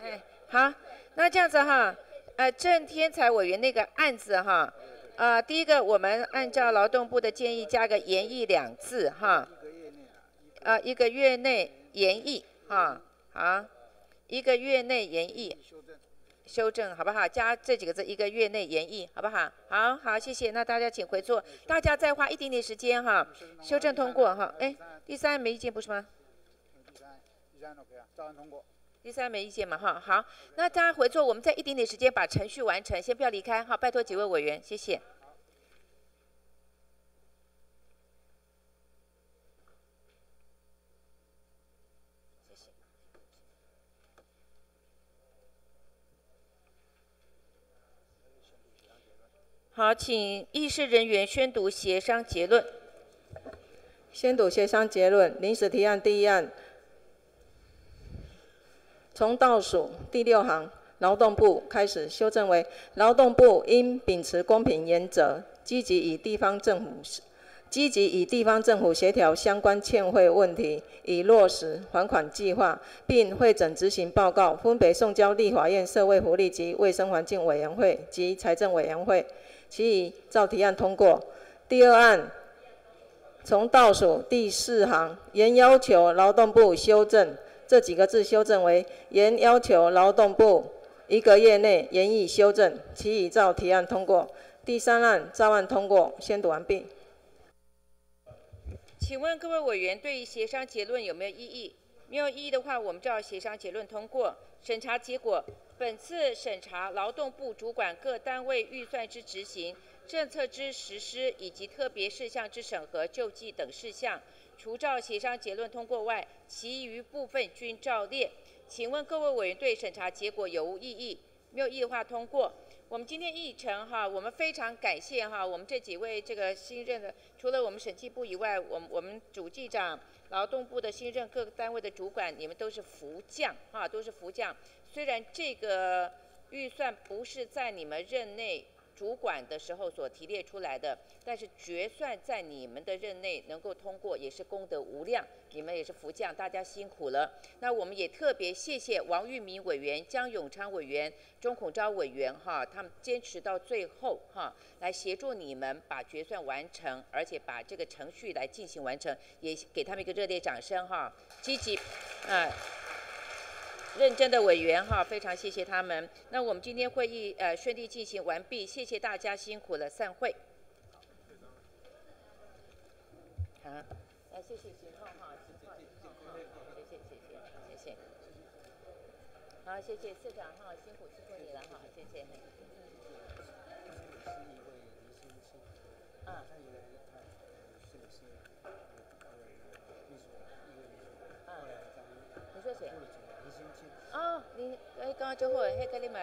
哎，好，那这样子哈，呃，郑天才委员那个案子哈，呃，第一个我们按照劳动部的建议加个延议两字哈。啊，一个月内研议，哈，啊，一个月内研议，修正，好不好？加这几个字，一个月内研议，好不好？好好，谢谢。那大家请回座，大家再花一点点时间哈，修正通过哈。哎，第三没意见不是吗？第三，第三 OK 啊，照样通过。第三没意见嘛哈，好，那大家回座，我们再一点点时间把程序完成，先不要离开哈，拜托几位委员，谢谢。好，请议事人员宣读协商结论。宣读协商结论：临时提案第一案，从倒数第六行，劳动部开始修正为：劳动部应秉持公平原则，积极与地方政府积极与地方政府协调相关欠汇问题，以落实还款计划，并会诊执行报告，分别送交立法院社会福利及卫生环境委员会及财政委员会，其余照提案通过。第二案，从倒数第四行，原要求劳动部修正这几个字修正为原要求劳动部一个月内严议修正，其已照提案通过。第三案照案通过，宣读完毕。请问各位委员对于协商结论有没有异议？没有异议的话，我们照协商结论通过。审查结果：本次审查劳动部主管各单位预算之执行、政策之实施以及特别事项之审核救济等事项，除照协商结论通过外，其余部分均照列。请问各位委员对审查结果有无异议？没有异议的话，通过。我们今天议程哈，我们非常感谢哈，我们这几位这个新任的，除了我们审计部以外，我们我们主计长、劳动部的新任各个单位的主管，你们都是福将哈，都是福将。虽然这个预算不是在你们任内。主管的时候所提列出来的，但是决算在你们的任内能够通过，也是功德无量。你们也是福将，大家辛苦了。那我们也特别谢谢王玉明委员、江永昌委员、钟孔昭委员哈，他们坚持到最后哈，来协助你们把决算完成，而且把这个程序来进行完成，也给他们一个热烈掌声哈，积极，啊。认真的委员哈，非常谢谢他们。那我们今天会议呃顺利进行完毕，谢谢大家辛苦了，散会。好，来谢谢徐浩哈，徐浩，谢谢谢谢谢。谢。好，谢谢社长哈，辛苦辛苦你了哈，谢谢。啊。你说谁？哦，你哎，刚刚就好，迄个你嘛。